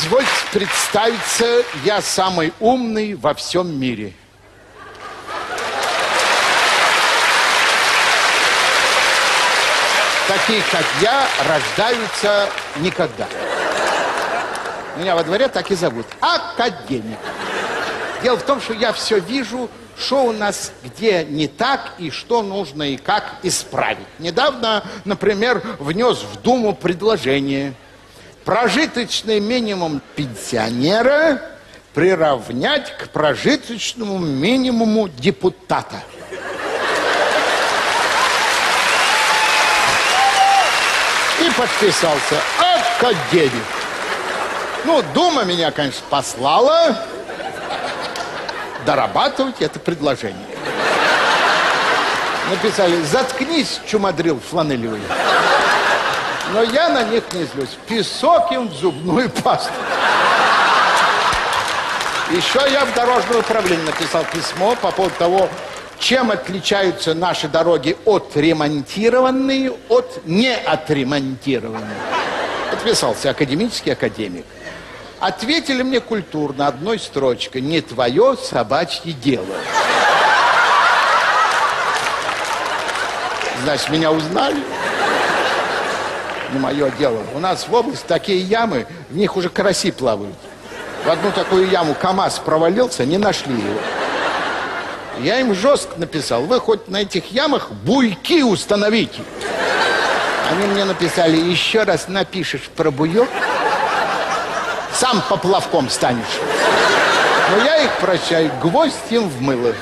Позвольте представиться, я самый умный во всем мире. Такие, как я, рождаются никогда. Меня во дворе так и зовут. Академик. Дело в том, что я все вижу, что у нас где не так и что нужно и как исправить. Недавно, например, внес в Думу предложение прожиточный минимум пенсионера приравнять к прожиточному минимуму депутата. И подписался академик. Ну, Дума меня, конечно, послала дорабатывать это предложение. Написали, заткнись, чумадрил фланелевый. Но я на них не злюсь. Песок им в зубную пасту. Еще я в дорожное управление написал письмо по поводу того, чем отличаются наши дороги от ремонтированные, от неотремонтированных. Подписался академический академик. Ответили мне культурно одной строчкой. Не твое собачье дело. Значит, меня узнали? Не мое дело. У нас в области такие ямы, в них уже караси плавают. В одну такую яму КАМАЗ провалился, не нашли его. Я им жестко написал, вы хоть на этих ямах буйки установите. Они мне написали, еще раз напишешь про буек, сам поплавком станешь. Но я их прощаю, гвоздь им в мыло.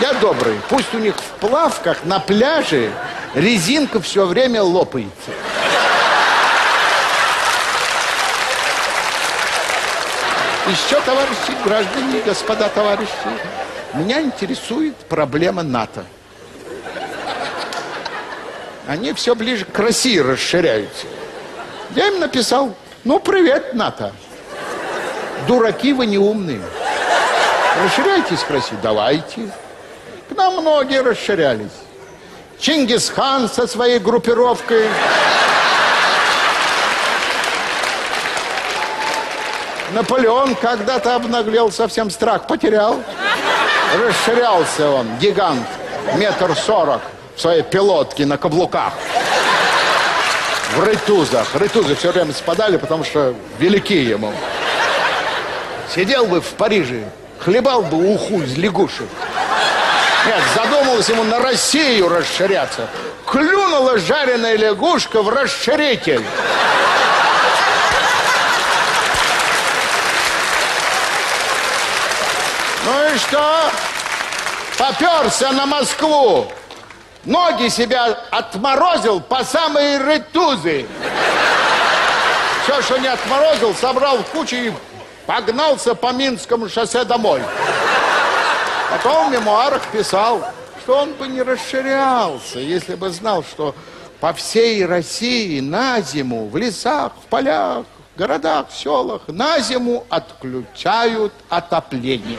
Я добрый, пусть у них в плавках на пляже резинка все время лопается. Еще, товарищи, граждане, господа товарищи, меня интересует проблема НАТО. Они все ближе к России расширяются. Я им написал, ну, привет, НАТО. Дураки вы не умные. Расширяйтесь России? Давайте. К нам многие расширялись. Чингисхан со своей группировкой. Наполеон когда-то обнаглел, совсем страх потерял. Расширялся он, гигант, метр сорок в своей пилотке на каблуках в рытузах. Рытузы все время спадали, потому что велики ему. Сидел бы в Париже, хлебал бы уху из лягушек. Нет, задумалось ему на Россию расширяться. Клюнула жареная лягушка в расширитель. Ну и что? Поперся на Москву. Ноги себя отморозил по самые рытузы. Все, что не отморозил, собрал в кучу и погнался по Минскому шоссе домой. Потом в мемуарах писал, что он бы не расширялся, если бы знал, что по всей России на зиму в лесах, в полях, в городах, в селах на зиму отключают отопление.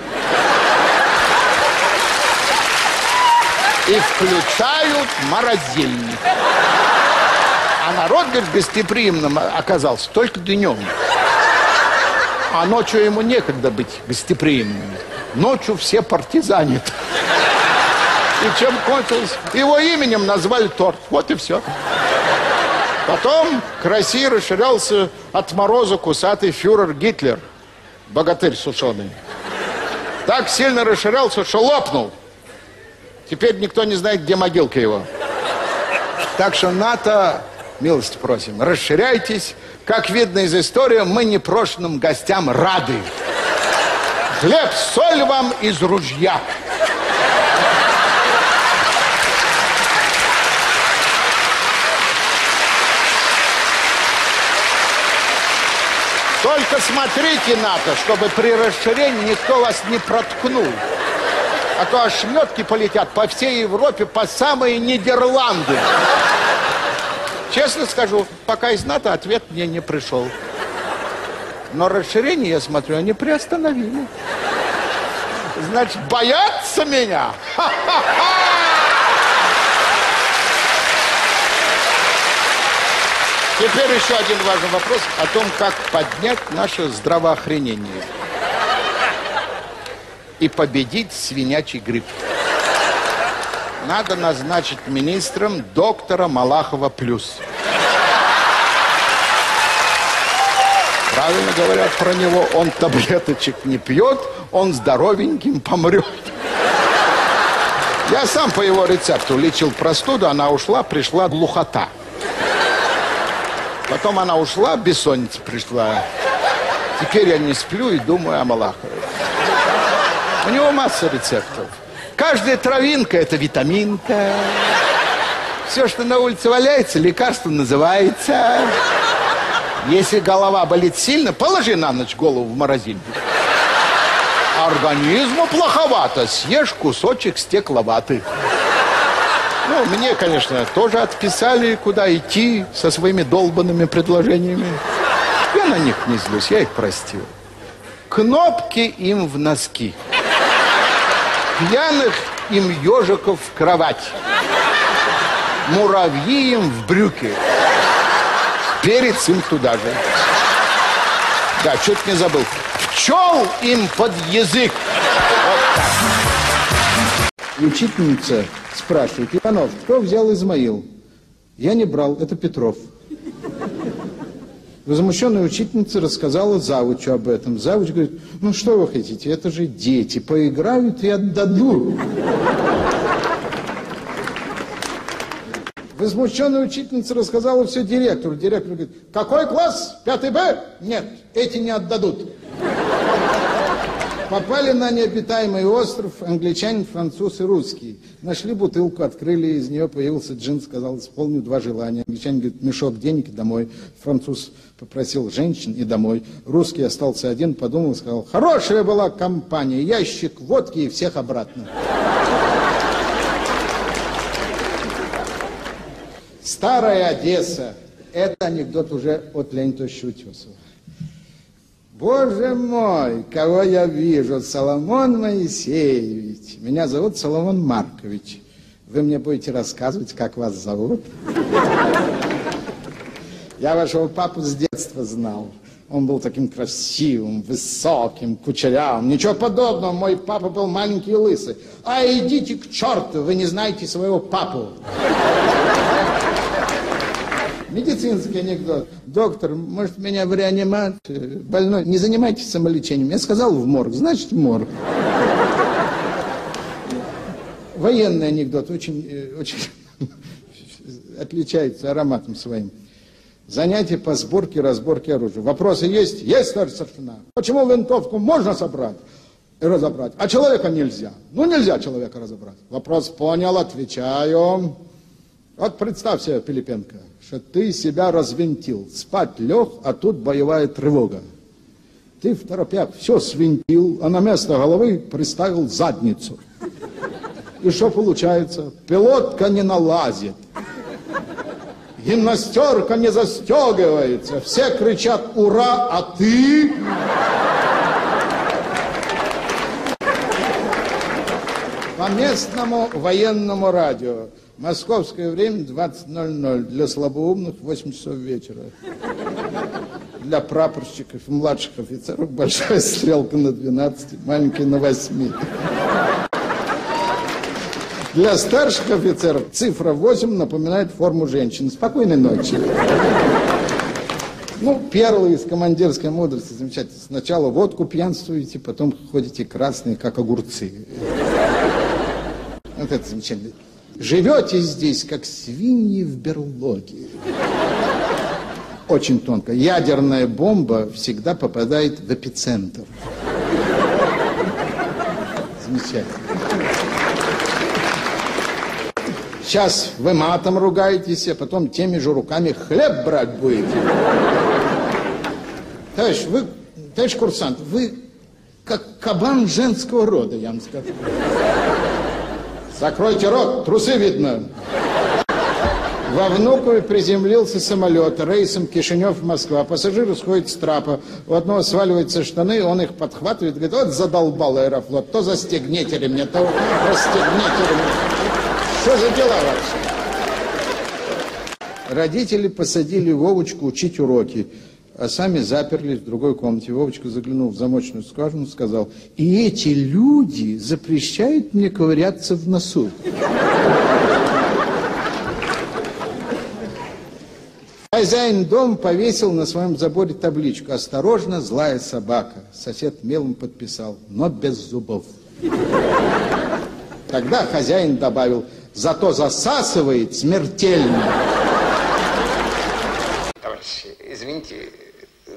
и включают морозильник. А народ, говорит, гостеприимным оказался только днем. А ночью ему некогда быть гостеприимным. Ночью все партизанят. И чем кончилось? Его именем назвали торт. Вот и все. Потом к России расширялся от мороза кусатый фюрер Гитлер. Богатырь сушеный. Так сильно расширялся, что лопнул. Теперь никто не знает, где могилка его. Так что НАТО, милости просим, расширяйтесь. Как видно из истории, мы непрошенным гостям рады. Хлеб, соль вам из ружья. Только смотрите, НАТО, чтобы при расширении никто вас не проткнул а то ошметки полетят по всей Европе, по самые Нидерланды. Честно скажу, пока из НАТО ответ мне не пришел. Но расширение, я смотрю, они приостановили. Значит, боятся меня? Ха-ха-ха! Теперь еще один важный вопрос о том, как поднять наше здравоохранение и победить свинячий грипп. Надо назначить министром доктора Малахова плюс. Правильно говорят про него, он таблеточек не пьет, он здоровеньким помрет. Я сам по его рецепту лечил простуду, она ушла, пришла глухота. Потом она ушла, бессонница пришла. Теперь я не сплю и думаю о Малахове. У него масса рецептов. Каждая травинка – это витаминка. Все, что на улице валяется, лекарство называется. Если голова болит сильно, положи на ночь голову в морозильник. Организму плоховато, съешь кусочек стекловаты. Ну, мне, конечно, тоже отписали, куда идти со своими долбанными предложениями. Я на них не злюсь, я их простил. Кнопки им в носки. Пьяных им ежиков в кровать. Муравьи им в брюки. Перец им туда же. Да, чуть не забыл. Пчел им под язык. Вот так. Учительница спрашивает, Иванов, кто взял Измаил? Я не брал, это Петров. Возмущенная учительница рассказала Завучу об этом. Завуч говорит, ну что вы хотите, это же дети, поиграют и отдадут. Возмущенная учительница рассказала все директору. Директор говорит, какой класс? Пятый Б? Нет, эти не отдадут. Попали на необитаемый остров англичанин, француз и русский. Нашли бутылку, открыли, из нее появился джин, сказал, исполню два желания. Англичанин говорит, мешок денег и домой. Француз попросил женщин и домой. Русский остался один, подумал, сказал, хорошая была компания, ящик водки и всех обратно. Старая Одесса. Это анекдот уже от Леонида Утесова. Боже мой, кого я вижу, Соломон Моисеевич. Меня зовут Соломон Маркович. Вы мне будете рассказывать, как вас зовут? Я вашего папу с детства знал. Он был таким красивым, высоким, кучерявым. Ничего подобного, мой папа был маленький и лысый. А идите к черту, вы не знаете своего папу. Медицинский анекдот. Доктор, может, меня в реанимацию? Больной, не занимайтесь самолечением. Я сказал в морг, значит в морг. Военный анекдот очень, э, очень отличается ароматом своим. Занятие по сборке и разборке оружия. Вопросы есть? Есть, товарищ старшина. Почему винтовку можно собрать и разобрать, а человека нельзя? Ну, нельзя человека разобрать. Вопрос понял, отвечаю. Вот представь себе, Пилипенко, что ты себя развинтил. Спать лег, а тут боевая тревога. Ты в торопях все свинтил, а на место головы приставил задницу. И что получается? Пилотка не налазит. Гимнастерка не застегивается. Все кричат «Ура!», а ты... По местному военному радио Московское время 20.00. Для слабоумных 8 часов вечера. Для прапорщиков и младших офицеров большая стрелка на 12, маленькая на 8. Для старших офицеров цифра 8 напоминает форму женщины. Спокойной ночи. Ну, первый из командирской мудрости замечательно. Сначала водку пьянствуете, потом ходите красные, как огурцы. Вот это замечательно. Живете здесь, как свиньи в берлоге. Очень тонко. Ядерная бомба всегда попадает в эпицентр. Замечательно. Сейчас вы матом ругаетесь, а потом теми же руками хлеб брать будете. Товарищ, вы, товарищ курсант, вы как кабан женского рода, я вам скажу. Закройте рот, трусы видно. Во Внукове приземлился самолет рейсом Кишинев-Москва. Пассажиры сходят с трапа. У одного сваливаются штаны, он их подхватывает, говорит, вот задолбал аэрофлот. То застегните ремня, то расстегните ремня. Что за дела вообще? Родители посадили Вовочку учить уроки, а сами заперлись в другой комнате. Вовочка заглянул в замочную скважину сказал, и эти люди запрещают мне ковыряться в носу. Хозяин дома повесил на своем заборе табличку «Осторожно, злая собака». Сосед мелом подписал, но без зубов. Тогда хозяин добавил «Зато засасывает смертельно». Товарищи, извините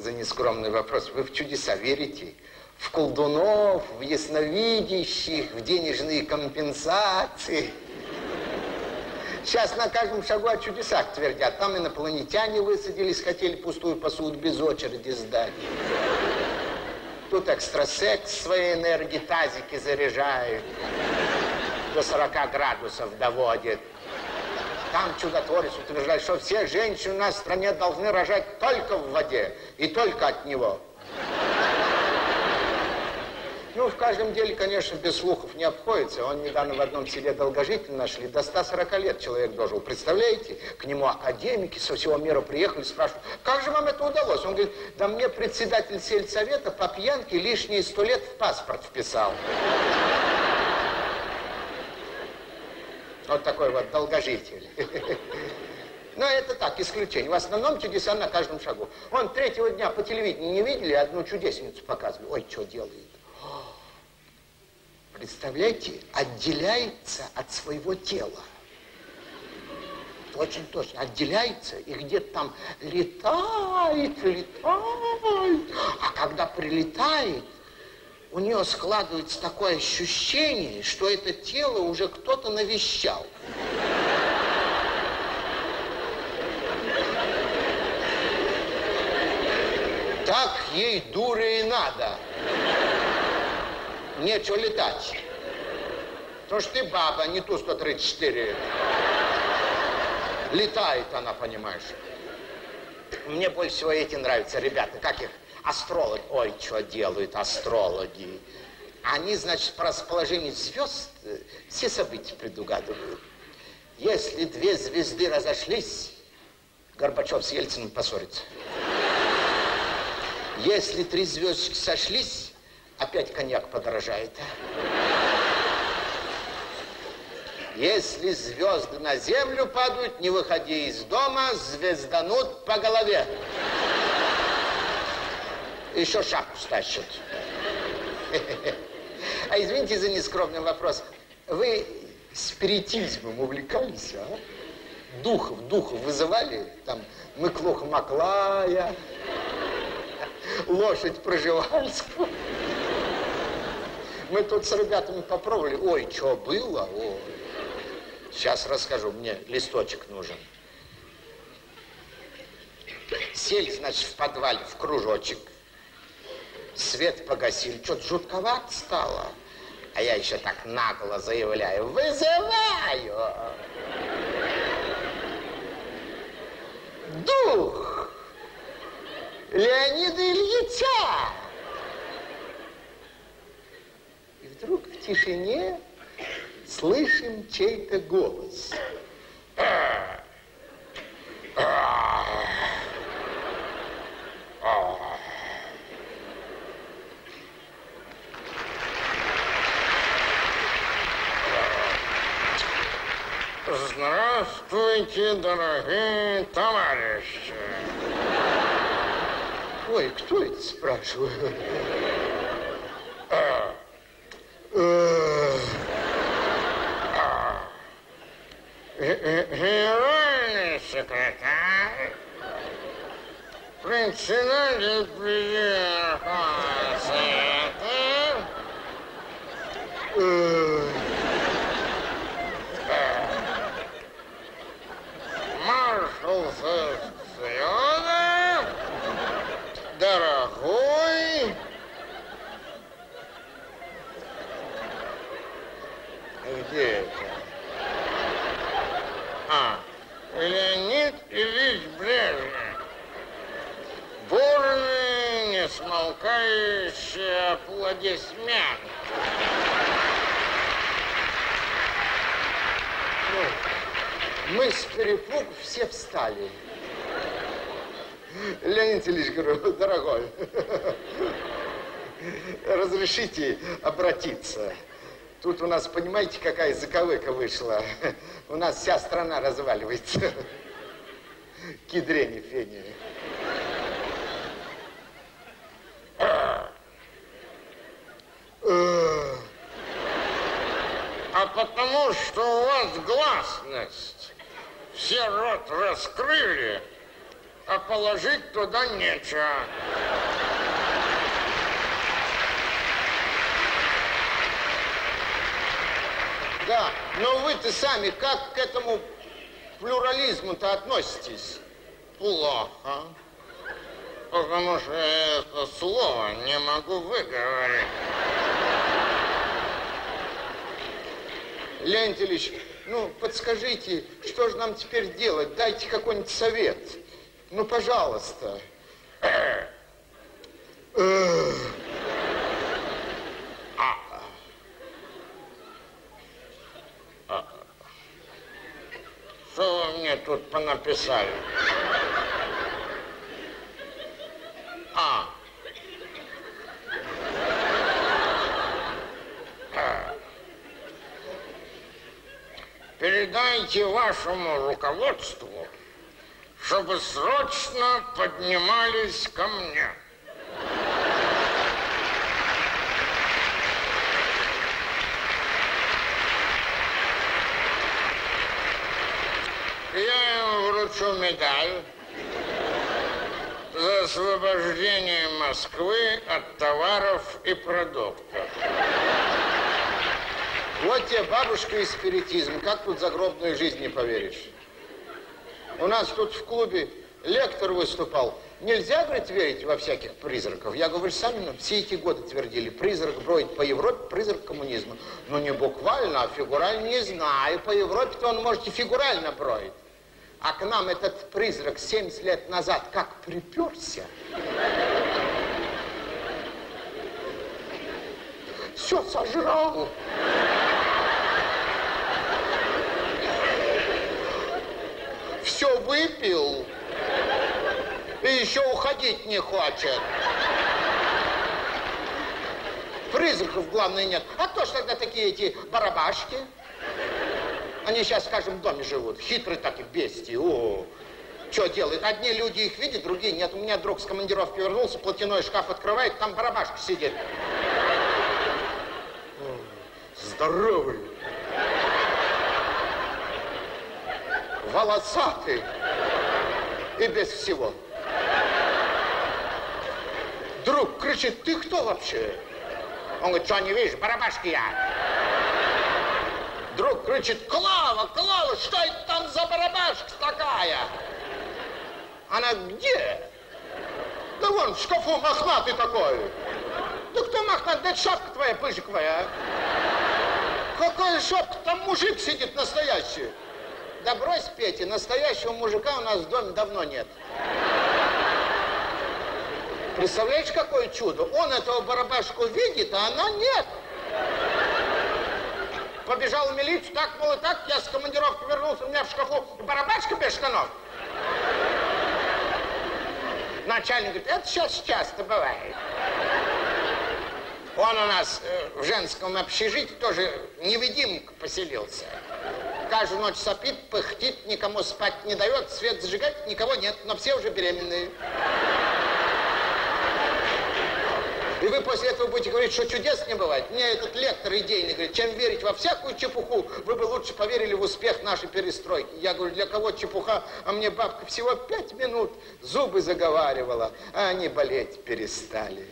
за нескромный вопрос. Вы в чудеса верите? В колдунов, в ясновидящих, в денежные компенсации – Сейчас на каждом шагу о чудесах твердят. Там инопланетяне высадились, хотели пустую посуду без очереди сдать. Тут экстрасекс свои энергии тазики заряжает. До 40 градусов доводит. Там чудотворец утверждает, что все женщины у нас в стране должны рожать только в воде и только от него. Ну, в каждом деле, конечно, без слухов не обходится. Он недавно в одном селе долгожитель нашли. До 140 лет человек дожил. Представляете? К нему академики со всего мира приехали, спрашивают, как же вам это удалось? Он говорит, да мне председатель сельсовета по пьянке лишние сто лет в паспорт вписал. Вот такой вот долгожитель. Но это так, исключение. В основном чудеса на каждом шагу. Он третьего дня по телевидению не видели, одну чудесницу показывали. Ой, что делает? представляете, отделяется от своего тела. Очень точно, отделяется и где-то там летает, летает. А когда прилетает, у нее складывается такое ощущение, что это тело уже кто-то навещал. Так ей дуре и надо нечего летать. Потому что ты баба, не Ту-134. Летает она, понимаешь. Мне больше всего эти нравятся, ребята, как их? Астрологи. Ой, что делают астрологи. Они, значит, по расположению звезд э, все события предугадывают. Если две звезды разошлись, Горбачев с Ельциным поссорится. Если три звездочки сошлись, Опять коньяк подорожает. Если звезды на землю падают, не выходи из дома, звезданут по голове. Еще шапку стащат. А извините за нескромный вопрос. Вы спиритизмом увлекались, а? Духов, духов вызывали? Там Мыклуха Маклая, лошадь Проживальскую. Мы тут с ребятами попробовали. Ой, что было? Ой. Сейчас расскажу, мне листочек нужен. Сели, значит, в подвале, в кружочек. Свет погасили. Что-то жутковато стало. А я еще так нагло заявляю. Вызываю! Дух Леонида Ильича! вдруг в тишине слышим чей-то голос. Здравствуйте, дорогие товарищи. Ой, кто это, спрашиваю? Генеральный секретарь, председатель Верховного Совета, маршал Союза, дорогой Где это? А, Леонид Ильич Брежнев. Бурный, несмолкающий аплодисмент. Ну, Мы с перепугу все встали. Леонид Ильич, говорю, дорогой, разрешите обратиться. Тут у нас, понимаете, какая заковыка вышла. У нас вся страна разваливается. Кедрени фени. А потому что у вас гласность. Все рот раскрыли, а положить туда нечего. Да, но вы-то сами как к этому плюрализму-то относитесь? Плохо. Потому что я это слово не могу выговорить. Леонид Ильич, ну, подскажите, что же нам теперь делать? Дайте какой-нибудь совет. Ну, пожалуйста. Что вы мне тут понаписали? А. Передайте вашему руководству, чтобы срочно поднимались ко мне. Я им вручу медаль за освобождение Москвы от товаров и продуктов. Вот тебе бабушка и спиритизм. Как тут загробную жизнь не поверишь? У нас тут в клубе лектор выступал. Нельзя, говорит, верить во всяких призраков. Я говорю, сами нам все эти годы твердили, призрак бродит по Европе, призрак коммунизма. Ну, не буквально, а фигурально, не знаю. По Европе-то он, может, и фигурально бродит. А к нам этот призрак 70 лет назад как приперся. Все сожрал. Все выпил. И еще уходить не хочет. Призраков, главное, нет. А кто ж тогда такие эти барабашки? Они сейчас в каждом доме живут. Хитрые такие бестии. О, что делают? Одни люди их видят, другие нет. У меня друг с командировки вернулся, платяной шкаф открывает, там барабашка сидит. Здоровый. Волосатый. И без всего. Друг кричит, ты кто вообще? Он говорит, что не видишь, барабашки я. Друг кричит, Клава, Клава, что это там за барабашка такая? Она где? Да вон в шкафу мохнатый такой. Да кто мохнатый? Да это шапка твоя пыжиковая. а? Какая шапка? Там мужик сидит настоящий. Да брось, Петя, настоящего мужика у нас в доме давно нет. Представляешь, какое чудо? Он этого барабашку видит, а она нет. Побежал в милицию, так, мол, и так, я с командировки вернулся, у меня в шкафу барабашка без штанов. Начальник говорит, это сейчас часто бывает. Он у нас э, в женском общежитии тоже невидимка поселился. Каждую ночь сопит, пыхтит, никому спать не дает, свет зажигать, никого нет, но все уже беременные. И вы после этого будете говорить, что чудес не бывает. Мне этот лектор идейный говорит, чем верить во всякую чепуху, вы бы лучше поверили в успех нашей перестройки. Я говорю, для кого чепуха? А мне бабка всего пять минут зубы заговаривала, а они болеть перестали.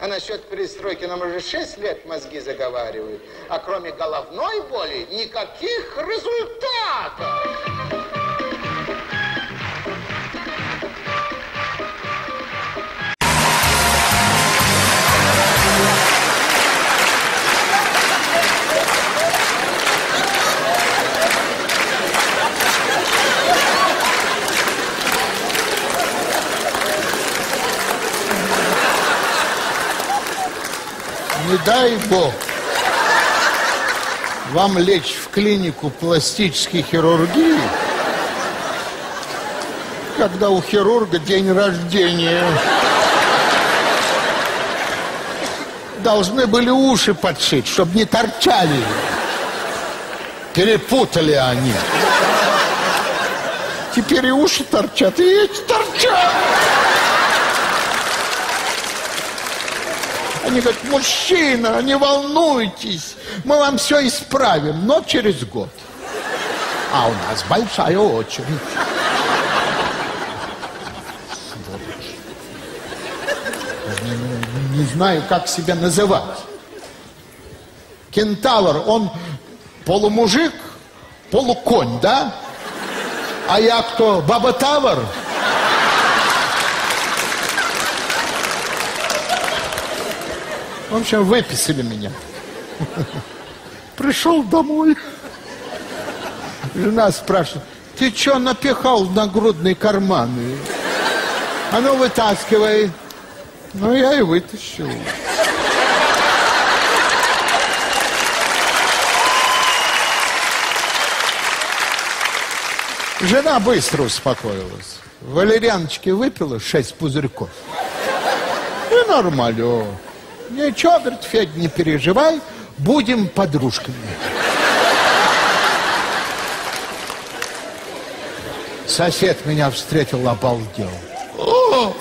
А насчет перестройки нам уже шесть лет мозги заговаривают. А кроме головной боли никаких результатов. Не дай бог вам лечь в клинику пластической хирургии когда у хирурга день рождения. Должны были уши подшить, чтобы не торчали. Перепутали они. Теперь и уши торчат, и эти торчат. Они говорят, мужчина, не волнуйтесь, мы вам все исправим, но через год. А у нас большая очередь. Не, знаю, как себя называть. Кентавр, он полумужик, полуконь, да? А я кто? Баба В общем, выписали меня. Пришел домой. Жена спрашивает, ты что напихал в нагрудные карманы? А ну вытаскивай. Ну, я и вытащил. Жена быстро успокоилась. Валерьяночки выпила шесть пузырьков. И нормально. Ничего, говорит, Федь, не переживай, будем подружками. Сосед меня встретил, обалдел. О,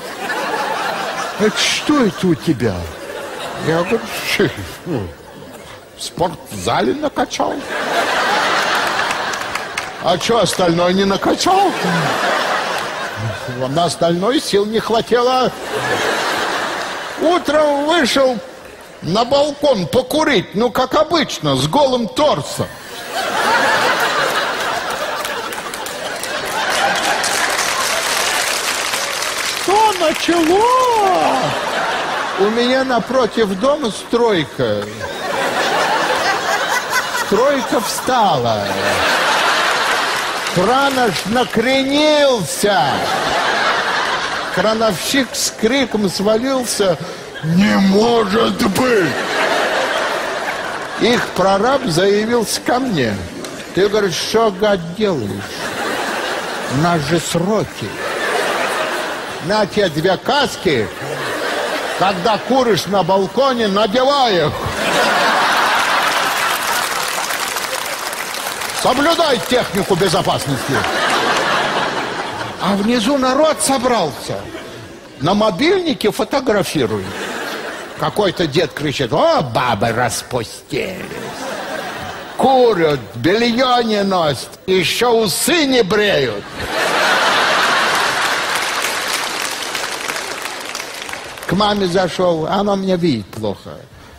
это что это у тебя? Я говорю, «Фу, в спортзале накачал. А что остальное не накачал? На остальное сил не хватило. Утром вышел на балкон покурить, ну, как обычно, с голым торсом. Что начало? У меня напротив дома стройка. Стройка встала. Кран аж накренился. Крановщик с криком свалился. Не может быть! Их прораб заявился ко мне. Ты, говоришь, что, гад, делаешь? У же сроки. На тебе две каски. Когда куришь на балконе, надевай их. Соблюдай технику безопасности. А внизу народ собрался. На мобильнике фотографирует. Какой-то дед кричит, о, бабы распустились. Курят, белье не носят, еще усы не бреют. К маме зашел, она меня видит плохо.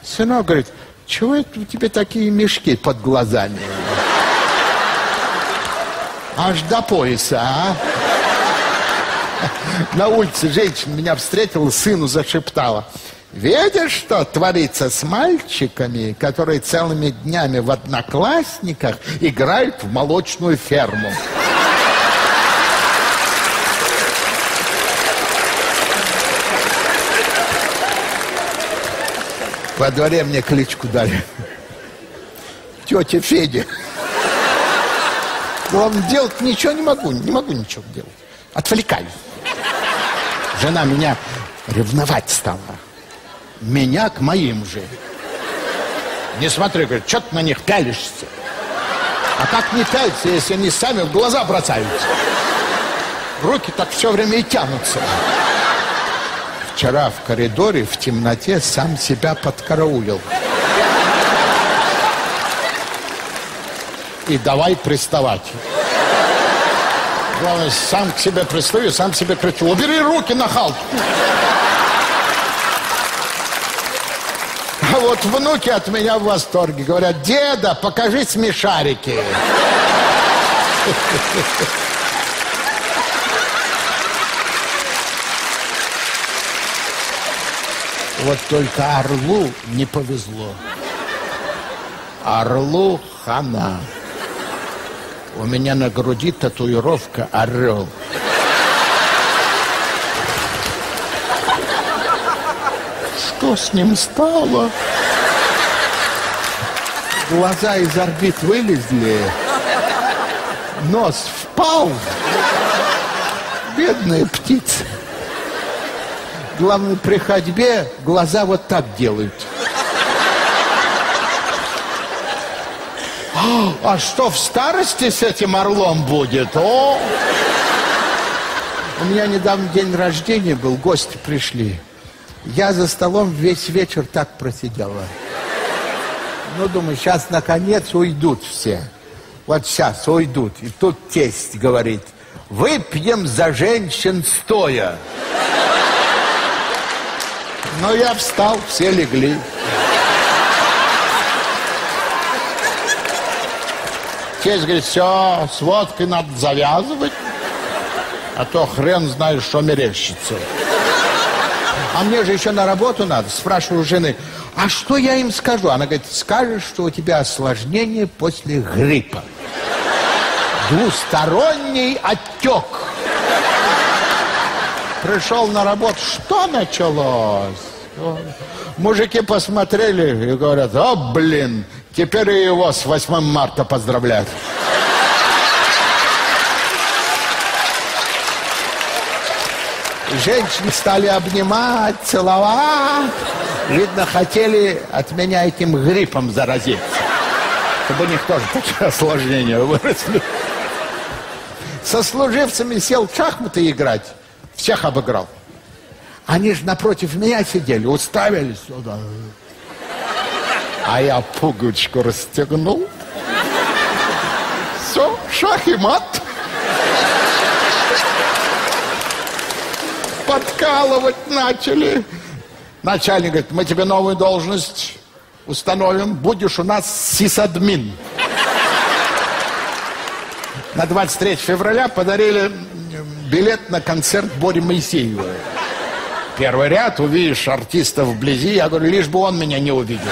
Сынок говорит, чего это у тебя такие мешки под глазами? Аж до пояса, а? На улице женщина меня встретила, сыну зашептала. Видишь, что творится с мальчиками, которые целыми днями в одноклассниках играют в молочную ферму? Во дворе мне кличку дали. Тетя Федя. Главное, делать ничего не могу, не могу ничего делать. Отвлекаюсь. Жена меня ревновать стала. Меня к моим же. Не смотри, говорит, что ты на них пялишься? А как не пялиться, если они сами в глаза бросаются? Руки так все время и тянутся. Вчера в коридоре в темноте сам себя подкараулил. И давай приставать. Главное, сам к себе пристаю, сам себе кричу. Убери руки на халт. А вот внуки от меня в восторге. Говорят, деда, покажи смешарики. Вот только орлу не повезло. Орлу хана. У меня на груди татуировка орел. Что с ним стало? Глаза из орбит вылезли. Нос впал. Бедная птица. Главное, при ходьбе глаза вот так делают. А что в старости с этим орлом будет? О! У меня недавно день рождения был, гости пришли. Я за столом весь вечер так просидела. Ну, думаю, сейчас наконец уйдут все. Вот сейчас уйдут. И тут тесть говорит, выпьем за женщин стоя. Но я встал, все легли. Тесть говорит, все, с водкой надо завязывать, а то хрен знает, что мерещится. А мне же еще на работу надо. Спрашиваю жены, а что я им скажу? Она говорит, скажешь, что у тебя осложнение после гриппа. Двусторонний отек. Пришел на работу, что началось? Мужики посмотрели и говорят, о, блин, теперь и его с 8 марта поздравляют. Женщины стали обнимать, целовать. Видно, хотели от меня этим гриппом заразиться. Чтобы у них тоже такие осложнения выросли. Со служивцами сел в шахматы играть. Всех обыграл. Они же напротив меня сидели, уставились сюда. А я пуговичку расстегнул. Все, шах и мат. подкалывать начали. Начальник говорит, мы тебе новую должность установим, будешь у нас сисадмин. На 23 февраля подарили билет на концерт Бори Моисеева. Первый ряд, увидишь артистов вблизи, я говорю, лишь бы он меня не увидел.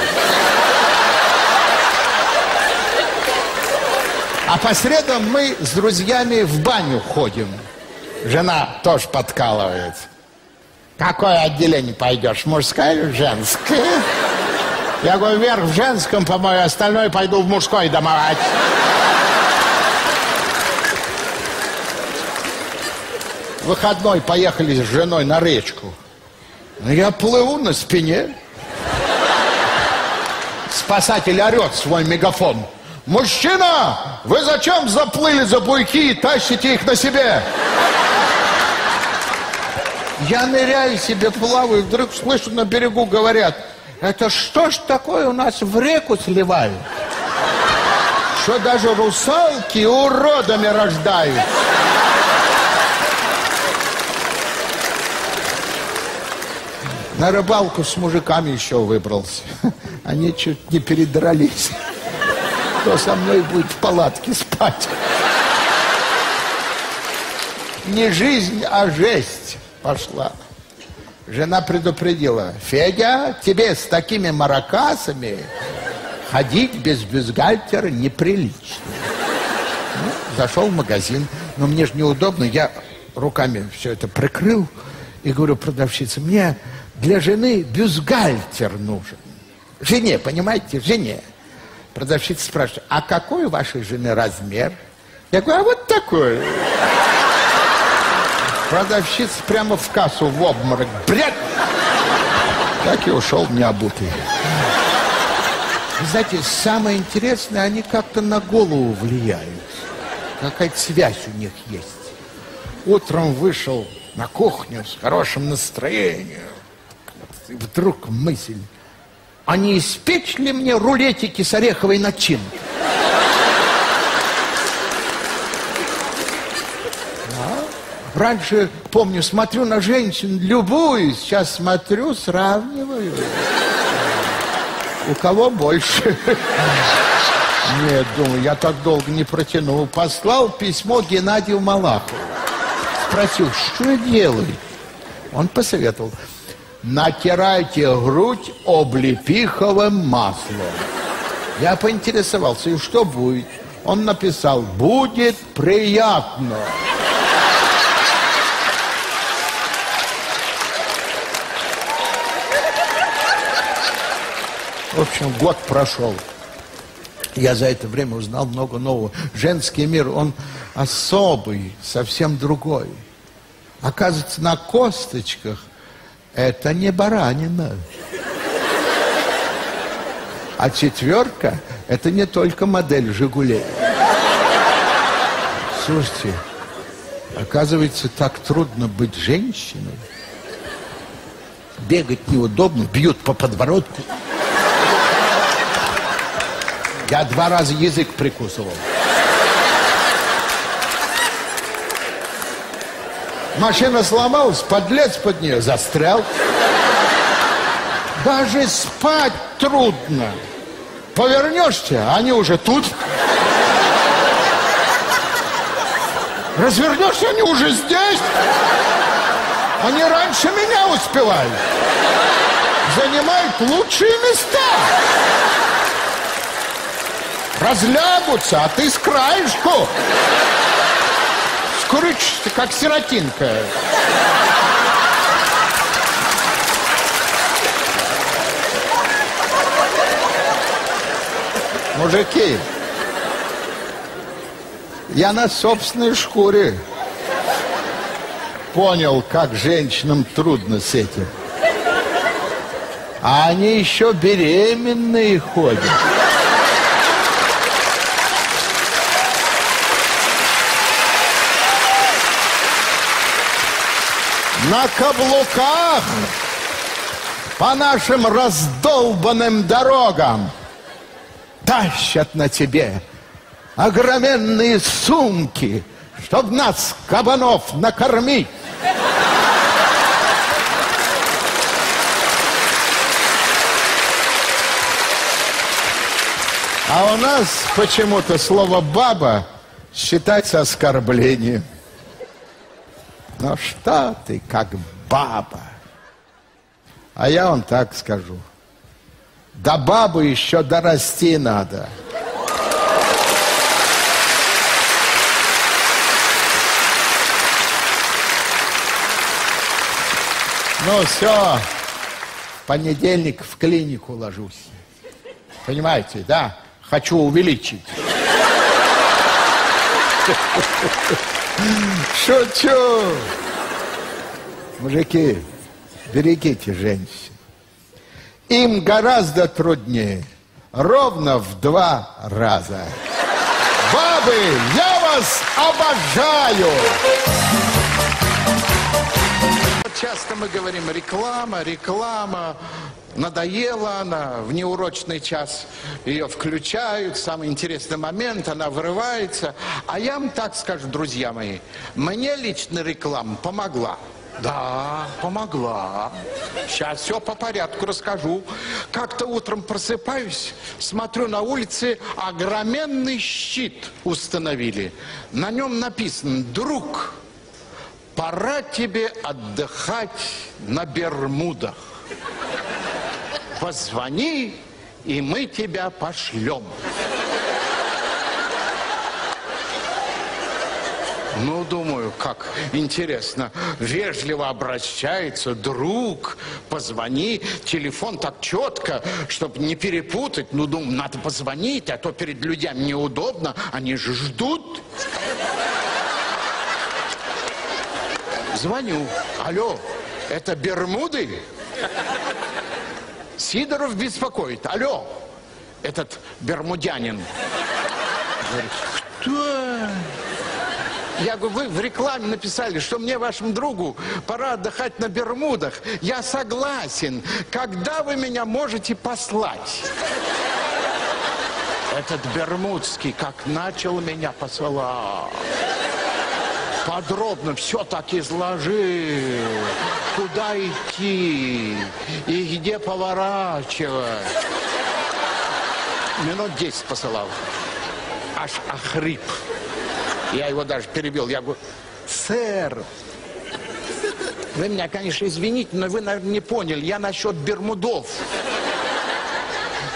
А по средам мы с друзьями в баню ходим. Жена тоже подкалывает. Какое отделение пойдешь? Мужское или женское? Я говорю, вверх в женском, по-моему, остальное пойду в мужской домовать. Выходной поехали с женой на речку. Ну, я плыву на спине. Спасатель орет свой мегафон. Мужчина, вы зачем заплыли за буйки и тащите их на себе? Я ныряю себе, плаваю, вдруг слышу на берегу говорят, это что ж такое у нас в реку сливают? Что даже русалки уродами рождают. На рыбалку с мужиками еще выбрался. Они чуть не передрались. Кто со мной будет в палатке спать? Не жизнь, а жесть пошла. Жена предупредила, Федя, тебе с такими маракасами ходить без бюстгальтера неприлично. Ну, зашел в магазин, но мне же неудобно, я руками все это прикрыл и говорю продавщице, мне для жены бюстгальтер нужен. Жене, понимаете, жене. Продавщица спрашивает, а какой у вашей жены размер? Я говорю, а вот такой. Продавщица прямо в кассу в обморок. Бред! Так и ушел необутый. Вы знаете, самое интересное, они как-то на голову влияют. Какая-то связь у них есть. Утром вышел на кухню с хорошим настроением. Вдруг мысль, а не испечь ли мне рулетики с ореховой начинкой? Раньше, помню, смотрю на женщин, любуюсь, сейчас смотрю, сравниваю. У кого больше? Нет, думаю, я так долго не протянул. Послал письмо Геннадию Малахову. Спросил, что делать? Он посоветовал, натирайте грудь облепиховым маслом. Я поинтересовался, и что будет? Он написал, будет приятно. В общем, год прошел. Я за это время узнал много нового. Женский мир, он особый, совсем другой. Оказывается, на косточках это не баранина. А четверка – это не только модель «Жигулей». Слушайте, оказывается, так трудно быть женщиной. Бегать неудобно, бьют по подбородку. Я два раза язык прикусывал. Машина сломалась, подлец под нее застрял. Даже спать трудно. Повернешься, они уже тут. Развернешься, они уже здесь. Они раньше меня успевают. Занимают лучшие места. Разлягутся, а ты с краешку. Скрючишься, как сиротинка. Мужики, я на собственной шкуре понял, как женщинам трудно с этим. А они еще беременные ходят. На каблуках по нашим раздолбанным дорогам тащат на тебе огроменные сумки, чтоб нас, кабанов, накормить. А у нас почему-то слово «баба» считается оскорблением. Ну что ты, как баба? А я вам так скажу. До бабы еще дорасти надо. Ну все, в понедельник в клинику ложусь. Понимаете, да? Хочу увеличить. Шучу. Мужики, берегите женщин. Им гораздо труднее. Ровно в два раза. Бабы, я вас обожаю! Часто мы говорим реклама, реклама. Надоела она, в неурочный час ее включают, самый интересный момент, она вырывается. А я вам так скажу, друзья мои, мне лично реклама помогла. Да, помогла. Сейчас все по порядку расскажу. Как-то утром просыпаюсь, смотрю на улице, огроменный щит установили. На нем написано «Друг, пора тебе отдыхать на Бермудах. Позвони, и мы тебя пошлем». Ну, думаю, как интересно. Вежливо обращается, друг, позвони. Телефон так четко, чтобы не перепутать. Ну, думаю, надо позвонить, а то перед людьми неудобно. Они же ждут. Звоню. Алло, это Бермуды? Сидоров беспокоит. Алло, этот бермудянин. Говорит, кто? Я говорю, вы в рекламе написали, что мне, вашему другу, пора отдыхать на Бермудах. Я согласен. Когда вы меня можете послать? Этот Бермудский как начал меня посылать. Подробно все так изложил. Куда идти и где поворачивать. Минут десять посылал. Аж охрип. Я его даже перебил. Я говорю, сэр, вы меня, конечно, извините, но вы, наверное, не поняли. Я насчет Бермудов.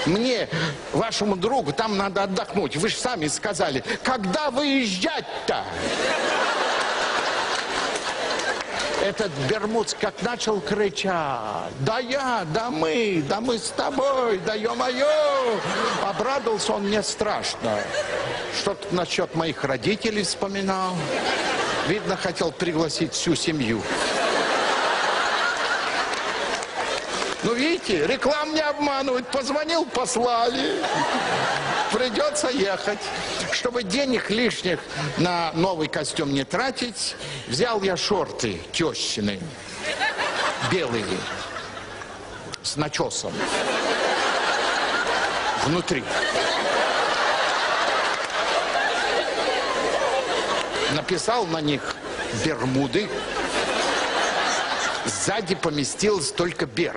Мне, вашему другу, там надо отдохнуть. Вы же сами сказали, когда выезжать-то? Этот Бермудс как начал кричать. Да я, да мы, да мы с тобой, да ё-моё. Обрадовался он мне страшно. Что-то насчет моих родителей вспоминал. Видно, хотел пригласить всю семью. Ну, видите, реклам не обманывают. Позвонил, послали. Придется ехать. Чтобы денег лишних на новый костюм не тратить, взял я шорты тещины. Белые. С начесом. Внутри. Написал на них Бермуды. Сзади поместилась только Бер.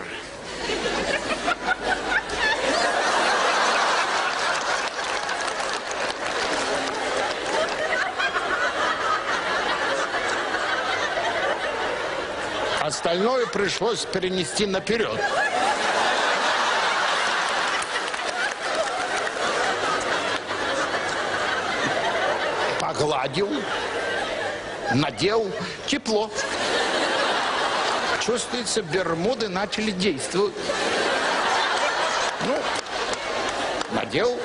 Остальное пришлось перенести наперед. Погладил, надел, тепло. Чувствуется, бермуды начали действовать. Ну, надел,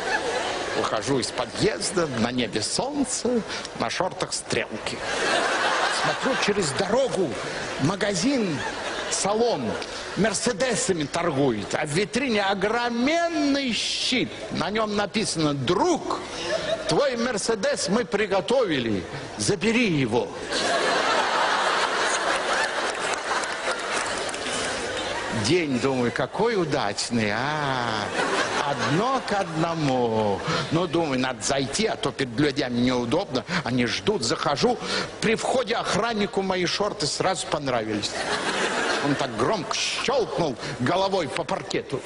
выхожу из подъезда, на небе солнце, на шортах стрелки. Смотрю через дорогу, магазин, салон, мерседесами торгует, а в витрине огроменный щит. На нем написано «Друг, твой мерседес мы приготовили, забери его». День, думаю, какой удачный, а, одно к одному. Ну, думаю, надо зайти, а то перед людьми неудобно. Они ждут, захожу. При входе охраннику мои шорты сразу понравились. Он так громко щелкнул головой по паркету.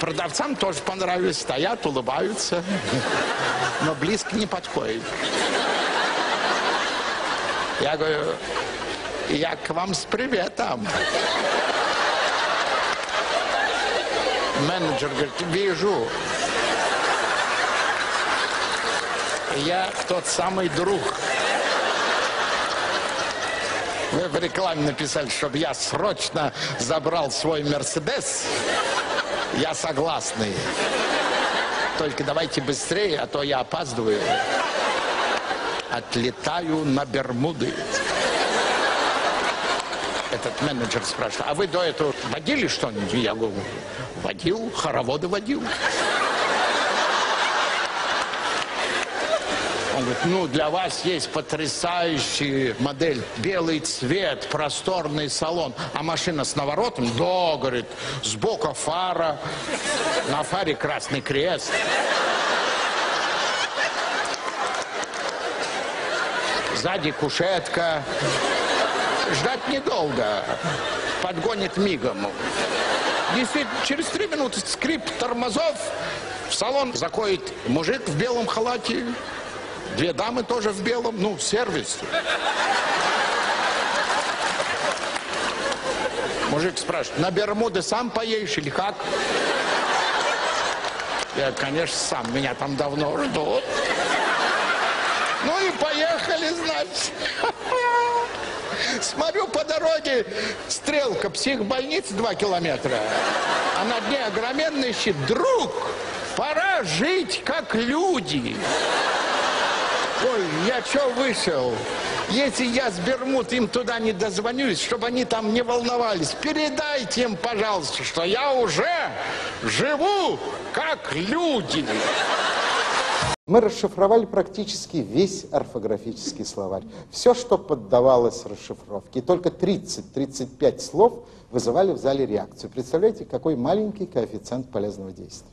Продавцам тоже понравились, стоят, улыбаются, но близко не подходят. Я говорю, я к вам с приветом. Менеджер говорит, вижу. Я тот самый друг. Вы в рекламе написали, чтобы я срочно забрал свой Мерседес. Я согласный. Только давайте быстрее, а то я опаздываю. Отлетаю на Бермуды. Этот менеджер спрашивает, а вы до этого водили что-нибудь? Я говорю, водил, хороводы водил. Он говорит, ну, для вас есть потрясающая модель. Белый цвет, просторный салон. А машина с наворотом? Да, говорит, сбоку фара, на фаре красный крест. Сзади кушетка. Ждать недолго. Подгонит мигом. Действительно, через три минуты скрип тормозов. В салон заходит мужик в белом халате. Две дамы тоже в белом. Ну, сервис. Мужик спрашивает, на Бермуды сам поедешь или как? Я, конечно, сам. Меня там давно ждут. Ну и поехали, значит. Смотрю по дороге, стрелка, психбольница 2 километра. А на дне огроменный щит. Друг, пора жить как люди. Ой, я что вышел? Если я с Бермуд им туда не дозвонюсь, чтобы они там не волновались, передайте им, пожалуйста, что я уже живу как люди. Мы расшифровали практически весь орфографический словарь. Все, что поддавалось расшифровке. И только 30-35 слов вызывали в зале реакцию. Представляете, какой маленький коэффициент полезного действия.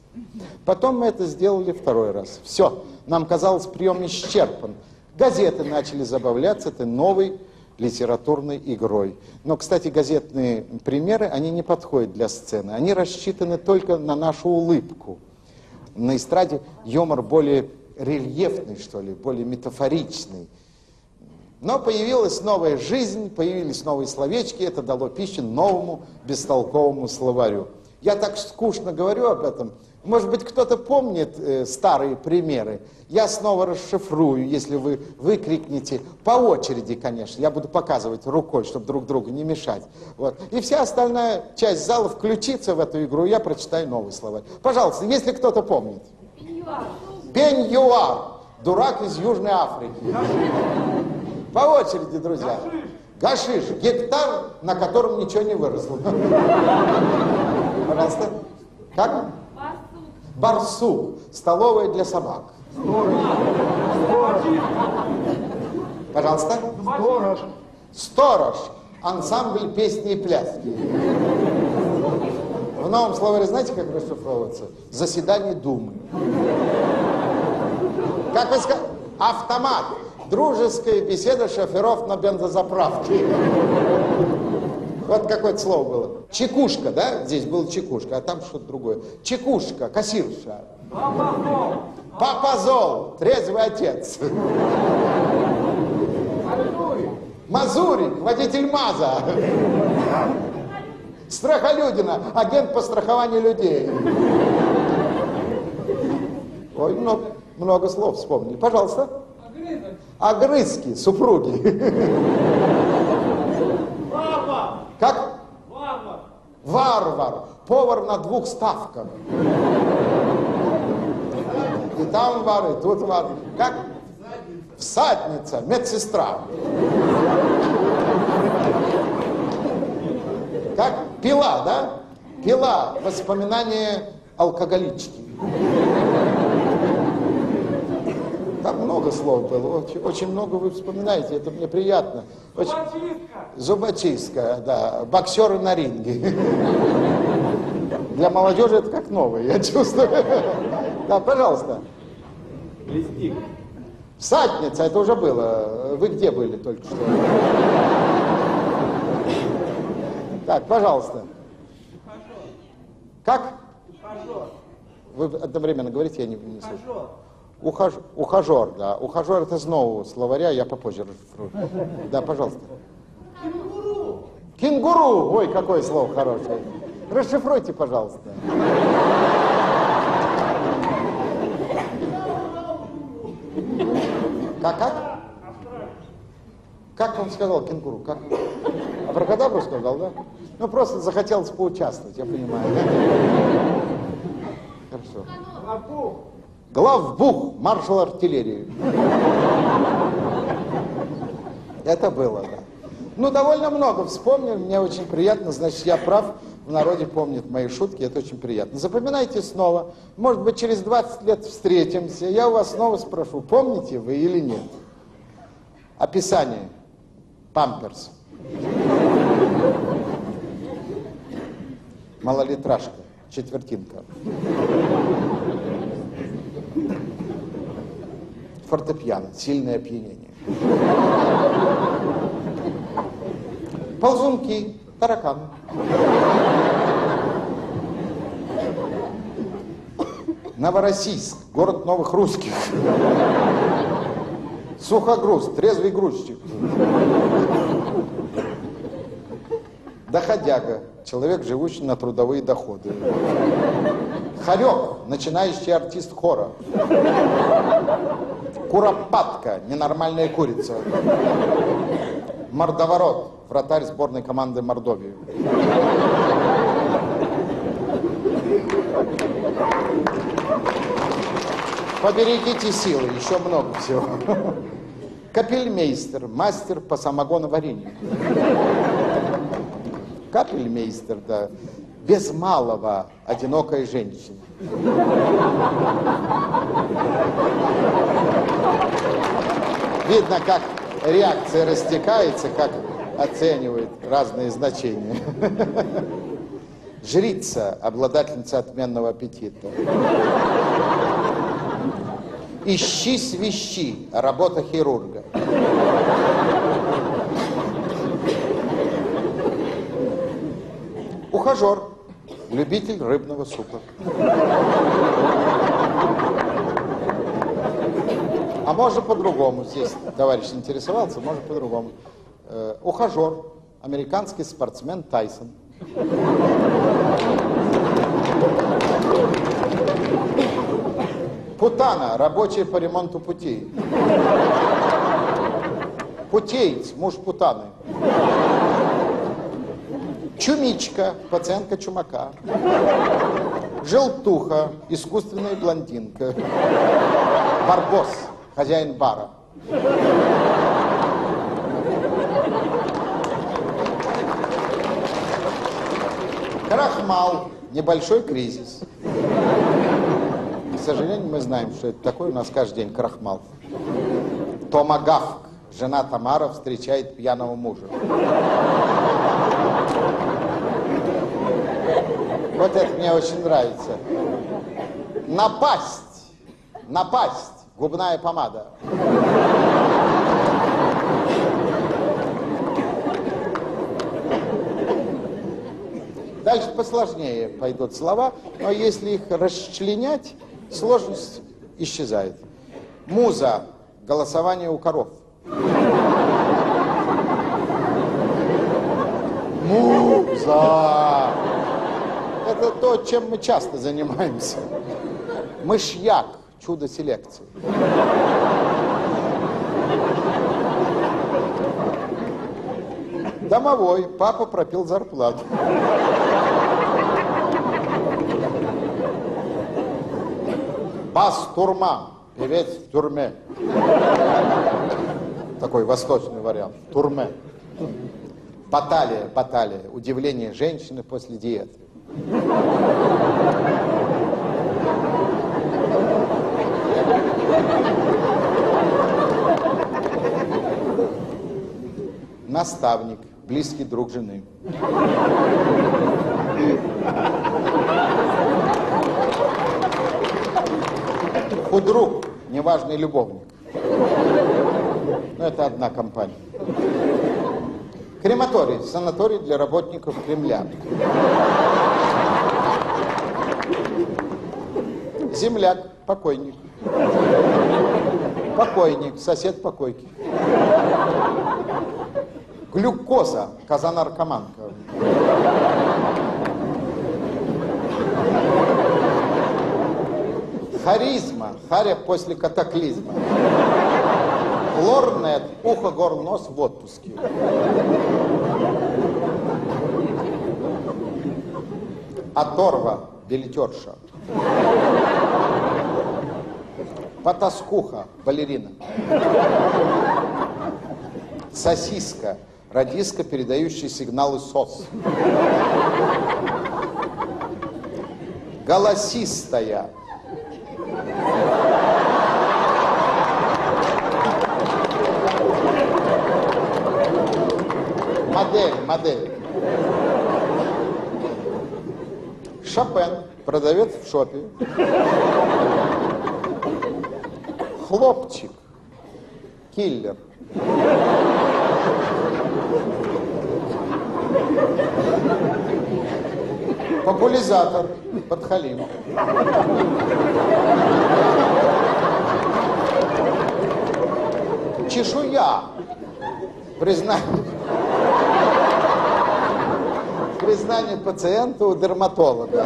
Потом мы это сделали второй раз. Все, нам казалось, прием исчерпан. Газеты начали забавляться этой новой литературной игрой. Но, кстати, газетные примеры, они не подходят для сцены. Они рассчитаны только на нашу улыбку. На эстраде юмор более рельефный, что ли, более метафоричный. Но появилась новая жизнь, появились новые словечки, это дало пищу новому бестолковому словарю. Я так скучно говорю об этом. Может быть, кто-то помнит э, старые примеры. Я снова расшифрую, если вы выкрикнете по очереди, конечно. Я буду показывать рукой, чтобы друг другу не мешать. Вот. И вся остальная часть зала включится в эту игру, я прочитаю новый словарь. Пожалуйста, если кто-то помнит. Пеньюар. Пеньюар. Дурак из Южной Африки. По очереди, друзья. Гашиш. Гектар, на котором ничего не выросло. Пожалуйста. Как? Барсук. Столовая для собак. Пожалуйста. Сторож. Сторож. Ансамбль песни и пляски. В новом словаре знаете, как расшифровывается? Заседание Думы. Как вы сказали? Автомат. Дружеская беседа шоферов на бензозаправке. Вот какое-то слово было. Чекушка, да? Здесь был чекушка, а там что-то другое. Чекушка, кассирша. Папазол, трезвый отец. Мазурик, водитель МАЗа. Страхолюдина, агент по страхованию людей. Ой, много, много слов вспомнили. Пожалуйста. Огрызки, супруги. Как? Варвар. Повар на двух ставках. И там вар, и тут вар. Как? Всадница, медсестра. Как? Пила, да? Пила. Воспоминания алкоголички. Там много слов было, очень, очень много вы вспоминаете, это мне приятно. Очень... Зубочистка, да. Боксеры на ринге. Для молодежи это как новое, я чувствую. Да, пожалуйста. Листик. Всадница, это уже было. Вы где были только что? Так, пожалуйста. Как? Вы одновременно говорите, я не, не слышу. Ухаж... Ухажер, да. Ухажер это из нового словаря, я попозже расшифрую. Да, пожалуйста. Кенгуру. Кенгуру! Ой, какое слово хорошее. Расшифруйте, пожалуйста. Как, как? Как он сказал кенгуру? Как? Абракадабру сказал, да? Ну, просто захотелось поучаствовать, я понимаю. Да? Хорошо. Главбух, маршал артиллерии. Это было, да. Ну, довольно много вспомнил, мне очень приятно, значит, я прав, в народе помнят мои шутки, это очень приятно. Запоминайте снова, может быть, через 20 лет встретимся, я у вас снова спрошу, помните вы или нет? Описание. Памперс. Малолитражка. Четвертинка. Фортепиано. Сильное опьянение. Ползунки. Таракан. Новороссийск. Город новых русских. Сухогруз. Трезвый грузчик. Доходяга. Человек, живущий на трудовые доходы. Хорек. Начинающий артист хора. Куропатка. Ненормальная курица. Мордоворот. Вратарь сборной команды Мордовии. Поберегите силы, еще много всего. Капельмейстер, мастер по самогоноварению. Капельмейстер, да. Без малого одинокая женщина. Видно, как реакция растекается, как оценивает разные значения. Жрица, обладательница отменного аппетита. Ищи свищи, работа хирурга. Ухажер, любитель рыбного супа. А можно по-другому, здесь товарищ интересовался, можно по-другому. Э, ухажер, американский спортсмен Тайсон. Путана, рабочий по ремонту путей. Путеец, муж Путаны. Чумичка, пациентка чумака. Желтуха, искусственная блондинка. Барбос, хозяин бара. Крахмал, небольшой кризис. К сожалению, мы знаем, что это такое. У нас каждый день крахмал. Томагавк. Жена Тамара встречает пьяного мужа. Вот это мне очень нравится. Напасть. Напасть. Губная помада. Дальше посложнее пойдут слова, но если их расчленять, сложность исчезает. Муза. Голосование у коров. Муза. Это то, чем мы часто занимаемся. Мышьяк. Чудо селекции. Домовой. Папа пропил зарплату. Бастурма. Певец в тюрьме. Такой восточный вариант. Турме. Баталия, баталия. Удивление женщины после диеты. Наставник, близкий друг жены. Худрук, неважный любовник. Ну, это одна компания. Крематорий, санаторий для работников Кремля. Земляк, покойник. Покойник, сосед покойки. Глюкоза, коза-наркоманка. Харизма, харя после катаклизма. Лорнет, ухо, гор, нос в отпуске. Оторва, билетерша. Потаскуха, балерина. Сосиска, радиска, передающая сигналы СОС. Голосистая. Модель, модель. Шопен, продавец в шопе. Хлопчик, киллер. Популяризатор, подхалим. Чешуя, признание. Признание пациента у дерматолога.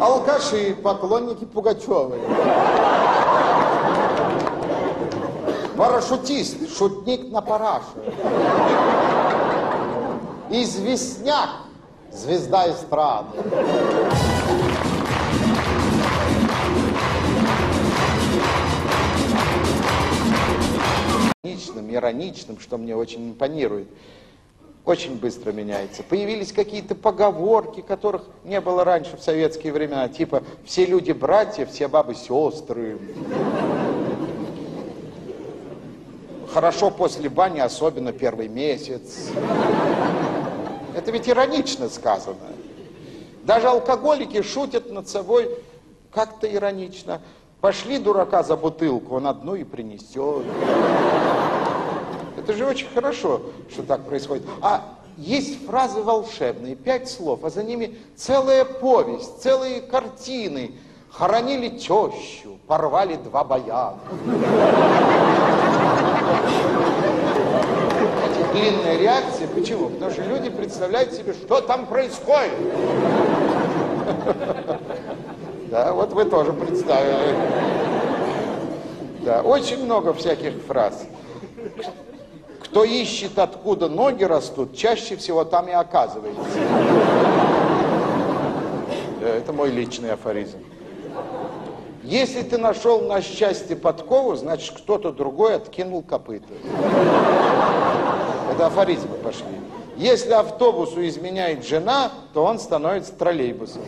Алкаши, поклонники Пугачевой. Парашютист, шутник на параше. Известняк, звезда эстрады. Ироничным, ироничным, что мне очень импонирует. Очень быстро меняется. Появились какие-то поговорки, которых не было раньше в советские времена, типа «все люди братья, все бабы сестры». Хорошо после бани, особенно первый месяц. Это ведь иронично сказано. Даже алкоголики шутят над собой как-то иронично. Пошли дурака за бутылку, он одну и принесет. Это же очень хорошо, что так происходит. А есть фразы волшебные, пять слов, а за ними целая повесть, целые картины. Хоронили тещу, порвали два баяна. Эти длинные реакции. Почему? Потому что люди представляют себе, что там происходит. Да, вот вы тоже представили. Да, очень много всяких фраз. Кто ищет, откуда ноги растут, чаще всего там и оказывается. Это мой личный афоризм. Если ты нашел на счастье подкову, значит, кто-то другой откинул копыта. Это афоризмы пошли. Если автобусу изменяет жена, то он становится троллейбусом.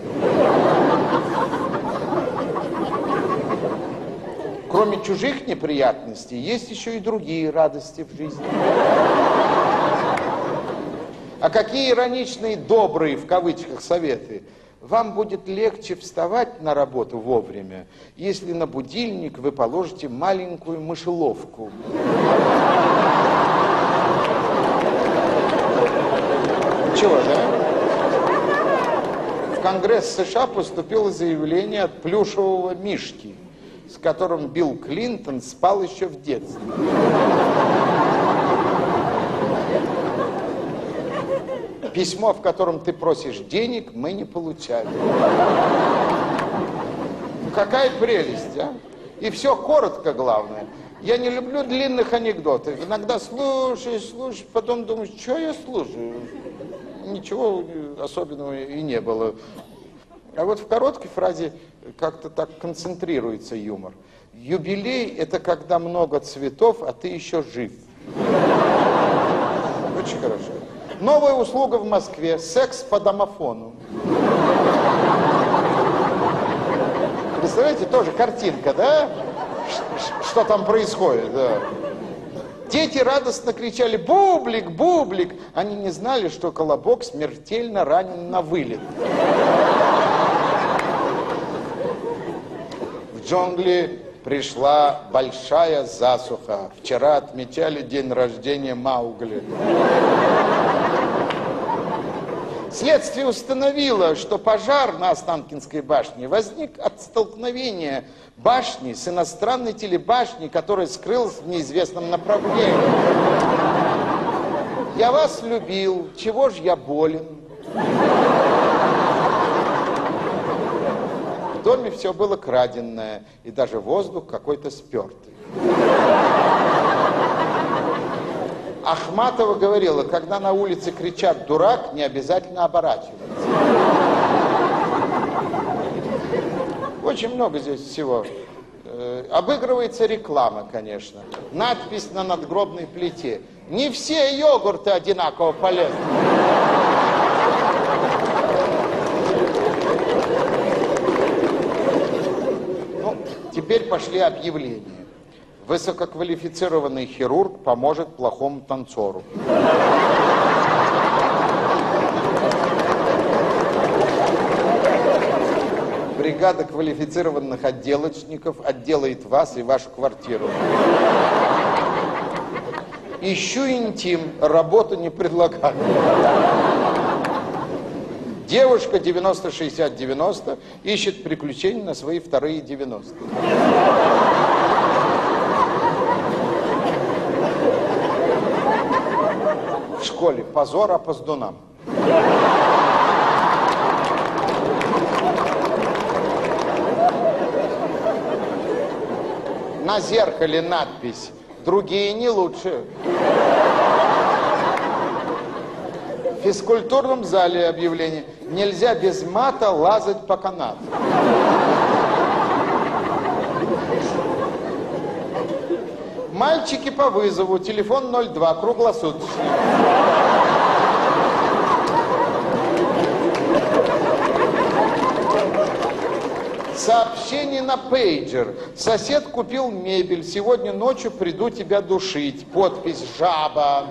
Кроме чужих неприятностей, есть еще и другие радости в жизни. А какие ироничные, добрые, в кавычках, советы. Вам будет легче вставать на работу вовремя, если на будильник вы положите маленькую мышеловку. Чего, да? В Конгресс США поступило заявление от плюшевого мишки, с которым Билл Клинтон спал еще в детстве. Письмо, в котором ты просишь денег, мы не получали. Ну, какая прелесть, а? И все коротко, главное. Я не люблю длинных анекдотов. Иногда слушаешь, слушаешь, потом думаешь, что я слушаю? Ничего особенного и не было. А вот в короткой фразе как-то так концентрируется юмор. Юбилей – это когда много цветов, а ты еще жив. Очень хорошо. Новая услуга в Москве – секс по домофону. Представляете, тоже картинка, да? Что там происходит, да. Дети радостно кричали «Бублик! Бублик!» Они не знали, что Колобок смертельно ранен на вылет. В джунгли пришла большая засуха. Вчера отмечали день рождения Маугли. Следствие установило, что пожар на Останкинской башне возник от столкновения башни с иностранной телебашней, которая скрылась в неизвестном направлении. Я вас любил, чего ж я болен? В доме все было краденное, и даже воздух какой-то спертый. Ахматова говорила, когда на улице кричат «дурак», не обязательно оборачиваться. Очень много здесь всего. Э, Обыгрывается реклама, конечно. Надпись на надгробной плите. Не все йогурты одинаково полезны. Ну, теперь пошли объявления. Высококвалифицированный хирург поможет плохому танцору. Бригада квалифицированных отделочников отделает вас и вашу квартиру. Ищу интим, работу не предлагаю. Девушка 90-60-90 ищет приключений на свои вторые 90. В школе позор опоздунам. На зеркале надпись «Другие не лучше». В физкультурном зале объявление «Нельзя без мата лазать по канату». Мальчики по вызову, телефон 02, круглосуточный. Сообщение на пейджер. Сосед купил мебель. Сегодня ночью приду тебя душить. Подпись «Жаба».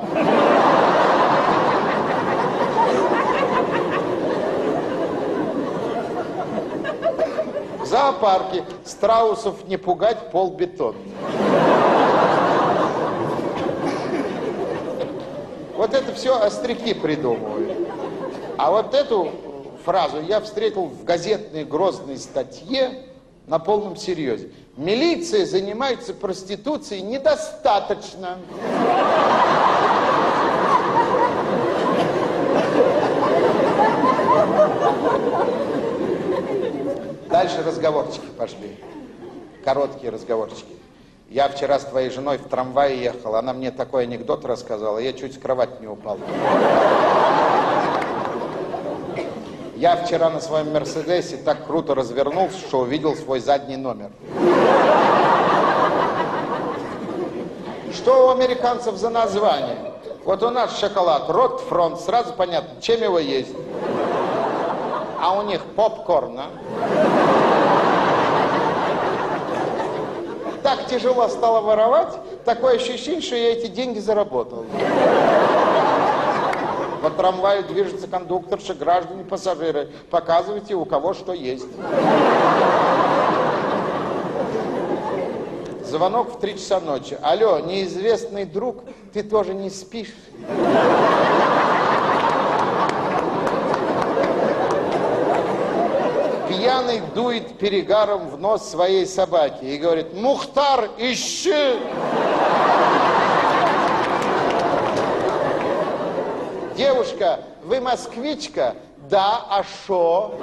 В зоопарке страусов не пугать полбетон. Вот это все остряки придумывают. А вот эту фразу я встретил в газетной грозной статье на полном серьезе. Милиция занимается проституцией недостаточно. Дальше разговорчики пошли. Короткие разговорчики. Я вчера с твоей женой в трамвае ехал, она мне такой анекдот рассказала, я чуть с кровати не упал. Я вчера на своем Мерседесе так круто развернулся, что увидел свой задний номер. Что у американцев за название? Вот у нас шоколад Ротфронт, сразу понятно, чем его есть. А у них попкорн, а? Так тяжело стало воровать, такое ощущение, что я эти деньги заработал. По трамваю движется кондукторша, граждане, пассажиры. Показывайте, у кого что есть. Звонок в три часа ночи. Алло, неизвестный друг, ты тоже не спишь? Пьяный дует перегаром в нос своей собаки и говорит, Мухтар, ищи! Девушка, вы москвичка? Да, а шо?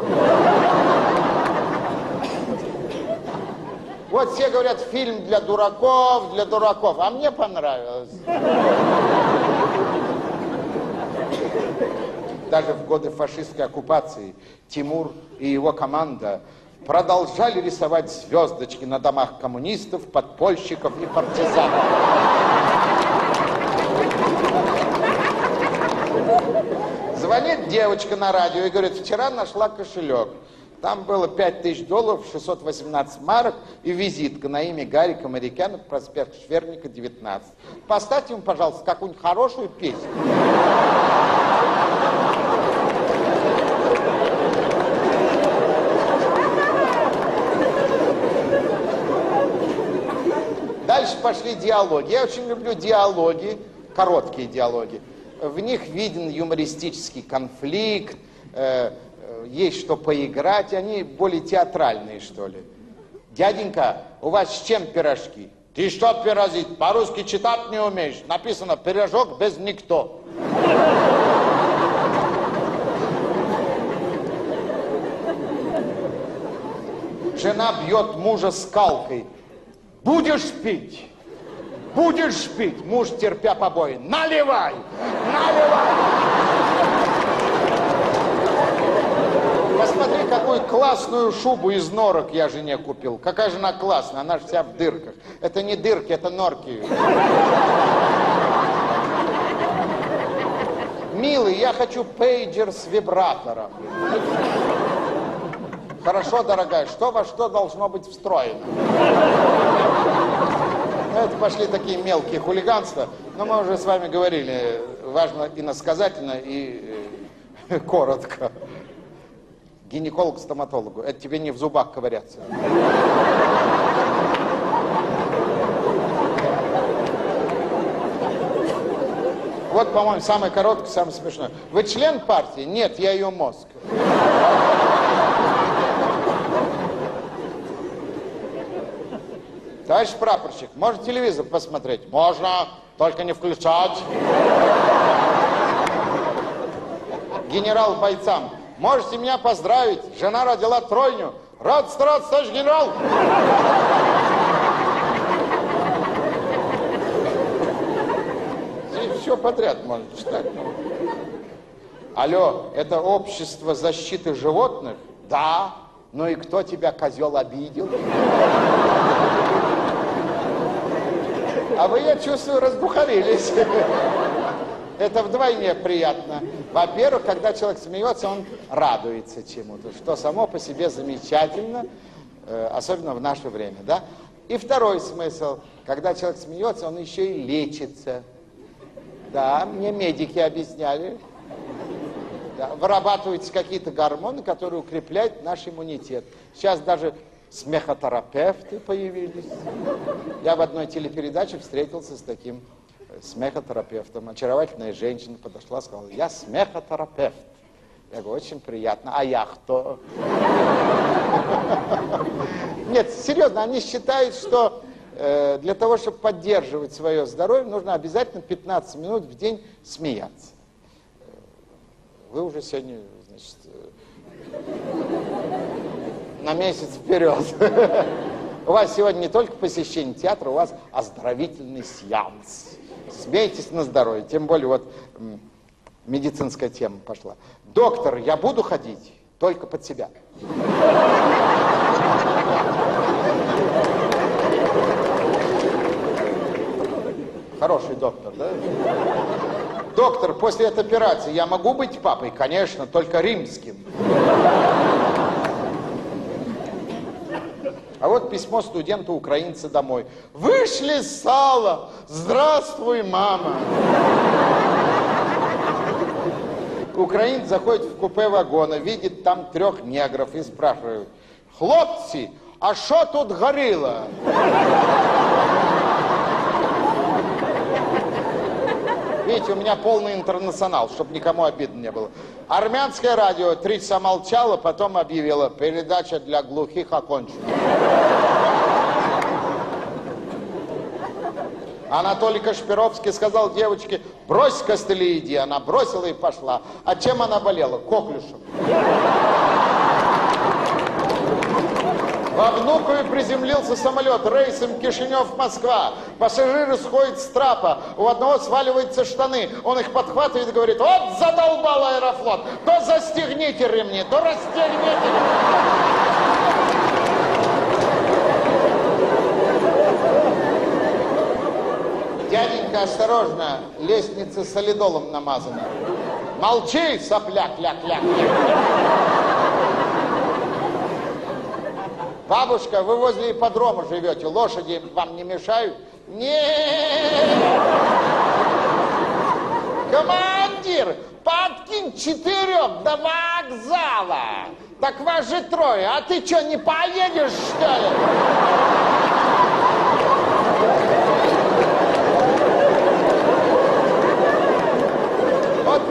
Вот все говорят, фильм для дураков, для дураков. А мне понравилось. Даже в годы фашистской оккупации Тимур и его команда продолжали рисовать звездочки на домах коммунистов, подпольщиков и партизанов. Звонит девочка на радио и говорит, вчера нашла кошелек. Там было 5000 долларов, 618 марок и визитка на имя Гарика Марикяна, проспект Шверника, 19. Поставьте ему, пожалуйста, какую-нибудь хорошую песню. Дальше пошли диалоги. Я очень люблю диалоги, короткие диалоги. В них виден юмористический конфликт, э, э, есть что поиграть, они более театральные, что ли. Дяденька, у вас с чем пирожки? Ты что пирожить? По-русски читать не умеешь. Написано пирожок без никто. Жена бьет мужа скалкой. Будешь пить? Будешь пить? Муж, терпя побои. Наливай! Наливай! Посмотри, какую классную шубу из норок я жене купил. Какая жена классная, она же вся в дырках. Это не дырки, это норки. Милый, я хочу пейджер с вибратором. Хорошо, дорогая, что во что должно быть встроено? Ну, это пошли такие мелкие хулиганства, но мы уже с вами говорили, важно иносказательно и э, коротко. Гинеколог стоматологу, это тебе не в зубах ковыряться. Вот, по-моему, самый короткий, самый смешной. Вы член партии? Нет, я ее мозг. Товарищ прапорщик, можно телевизор посмотреть? Можно, только не включать. Генерал бойцам, можете меня поздравить, жена родила тройню. Рад стараться, товарищ генерал. Здесь все подряд можно читать. Алло, это общество защиты животных? Да. Ну и кто тебя, козел, обидел? А вы, я чувствую, разбухарились. Это вдвойне приятно. Во-первых, когда человек смеется, он радуется чему-то, что само по себе замечательно, э, особенно в наше время, да? И второй смысл, когда человек смеется, он еще и лечится. Да, мне медики объясняли. Да, вырабатываются какие-то гормоны, которые укрепляют наш иммунитет. Сейчас даже смехотерапевты появились. Я в одной телепередаче встретился с таким э, смехотерапевтом. Очаровательная женщина подошла, сказала, я смехотерапевт. Я говорю, очень приятно. А я кто? Нет, серьезно, они считают, что э, для того, чтобы поддерживать свое здоровье, нужно обязательно 15 минут в день смеяться. Вы уже сегодня, значит, э, на месяц вперед. У вас сегодня не только посещение театра, у вас оздоровительный сеанс. Смейтесь на здоровье. Тем более вот медицинская тема пошла. Доктор, я буду ходить только под себя. Хороший доктор, да? Доктор, после этой операции я могу быть папой? Конечно, только римским. А вот письмо студента украинца домой. Вышли сало. Здравствуй, мама. Украинец заходит в купе вагона, видит там трех негров и спрашивает. Хлопцы, а что тут горело? Видите, у меня полный интернационал, чтобы никому обидно не было. Армянское радио три молчало, потом объявило, передача для глухих окончена. Анатолий Кашпировский сказал девочке, брось костыли иди. Она бросила и пошла. А чем она болела? Коклюшем. Во Внукове приземлился самолет рейсом Кишинев-Москва. Пассажиры сходят с трапа. У одного сваливаются штаны. Он их подхватывает и говорит, вот задолбал аэрофлот. То застегните ремни, то расстегните. Дяденька, осторожно, лестница солидолом намазана. Молчи, сопляк, ляк, ляк, ляк. Бабушка, вы возле ипподрома живете, лошади вам не мешают? Нет! Командир, подкинь четырех до вокзала. Так вас же трое, а ты что, не поедешь, что ли? Вот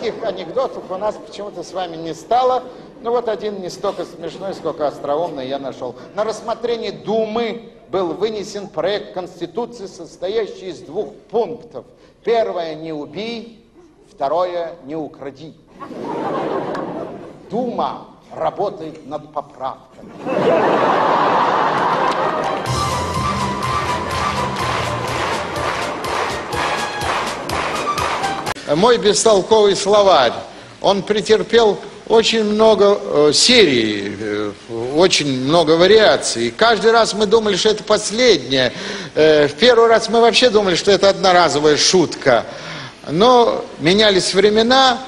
политических анекдотов у нас почему-то с вами не стало. Ну вот один не столько смешной, сколько остроумный я нашел. На рассмотрение Думы был вынесен проект Конституции, состоящий из двух пунктов. Первое – не убий, второе – не укради. Дума работает над поправками. Мой бестолковый словарь, он претерпел очень много э, серий, э, очень много вариаций. И каждый раз мы думали, что это последнее. Э, в первый раз мы вообще думали, что это одноразовая шутка. Но менялись времена,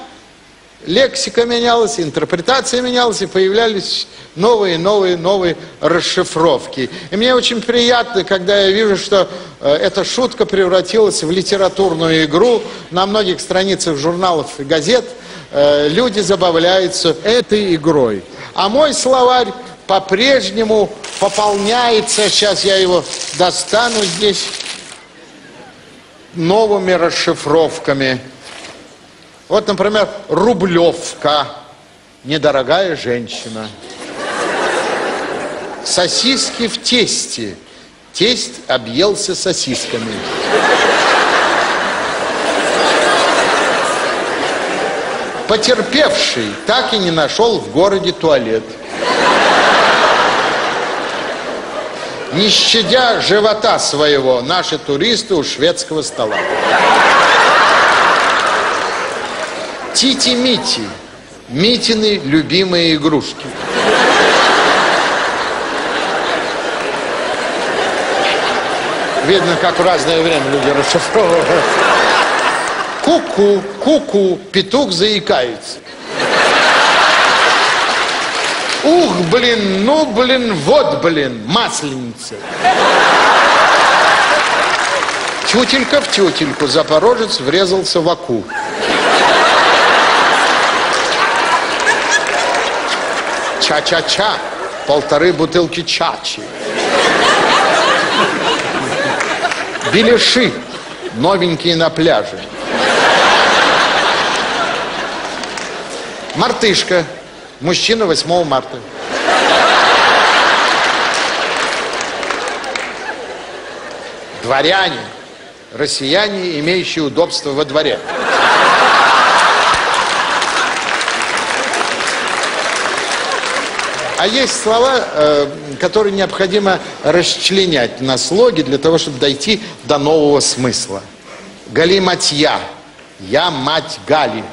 лексика менялась, интерпретация менялась, и появлялись новые, новые, новые расшифровки. И мне очень приятно, когда я вижу, что э, эта шутка превратилась в литературную игру на многих страницах журналов и газет. Э, люди забавляются этой игрой. А мой словарь по-прежнему пополняется, сейчас я его достану здесь, новыми расшифровками. Вот, например, рублевка, недорогая женщина. Сосиски в тесте. Тесть объелся сосисками. Потерпевший так и не нашел в городе туалет. Не щадя живота своего, наши туристы у шведского стола. Тити-мити. Митины любимые игрушки. Видно, как в разное время люди расшифровывают. Ку-ку, ку-ку, петух заикается. Ух, блин, ну, блин, вот, блин, масленица. Тютелька в тютельку, запорожец врезался в аку. Ча-ча-ча, полторы бутылки чачи. Беляши, новенькие на пляже. Мартышка, мужчина 8 марта. Дворяне, россияне, имеющие удобство во дворе. А есть слова, э, которые необходимо расчленять на слоги для того, чтобы дойти до нового смысла. Галиматья. Я мать Гали.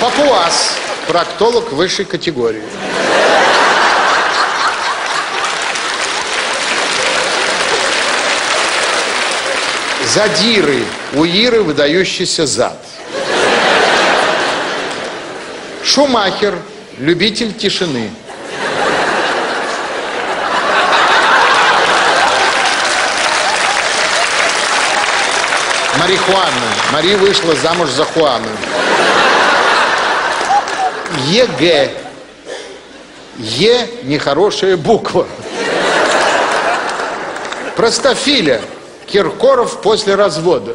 Папуас. Проктолог высшей категории. Задиры. У Иры выдающийся зад. Шумахер. Любитель тишины. Марихуана. Мари вышла замуж за Хуану. ЕГЭ. Е – нехорошая буква. Простофиля. Киркоров после развода.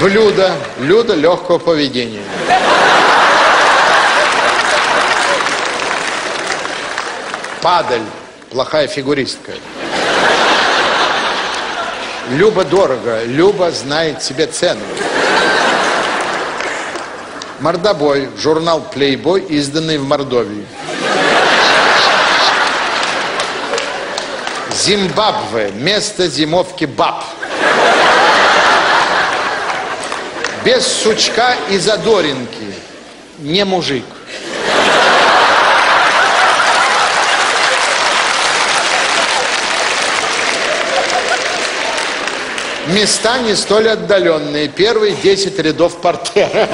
Блюдо. Блюдо легкого поведения. Падаль. Плохая фигуристка. Люба дорого. Люба знает себе цену. Мордобой. Журнал «Плейбой», изданный в Мордовии. Зимбабве. Место зимовки баб. Без сучка и задоринки. Не мужик. Места не столь отдаленные. Первые 10 рядов портера.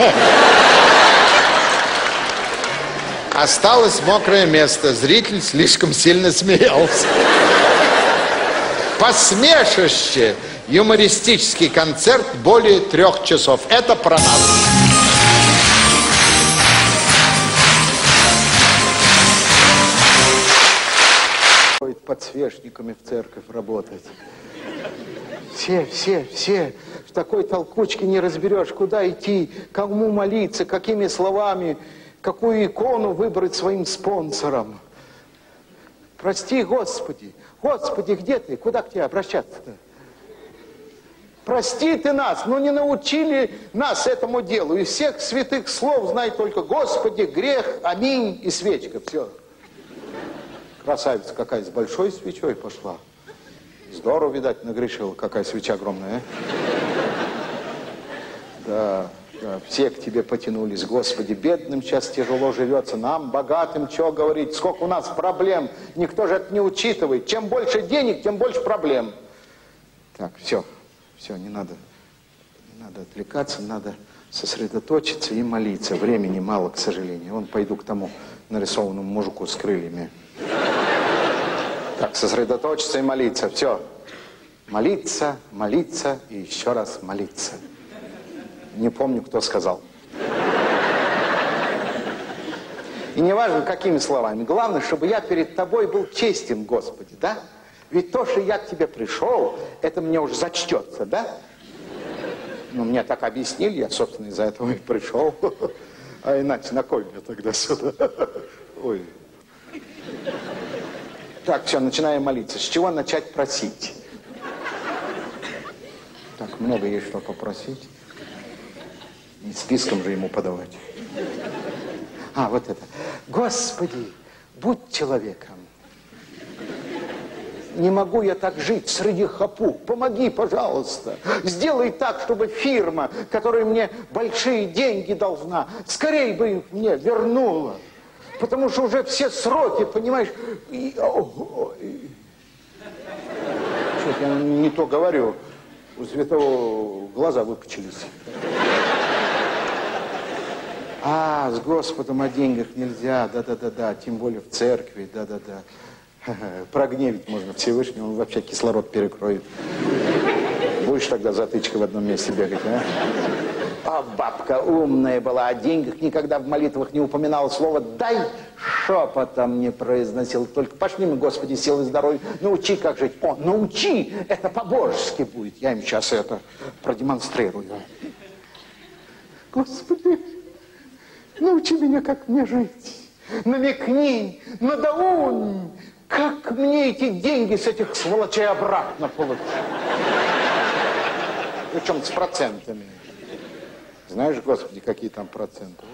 Осталось мокрое место. Зритель слишком сильно смеялся. Посмешище. Юмористический концерт более трех часов. Это про нас. Подсвечниками в церковь работать. Все, все, все. В такой толкучке не разберешь, куда идти, кому молиться, какими словами, какую икону выбрать своим спонсором. Прости, Господи. Господи, где ты? Куда к тебе обращаться-то? Прости ты нас, но не научили нас этому делу. Из всех святых слов знай только Господи, грех, аминь и свечка. Все. Красавица какая с большой свечой пошла. Здорово, видать, нагрешила, какая свеча огромная. а? Да, да, все к тебе потянулись. Господи, бедным сейчас тяжело живется, нам, богатым, что говорить, сколько у нас проблем. Никто же это не учитывает. Чем больше денег, тем больше проблем. Так, все, все, не надо, не надо отвлекаться, надо сосредоточиться и молиться. Времени мало, к сожалению. Вон пойду к тому нарисованному мужику с крыльями. Так, сосредоточиться и молиться. Все. Молиться, молиться и еще раз молиться. Не помню, кто сказал. И не важно, какими словами. Главное, чтобы я перед тобой был честен, Господи, да? Ведь то, что я к тебе пришел, это мне уже зачтется, да? Ну, мне так объяснили, я, собственно, из-за этого и пришел. А иначе на кой мне тогда сюда? Ой. Так, все, начинаем молиться. С чего начать просить? Так, много есть что попросить. Не списком же ему подавать. А, вот это. Господи, будь человеком. Не могу я так жить среди хапу. Помоги, пожалуйста. Сделай так, чтобы фирма, которая мне большие деньги должна, скорее бы их мне вернула. Потому что уже все сроки, понимаешь, и... Что я не то говорю. У святого глаза выпучились. А, с Господом о деньгах нельзя, да-да-да-да, тем более в церкви, да-да-да. Прогневить можно Всевышнего, он вообще кислород перекроет. Будешь тогда затычкой в одном месте бегать, а? А бабка умная была, о деньгах никогда в молитвах не упоминала слово «дай», шепотом не произносил. Только пошли мы, Господи, силы здоровья, научи, как жить. О, научи, это по-божески будет. Я им сейчас это продемонстрирую. Господи, научи меня, как мне жить. Намекни, надаунь, Как мне эти деньги с этих сволочей обратно получить? Причем с процентами. Знаешь, Господи, какие там проценты?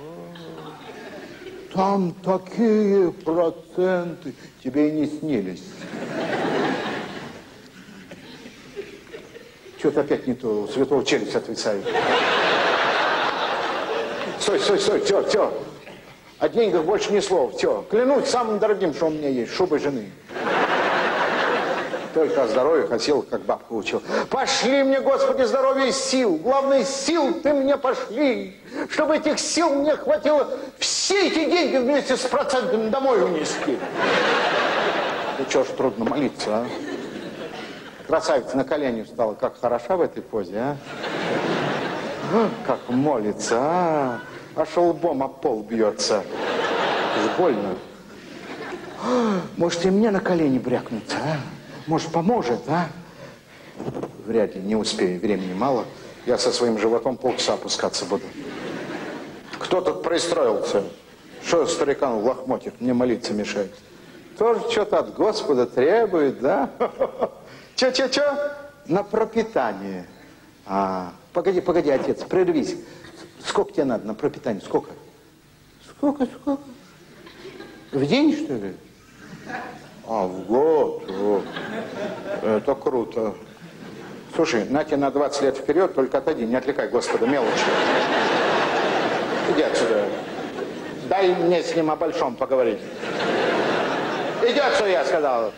Там такие проценты тебе и не снились. Что-то опять не то, у святого челюсть отвисает. Стой, стой, стой, все, все. О деньгах больше ни слов, все. Клянусь самым дорогим, что у меня есть, шубой жены. Только о здоровье хотел, как бабка учил. Пошли мне, Господи, здоровья и сил. Главное, сил ты мне пошли. Чтобы этих сил мне хватило все эти деньги вместе с процентами домой унести. Ну, что ж трудно молиться, а? Красавица на колени встала. Как хороша в этой позе? А, Как молится, а? Аж лбом о пол бьется. Больно. Может, и мне на колени брякнуться, а? Может, поможет, а? Вряд ли, не успею, времени мало. Я со своим животом полчаса опускаться буду. Кто тут пристроился? Что старикан в лохмотьях мне молиться мешает? Тоже что-то от Господа требует, да? Че-че-че? На пропитание. А, погоди, погоди, отец, прервись. Сколько тебе надо на пропитание? Сколько? Сколько, сколько? В день, что ли? А, в год? О, это круто. Слушай, на тебе на 20 лет вперед, только отойди, не отвлекай Господа, мелочи. Иди отсюда. Дай мне с ним о большом поговорить. Иди отсюда, я сказал.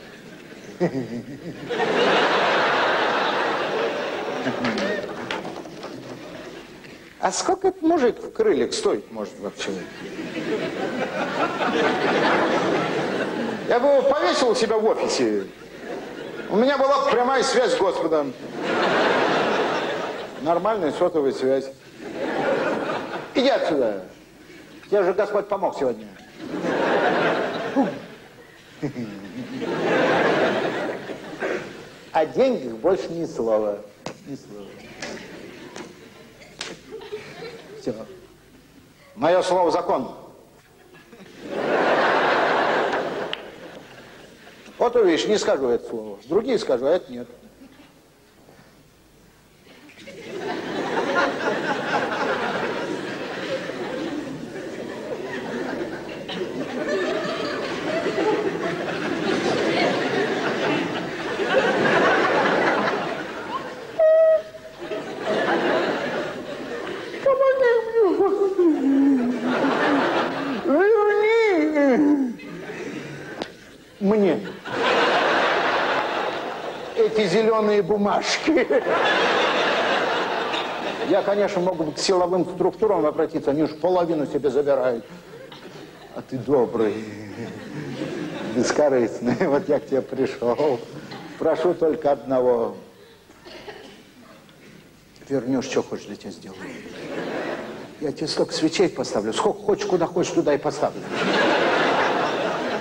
А сколько этот мужик в крыльях стоит, может, вообще? Я бы его повесил у себя в офисе. У меня была прямая связь с Господом. Нормальная сотовая связь. Иди отсюда. Тебе же Господь помог сегодня. О деньгах больше ни слова. Ни слова. Все. Мое слово закон. Вот увидишь, не скажу это слово. Другие скажу, а это нет. Верни мне эти зеленые бумажки. Я, конечно, мог бы к силовым структурам обратиться, они уж половину себе забирают. А ты добрый, бескорыстный. Вот я к тебе пришел. Прошу только одного. Вернешь, что хочешь, для тебя сделаю. Я тебе столько свечей поставлю. Сколько хочешь, куда хочешь, туда и поставлю.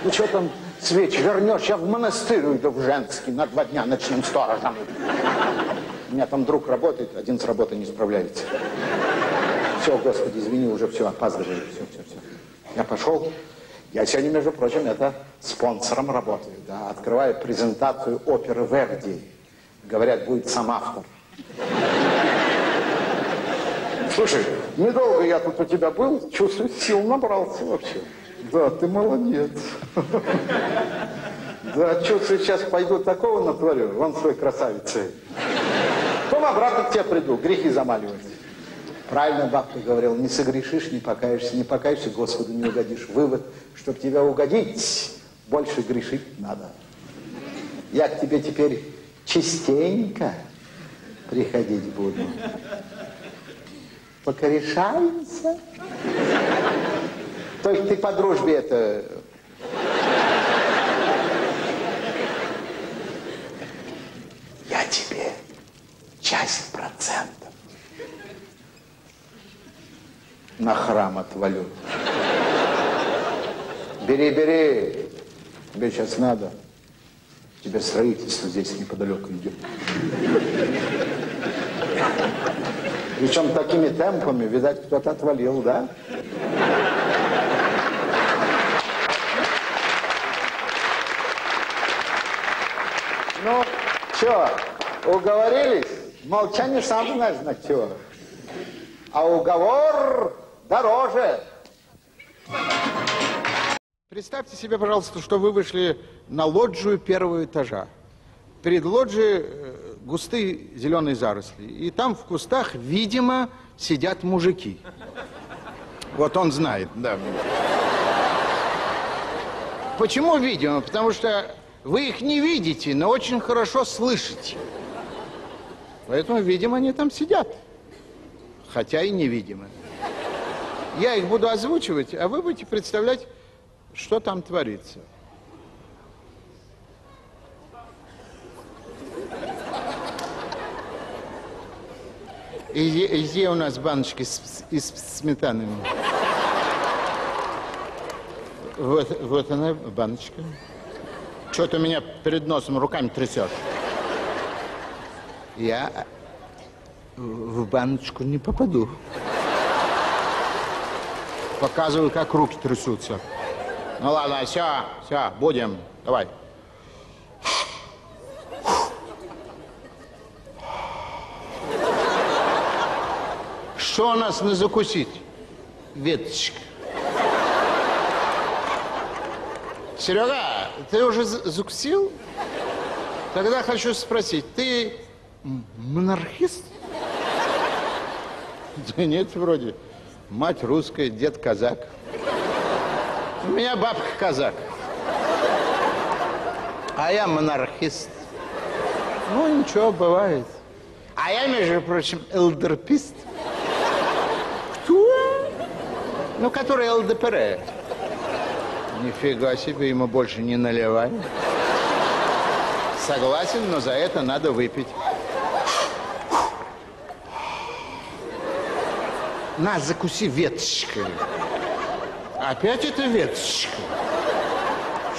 Ну что там свечи, вернешь, я в монастырь уйду в женский на два дня ночным сторожем. У меня там друг работает, один с работы не справляется. Все, Господи, извини, уже все, опаздываю, все, все, все. Я пошел. Я сегодня, между прочим, это спонсором работаю, да, открываю презентацию оперы Верди. Говорят, будет сам автор. Слушай, недолго я тут у тебя был, чувствую, сил набрался вообще. Да, ты молодец. Да, чувствую, сейчас пойду такого натворю, вон свой красавицы. Потом обратно к тебе приду, грехи замаливать. Правильно бабка говорила, не согрешишь, не покаешься, не покаешься, Господу не угодишь. Вывод, чтобы тебя угодить, больше грешить надо. Я к тебе теперь частенько приходить буду. Покорешаемся. Только ты по дружбе это... Я тебе часть процентов на храм отвалю. Бери, бери. Тебе сейчас надо. Тебе строительство здесь неподалеку идет. Причем такими темпами, видать, кто-то отвалил, да? Че, уговорились? Молчание сам знаешь на чего. А уговор дороже. Представьте себе, пожалуйста, что вы вышли на лоджию первого этажа. Перед лоджией э, густые зеленые заросли. И там в кустах, видимо, сидят мужики. Вот он знает, да. Почему видимо? Потому что вы их не видите, но очень хорошо слышите. Поэтому, видимо, они там сидят. Хотя и невидимо. Я их буду озвучивать, а вы будете представлять, что там творится. И и где у нас баночки с, из сметаны? Вот, вот она, баночка. Что ты меня перед носом руками трясешь? Я в баночку не попаду. Показываю, как руки трясутся. Ну ладно, все, все, будем. Давай. Что у нас на закусить? Веточка. Серега, ты уже закусил? Тогда хочу спросить, ты монархист? Да нет, вроде. Мать русская, дед казак. У меня бабка казак. А я монархист. Ну, ничего, бывает. А я, между прочим, элдерпист. Кто? Ну, который ЛДПР. Нифига себе, ему больше не наливай. Согласен, но за это надо выпить. На, закуси веточкой. Опять эта веточка?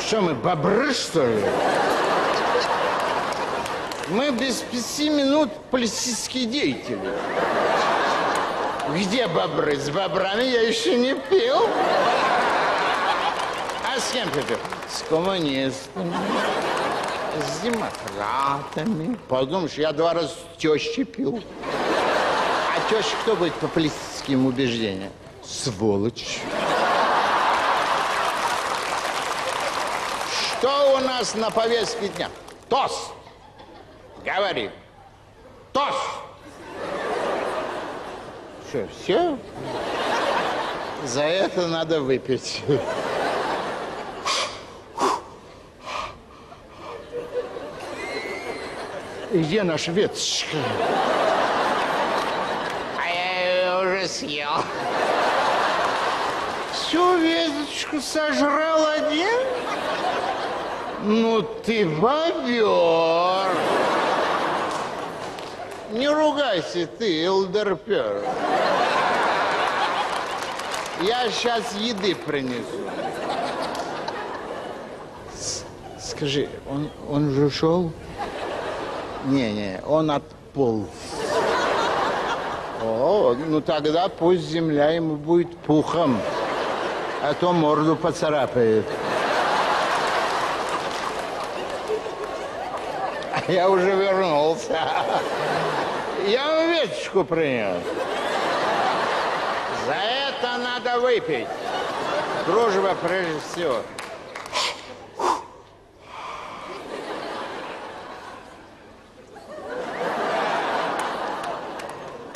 Что мы, бобры, что ли? Мы без пяти минут политические деятели. Где бобры? С бобрами я еще не пил. С кем ты пил? С коммунистами, с демократами. Подумаешь, я два раза с тещей пил. А теща кто будет по политическим убеждениям? Сволочь. Что у нас на повестке дня? ТОС. Говори. ТОС. Что, все? За это надо выпить. Где наша веточка? А я ее уже съел. Всю веточку сожрал один? Ну ты бобер. Не ругайся ты, элдерпер. Я сейчас еды принесу. Скажи, он, он же ушел? Не-не, он отполз. О, ну тогда пусть земля ему будет пухом, а то морду поцарапает. А Я уже вернулся. Я ему веточку принес. За это надо выпить. Дружба прежде всего.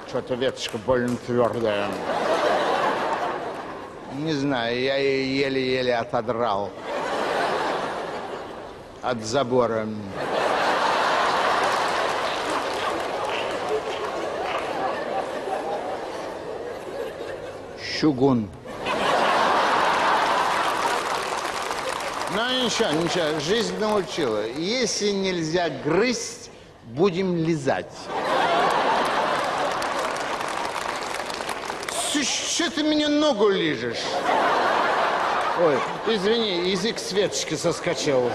Что-то веточка больно твердая. Не знаю, я ее еле-еле отодрал от забора. Щугун. Ну ничего, ничего, жизнь научила. Если нельзя грызть, будем лизать. Что ты мне ногу лижешь? Ой, извини, язык с веточки соскочил.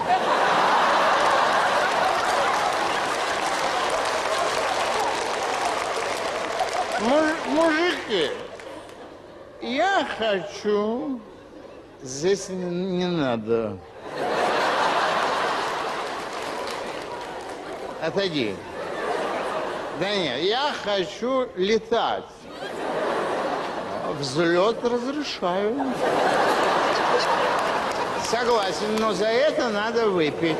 Муж- мужики, я хочу... Здесь не, не надо. Отойди. Да нет, я хочу летать. Взлет разрешаю. Согласен, но за это надо выпить.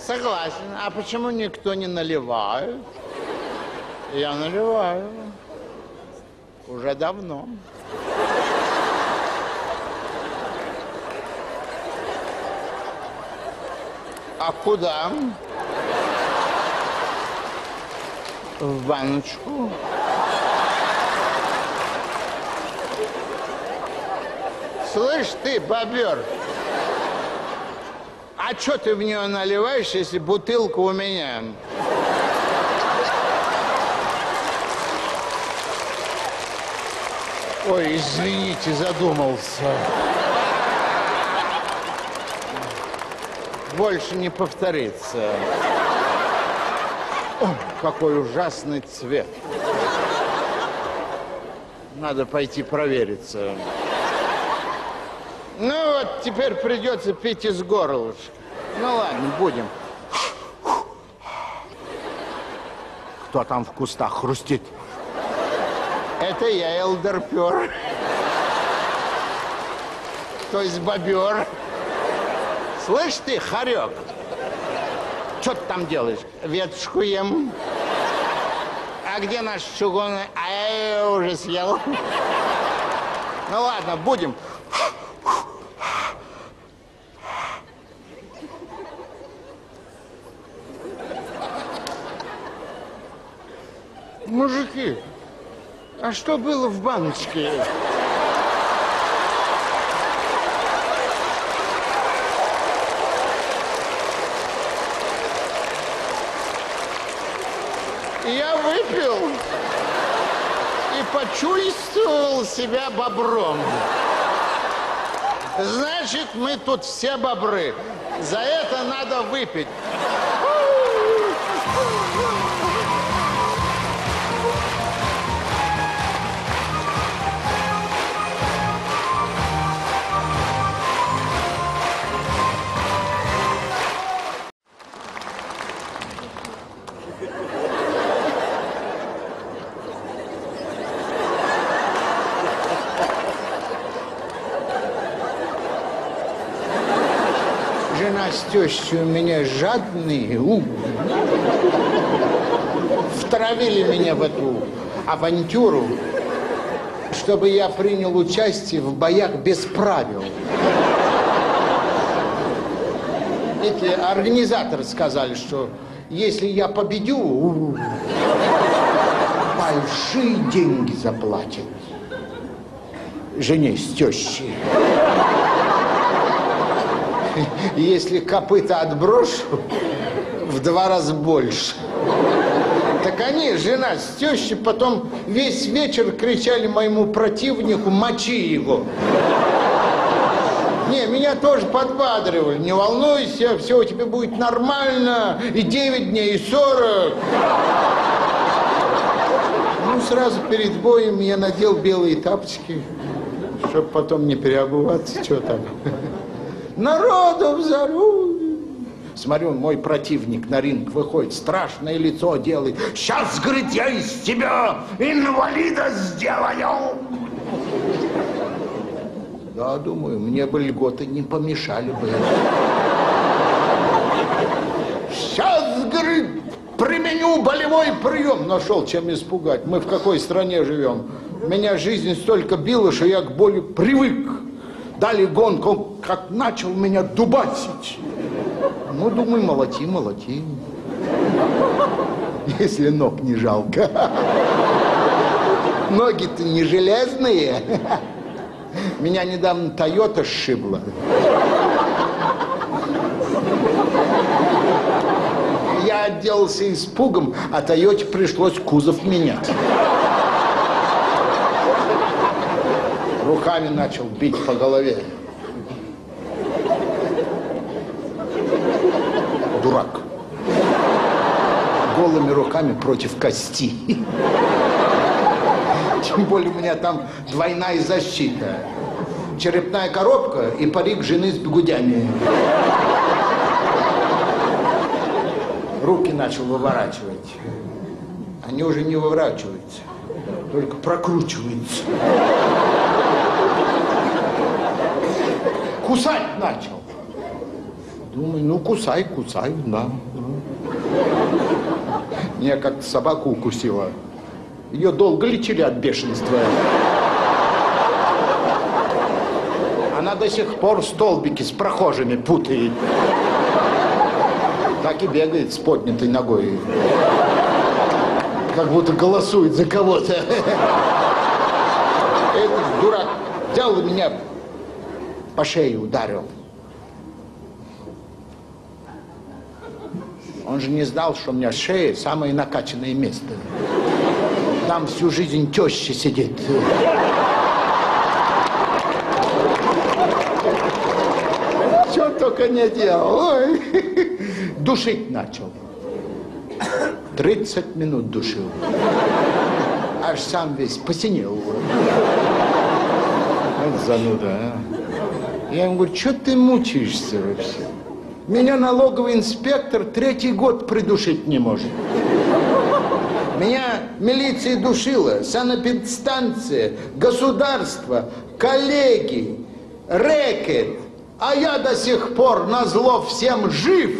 Согласен. А почему никто не наливает? Я наливаю. Уже давно. А куда? В баночку. Слышь ты, бобер, а что ты в нее наливаешь, если бутылка у меня? Ой, извините, задумался. Больше не повторится. О, какой ужасный цвет. Надо пойти провериться. Теперь придется пить из горлышка. Ну ладно, будем. Кто там в кустах хрустит? Это я, элдерпер. То есть бобер. Слышь ты, хорек, что ты там делаешь? Веточку ем. А где наш чугунный? А я ее уже съел. Ну ладно, будем. Мужики, а что было в баночке? Я выпил и почувствовал себя бобром. Значит, мы тут все бобры. За это надо выпить. Тещей у меня жадные, у. Втравили меня в эту авантюру, чтобы я принял участие в боях без правил. Эти организаторы сказали, что если я победю, большие деньги заплатят жене с тещей. Если копыта отброшу, в два раза больше. Так они, жена с тещей, потом весь вечер кричали моему противнику «мочи его». Не, меня тоже подбадривали. Не волнуйся, все у тебя будет нормально. И 9 дней, и 40. Ну, сразу перед боем я надел белые тапочки, чтобы потом не переобуваться. Что там? Народу взорву. Смотрю, мой противник на ринг выходит, страшное лицо делает. Сейчас, говорит, я из тебя инвалида сделаю. Да, думаю, мне бы льготы не помешали бы. Сейчас, говорит, применю болевой прием. Нашел, чем испугать. Мы в какой стране живем? Меня жизнь столько била, что я к боли привык. Дали гонку, он как начал меня дубасить. Ну, думаю, молоти, молоти. Если ног не жалко. Ноги-то не железные. Меня недавно Тойота сшибла. Я отделался испугом, а Тойоте пришлось кузов менять. Руками начал бить по голове. Дурак. Голыми руками против кости. Тем более у меня там двойная защита. Черепная коробка и парик жены с бегудями. руки начал выворачивать. Они уже не выворачиваются, только прокручиваются. Кусать начал. Думаю, ну кусай, кусай, да. Меня как собаку укусила. Ее долго лечили от бешенства. Она до сих пор столбики с прохожими путает. Так и бегает с поднятой ногой. Как будто голосует за кого-то. Этот дурак взял меня по шее ударил. Он же не знал, что у меня шея самое накачанное место. Там всю жизнь теща сидит. Что только не делал. Ой. Душить начал. 30 минут душил. Аж сам весь посинел. Вот зануда, а. Я ему говорю, что ты мучаешься вообще? Меня налоговый инспектор третий год придушить не может. Меня милиция душила, санэпидстанция, государство, коллеги, рэкет. А я до сих пор на зло всем жив.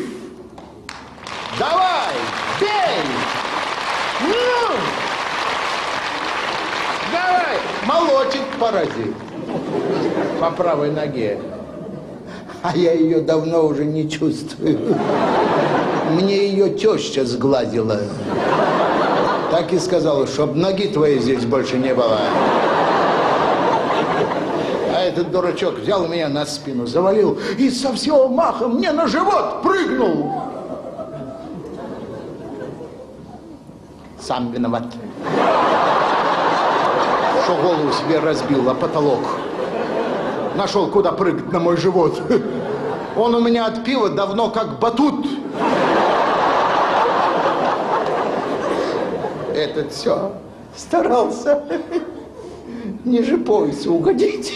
Давай, бей! Ну! Давай! Молотит паразит по правой ноге. А я ее давно уже не чувствую. Мне ее теща сгладила. Так и сказала, чтоб ноги твоей здесь больше не было. А этот дурачок взял меня на спину, завалил и со всего маха мне на живот прыгнул. Сам виноват. Что голову себе разбил, а потолок. Нашел, куда прыгать на мой живот. Он у меня от пива давно как батут. Этот все старался ниже пояса угодить.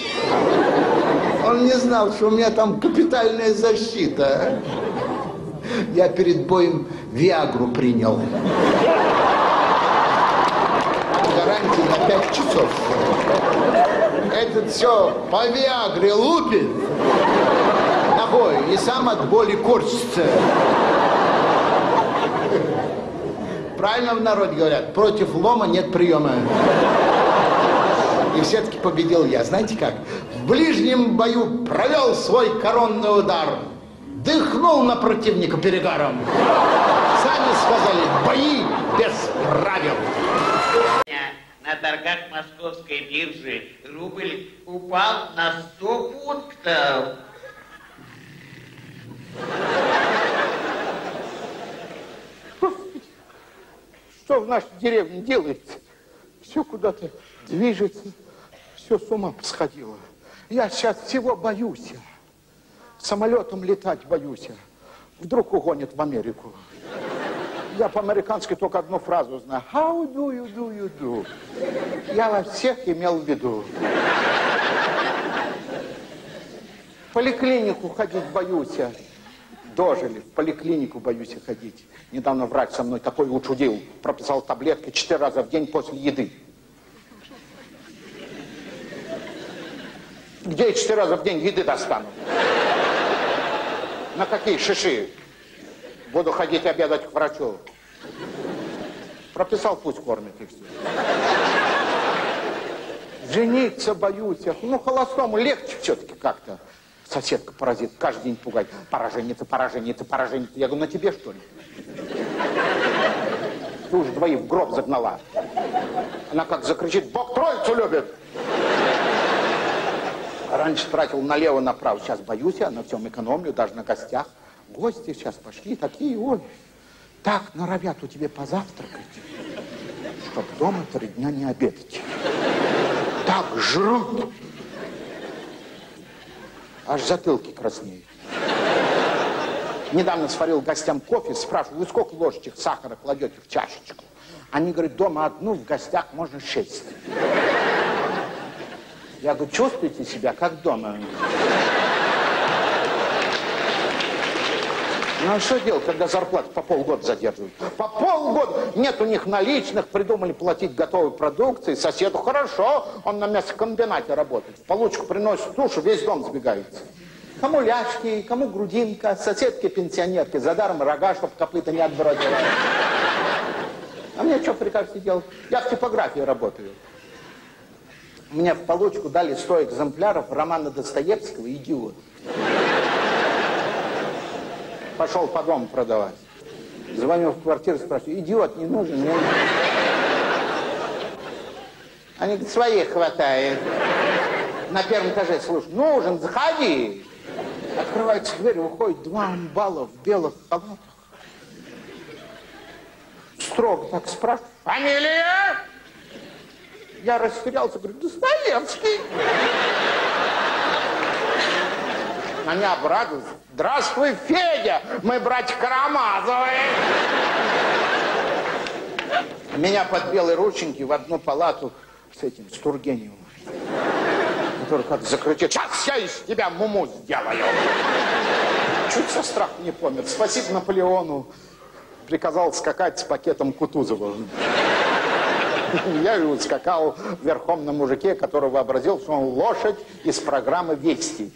Он не знал, что у меня там капитальная защита. Я перед боем Виагру принял. Гарантия на пять часов. Этот все по Виагре лупит ногой и сам от боли корчится. Правильно в народе говорят, против лома нет приема. И все-таки победил я. Знаете как? В ближнем бою провел свой коронный удар. Дыхнул на противника перегаром. Сами сказали, бои без правил. На торгах московской биржи рубль упал на 100 пунктов. Что в нашей деревне делается? Все куда-то движется, все с ума сходило. Я сейчас всего боюсь. Самолетом летать боюсь. Вдруг угонят в Америку. Я по-американски только одну фразу знаю. How do you do you do? Я во всех имел в виду. В поликлинику ходить боюсь. Дожили, в поликлинику боюсь ходить. Недавно врач со мной такой учудил. Прописал таблетки четыре раза в день после еды. Где я четыре раза в день еды достану? На какие шиши? Буду ходить обедать к врачу. Прописал, пусть кормит их все. Жениться боюсь. Ну, холостому легче все-таки как-то. Соседка паразит, каждый день пугает. Пора жениться, пора жениться, пора жениться. Я говорю, на тебе что ли? Ты уже двоих в гроб загнала. Она как закричит, Бог троицу любит. Раньше тратил налево-направо, сейчас боюсь я, на всем экономлю, даже на гостях. Гости сейчас пошли такие, ой, так норовят у тебя позавтракать, чтоб дома три дня не обедать. Так жрут. Аж затылки краснеют. Недавно сварил гостям кофе, спрашиваю, вы сколько ложечек сахара кладете в чашечку? Они говорят, дома одну, в гостях можно шесть. Я говорю, чувствуете себя как дома? Ну а что делать, когда зарплату по полгода задерживают? По полгода! Нет у них наличных, придумали платить готовой продукции. Соседу хорошо, он на мясокомбинате работает. В получку приносит тушу, весь дом сбегается. Кому ляжки, кому грудинка, соседки пенсионерки, за даром рога, чтобы копыта не отбродило. А мне что прикажете делать? Я в типографии работаю. Мне в получку дали 100 экземпляров романа Достоевского «Идиот». Пошел по дому продавать. Звоню в квартиру, спрашиваю, идиот не нужен? Мне... Они говорят, своих хватает. На первом этаже слушай, нужен, заходи. Открывается дверь, выходит два амбала в белых халатах. Строго так спрашивает, фамилия? Я растерялся, говорю, Достоевский. Они обрадуются. Здравствуй, Федя! Мы братья Карамазовы! Меня под белые рученьки в одну палату с этим, с Тургеневым. Который как закричит, сейчас я из тебя муму сделаю. Чуть со страха не помер. Спасибо Наполеону. Приказал скакать с пакетом Кутузова. Я скакал верхом на мужике, который вообразил, что он лошадь из программы «Вести».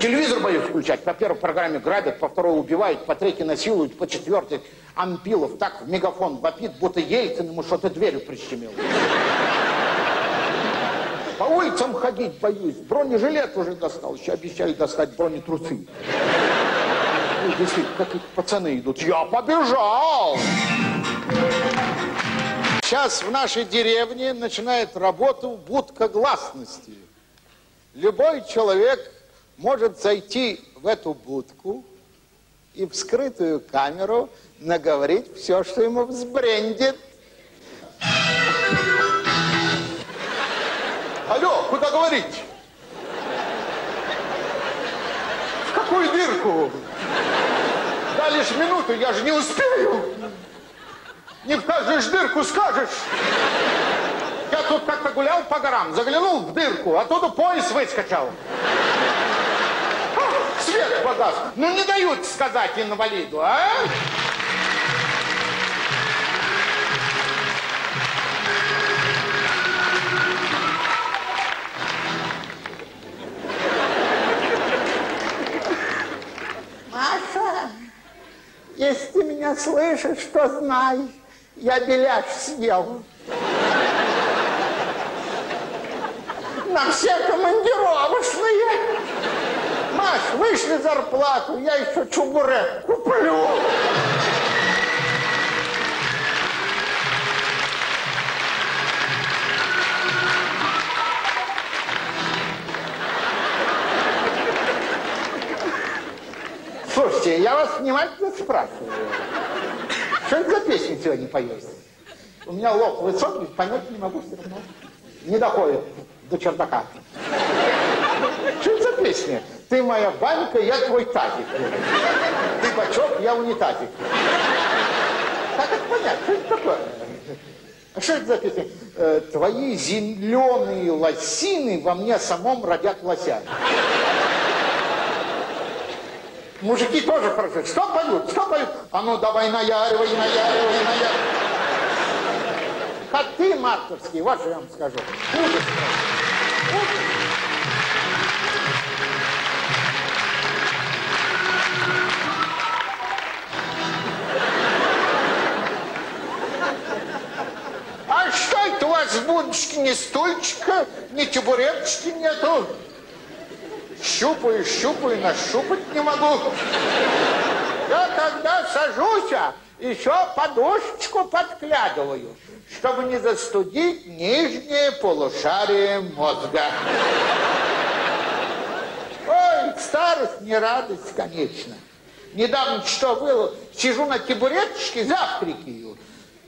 Телевизор боюсь включать. По первой программе грабят, по второй убивают, по третьей насилуют, по четвертой Ампилов так в мегафон вопит, будто Ельцин ему что-то дверью прищемил. По улицам ходить боюсь. Бронежилет уже достал. Еще обещали достать бронетрусы. Ну, действительно, как пацаны идут. Я побежал! Сейчас в нашей деревне начинает работу будка гласности. Любой человек может зайти в эту будку и в скрытую камеру наговорить все, что ему взбрендит. Алло, куда говорить? В какую дырку? Да лишь минуту, я же не успею. Не в каждую ж дырку скажешь. Я тут как-то гулял по горам, заглянул в дырку, оттуда пояс выскочил. А, свет подаст. Ну не дают сказать инвалиду, а? Маша, если ты меня слышишь, то знай, я беляш съел. На все командировочные. Маш, вышли зарплату, я еще чебурек куплю. Слушайте, я вас внимательно спрашиваю. Что это за песня сегодня поете? У меня лоб высокий, понять не могу все равно. Не доходит до чердака. Что это за песня? Ты моя банька, я твой тазик. Ты бачок, я унитазик. Как это понять? Что это такое? А что это за песня? Э, твои зеленые лосины во мне самом родят лося. Мужики тоже хорошо. Что поют? Что поют? А ну давай наяривай, наяривай, наяривай. Коты мартовские, вот что я вам скажу. Ужас. А что это у вас в будочке ни стульчика, ни табуреточки нету? Щупаю, щупаю, нащупать не могу. Я когда сажусь, а, еще подушечку подглядываю, чтобы не застудить нижнее полушарие мозга. Ой, старость не радость, конечно. Недавно что было, сижу на табуреточке, завтракаю.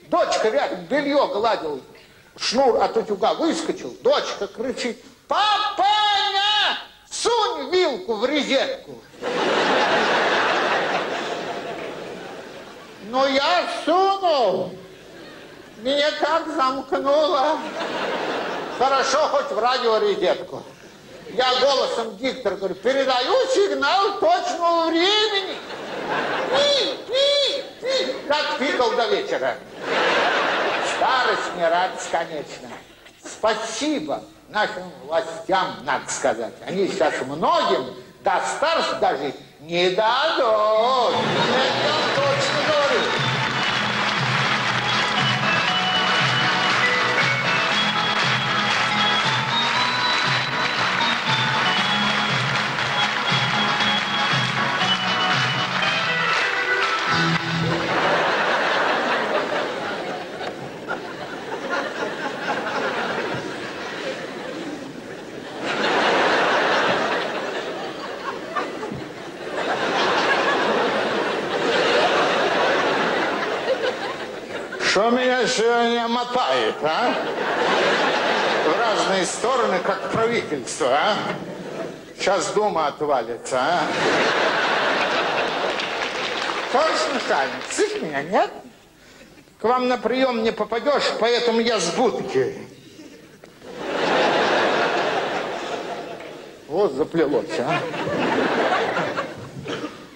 Дочка рядом белье гладила, шнур от утюга выскочил. Дочка кричит, папаня, сунь вилку в резетку. Но я сунул. Меня так замкнуло. Хорошо, хоть в радиорезетку. Я голосом диктора говорю, передаю сигнал точного времени. Пи, пи, пи, как пикал до вечера. Старость не радость, конечно. Спасибо нашим властям, надо сказать. Они сейчас многим до старости дожить не дадут. Я точно говорю. Сегодня мотает, а? В разные стороны, как правительство, а? Сейчас дома отвалится, а? Товарищ начальник, слышь меня, нет? К вам на прием не попадешь, поэтому я с будки. Вот заплелось, а?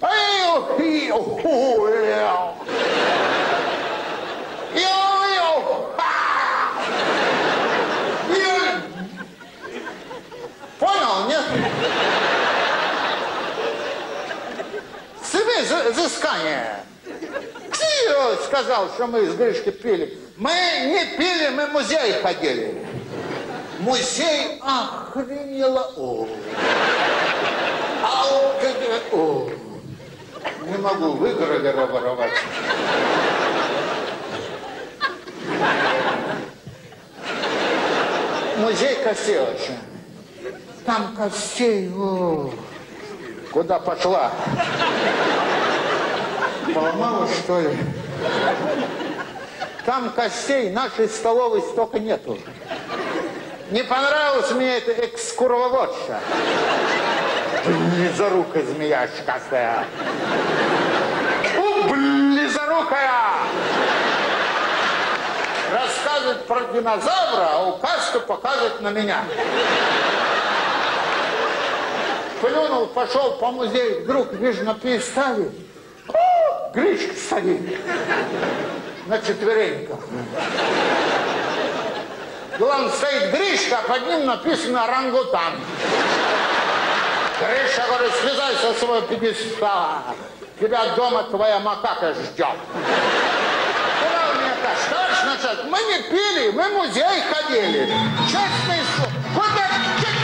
Ай, ох, и, ох, ой, ля. Йо-йо! Ха! Йо! Понял, нет? Себе за- взыскание. Кто сказал, что мы с Гришкой пили? Мы не пили, мы в музей ходили. Музей охренело. О. Как- О. Не могу выгорода воровать. Музей очень. Там костей, о, куда пошла? Поломала, что ли? Там костей нашей столовой столько нету. Не понравилась мне эта экскурвоводша. Близорукая змея шкастая. У, близорукая! Рассказывает про динозавра, а указка показывает на меня. Плюнул, пошел по музею, вдруг вижу на пьедестале. О, Гришка стоит на четвереньках. Главное, стоит Гришка, а под ним написано «Орангутан». Гриша, говорит, слезай со своего пьедестала. Тебя дома твоя макака ждет. Тащите? Товарищ начальник, мы не пили, мы в музей ходили. Честное слово. Куда?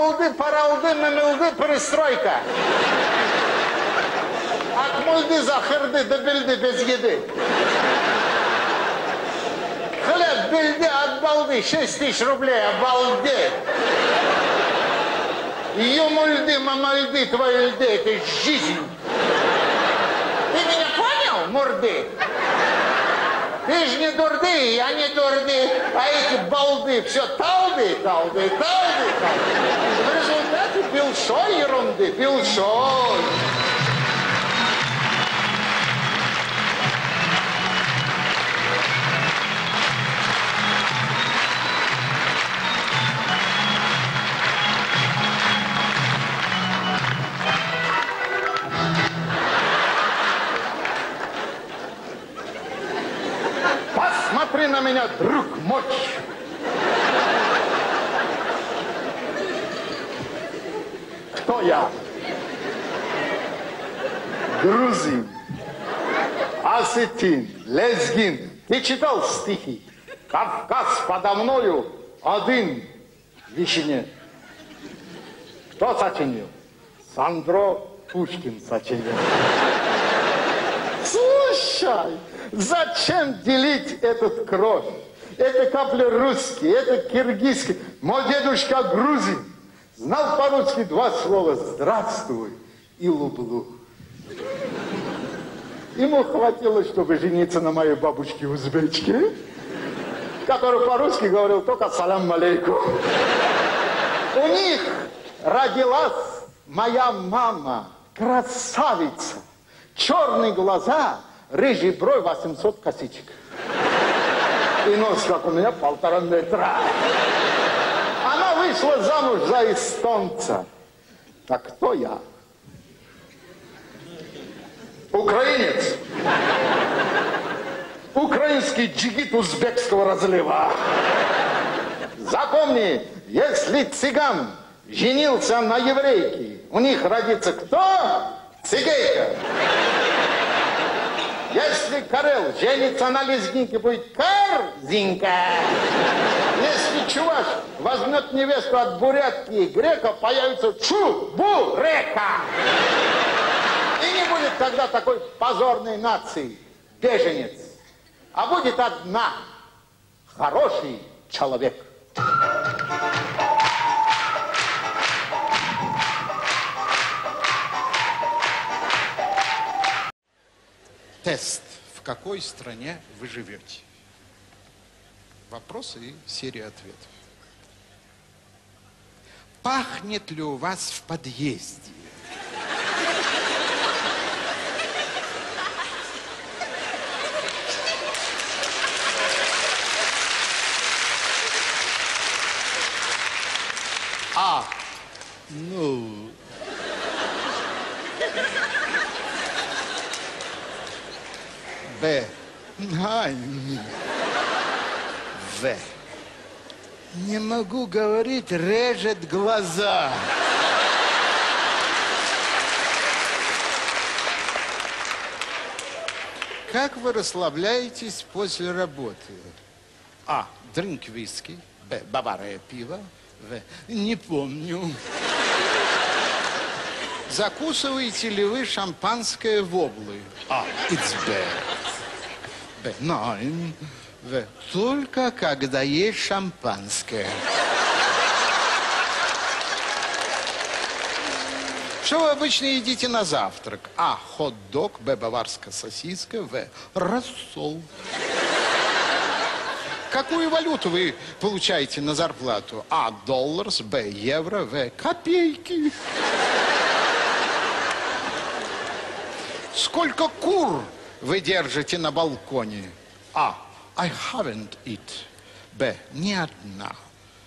Кугулды, паралды, мемилды, перестройка. От мульды захырды до бельды без еды. Хлеб, бельды от балды, 6 тысяч рублей, обалдеть. Юмульды, мамальды, твои льды, это жизнь. Ты меня понял, мурды? Ты ж не дурды, я не дурды, а эти балды все талды, талды, талды, талды. В результате пилшой ерунды, пилшой. Посмотри на меня, друг мой. Кто я? Грузин, осетин, лезгин. Ты читал стихи? Кавказ подо мною один вишне. Кто сочинил? Сандро Пушкин сочинил. Слушай, зачем делить этот кровь? Это капля русский, это киргизский. Мой дедушка грузин. Знал по-русски два слова «здравствуй» и «люблю». Ему хватило, чтобы жениться на моей бабушке узбечке, которая по-русски говорил только салам алейкум. У них родилась моя мама, красавица, черные глаза, рыжий бровь, 800 косичек. И нос, как у меня, полтора метра. Она вышла замуж за эстонца. Так кто я? Украинец. Украинский джигит узбекского разлива. Запомни, если цыган женился на еврейке, у них родится кто? Цигейка. Если Карел женится на лезгинке, будет Карзинка. Если чуваш возьмет невесту от бурятки и грека, появится Чубурека. И не будет тогда такой позорной нации, беженец. А будет одна, хороший человек. Тест. В какой стране вы живете? Вопросы и серия ответов. Пахнет ли у вас в подъезде? А. Ну. Б. Ай. В. Не могу говорить, режет глаза. Как вы расслабляетесь после работы? А. Дринк виски. Б. Бавария пиво. В. Не помню. Закусываете ли вы шампанское воблы? А. It's bad. Nein. В. Только когда есть шампанское. Что вы обычно едите на завтрак? А. Хот-дог. Б. Баварская сосиска. В. Рассол. Какую валюту вы получаете на зарплату? А. Доллар. Б. Евро. В. Копейки. Сколько кур вы держите на балконе? А. I haven't it. Б. Ни одна.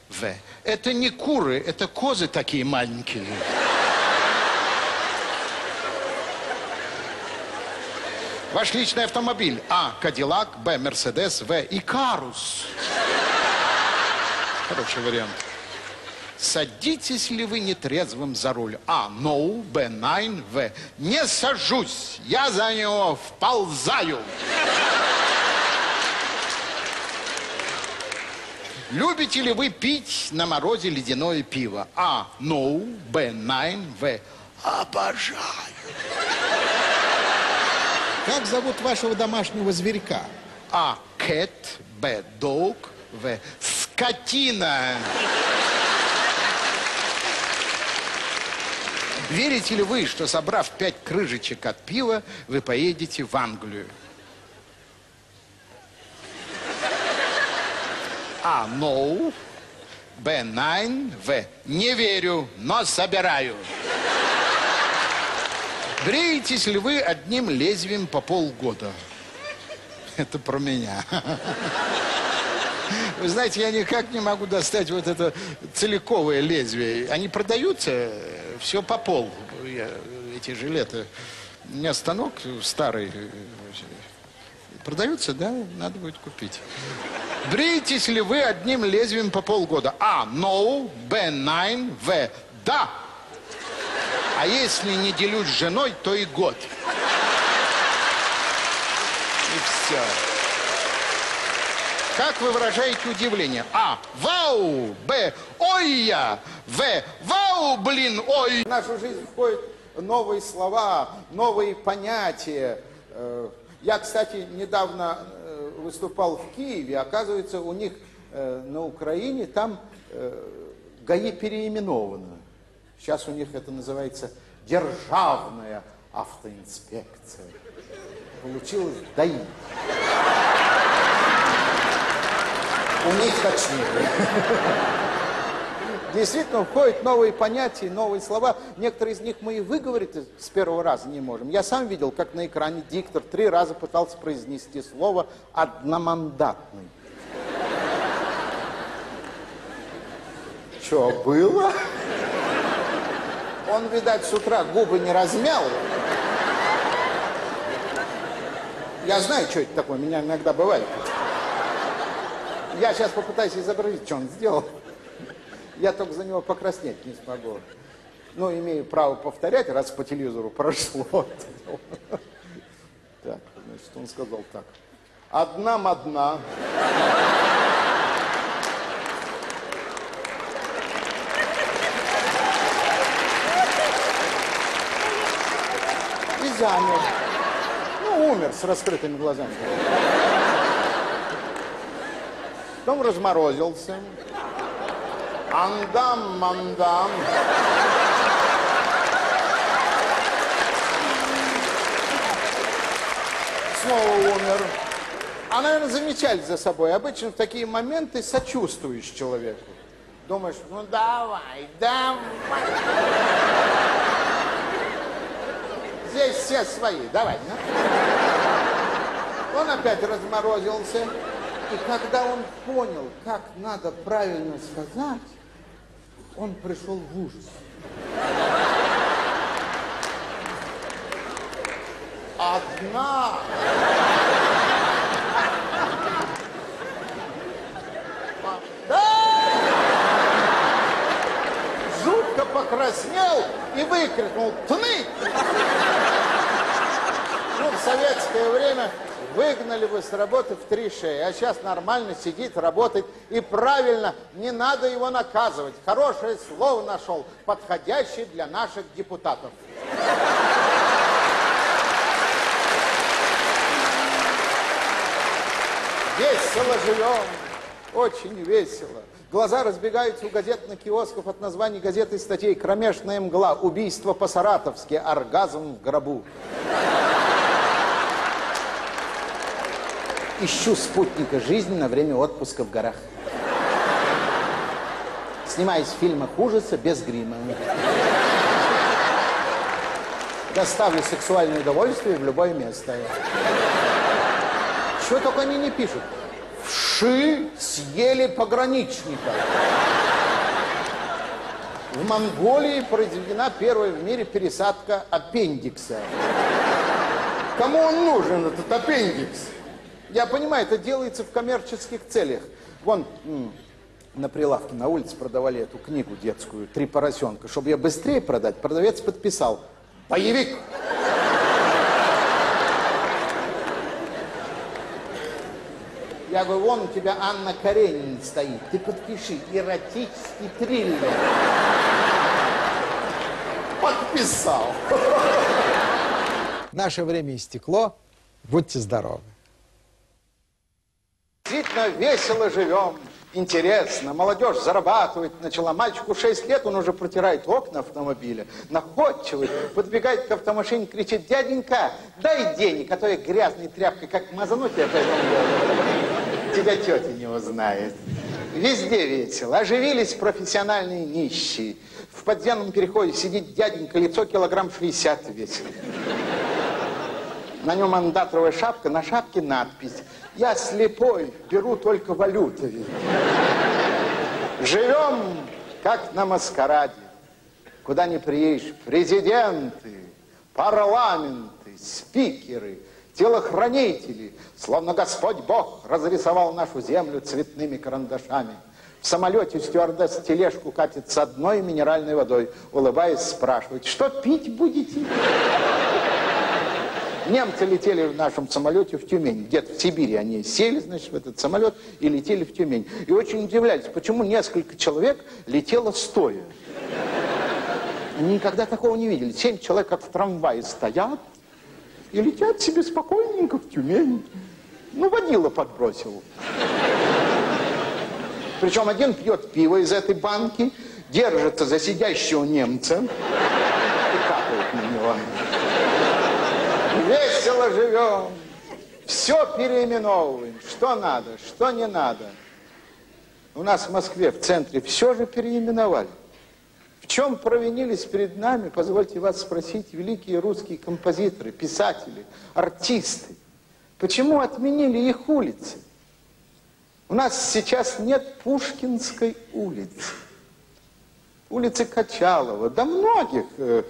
В. Это не куры, это козы такие маленькие. Ваш личный автомобиль. А. Кадиллак. Б. Мерседес. В. Икарус. Хороший вариант. Садитесь ли вы нетрезвым за руль? А. No. Б. Nine. В. Не сажусь. Я за него вползаю. Любите ли вы пить на морозе ледяное пиво? А. No. Б. Nine. В. Обожаю. Как зовут вашего домашнего зверька? А. Cat. Б. Dog. В. Скотина. Верите ли вы, что собрав пять крышечек от пива, вы поедете в Англию? А. No. Б. Nine. В. Не верю, но собираю. Бреетесь ли вы одним лезвием по полгода? Это про меня. Вы знаете, я никак не могу достать вот это целиковое лезвие. Они продаются все по пол. Я, эти жилеты. У меня станок старый. Продаются, да? Надо будет купить. Бреетесь ли вы одним лезвием по полгода? А. No. Б. Nine. В. Да. А если не делюсь с женой, то и год. И все. Как вы выражаете удивление? А. Вау. Б. Ой я. В. Вау, блин, ой. В нашу жизнь входят новые слова, новые понятия. Э, Я, кстати, недавно э, выступал в Киеве. Оказывается, у них э, на Украине там ГАИ переименовано. Сейчас у них это называется Державная автоинспекция. получилось доить. У них точнее. Действительно, входят новые понятия, новые слова. Некоторые из них мы и выговорить с первого раза не можем. Я сам видел, как на экране диктор три раза пытался произнести слово «одномандатный». Что, было? Он, видать, с утра губы не размял. Я знаю, что это такое, меня иногда бывает. Я сейчас попытаюсь изобразить, что он сделал. Я только за него покраснеть не смогу. Ну, имею право повторять, раз по телевизору прошло. Так, значит, он сказал так. Одна одна. И замер. Ну, умер с раскрытыми глазами. Потом разморозился. Андам, мандам. Снова умер. А, наверное, замечали за собой. Обычно в такие моменты сочувствуешь человеку. Думаешь, ну давай, давай. Здесь все свои, давай. Ну. Он опять разморозился. И когда он понял, как надо правильно сказать, он пришел в ужас. Одна. Да! Жутко покраснел и выкрикнул «Тны!» Ну, в советское время выгнали бы с работы в три шеи, а сейчас нормально сидит, работает, и правильно, не надо его наказывать. Хорошее слово нашел, подходящее для наших депутатов. Весело живем, очень весело. Глаза разбегаются у газетных киосков от названий газет и статей «Кромешная мгла», «Убийство по-саратовски», «Оргазм в гробу». Ищу спутника жизни на время отпуска в горах. Снимаюсь в фильмах ужаса без грима. Доставлю сексуальное удовольствие в любое место. Что только они не пишут. Вши съели пограничника. В Монголии произведена первая в мире пересадка аппендикса. Кому он нужен, этот аппендикс? Я понимаю, это делается в коммерческих целях. Вон, на прилавке на улице продавали эту книгу детскую «Три поросенка». Чтобы ее быстрее продать, продавец подписал «Боевик». Я говорю, вон у тебя Анна Каренина стоит. Ты подпиши, эротический триллер. Подписал. Наше время истекло. Будьте здоровы. Действительно весело живем, интересно. Молодежь зарабатывает начала. Мальчику 6 лет, он уже протирает окна автомобиля. Находчивый, подбегает к автомашине, кричит, дяденька, дай денег, а то я грязной тряпкой, как мазануть я по этому делу. Тебя тетя не узнает. Везде весело. Оживились профессиональные нищие. В подземном переходе сидит дяденька, лицо килограмм 60 весит. На нем андатровая шапка, на шапке надпись. Я слепой, беру только валюты. Живем, как на маскараде. Куда ни приедешь, президенты, парламенты, спикеры, телохранители. Словно Господь Бог разрисовал нашу землю цветными карандашами. В самолете стюардесс тележку катит с одной минеральной водой. Улыбаясь, спрашивает, что пить будете? Немцы летели в нашем самолете в Тюмень. Где-то в Сибири они сели, значит, в этот самолет и летели в Тюмень. И очень удивлялись, почему несколько человек летело стоя. Они никогда такого не видели. Семь человек, как в трамвае, стоят и летят себе спокойненько в Тюмень. Ну, водила подбросил. Причем один пьет пиво из этой банки, держится за сидящего немца и капает на него. Весело живем. Все переименовываем. Что надо, что не надо. У нас в Москве, в центре, все же переименовали. В чем провинились перед нами, позвольте вас спросить, великие русские композиторы, писатели, артисты? Почему отменили их улицы? У нас сейчас нет Пушкинской улицы. Улицы Качалова, да многих. э,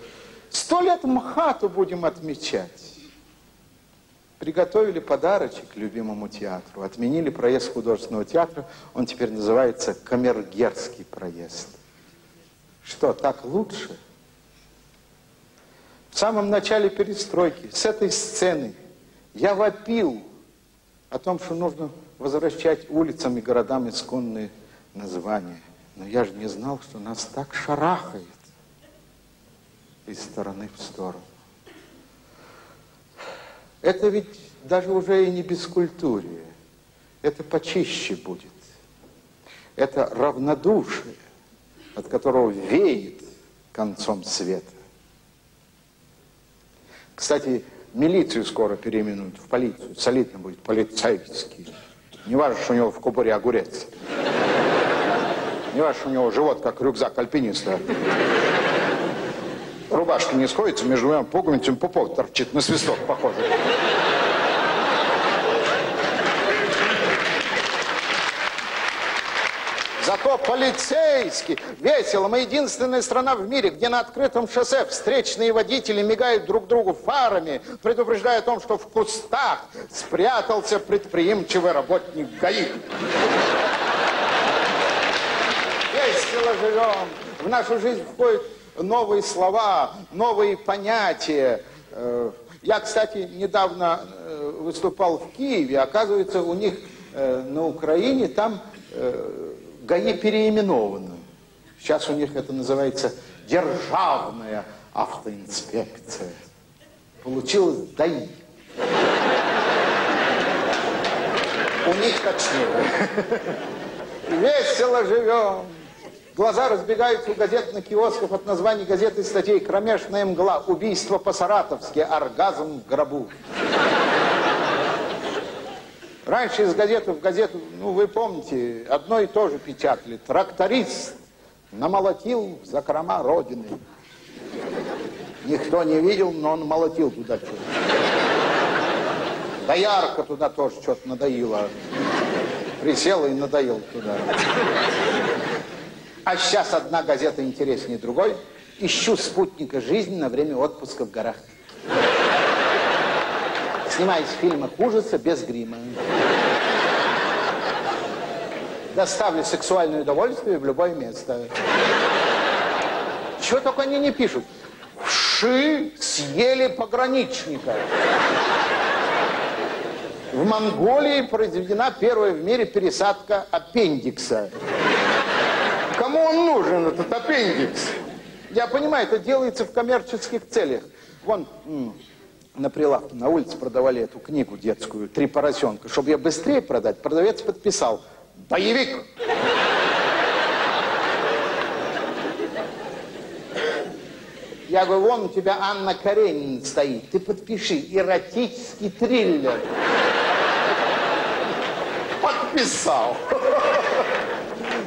Сто лет МХАТу будем отмечать. Приготовили подарочек любимому театру, отменили проезд художественного театра, он теперь называется Камергерский проезд. Что, так лучше? В самом начале перестройки, с этой сцены, я вопил о том, что нужно возвращать улицам и городам исконные названия. Но я же не знал, что нас так шарахает из стороны в сторону. Это ведь даже уже и не бескультурие. Это почище будет. Это равнодушие, от которого веет концом света. Кстати, милицию скоро переименуют в полицию. Солидно будет полицейский. Не важно, что у него в кубуре огурец. Не важно, что у него живот, как рюкзак альпиниста. Рубашка не сходится, между двумя пуговицами пупок торчит, на свисток похоже. Зато полицейский, весело. Мы единственная страна в мире, где на открытом шоссе встречные водители мигают друг другу фарами, предупреждая о том, что в кустах спрятался предприимчивый работник ГАИ. Весело живем. В нашу жизнь входят новые слова, новые понятия. Э, Я, кстати, недавно э, выступал в Киеве. Оказывается, у них э, на Украине там ГАИ переименовано. Сейчас у них это называется Державная автоинспекция. Получилось ДАИ. У них точнее. Весело живем. Глаза разбегаются у газетных киосков от названий газет и статей «Кромешная мгла», «Убийство по-саратовски», «Оргазм в гробу». Раньше из газеты в газету, ну вы помните, одно и то же печатали. Тракторист намолотил в закрома Родины. Никто не видел, но он молотил туда что-то. Доярка туда тоже что-то надоила. Присела и надоел туда. А сейчас одна газета интереснее другой. Ищу спутника жизни на время отпуска в горах. Снимаюсь в фильмах ужаса без грима. Доставлю сексуальное удовольствие в любое место. Чего только они не пишут. Вши съели пограничника. В Монголии произведена первая в мире пересадка аппендикса. Кому он нужен, этот аппендикс? Я понимаю, это делается в коммерческих целях. Вон, на прилавке, на улице продавали эту книгу детскую «Три поросенка». Чтобы ее быстрее продать, продавец подписал «Боевик». Я говорю, вон у тебя Анна Каренина стоит, ты подпиши, эротический триллер. Подписал.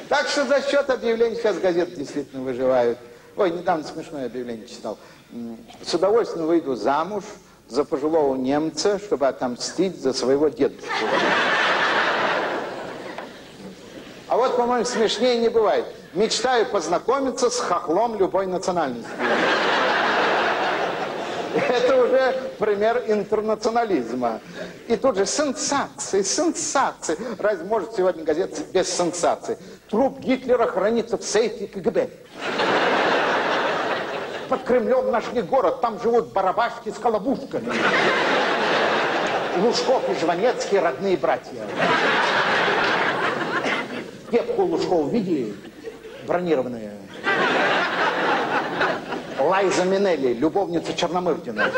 Так что за счет объявлений сейчас газеты действительно выживают. Ой, недавно смешное объявление читал. С удовольствием выйду замуж за пожилого немца, чтобы отомстить за своего дедушку. А вот, по-моему, смешнее не бывает. Мечтаю познакомиться с хохлом любой национальности. Это уже пример интернационализма. И тут же сенсации, сенсации. Разве может сегодня газета без сенсаций? Труп Гитлера хранится в сейфе КГБ. Под Кремлем нашли город, там живут барабашки с колобушками. Лужков и Жванецкий родные братья. Кепку Лужков видели? Бронированная. Лайза Минелли, любовница Черномырдина.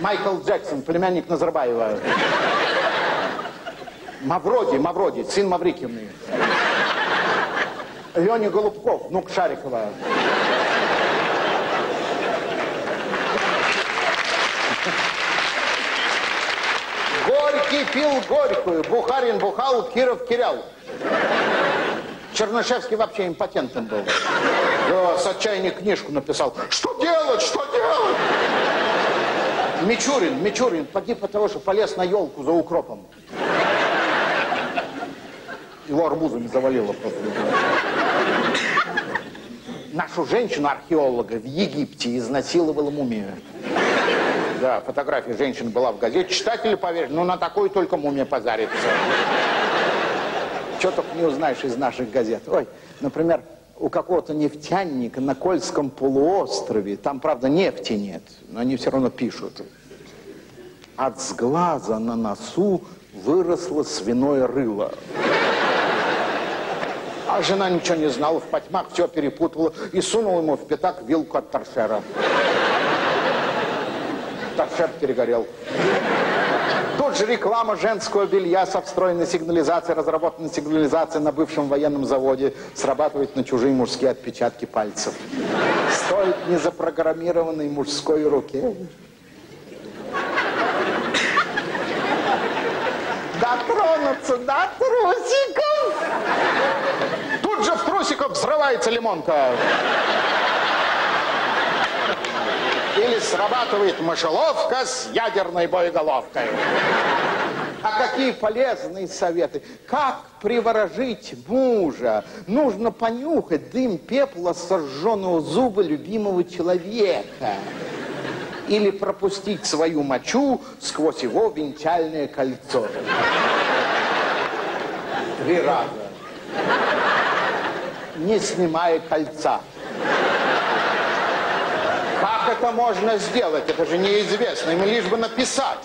Майкл Джексон, племянник Назарбаева. Мавроди, Мавроди, сын Маврикиевны. Леня Голубков, внук Шарикова. Пей пил горькую, Бухарин бухал, Киров кирял. Чернышевский вообще импотентом был. Да, с отчаяния книжку написал. Что делать, что делать? Мичурин, Мичурин погиб от того, что полез на елку за укропом. Его арбузами завалило просто. Нашу женщину-археолога в Египте изнасиловала мумия. Да, фотография женщины была в газете. Читатели поверят, ну на такую только мумия позарится. Что только не узнаешь из наших газет. Ой, например, у какого-то нефтяника на Кольском полуострове, там, правда, нефти нет, но они все равно пишут. От сглаза на носу выросло свиное рыло. А жена ничего не знала, в потьмах все перепутала и сунула ему в пятак вилку от торшера. Торшер перегорел. Тут же реклама женского белья со встроенной сигнализацией, разработанной сигнализацией на бывшем военном заводе, срабатывает на чужие мужские отпечатки пальцев. Стоит незапрограммированной мужской руке. Дотронуться до трусиков. Тут же в трусиках взрывается лимонка. Или срабатывает мышеловка с ядерной боеголовкой. А какие полезные советы. Как приворожить мужа? Нужно понюхать дым пепла сожженного зуба любимого человека. Или пропустить свою мочу сквозь его венчальное кольцо. Три раза. Не снимая кольца. Как это можно сделать? Это же неизвестно. Им лишь бы написать.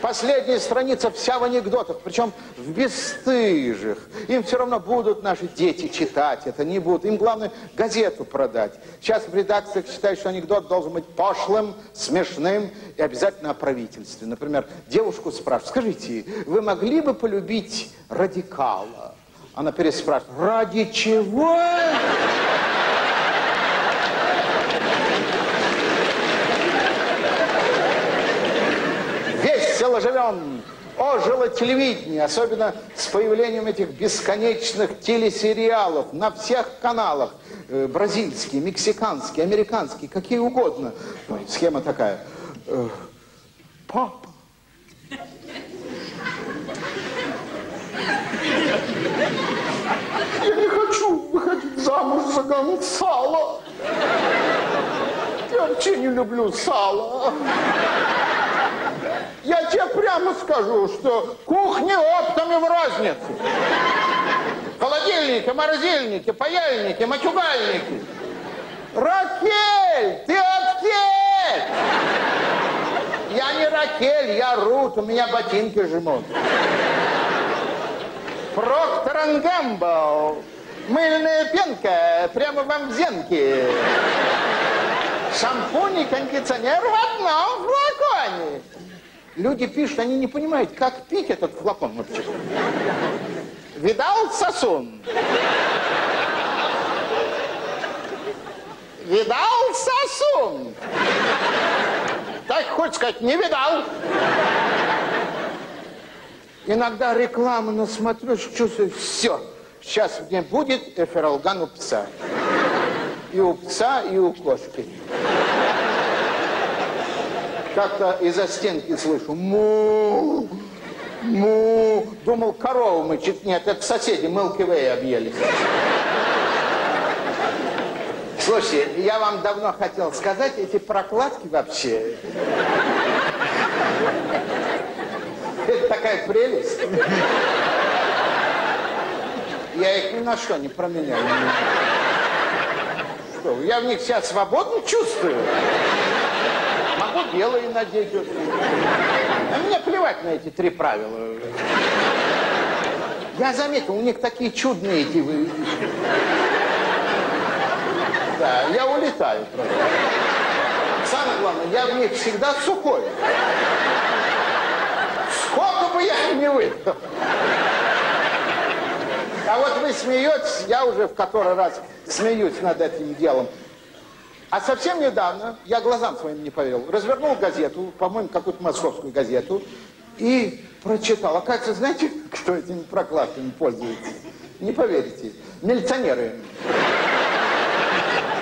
Последняя страница вся в анекдотах, причем в бесстыжих. Им все равно будут наши дети читать это, не будут. Им главное газету продать. Сейчас в редакциях считают, что анекдот должен быть пошлым, смешным и обязательно о правительстве. Например, девушку спрашивают, скажите, вы могли бы полюбить радикала? Она переспрашивает, ради чего? Живем. Ожило телевидение, особенно с появлением этих бесконечных телесериалов на всех каналах. Э, бразильские, мексиканские, американские, какие угодно. Ой, схема такая. Э, папа. Я не хочу выходить замуж за Гонсало. Я вообще не люблю сало. Я тебе прямо скажу, что кухни оптом и в разницу. Холодильники, морозильники, паяльники, мочугальники. Ракель, ты Ракель! Я не Ракель, я Рут, у меня ботинки жмут. Проктор Гэмбл. Мыльная пенка прямо вам в зенке. Шампунь и кондиционер в одном флаконе. Люди пишут, они не понимают, как пить этот флакон вообще. Видал сосун? Видал сосун? Так хочешь сказать, не видал. Иногда рекламу насмотрюсь, чувствую, все. Сейчас мне будет эфиралган у пса. И у пса, и у кошки. Как-то из-за стенки слышу му, му. Думал, корову мычит. Нет, это соседи Milky Way объелись. Слушай, я вам давно хотел сказать, эти прокладки вообще... Это такая прелесть. Я их ни на что не променяю. Что, я в них себя свободно чувствую. Белые надеть. А мне плевать на эти три правила. Я заметил, у них такие чудные эти... Да, я улетаю просто. Самое главное, я в них всегда сухой. Сколько бы я ни выпил. А вот вы смеетесь, я уже в который раз смеюсь над этим делом. А совсем недавно, я глазам своим не поверил, развернул газету, по-моему, какую-то московскую газету, и прочитал. Оказывается, знаете, кто этими прокладками пользуется? Не поверите. Милиционеры.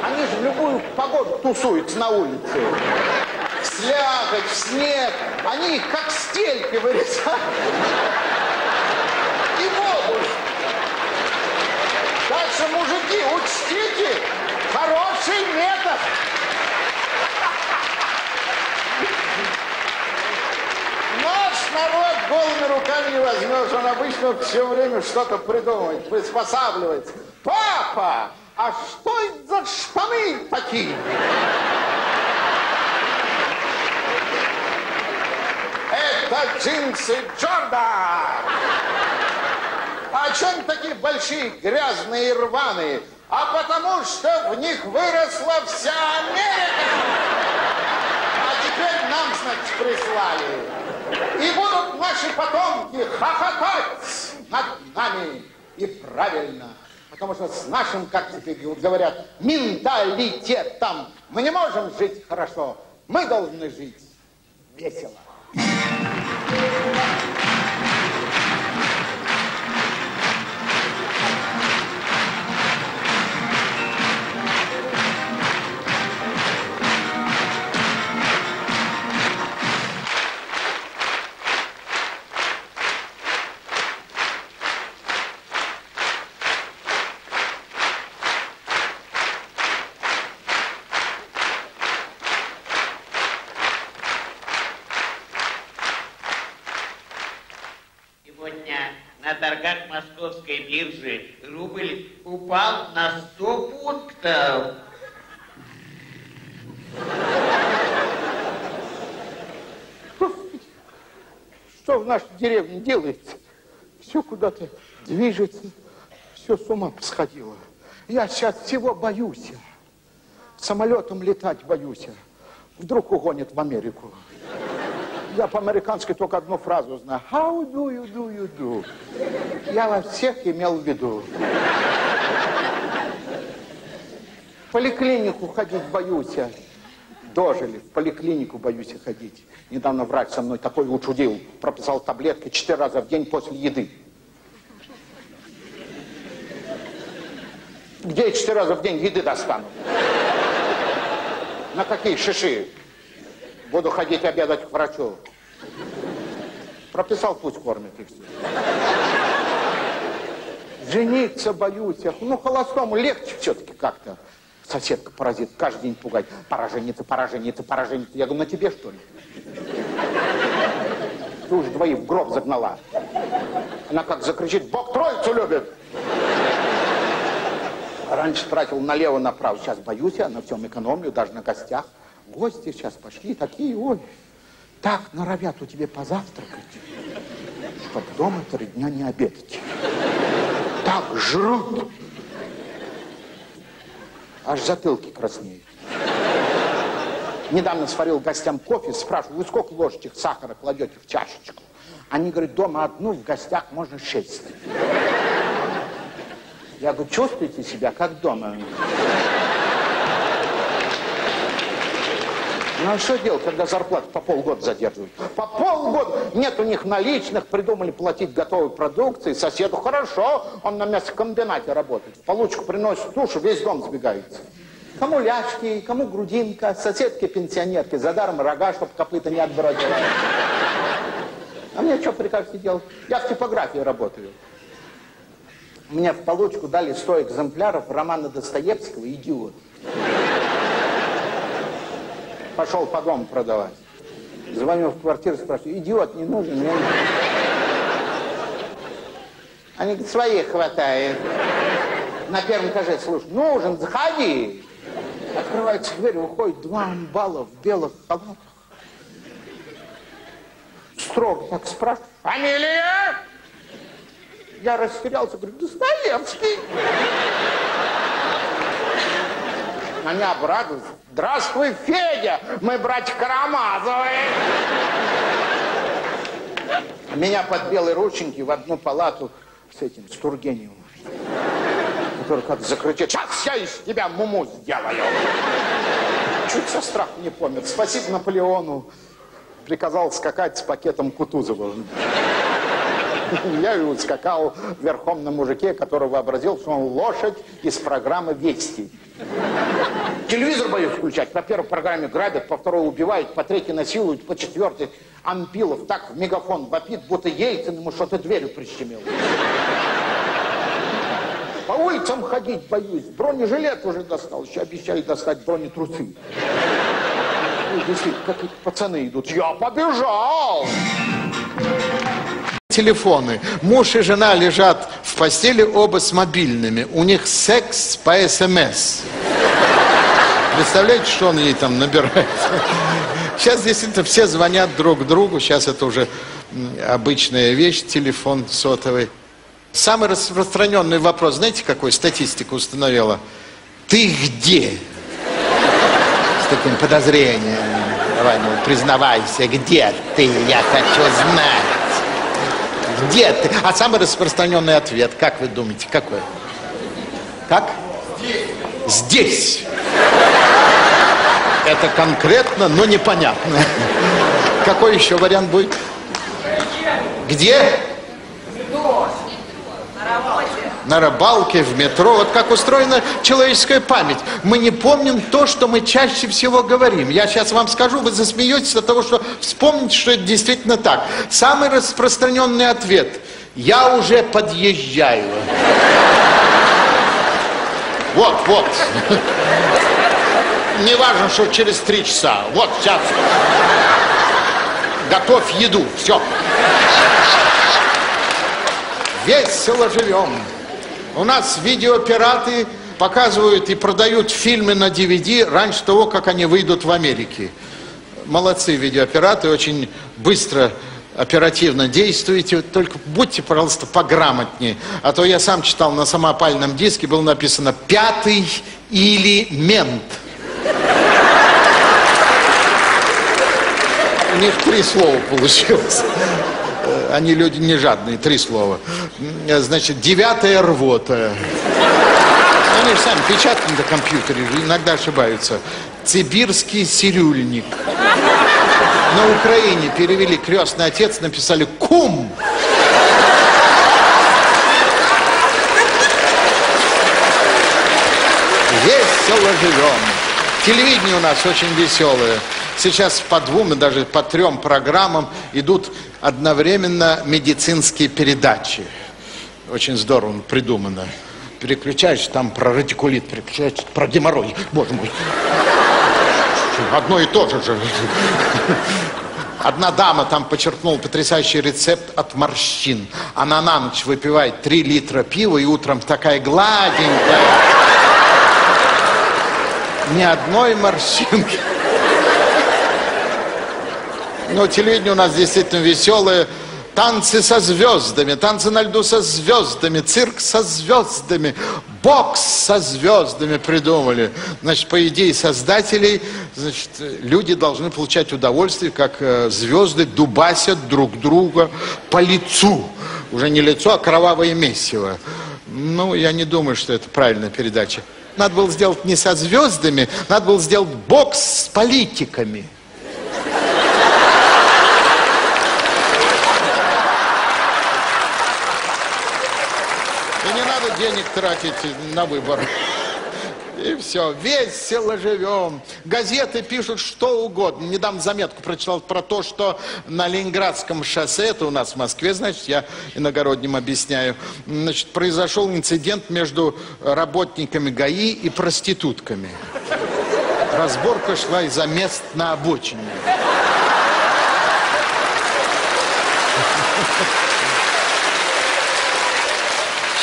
Они же в любую погоду тусуются на улице. В слякоть, в снег. Они их как стельки вырезают. И в обувь. Так что, мужики, учтите, хороший метод. Народ голыми руками не возьмешь. Он обычно все время что-то придумывает, приспосабливается. Папа, а что это за штаны такие? Это джинсы Джордан. А чем такие большие, грязные и рваные? А потому что в них выросла вся Америка. А теперь нам, значит, прислали. И будут наши потомки хохотать над нами. И правильно. Потому что с нашим, как теперь говорят, менталитетом мы не можем жить хорошо. Мы должны жить весело. Биржи рубль упал на 100 пунктов. Что в нашей деревне делается? Все куда-то движется, все с ума посходило. Я сейчас всего боюсь. Самолетом летать боюсь. Вдруг угонят в Америку. Я по-американски только одну фразу знаю. How do you do you do? Я вас всех имел в виду. В поликлинику ходить боюсь. Дожили, в поликлинику боюсь ходить. Недавно врач со мной такой учудил. Прописал таблетки четыре раза в день после еды. Где я четыре раза в день еды достану? На какие шиши? Буду ходить обедать к врачу. Прописал, пусть кормит их. Жениться боюсь. Ну, холостому легче все-таки как-то. Соседка паразит каждый день пугать. Пора жениться, пора жениться, пора жениться. Я говорю, на тебе что ли? Ты уже двоих в гроб загнала. Она как закричит, Бог троицу любит. Раньше тратил налево-направо, сейчас боюсь я, на всем экономлю, даже на гостях. Гости сейчас пошли такие, ой, так норовят у тебя позавтракать, чтоб дома три дня не обедать. Так жрут. Аж затылки краснеют. Недавно сварил гостям кофе, спрашиваю, вы сколько ложечек сахара кладете в чашечку? Они говорят, дома одну, в гостях можно шесть. Я говорю, чувствуете себя как дома? Ну а что делать, когда зарплату по полгода задерживают? По полгода нет у них наличных, придумали платить готовой продукции. Соседу хорошо, он на мясокомбинате работает. Получку приносит тушу, весь дом сбегается. Кому ляжки, кому грудинка, соседки пенсионерки, за даром рога, чтобы копыта не отбродили. А мне что прикажете делать? Я в типографии работаю. Мне в получку дали 100 экземпляров романа Достоевского «Идиот». Пошел по дому продавать. Звоню в квартиру, спрашиваю, идиот не нужен? Мне... Они говорят, своих хватает. На первом этаже, слушай, нужен, заходи. Открывается дверь, выходит два амбала в белых халатах. Строго так спрашивает, фамилия? Я растерялся, говорю, Достоевский. Они обрадуются. Здравствуй, Федя, мы братья Карамазовы. Меня под белые рученьки в одну палату с этим, с Тургеневым. Который как закричит, сейчас я из тебя муму сделаю. Чуть со страху не помер. Спасибо Наполеону. приказал скакать с пакетом Кутузова. Я и скакал верхом на мужике, который вообразил, что он лошадь из программы «Вести». Телевизор боюсь включать. По первой программе грабят, по второй убивают, по третьей насилуют, по четвертой Ампилов так в мегафон вопит, будто Ельцин ему что-то дверью прищемил. По улицам ходить боюсь. Бронежилет уже достал, еще обещали достать бронетрусы. Ну, действительно, как эти пацаны идут. Я побежал! Телефоны. Муж и жена лежат в постели оба с мобильными. У них секс по СМС. Представляете, что он ей там набирает? Сейчас действительно все звонят друг другу. Сейчас это уже обычная вещь, телефон сотовый. Самый распространенный вопрос, знаете, какой статистика установила? Ты где? С таким подозрением. Давай, ну, признавайся, где ты? Я хочу знать. Где ты? А самый распространенный ответ, как вы думаете, какой? Как? Здесь. Здесь. Это конкретно, но непонятно. Какой еще вариант будет? Где? На рыбалке, в метро. Вот как устроена человеческая память. Мы не помним то, что мы чаще всего говорим. Я сейчас вам скажу, вы засмеетесь от того, что вспомните, что это действительно так. Самый распространенный ответ. Я уже подъезжаю. Вот, вот. Не важно, что через три часа. Вот сейчас. Готовь еду. Все. Весело живем. У нас видеопираты показывают и продают фильмы на DVD раньше того, как они выйдут в Америке. Молодцы видеопираты, очень быстро, оперативно действуете. Только будьте, пожалуйста, пограмотнее. А то я сам читал на самопальном диске, было написано «пятый элемент». У них три слова получилось. Они люди не жадные, три слова. Значит, девятая рвота. Они же сами печатают на компьютере, иногда ошибаются. Сибирский цирюльник. На Украине перевели крестный отец, написали кум. Весело живем. Телевидение у нас очень веселое. Сейчас по двум и даже по трем программам идут одновременно медицинские передачи. Очень здорово придумано. Переключаешь там про радикулит, переключаешь про геморрой. Боже мой. Одно и то же же. Одна дама там подчеркнула потрясающий рецепт от морщин. Она на ночь выпивает 3 литра пива и утром такая гладенькая. Ни одной морщинки. Но телевидение у нас действительно веселое. Танцы со звездами, танцы на льду со звездами, цирк со звездами, бокс со звездами придумали. Значит, по идее создателей, значит, люди должны получать удовольствие, как э, звезды дубасят друг друга по лицу. Уже не лицо, а кровавое месиво. Ну, я не думаю, что это правильная передача. Надо было сделать не со звездами, надо было сделать бокс с политиками. И не надо денег тратить на выбор. И все, весело живем. Газеты пишут что угодно. Недавно заметку прочитал про то, что на Ленинградском шоссе, это у нас в Москве, значит, я иногородним объясняю, значит, произошел инцидент между работниками ГАИ и проститутками. Разборка шла из-за мест на обочине.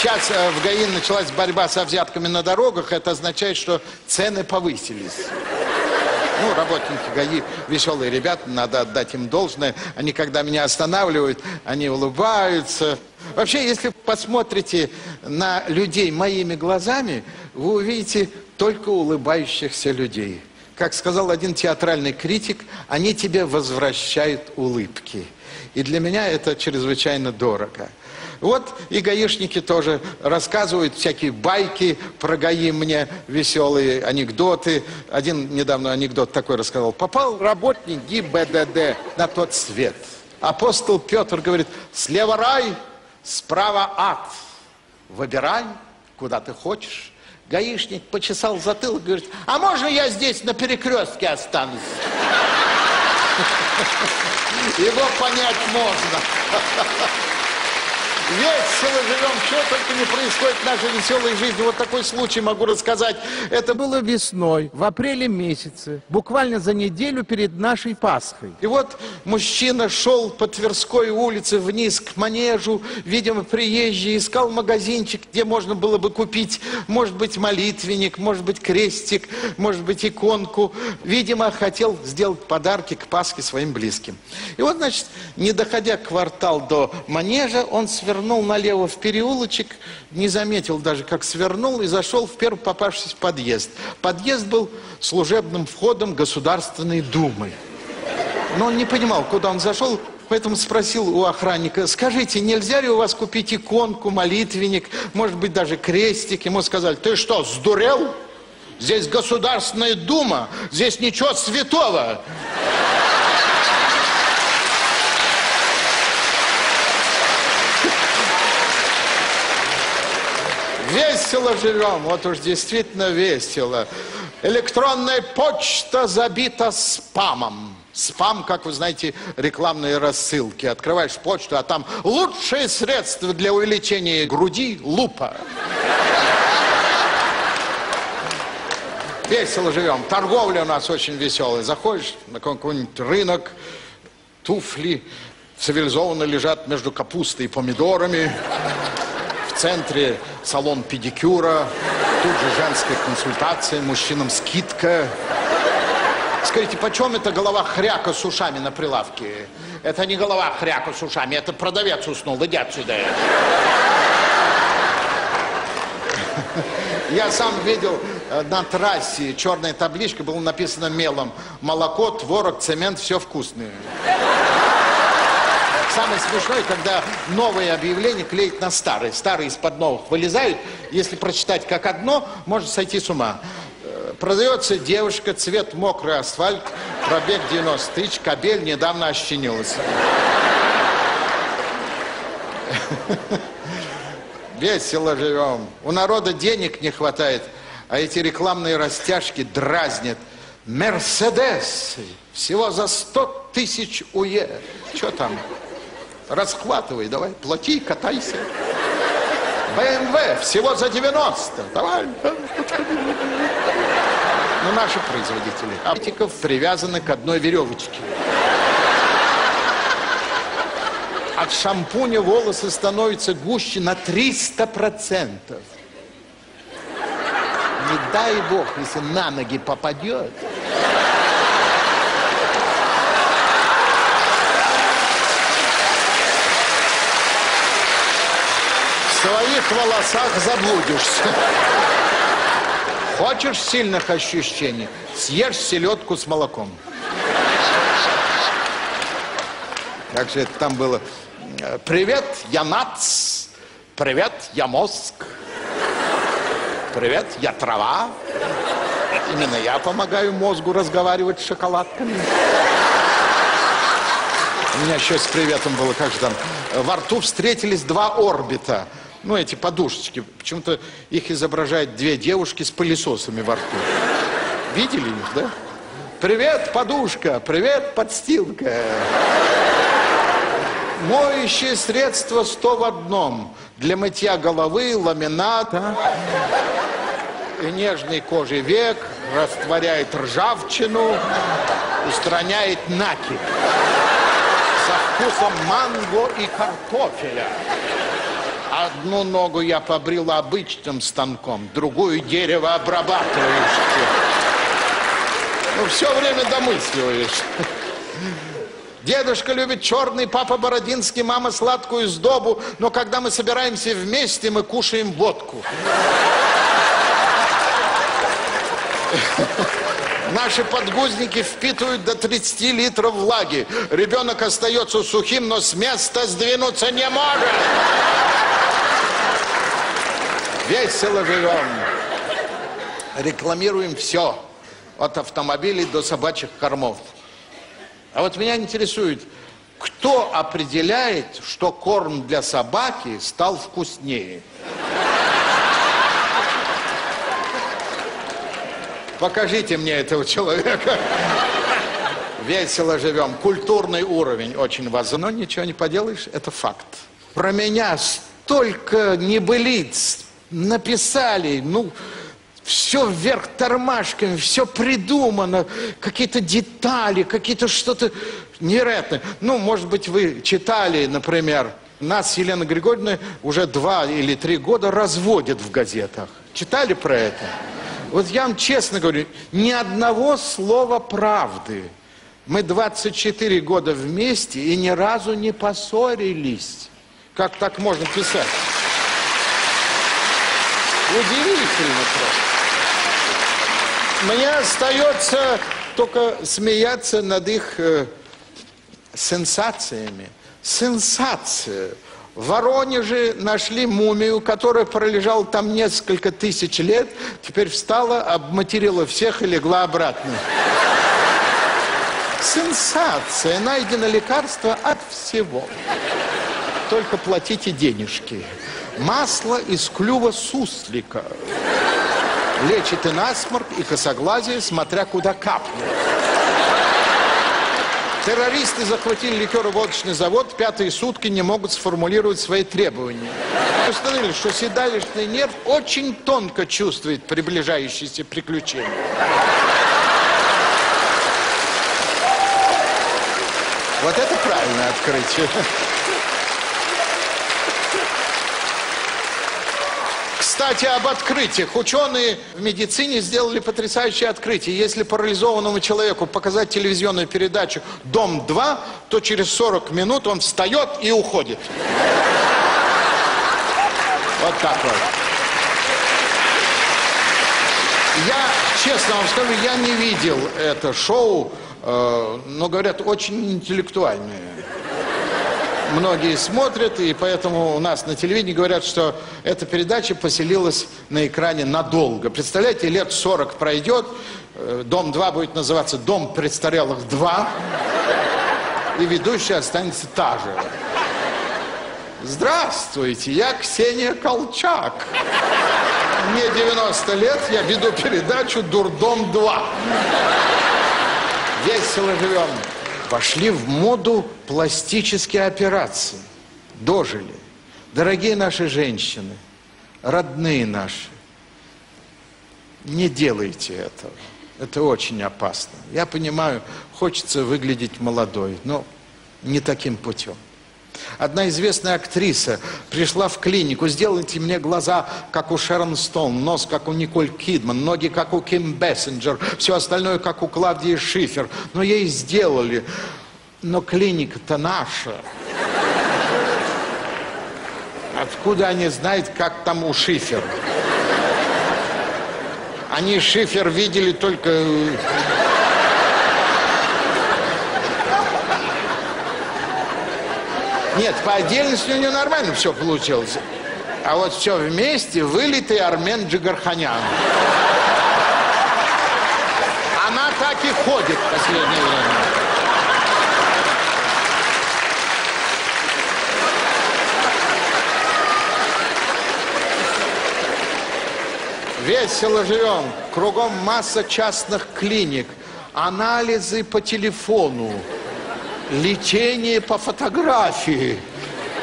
Сейчас э, в ГАИ началась борьба со взятками на дорогах. Это означает, что цены повысились. Ну, работники ГАИ, веселые ребята, надо отдать им должное. Они, когда меня останавливают, они улыбаются. Вообще, если посмотрите на людей моими глазами, вы увидите только улыбающихся людей. Как сказал один театральный критик, они тебе возвращают улыбки. И для меня это чрезвычайно дорого. Вот и гаишники тоже рассказывают всякие байки про ГАИ мне, веселые анекдоты. Один недавно анекдот такой рассказал. Попал работник ГИБДД на тот свет. Апостол Петр говорит, слева рай, справа ад. Выбирай, куда ты хочешь. Гаишник почесал затылок говорит, а можно я здесь на перекрестке останусь? Его понять можно. Весело живем, что только не происходит в нашей веселой жизни. Вот такой случай могу рассказать. Это было весной, в апреле месяце, буквально за неделю перед нашей Пасхой. И вот мужчина шел по Тверской улице вниз к манежу, видимо, приезжий, искал магазинчик, где можно было бы купить, может быть, молитвенник, может быть, крестик, может быть, иконку. Видимо, хотел сделать подарки к Пасхе своим близким. И вот, значит, не доходя квартал до манежа, он свернул налево в переулочек, не заметил даже, как свернул, и зашел в первый попавшийся подъезд. Подъезд был служебным входом Государственной Думы. Но он не понимал, куда он зашел, поэтому спросил у охранника, скажите, нельзя ли у вас купить иконку, молитвенник, может быть, даже крестик? Ему сказали, ты что, сдурел? Здесь Государственная Дума, здесь ничего святого. Весело живем, вот уж действительно весело. Электронная почта забита спамом. Спам, как вы знаете, рекламные рассылки. Открываешь почту, а там лучшее средство для увеличения груди – лупа. Весело живем. Торговля у нас очень веселая. Заходишь на какой-нибудь рынок, туфли цивилизованно лежат между капустой и помидорами. В центре салон педикюра, тут же женская консультация, мужчинам скидка. Скажите, почем эта голова хряка с ушами на прилавке? Это не голова хряка с ушами, это продавец уснул. Иди отсюда. Я сам видел э, на трассе черная табличка, было написано мелом. Молоко, творог, цемент, все вкусное. Самое смешное, когда новые объявления клеят на старые. Старые из-под новых вылезают. Если прочитать как одно, можно сойти с ума. Э, Продается девушка, цвет мокрый асфальт, пробег 90 тысяч, кабель недавно ощенилась. Весело живем. У народа денег не хватает, а эти рекламные растяжки дразнят. Мерседес всего за 100 тысяч УЕ. Что там? Расхватывай, давай, плати, катайся. БМВ всего за 90. Давай. Ну, наши производители. Аптиков привязаны к одной веревочке. От шампуня волосы становятся гуще на 300%. Не дай бог, если на ноги попадет. Своих волосах заблудишься. Хочешь сильных ощущений? Съешь селедку с молоком. Как же это там было? Привет, я нац. Привет, я мозг. Привет, я трава. Именно я помогаю мозгу разговаривать с шоколадками. У меня еще с приветом было, как же там, во рту встретились два орбита. Ну, эти подушечки. Почему-то их изображают две девушки с пылесосами во рту. Видели их, да? Привет, подушка, привет, подстилка. Моющее средство сто в одном. Для мытья головы, ламината и нежной кожи век, растворяет ржавчину, устраняет накипь со вкусом манго и картофеля. Одну ногу я побрил обычным станком, другую дерево обрабатывающим. Ну, все время домысливаешь. Дедушка любит черный, папа Бородинский, мама сладкую сдобу, но когда мы собираемся вместе, мы кушаем водку. Наши подгузники впитывают до 30 литров влаги. Ребенок остается сухим, но с места сдвинуться не может. Весело живем. Рекламируем все. От автомобилей до собачьих кормов. А вот меня интересует, кто определяет, что корм для собаки стал вкуснее? Покажите мне этого человека. Весело живем. Культурный уровень очень важен. Но ничего не поделаешь, это факт. Про меня столько небылиц написали. Ну, все вверх тормашками, все придумано, какие-то детали, какие-то что-то невероятное. Ну, может быть, вы читали, например, нас Елена Григорьевна уже два или три года разводит в газетах. Читали про это? Вот я вам честно говорю, ни одного слова правды. Мы 24 года вместе и ни разу не поссорились. Как так можно писать? Удивительно просто. Мне остается только смеяться над их э, сенсациями. Сенсация. В Воронеже нашли мумию, которая пролежала там несколько тысяч лет, теперь встала, обматерила всех и легла обратно. Сенсация. Найдено лекарство от всего. Только платите денежки. Масло из клюва суслика. Лечит и насморк, и косоглазие, смотря куда капнет. Террористы захватили ликероводочный завод, пятые сутки не могут сформулировать свои требования. Установили, что седалищный нерв очень тонко чувствует приближающиеся приключения. Вот это правильное открытие. Кстати, об открытиях. Ученые в медицине сделали потрясающее открытие. Если парализованному человеку показать телевизионную передачу «Дом-2», то через 40 минут он встает и уходит. Вот так вот. Я, честно вам скажу, я не видел это шоу, э, но, говорят, очень интеллектуальное многие смотрят, и поэтому у нас на телевидении говорят, что эта передача поселилась на экране надолго. Представляете, лет 40 пройдет, э, Дом-2 будет называться Дом престарелых 2, и ведущая останется та же. Здравствуйте, я Ксения Колчак. Мне 90 лет, я веду передачу «Дурдом-2». Весело живем пошли в моду пластические операции. Дожили. Дорогие наши женщины, родные наши, не делайте этого. Это очень опасно. Я понимаю, хочется выглядеть молодой, но не таким путем. Одна известная актриса пришла в клинику, сделайте мне глаза, как у Шерон Стоун, нос, как у Николь Кидман, ноги, как у Ким Бессенджер, все остальное, как у Клавдии Шифер. Но ей сделали. Но клиника-то наша. Откуда они знают, как там у Шифер? Они Шифер видели только Нет, по отдельности у нее нормально все получилось. А вот все вместе вылитый Армен Джигарханян. Она так и ходит в последнее время. Весело живем. Кругом масса частных клиник. Анализы по телефону лечение по фотографии.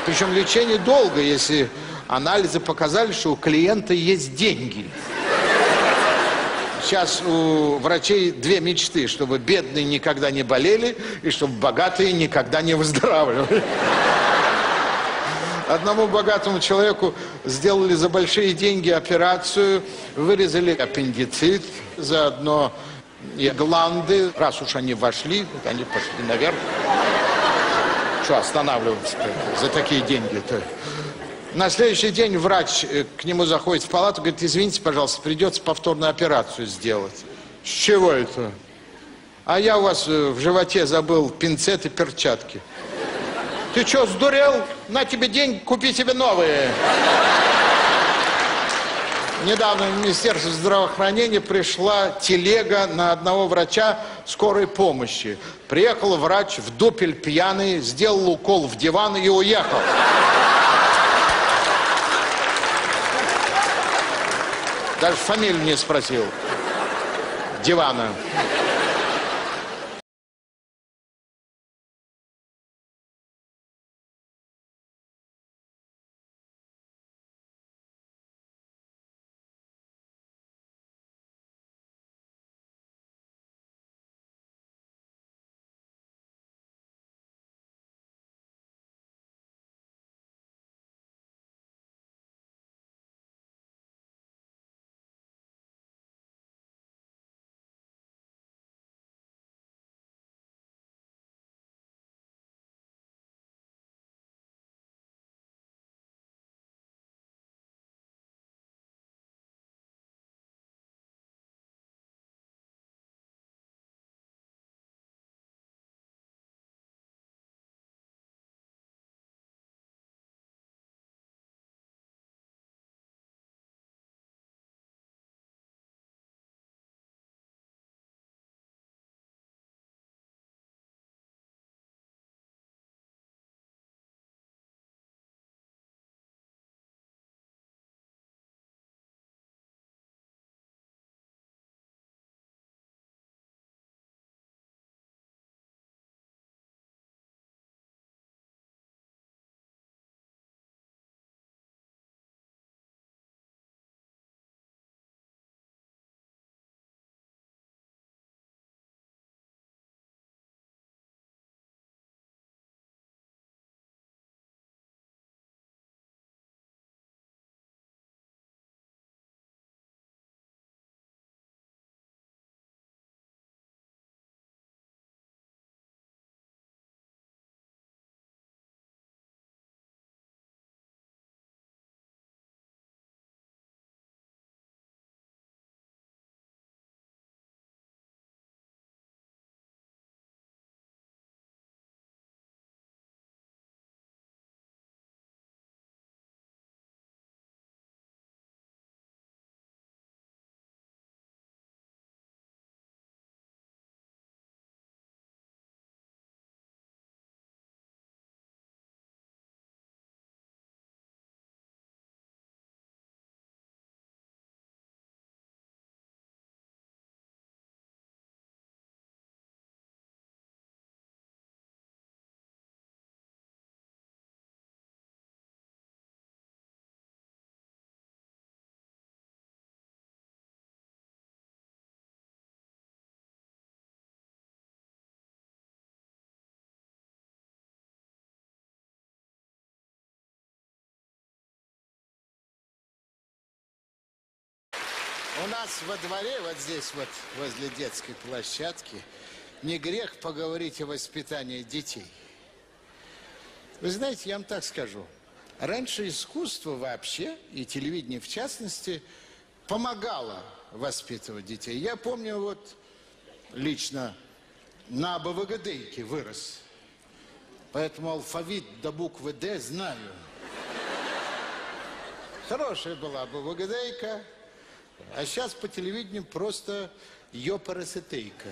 Причем лечение долго, если анализы показали, что у клиента есть деньги. Сейчас у врачей две мечты, чтобы бедные никогда не болели и чтобы богатые никогда не выздоравливали. Одному богатому человеку сделали за большие деньги операцию, вырезали аппендицит, заодно и гланды, раз уж они вошли, они пошли наверх. Что останавливаться за такие деньги-то? На следующий день врач э, к нему заходит в палату, говорит, извините, пожалуйста, придется повторную операцию сделать. С чего это? А я у вас э, в животе забыл пинцет и перчатки. Ты что, сдурел? На тебе деньги, купи себе новые. Недавно в Министерство здравоохранения пришла телега на одного врача скорой помощи. Приехал врач в дупель пьяный, сделал укол в диван и уехал. Даже фамилию не спросил. Дивана. У нас во дворе, вот здесь вот, возле детской площадки, не грех поговорить о воспитании детей. Вы знаете, я вам так скажу. Раньше искусство вообще, и телевидение в частности, помогало воспитывать детей. Я помню вот лично на БВГДейке вырос. Поэтому алфавит до буквы «Д» знаю. Хорошая была БВГДейка, а сейчас по телевидению просто ёпарасетейка.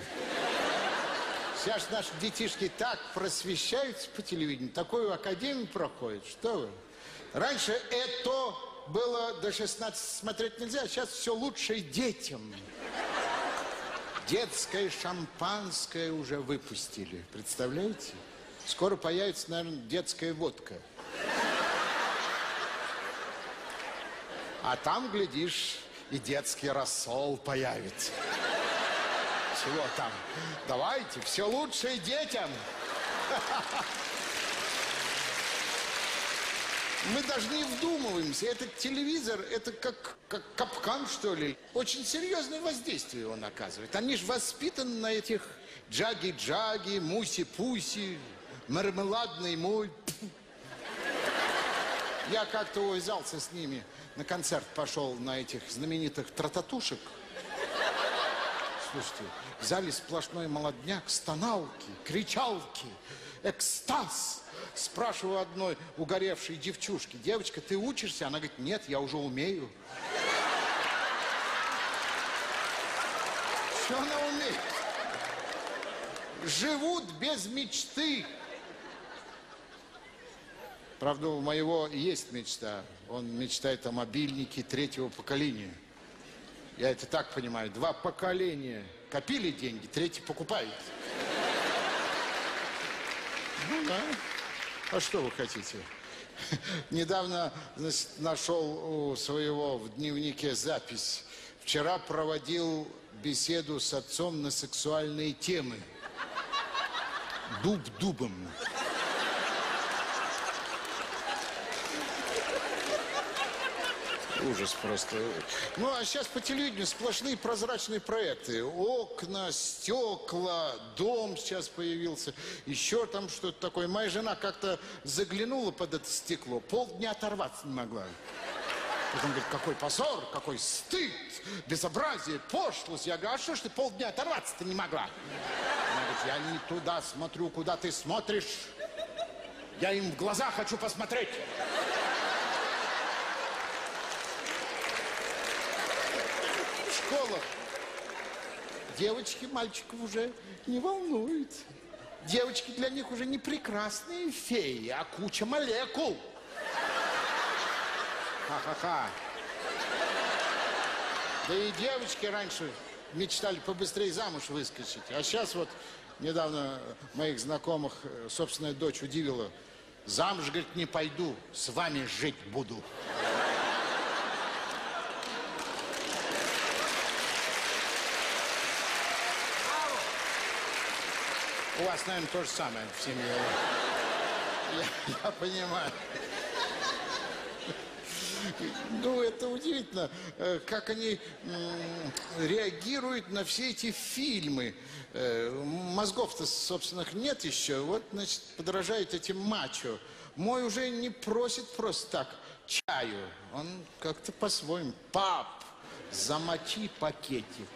Сейчас наши детишки так просвещаются по телевидению, такую академию проходят, что вы. Раньше это было до 16 смотреть нельзя, сейчас все лучше детям. Детское шампанское уже выпустили, представляете? Скоро появится, наверное, детская водка. А там, глядишь, и детский рассол появится. Чего там? Давайте, все лучшее детям. Мы даже не вдумываемся. Этот телевизор, это как, как капкан, что ли. Очень серьезное воздействие он оказывает. Они же воспитаны на этих джаги-джаги, муси-пуси, мармеладный мой. Я как-то увязался с ними, на концерт пошел на этих знаменитых трататушек. Слушайте, в зале сплошной молодняк, стоналки, кричалки, экстаз. Спрашиваю одной угоревшей девчушки, девочка, ты учишься? Она говорит, нет, я уже умею. Что она умеет? Живут без мечты. Правда, у моего есть мечта. Он мечтает о мобильнике третьего поколения. Я это так понимаю. Два поколения копили деньги, третий покупает. Ну да. А что вы хотите? Недавно значит, нашел у своего в дневнике запись. Вчера проводил беседу с отцом на сексуальные темы. Дуб дубом. Ужас просто. Ну, а сейчас по телевидению сплошные прозрачные проекты. Окна, стекла, дом сейчас появился. Еще там что-то такое. Моя жена как-то заглянула под это стекло. Полдня оторваться не могла. Потом говорит, какой позор, какой стыд, безобразие, пошлость. Я говорю, а что ж ты полдня оторваться-то не могла? Она говорит, я не туда смотрю, куда ты смотришь. Я им в глаза хочу посмотреть. Школах девочки мальчиков уже не волнуют. Девочки для них уже не прекрасные феи, а куча молекул. Ха-ха-ха. Да и девочки раньше мечтали побыстрее замуж выскочить. А сейчас вот недавно моих знакомых э, собственная дочь удивила. Замуж, говорит, не пойду, с вами жить буду. У вас, наверное, то же самое в семье. Я, я понимаю. Ну, это удивительно, э, как они реагируют на все эти фильмы. Э, Мозгов-то собственных нет еще. Вот, значит, подражают этим мачо. Мой уже не просит просто так чаю. Он как-то по-своему. Пап, замочи пакетик.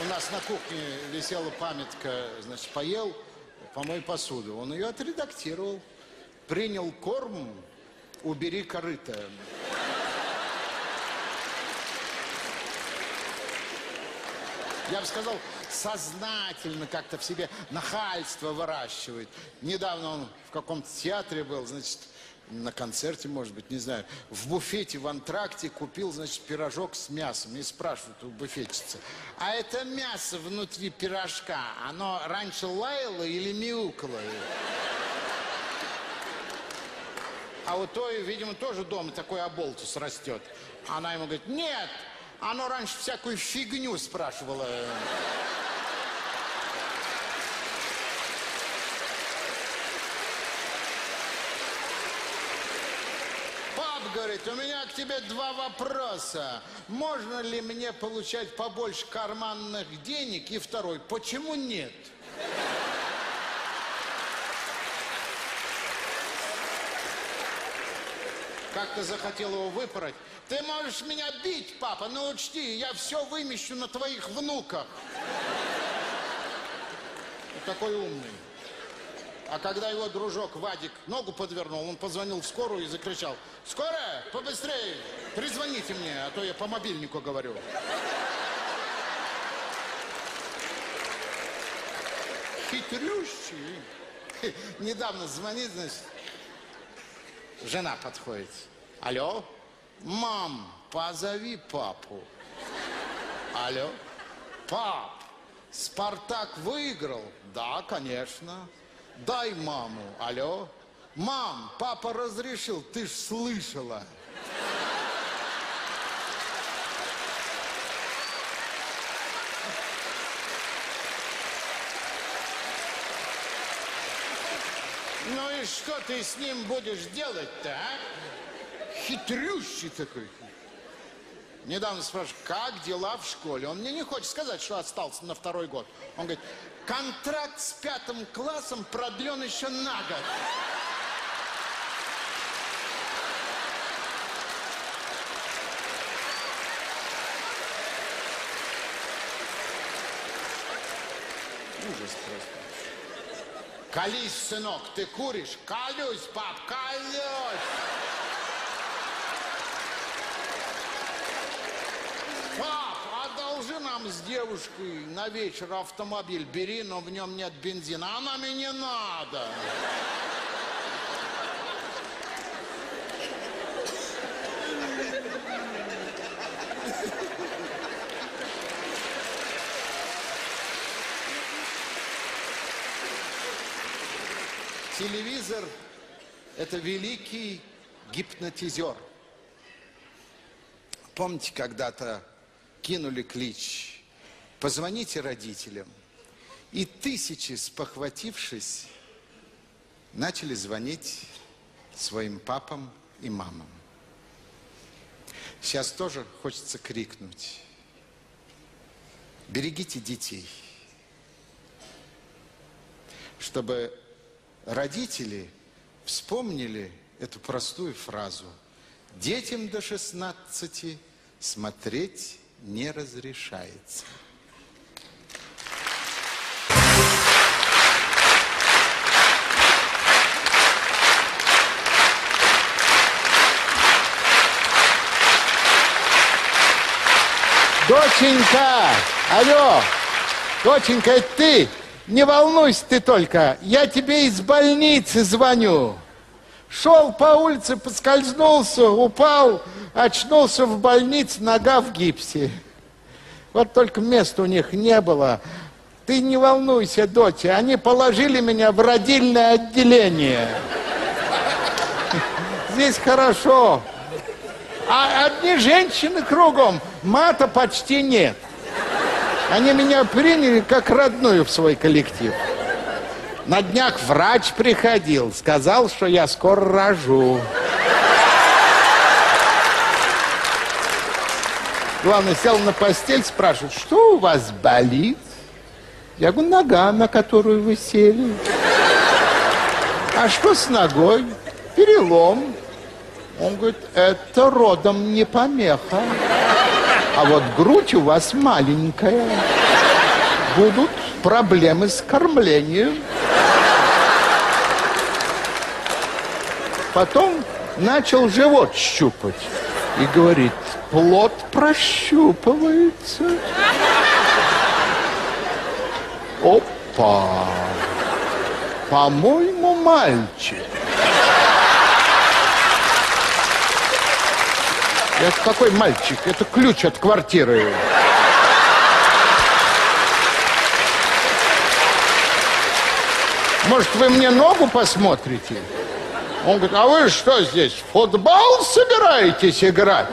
У нас на кухне висела памятка, значит, поел, помой посуду. Он ее отредактировал. Принял корм, убери корыто. Я бы сказал, сознательно как-то в себе нахальство выращивает. Недавно он в каком-то театре был, значит, на концерте, может быть, не знаю, в буфете в антракте купил, значит, пирожок с мясом. И спрашивают у буфетчицы, а это мясо внутри пирожка, оно раньше лаяло или мяукало? А у той, видимо, тоже дома такой оболтус растет. Она ему говорит, нет, оно раньше всякую фигню спрашивало. Пап говорит, у меня к тебе два вопроса. Можно ли мне получать побольше карманных денег? И второй, почему нет? Как-то захотел его выпороть. Ты можешь меня бить, папа, но учти, я все вымещу на твоих внуках. Такой умный. А когда его дружок Вадик ногу подвернул, он позвонил в скорую и закричал, «Скорая, побыстрее, призвоните мне, а то я по мобильнику говорю». Хитрющий. Недавно звонит, значит, жена подходит. Алло, мам, позови папу. Алло, пап, Спартак выиграл? Да, конечно. Дай маму. Алло, мам, папа разрешил, ты ж слышала. Ну и что ты с ним будешь делать-то, а? Хитрющий такой. Недавно спрашиваю, как дела в школе? Он мне не хочет сказать, что остался на второй год. Он говорит, контракт с пятым классом продлен еще на год. Ужас просто. Колись, сынок, ты куришь? Колюсь, пап, колюсь! С девушкой на вечер автомобиль. Бери, но в нем нет бензина. А нам и не надо. Телевизор – это великий гипнотизер. Помните, когда-то кинули клич «Позвоните родителям». И тысячи, спохватившись, начали звонить своим папам и мамам. Сейчас тоже хочется крикнуть. Берегите детей, чтобы родители вспомнили эту простую фразу. Детям до 16 смотреть не разрешается. Доченька, алло, доченька, это ты? Не волнуйся ты только, я тебе из больницы звоню. Шел по улице, поскользнулся, упал, очнулся в больнице, нога в гипсе. Вот только места у них не было. Ты не волнуйся, доча, они положили меня в родильное отделение. Здесь хорошо. А одни женщины кругом, мата почти нет. Они меня приняли как родную в свой коллектив. На днях врач приходил, сказал, что я скоро рожу. Главное, сел на постель, спрашивает, что у вас болит? Я говорю, нога, на которую вы сели. А что с ногой? Перелом. Он говорит, это родом не помеха. А вот грудь у вас маленькая. Будут проблемы с кормлением. Потом начал живот щупать. И говорит, плод прощупывается. Опа! По-моему, мальчик. Это какой мальчик? Это ключ от квартиры. Может, вы мне ногу посмотрите? Он говорит, а вы что здесь, футбол собираетесь играть?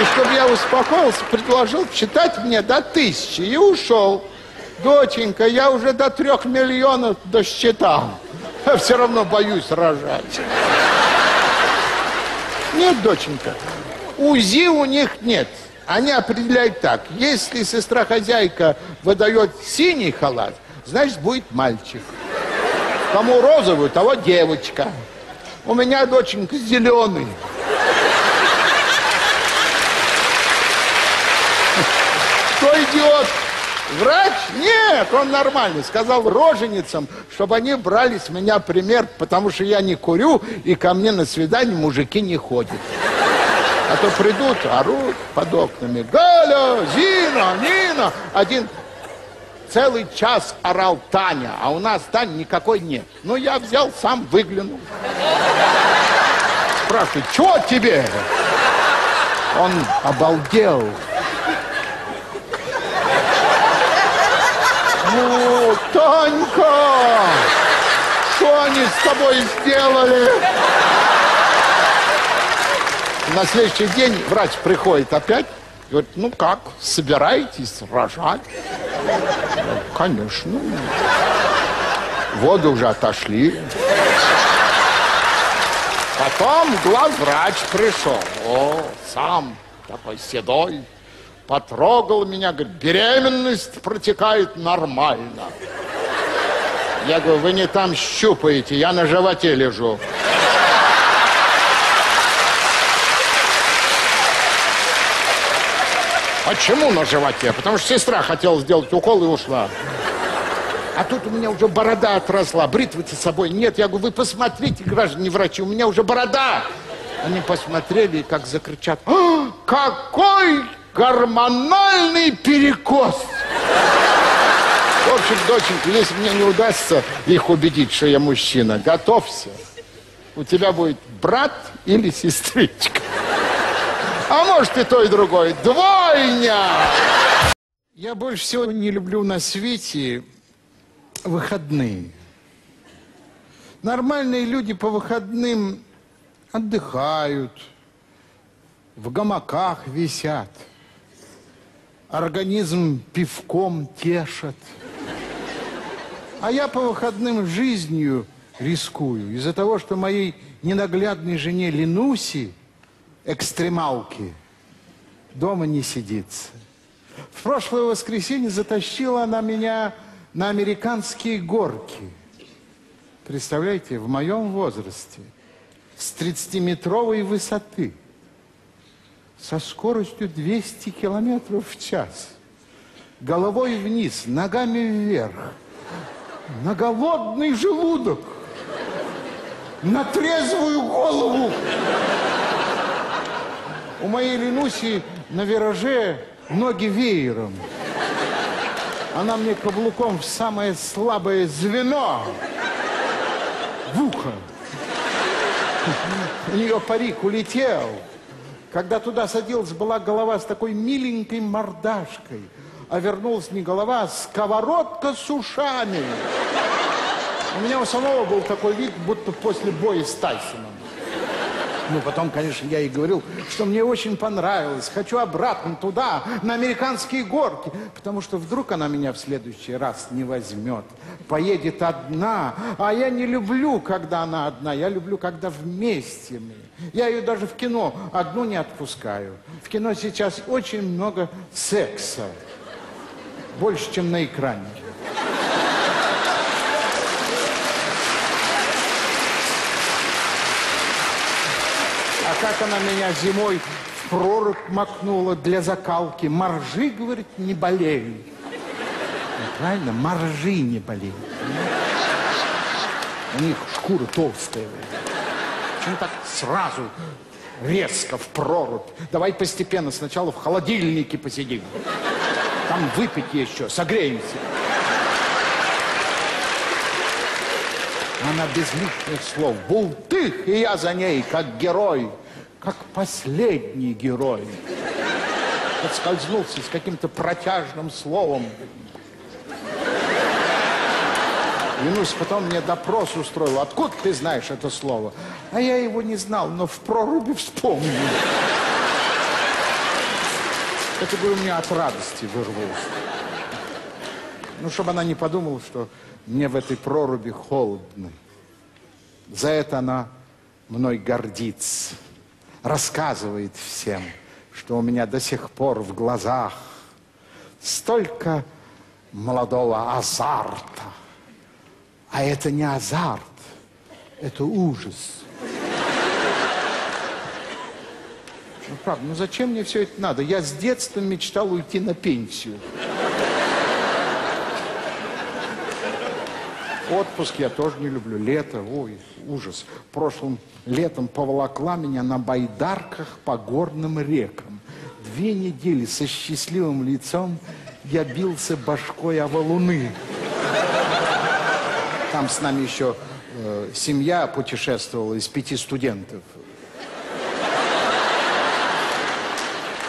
И чтобы я успокоился, предложил читать мне до тысячи и ушел. Доченька, я уже до трех миллионов досчитал. А все равно боюсь рожать. Нет, доченька, УЗИ у них нет. Они определяют так. Если сестра-хозяйка выдает синий халат, значит, будет мальчик. Кому розовый, того девочка. У меня доченька зеленый. Кто идиот? Врач? Нет, он нормальный. Сказал роженицам, чтобы они брали с меня пример, потому что я не курю, и ко мне на свидание мужики не ходят. А то придут, орут под окнами. Галя, Зина, Нина. Один целый час орал Таня, а у нас Тани никакой нет. Ну, я взял, сам выглянул. Спрашиваю, что тебе? Он обалдел. Ну, Танька, что они с тобой сделали? На следующий день врач приходит опять, говорит, ну как, собираетесь рожать? Конечно. Воды уже отошли. Потом главврач пришел. О, сам такой седой. Потрогал меня, говорит, беременность протекает нормально. Я говорю, вы не там щупаете, я на животе лежу. Почему на животе? Потому что сестра хотела сделать укол и ушла. А тут у меня уже борода отросла, бритвы-то с собой нет. Я говорю, вы посмотрите, граждане врачи, у меня уже борода. Они посмотрели и как закричат, «А, какой гормональный перекос! В общем, доченька, если мне не удастся их убедить, что я мужчина, готовься. У тебя будет брат или сестричка. А может и то, и другое. Двойня! Я больше всего не люблю на свете выходные. Нормальные люди по выходным отдыхают, в гамаках висят, организм пивком тешат. А я по выходным жизнью рискую из-за того, что моей ненаглядной жене Ленуси, экстремалки, дома не сидится. В прошлое воскресенье затащила она меня на американские горки. Представляете, в моем возрасте, с 30-метровой высоты, со скоростью 200 километров в час, головой вниз, ногами вверх, на голодный желудок, на трезвую голову. У моей Ленуси на вираже ноги веером. Она мне каблуком в самое слабое звено. В ухо. У нее парик улетел. Когда туда садилась, была голова с такой миленькой мордашкой. А вернулась не голова, а сковородка с ушами. У меня у самого был такой вид, будто после боя с Тайсоном. Ну, потом, конечно, я ей говорил, что мне очень понравилось. Хочу обратно туда, на американские горки. Потому что вдруг она меня в следующий раз не возьмет. Поедет одна. А я не люблю, когда она одна. Я люблю, когда вместе мы. Я ее даже в кино одну не отпускаю. В кино сейчас очень много секса. Больше, чем на экране. Как она меня зимой в прорубь макнула для закалки. Моржи, говорит, не болеют. Ну, правильно, моржи не болеют. У них шкура толстая. Почему так сразу резко в прорубь? Давай постепенно. Сначала в холодильнике посидим. Там выпить еще, согреемся. Она без лишних слов. Бултых, и я за ней, как герой, как последний герой. Подскользнулся с каким-то протяжным словом. Янусь потом мне допрос устроил. Откуда ты знаешь это слово? А я его не знал, но в проруби вспомнил. Это бы у меня от радости вырвалось. Ну, чтобы она не подумала, что мне в этой проруби холодно. За это она мной гордится. Рассказывает всем, что у меня до сих пор в глазах столько молодого азарта. А это не азарт, это ужас. Ну, правда, ну зачем мне все это надо? Я с детства мечтал уйти на пенсию. Отпуск я тоже не люблю. Лето, ой, ужас. Прошлым летом поволокла меня на байдарках по горным рекам. Две недели со счастливым лицом я бился башкой о валуны. Там с нами еще э, семья путешествовала из пяти студентов.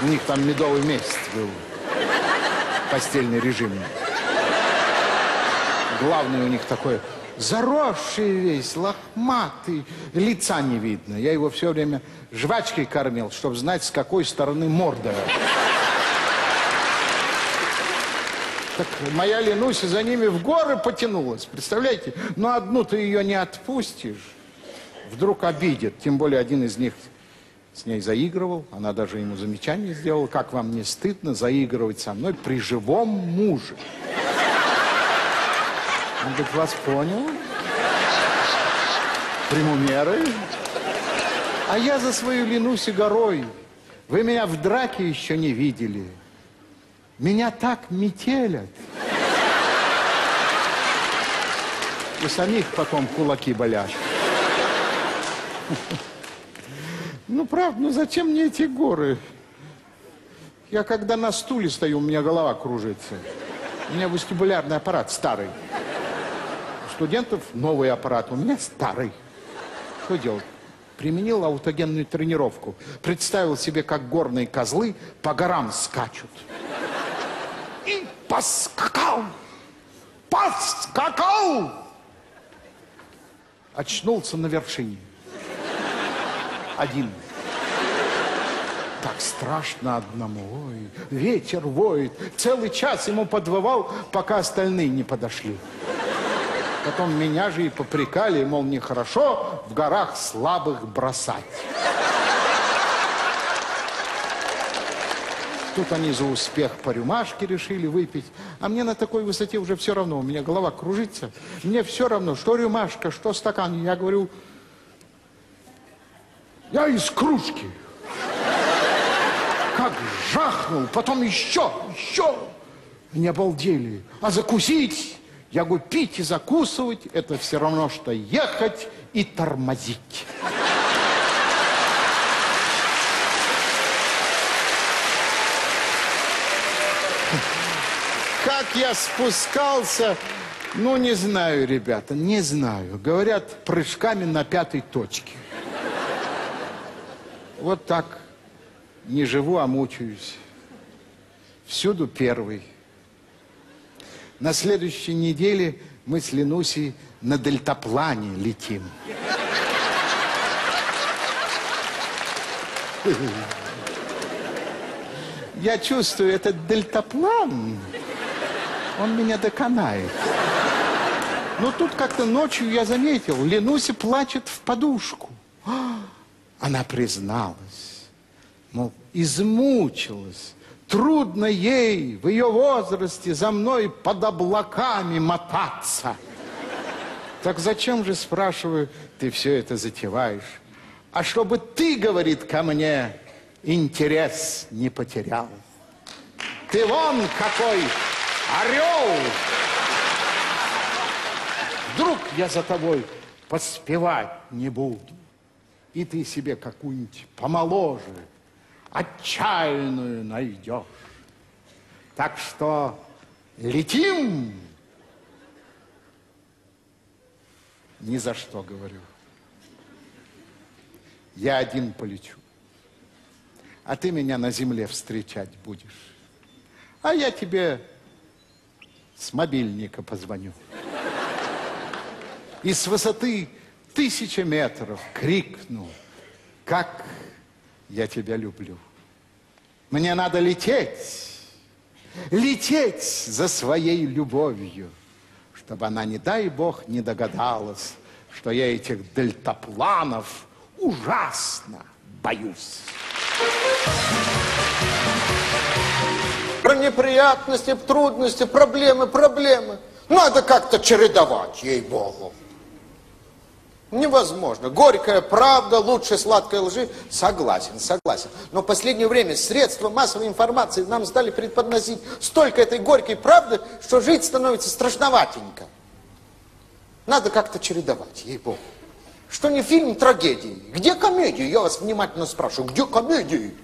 У них там медовый месяц был. Постельный режим. Главный у них такой заросший весь, лохматый, лица не видно. Я его все время жвачкой кормил, чтобы знать, с какой стороны морда. Так моя Ленуся за ними в горы потянулась, представляете? Но одну ты ее не отпустишь, вдруг обидит. Тем более один из них с ней заигрывал, она даже ему замечание сделала, как вам не стыдно заигрывать со мной при живом муже. Он говорит, вас понял? Приму меры. А я за свою Ленусю горой. Вы меня в драке еще не видели. Меня так метелят. У самих потом кулаки болят. Ну, правда, ну зачем мне эти горы? Я когда на стуле стою, у меня голова кружится. У меня вестибулярный аппарат старый. Студентов новый аппарат, у меня старый. Что делать? Применил аутогенную тренировку. Представил себе, как горные козлы по горам скачут. И поскакал. Поскакал! Очнулся на вершине. Один. Так страшно одному. Ой, ветер воет. Целый час ему подвывал, пока остальные не подошли. Потом меня же и попрекали, мол, нехорошо в горах слабых бросать. Тут они за успех по рюмашке решили выпить. А мне на такой высоте уже все равно. У меня голова кружится. Мне все равно, что рюмашка, что стакан. Я говорю, я из кружки. Как жахнул, потом еще, еще. Они обалдели. А закусить? Я говорю, пить и закусывать, это все равно, что ехать и тормозить. Как я спускался, ну, не знаю, ребята, не знаю. Говорят, прыжками на пятой точке. Вот так. Не живу, а мучаюсь. Всюду первый. На следующей неделе мы с Ленусей на дельтаплане летим. Я чувствую, этот дельтаплан, он меня доконает. Но тут как-то ночью я заметил, Ленуся плачет в подушку. А, Она призналась, мол, измучилась. Трудно ей в ее возрасте за мной под облаками мотаться. Так зачем же, спрашиваю, ты все это затеваешь? А чтобы ты, говорит ко мне, интерес не потерял. Ты вон какой орел! Вдруг я за тобой поспевать не буду, и ты себе какую-нибудь помоложе, отчаянную найдешь. Так что летим! Ни за что говорю. Я один полечу. А ты меня на земле встречать будешь. А я тебе с мобильника позвоню. И с высоты тысячи метров крикну, как я тебя люблю. Мне надо лететь, лететь за своей любовью, чтобы она, не дай бог, не догадалась, что я этих дельтапланов ужасно боюсь. Про неприятности, трудности, проблемы, проблемы. Надо как-то чередовать, ей-богу. Невозможно. Горькая правда лучше сладкой лжи. Согласен, согласен. Но в последнее время средства массовой информации нам стали преподносить столько этой горькой правды, что жить становится страшноватенько. Надо как-то чередовать, ей-богу. Что не фильм трагедии. Где комедии? Я вас внимательно спрашиваю. Где комедии?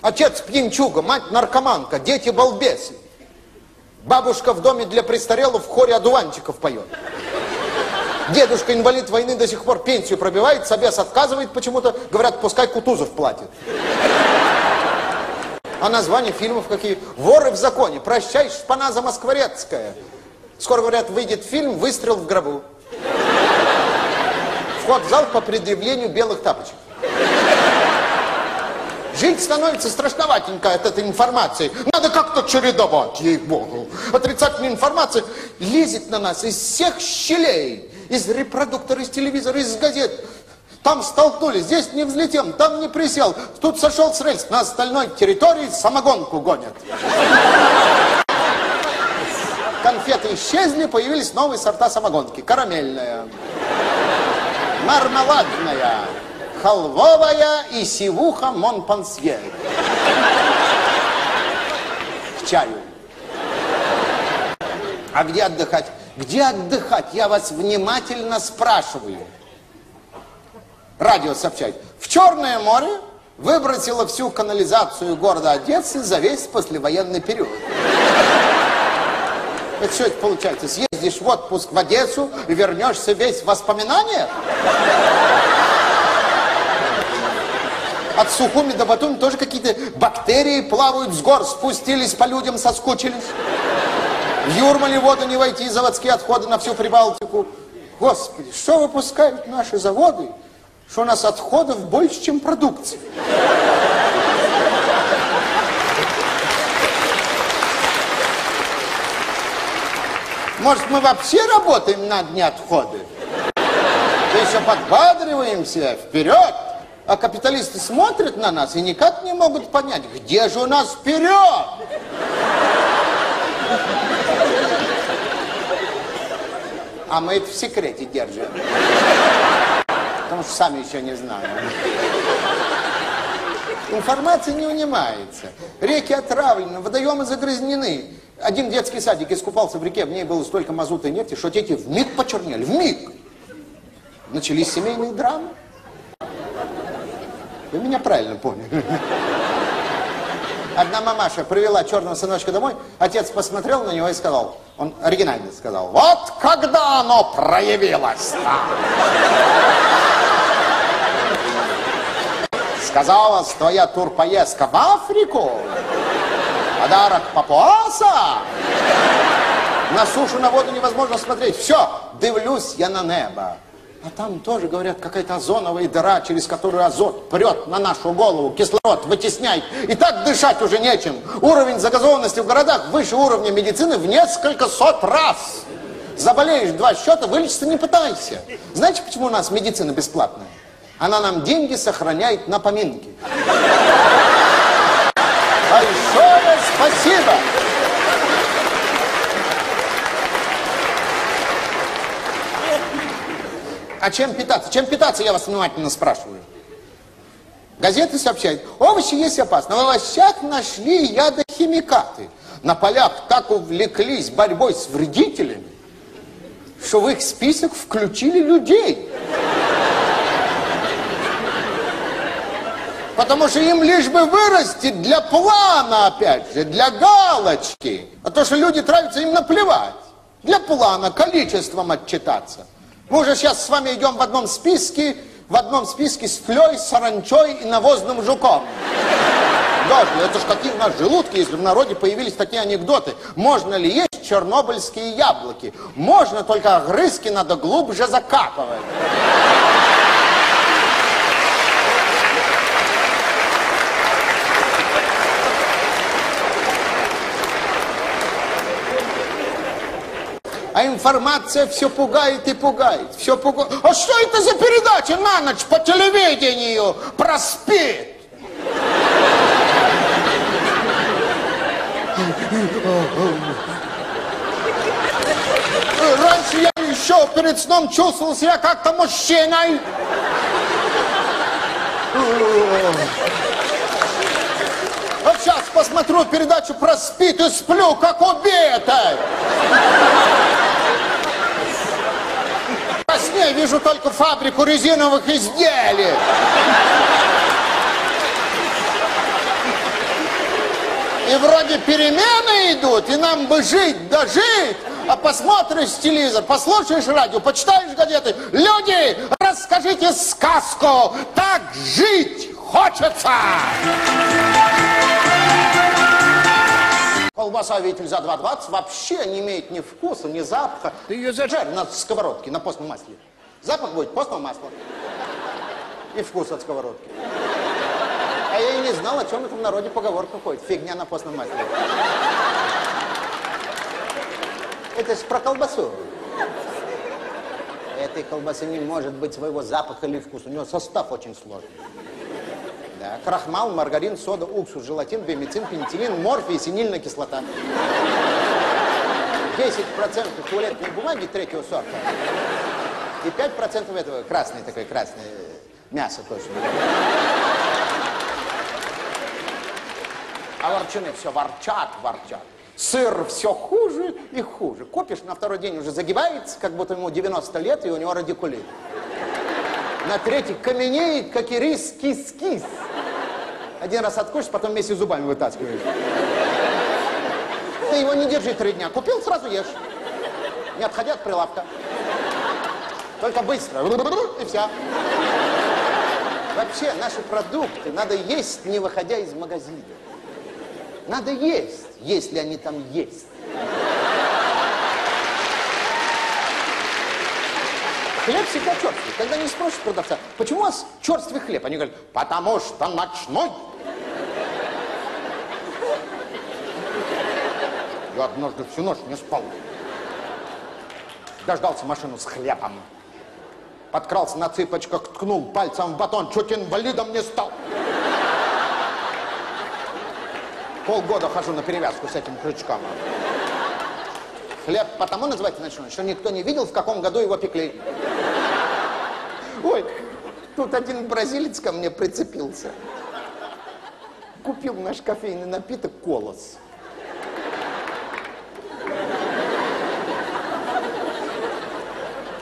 Отец пьянчуга, мать наркоманка, дети балбесы. Бабушка в доме для престарелых в хоре одуванчиков поет. Дедушка инвалид войны до сих пор пенсию пробивает, собес отказывает почему-то. Говорят, пускай Кутузов платит. А названия фильмов какие? «Воры в законе», «Прощай, шпана замоскворецкая». Скоро, говорят, выйдет фильм «Выстрел в гробу». Вход в зал по предъявлению белых тапочек. Жить становится страшноватенько от этой информации. Надо как-то чередовать, ей-богу. Отрицательная информация лезет на нас из всех щелей. Из репродуктора, из телевизора, из газет. Там столкнулись, здесь не взлетел, там не присел. Тут сошел с рельс, на остальной территории самогонку гонят. Конфеты исчезли, появились новые сорта самогонки. Карамельная, мармеладная, халвовая и сивуха Монпансье. К чаю. А где отдыхать? Где отдыхать? Я вас внимательно спрашиваю. Радио сообщает. В Черное море выбросило всю канализацию города Одессы за весь послевоенный период. Это что это получается? Съездишь в отпуск в Одессу и вернешься весь в воспоминания? От Сухуми до Батуми тоже какие-то бактерии плавают с гор, спустились по людям, соскучились. В Юрмале воду не войти, заводские отходы на всю Прибалтику. Господи, что выпускают наши заводы, что у нас отходов больше, чем продукции. Может, мы вообще работаем на дне отходы? Да еще подбадриваемся вперед. А капиталисты смотрят на нас и никак не могут понять, где же у нас вперед? А мы это в секрете держим. Потому что сами еще не знаем. Информация не унимается. Реки отравлены, водоемы загрязнены. Один детский садик искупался в реке, в ней было столько мазута и нефти, что дети в миг почернели, в миг. Начались семейные драмы. Вы меня правильно поняли. Одна мамаша привела черного сыночка домой, отец посмотрел на него и сказал, он оригинально сказал, вот когда оно проявилось -то. Сказалась твоя турпоездка в Африку, подарок папуаса. На сушу, на воду невозможно смотреть. Все, дивлюсь я на небо. А там тоже, говорят, какая-то озоновая дыра, через которую азот прет на нашу голову, кислород вытесняет. И так дышать уже нечем. Уровень загазованности в городах выше уровня медицины в несколько сот раз. Заболеешь два счета, вылечиться не пытайся. Знаете, почему у нас медицина бесплатная? Она нам деньги сохраняет на поминки. Большое спасибо! А чем питаться? Чем питаться, я вас внимательно спрашиваю. Газеты сообщают, овощи есть опасно. В овощах нашли ядохимикаты. На полях так увлеклись борьбой с вредителями, что в их список включили людей. Потому что им лишь бы вырасти для плана, опять же, для галочки. А то, что люди травятся, им наплевать. Для плана, количеством отчитаться. Мы уже сейчас с вами идем в одном списке, в одном списке с флей, саранчой и навозным жуком. Даже, это ж какие у нас желудки, если в народе появились такие анекдоты. Можно ли есть чернобыльские яблоки? Можно, только огрызки надо глубже закапывать. А информация все пугает и пугает. Все пугает. А что это за передача на ночь по телевидению проспит? Раньше я еще перед сном чувствовал себя как-то мужчиной. Посмотрю передачу «Проспит» и сплю, как убитый. Во сне вижу только фабрику резиновых изделий. И вроде перемены идут, и нам бы жить, да жить. А посмотришь телевизор, послушаешь радио, почитаешь газеты. Люди, расскажите сказку. Так жить хочется. Колбаса Витель за 2,20 вообще не имеет ни вкуса, ни запаха. Ты ее зажарь на сковородке, на постном масле. Запах будет постного масла. И вкус от сковородки. А я и не знал, о чем это в народе поговорка ходит. Фигня на постном масле. Это ж про колбасу. Этой колбасы не может быть своего запаха или вкуса. У нее состав очень сложный. Да. Крахмал, маргарин, сода, уксус, желатин, бемицин, пенициллин, морфий, синильная кислота. 10% туалетной бумаги третьего сорта. И 5% этого красный такой, красный, мясо тоже. А ворчуны все ворчат, ворчат. Сыр все хуже и хуже. Купишь, на второй день уже загибается, как будто ему 90 лет, и у него радикулит. На третий каменеет, как и рис, кис-кис. Один раз откусишь, потом вместе зубами вытаскиваешь. Ты его не держи три дня. Купил, сразу ешь. Не отходя от прилавка. Только быстро. И все. Вообще, наши продукты надо есть, не выходя из магазина. Надо есть, если они там есть. Хлеб всегда черствый. Когда не спросишь продавца, почему у вас черствый хлеб? Они говорят, потому что ночной. Я однажды всю ночь не спал. Дождался машину с хлебом. Подкрался на цыпочках, ткнул пальцем в батон, чуть инвалидом не стал. Полгода хожу на перевязку с этим крючком. Хлеб потому называется ночной, что никто не видел, в каком году его пекли. Ой, тут один бразилец ко мне прицепился. Купил наш кофейный напиток «Колос».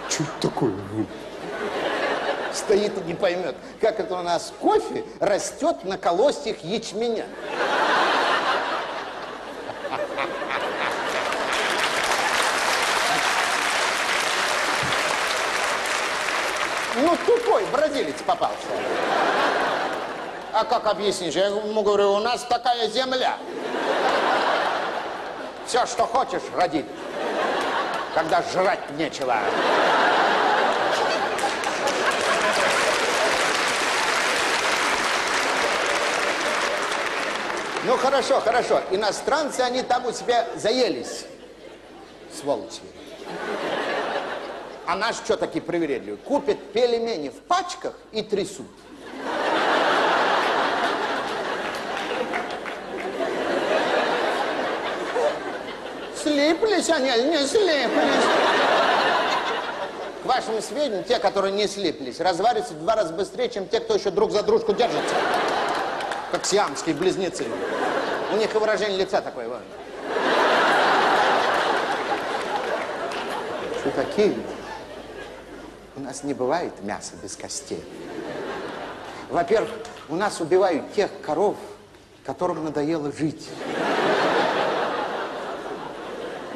Что это такое? Стоит и не поймет, как это у нас кофе растет на колостях ячменя. Ну, тупой бразилец попался. А как объяснишь? Я ему говорю, у нас такая земля. Все, что хочешь, родит. Когда жрать нечего. Ну, хорошо, хорошо. Иностранцы, они там у себя заелись. Сволочи. А наш что такие привередливые? Купят пельмени в пачках и трясут. Слиплись они, или не слиплись? К вашему сведению, те, которые не слиплись, развариваются в два раза быстрее, чем те, кто еще друг за дружку держится. Как сиамские близнецы. У них и выражение лица такое. Вот. Что такие? У нас не бывает мяса без костей. Во-первых, у нас убивают тех коров, которым надоело жить.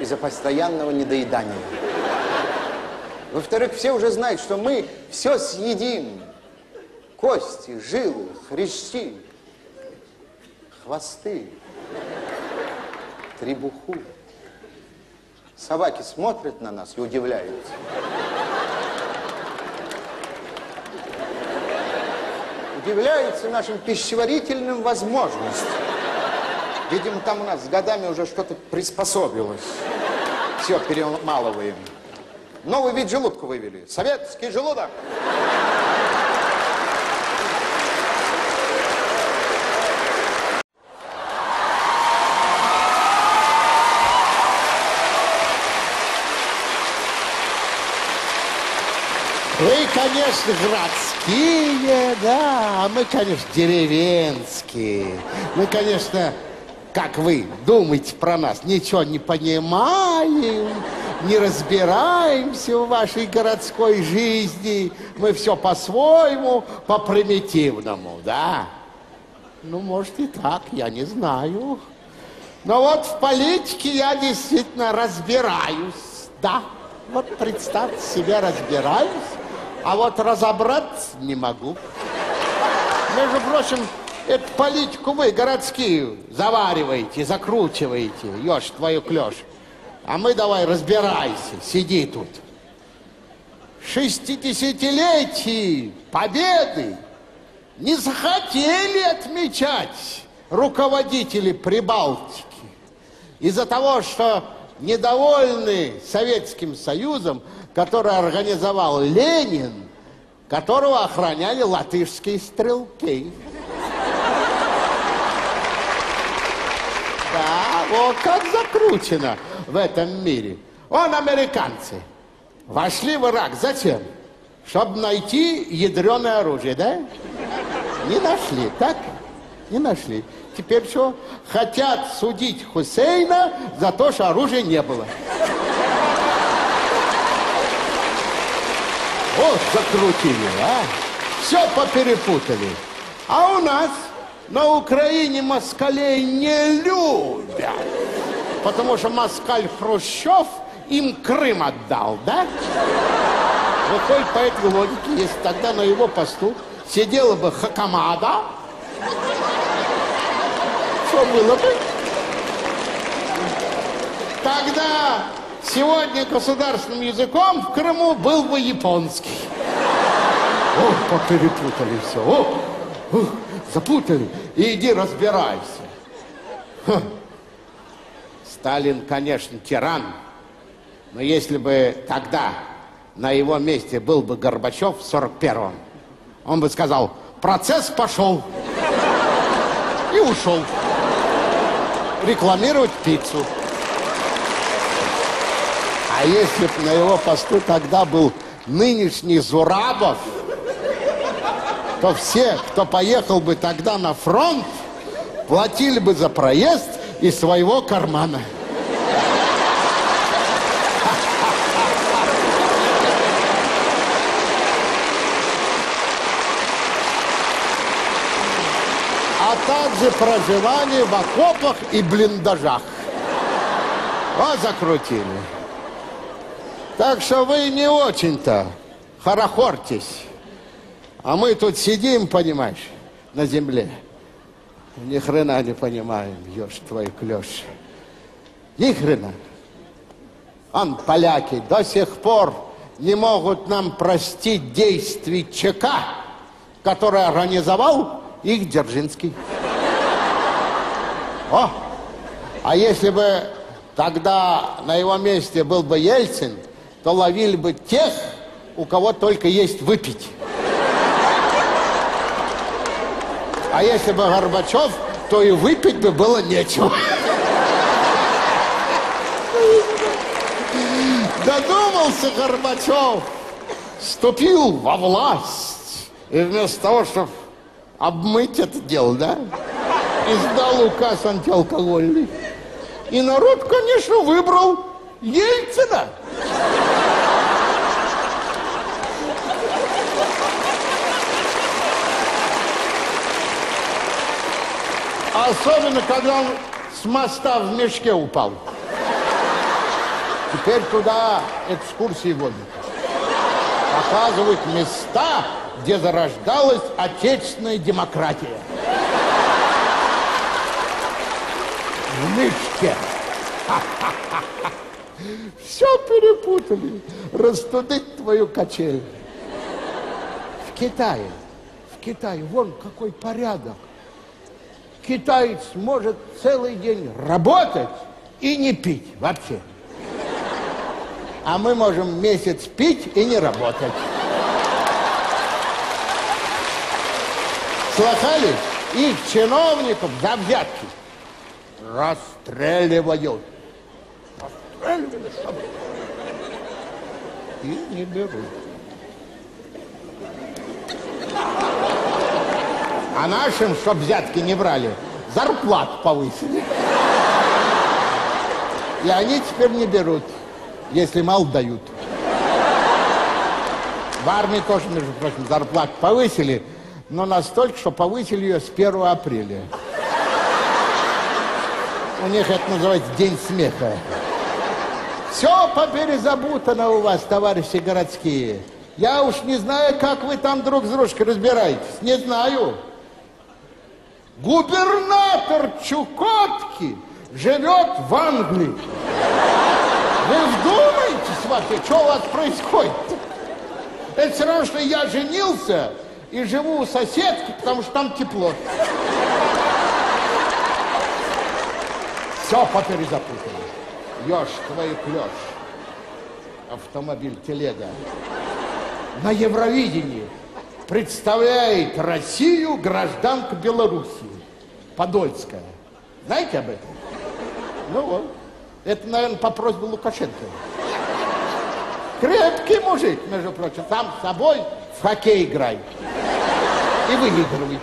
Из-за постоянного недоедания. Во-вторых, все уже знают, что мы все съедим. Кости, жилы, хрящи, хвосты, требуху. Собаки смотрят на нас и удивляются. Удивляются нашим пищеварительным возможностям. Видимо, там у нас с годами уже что-то приспособилось. Все перемалываем. Новый вид желудка вывели. Советский желудок. Вы, конечно, городские, да, а мы, конечно, деревенские. Мы, конечно, как вы думаете про нас, ничего не понимаем, не разбираемся в вашей городской жизни. Мы все по-своему, по-примитивному, да? Ну, может и так, я не знаю. Но вот в политике я действительно разбираюсь, да. Вот представьте себе, разбираюсь, а вот разобраться не могу. Между прочим, эту политику вы, городские, завариваете, закручиваете, ешь твою клеш. А мы давай разбирайся, сиди тут. Шестидесятилетие победы не захотели отмечать руководители Прибалтики. Из-за того, что недовольны Советским Союзом, который организовал Ленин, которого охраняли латышские стрелки. Да, вот как закручено в этом мире. Он американцы. Вошли в Ирак. Зачем? Чтобы найти ядреное оружие, да? Не нашли, так? Не нашли. теперь что? Хотят судить Хусейна за то, что оружия не было. Вот закрутили, а? Все поперепутали. А у нас на Украине москалей не любят. Потому что москаль Хрущев им Крым отдал, да? Выходит, по этой логике, если тогда на его посту сидела бы Хакамада, что было бы? Тогда сегодня государственным языком в Крыму был бы японский. Ох, поперепутали все. Ох, ух, запутали. Иди разбирайся. Ха. Сталин, конечно, тиран, но если бы тогда на его месте был бы Горбачев в 41-м, он бы сказал, процесс пошел. И ушел. Рекламировать пиццу. А если бы на его посту тогда был нынешний Зурабов, то все, кто поехал бы тогда на фронт, платили бы за проезд из своего кармана. а также проживание в окопах и блиндажах. Вот закрутили. Так что вы не очень-то хорохортесь. А мы тут сидим, понимаешь, на земле. Ни хрена не понимаем, ешь твой клеш. Ни хрена. Он, поляки, до сих пор не могут нам простить действий ЧК, который организовал их Дзержинский. О! А если бы тогда на его месте был бы Ельцин, то ловили бы тех, у кого только есть выпить. А если бы Горбачев, то и выпить бы было нечего. Додумался Горбачев, вступил во власть. И вместо того, чтобы обмыть это дело, да? Издал указ антиалкогольный. И народ, конечно, выбрал Ельцина. Особенно, когда он с моста в мешке упал. Теперь туда экскурсии водят. Показывают места, где зарождалась отечественная демократия. В мешке. Все перепутали. Растудить твою качель. В Китае, в Китае, вон какой порядок. Китаец может целый день работать и не пить вообще. А мы можем месяц пить и не работать. Слыхали? Их чиновников за взятки расстреливают. Расстреливают, чтобы... И не берут. А нашим, чтоб взятки не брали, зарплат повысили. И они теперь не берут, если мало дают. В армии тоже, между прочим, зарплат повысили, но настолько, что повысили ее с 1 апреля. У них это называется День смеха. Все поперезабутано у вас, товарищи городские. Я уж не знаю, как вы там друг с дружкой разбираетесь. Не знаю. Губернатор Чукотки живет в Англии. Вы вдумайтесь вообще, что у вас происходит? Это все равно, что я женился и живу у соседки, потому что там тепло. Все поперезапутано. Ешь твою клеш. Автомобиль телега. На Евровидении представляет Россию гражданка Белоруссии. Подольская. Знаете об этом? Ну вот. Это, наверное, по просьбе Лукашенко. Крепкий мужик, между прочим. Сам с собой в хоккей играет. И выигрывает.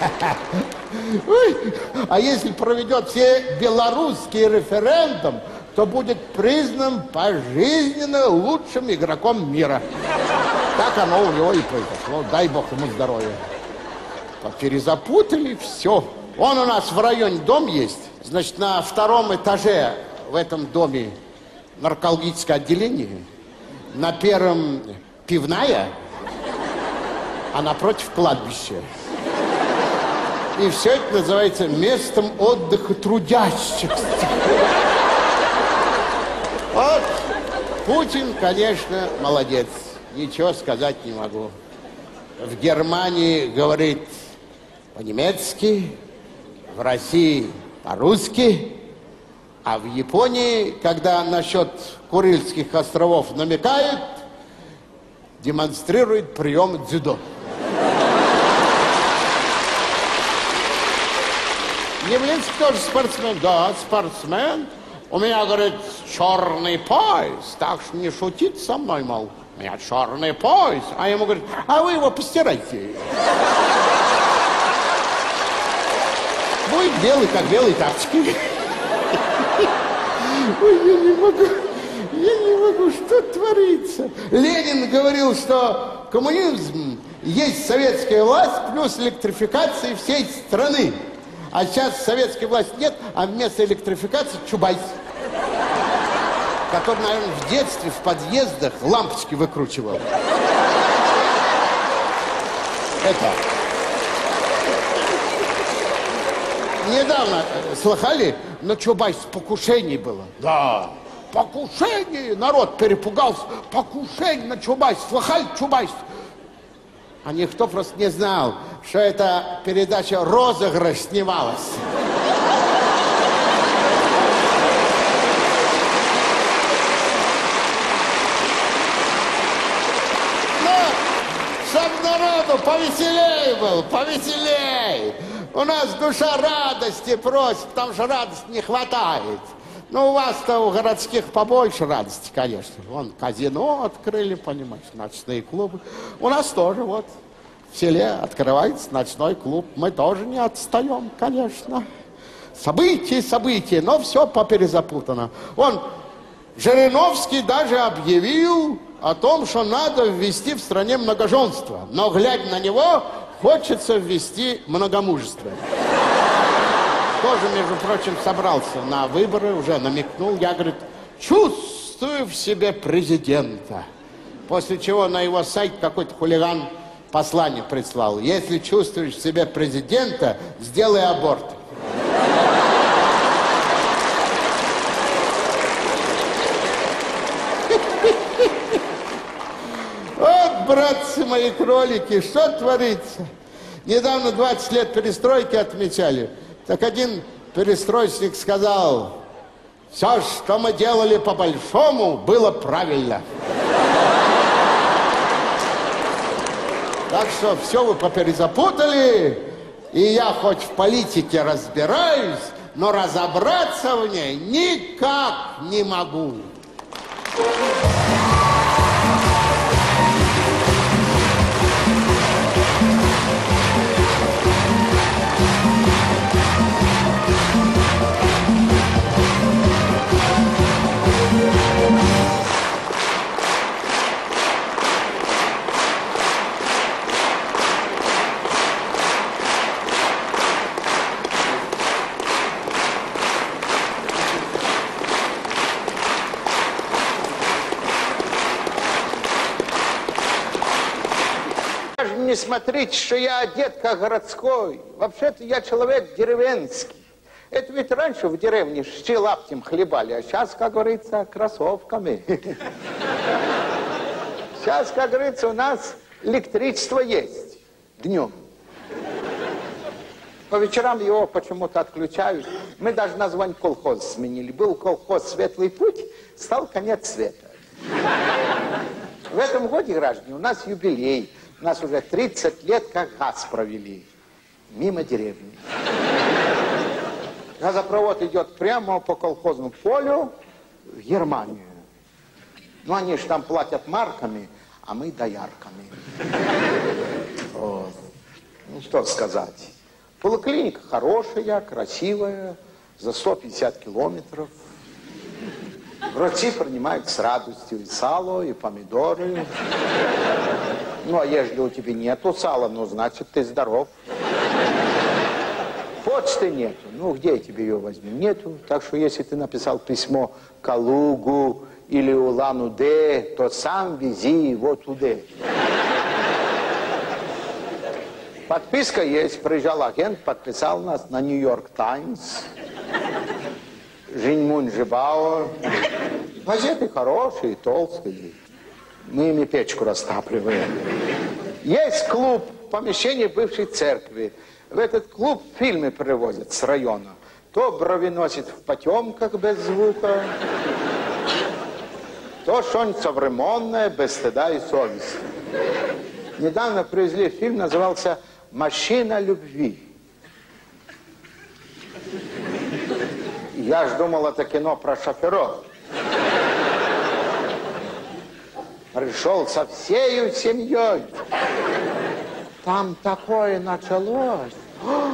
А если проведет все белорусский референдум, то будет признан пожизненно лучшим игроком мира. Так оно у него и произошло. Дай бог ему здоровья. Перезапутали все. Он у нас в районе дом есть. Значит, на втором этаже в этом доме наркологическое отделение. На первом пивная, а напротив кладбище. И все это называется местом отдыха трудящихся. Вот Путин, конечно, молодец. Ничего сказать не могу. В Германии говорит по-немецки, в России по-русски, а в Японии, когда насчет Курильских островов намекают, демонстрирует прием дзюдо. Явлинский тоже спортсмен. Да, спортсмен. У меня, говорит, черный пояс, так что не шутит со мной, мол. У меня черный пояс. А ему говорит, а вы его постирайте. Будет белый, как белые тапочки. Ой, я не могу, я не могу, что творится? Ленин говорил, что коммунизм есть советская власть плюс электрификация всей страны. А сейчас советской власти нет, а вместо электрификации Чубайс. Который, наверное, в детстве в подъездах лампочки выкручивал. Это. Недавно э, слыхали, на Чубайс покушение было. Да. Покушение! Народ перепугался. Покушение на Чубайс. Слыхали Чубайс? А никто просто не знал, что эта передача «Розыгрыш» снималась. Ну, народу повеселей был, повеселей. У нас душа радости просит, потому что радости не хватает. Ну, у вас-то у городских побольше радости, конечно. Вон казино открыли, понимаешь, ночные клубы. У нас тоже вот в селе открывается ночной клуб. Мы тоже не отстаем, конечно. События, события, но все поперезапутано. Он, Жириновский даже объявил о том, что надо ввести в стране многоженство. Но, глядя на него, хочется ввести многомужество тоже, между прочим, собрался на выборы, уже намекнул. Я, говорит, чувствую в себе президента. После чего на его сайт какой-то хулиган послание прислал. Если чувствуешь в себе президента, сделай аборт. Вот, братцы мои кролики, что творится? Недавно 20 лет перестройки отмечали. Так один перестройщик сказал, все, что мы делали по-большому, было правильно. Так что все вы поперезапутали, и я хоть в политике разбираюсь, но разобраться в ней никак не могу. Даже не смотрите, что я одет как городской. Вообще-то я человек деревенский. Это ведь раньше в деревне щи лаптем хлебали, а сейчас, как говорится, кроссовками. Сейчас, как говорится, у нас электричество есть днем. По вечерам его почему-то отключают. Мы даже название колхоз сменили. Был колхоз «Светлый путь», стал конец света. В этом годе, граждане, у нас юбилей. Нас уже 30 лет как газ провели. Мимо деревни. Газопровод идет прямо по колхозному полю в Германию. Ну, они же там платят марками, а мы доярками. Вот. Ну, что сказать. Поликлиника хорошая, красивая, за 150 километров. Врачи принимают с радостью и сало, и помидоры. Ну, а если у тебя нету сала, ну, значит, ты здоров. Почты нету. Ну, где я тебе ее возьму? Нету. Так что, если ты написал письмо Калугу или Улан-Удэ, то сам вези его туда. Подписка есть. Приезжал агент, подписал нас на Нью-Йорк Таймс. Жиньмун Жибао. Газеты хорошие, толстые. Мы ими печку растапливаем. Есть клуб, помещение бывшей церкви. В этот клуб фильмы привозят с района. То бровеносит в потемках без звука, то что-нибудь современное, без стыда и совести. Недавно привезли фильм, назывался «Машина любви». Я ж думал, это кино про шоферов. Пришел со всею семьей. Там такое началось. О,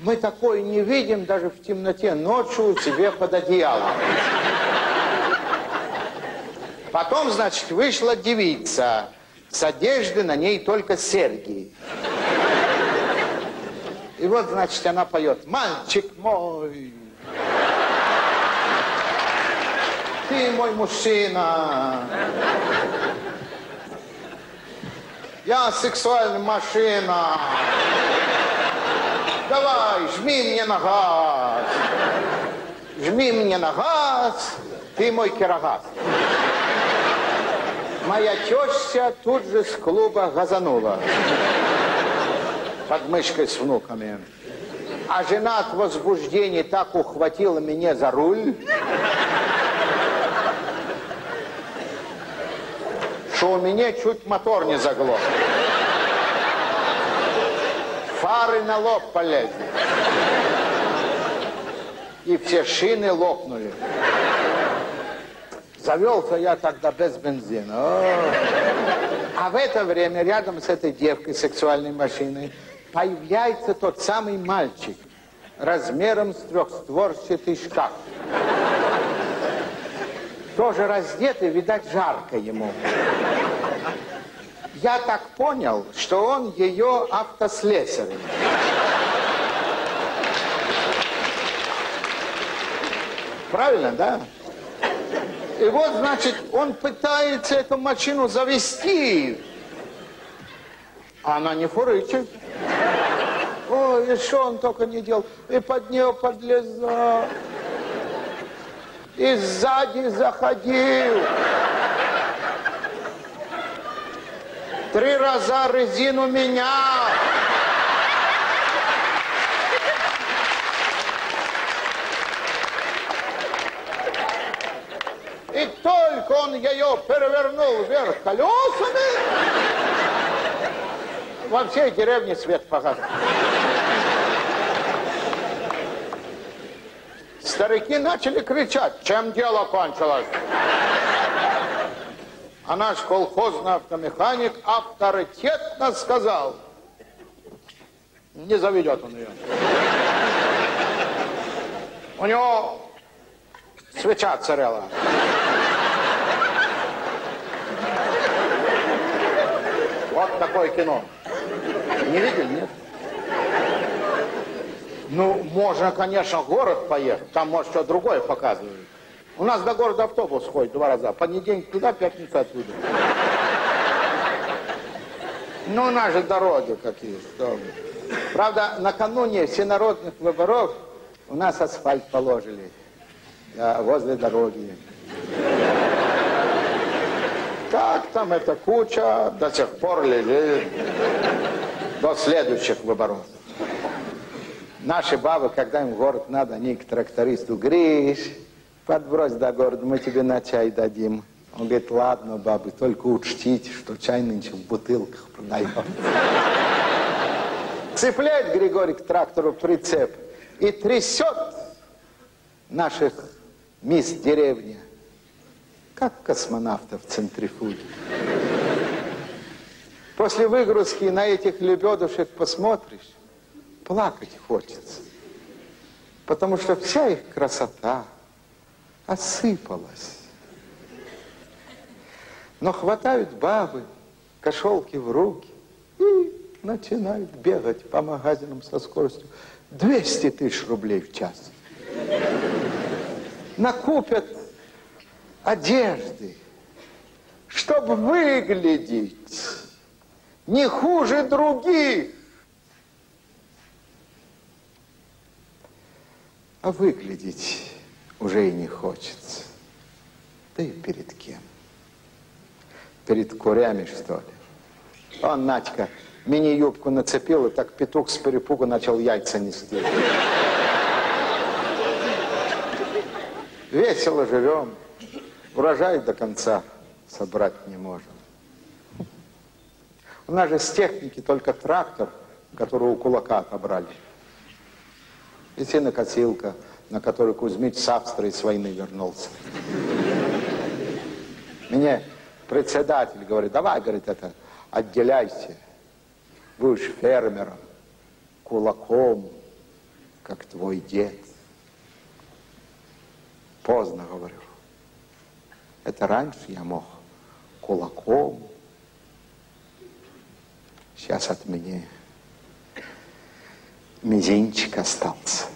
Мы такое не видим даже в темноте ночью себе под одеялом. Потом, значит, вышла девица. С одежды на ней только серьги. И вот, значит, она поет «Мальчик мой, ты мой мужчина, я сексуальная машина, давай, жми мне на газ, жми мне на газ, ты мой кирогаз». Моя теща тут же с клуба газанула. Под мышкой с внуками. А жена от возбуждения так ухватила меня за руль, что у меня чуть мотор не заглох. Фары на лоб полезли. И все шины лопнули. Завелся я тогда без бензина. О. А в это время рядом с этой девкой сексуальной машиной появляется тот самый мальчик размером с трехстворчатый шкаф. Тоже раздетый, видать, жарко ему. Я так понял, что он ее автослесарь. Правильно, да? И вот, значит, он пытается эту машину завести. А она не фурычит. Ой, и что он только не делал. И под нее подлезал. И сзади заходил. Три раза резину менял. И только он ее перевернул вверх колесами, во всей деревне свет погас. Старики начали кричать, чем дело кончилось. А наш колхозный автомеханик авторитетно сказал, не заведет он ее. У него свеча царела. Вот такое кино. Не видели, нет? Ну, можно, конечно, в город поехать. Там, может, что другое показывают. У нас до города автобус ходит два раза. Понедельник туда, пятница оттуда. Ну, у нас же дороги какие, что. Правда, накануне всенародных выборов у нас асфальт положили. Да, возле дороги. Так, там эта куча до сих пор лежит. До следующих выборов. Наши бабы, когда им город надо, они к трактористу, Гриш, подбрось до города, мы тебе на чай дадим. Он говорит, ладно, бабы, только учтите, что чай нынче в бутылках продаем. Цепляет Григорий к трактору прицеп и трясет наших мисс деревня, как космонавтов в центрифуге. После выгрузки на этих лебедушек посмотришь, плакать хочется. Потому что вся их красота осыпалась. Но хватают бабы, кошелки в руки и начинают бегать по магазинам со скоростью 200 тысяч рублей в час. Накупят одежды, чтобы выглядеть не хуже других. А выглядеть уже и не хочется. Да и перед кем? Перед курями, что ли? Он, Надька, мини-юбку нацепил, и так петух с перепугу начал яйца нести. Весело живем, урожай до конца собрать не можем. У нас же с техники только трактор, который у кулака отобрали. И сенокосилка, на которой Кузьмич с Австрии с войны вернулся. Мне председатель говорит, давай, говорит, это, отделяйся. Будешь фермером, кулаком, как твой дед. Поздно, говорю. Это раньше я мог кулаком. Сейчас от меня мизинчик остался.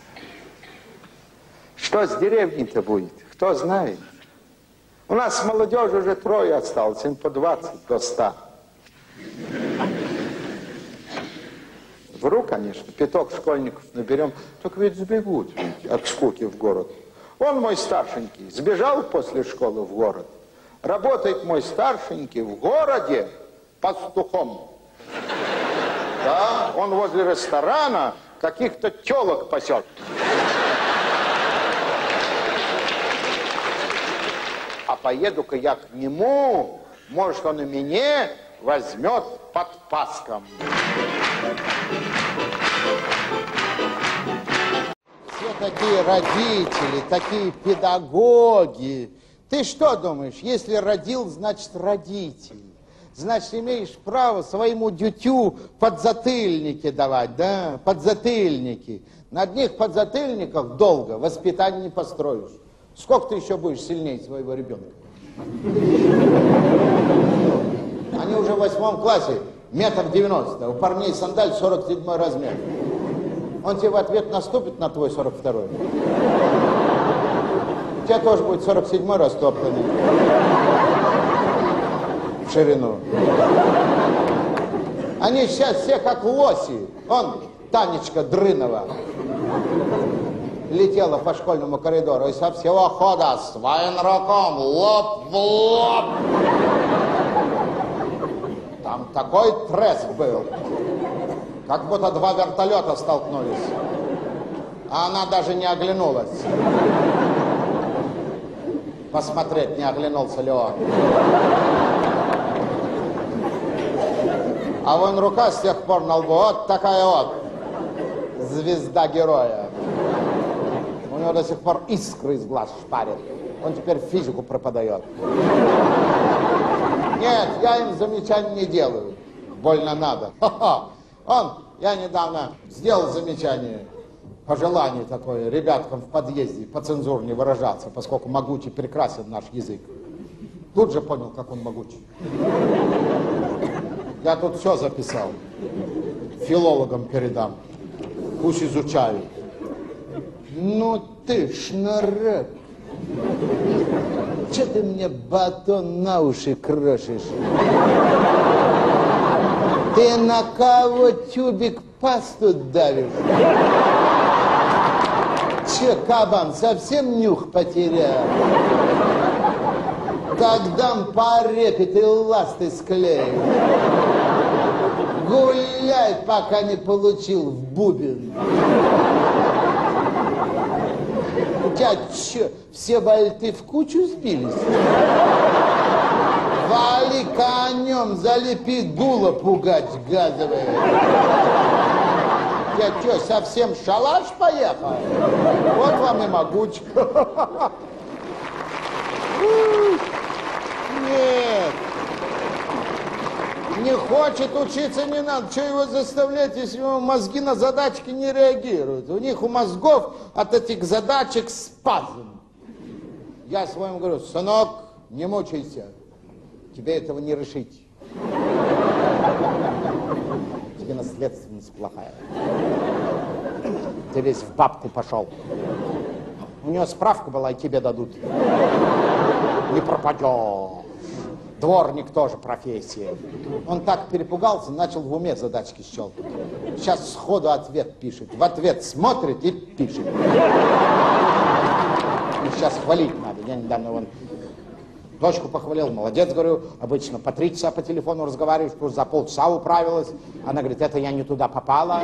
Что с деревней-то будет? Кто знает? У нас молодежи уже трое осталось, им по 20 до 100. Вру, конечно, пяток школьников наберем, только ведь сбегут ведь, от скуки в город. Он мой старшенький, сбежал после школы в город. Работает мой старшенький в городе пастухом. Да, он возле ресторана каких-то телок пасет. А поеду-ка я к нему, может, он и меня возьмет под паском. Все такие родители, такие педагоги. Ты что думаешь, если родил, значит родитель? Значит, имеешь право своему дютю подзатыльники давать, да? Подзатыльники. На одних подзатыльниках долго воспитание не построишь. Сколько ты еще будешь сильнее своего ребенка? Они уже в восьмом классе, метр девяносто. У парней сандаль 47 размер. Он тебе в ответ наступит на твой 42 -й. У тебя тоже будет 47 растоптанный. Ширину. Они сейчас все как лоси. Он, Танечка Дрынова, летела по школьному коридору и со всего хода с военроком лоб в лоб. Там такой треск был, как будто два вертолета столкнулись. А она даже не оглянулась. Посмотреть, не оглянулся ли он. А вон рука с тех пор на лбу, вот такая вот, звезда героя. У него до сих пор искры из глаз шпарит. Он теперь физику пропадает. Нет, я им замечаний не делаю. Больно надо. Он, я недавно сделал замечание, пожелание такое ребяткам в подъезде, по цензуре не выражаться, поскольку могучий прекрасен наш язык. Тут же понял, как он могучий. Я тут все записал. Филологам передам. Пусть изучают. Ну ты шнурок. Че ты мне батон на уши крошишь? Ты на кого тюбик пасту давишь? Че, кабан, совсем нюх потерял? Как дам по репе, ты ласты склеишь. Гуляй, пока не получил в бубен. У тебя что, все вальты в кучу сбились? Вали конем, залепи дуло пугать газовое. Я что, совсем шалаш поехал? Вот вам и могучка. Нет. Не хочет учиться, не надо. Что его заставлять, если его мозги на задачки не реагируют? У них у мозгов от этих задачек спазм. Я своему говорю, сынок, не мучайся. Тебе этого не решить. Тебе наследственность плохая. Ты весь в бабку пошел. У него справка была, и тебе дадут. Не пропадешь. Дворник тоже профессия. Он так перепугался, начал в уме задачки щелкать. Сейчас сходу ответ пишет. В ответ смотрит и пишет. И сейчас хвалить надо. Я недавно вон дочку похвалил, молодец, говорю. Обычно по три часа по телефону разговариваешь, что за полчаса управилась. Она говорит, это я не туда попала.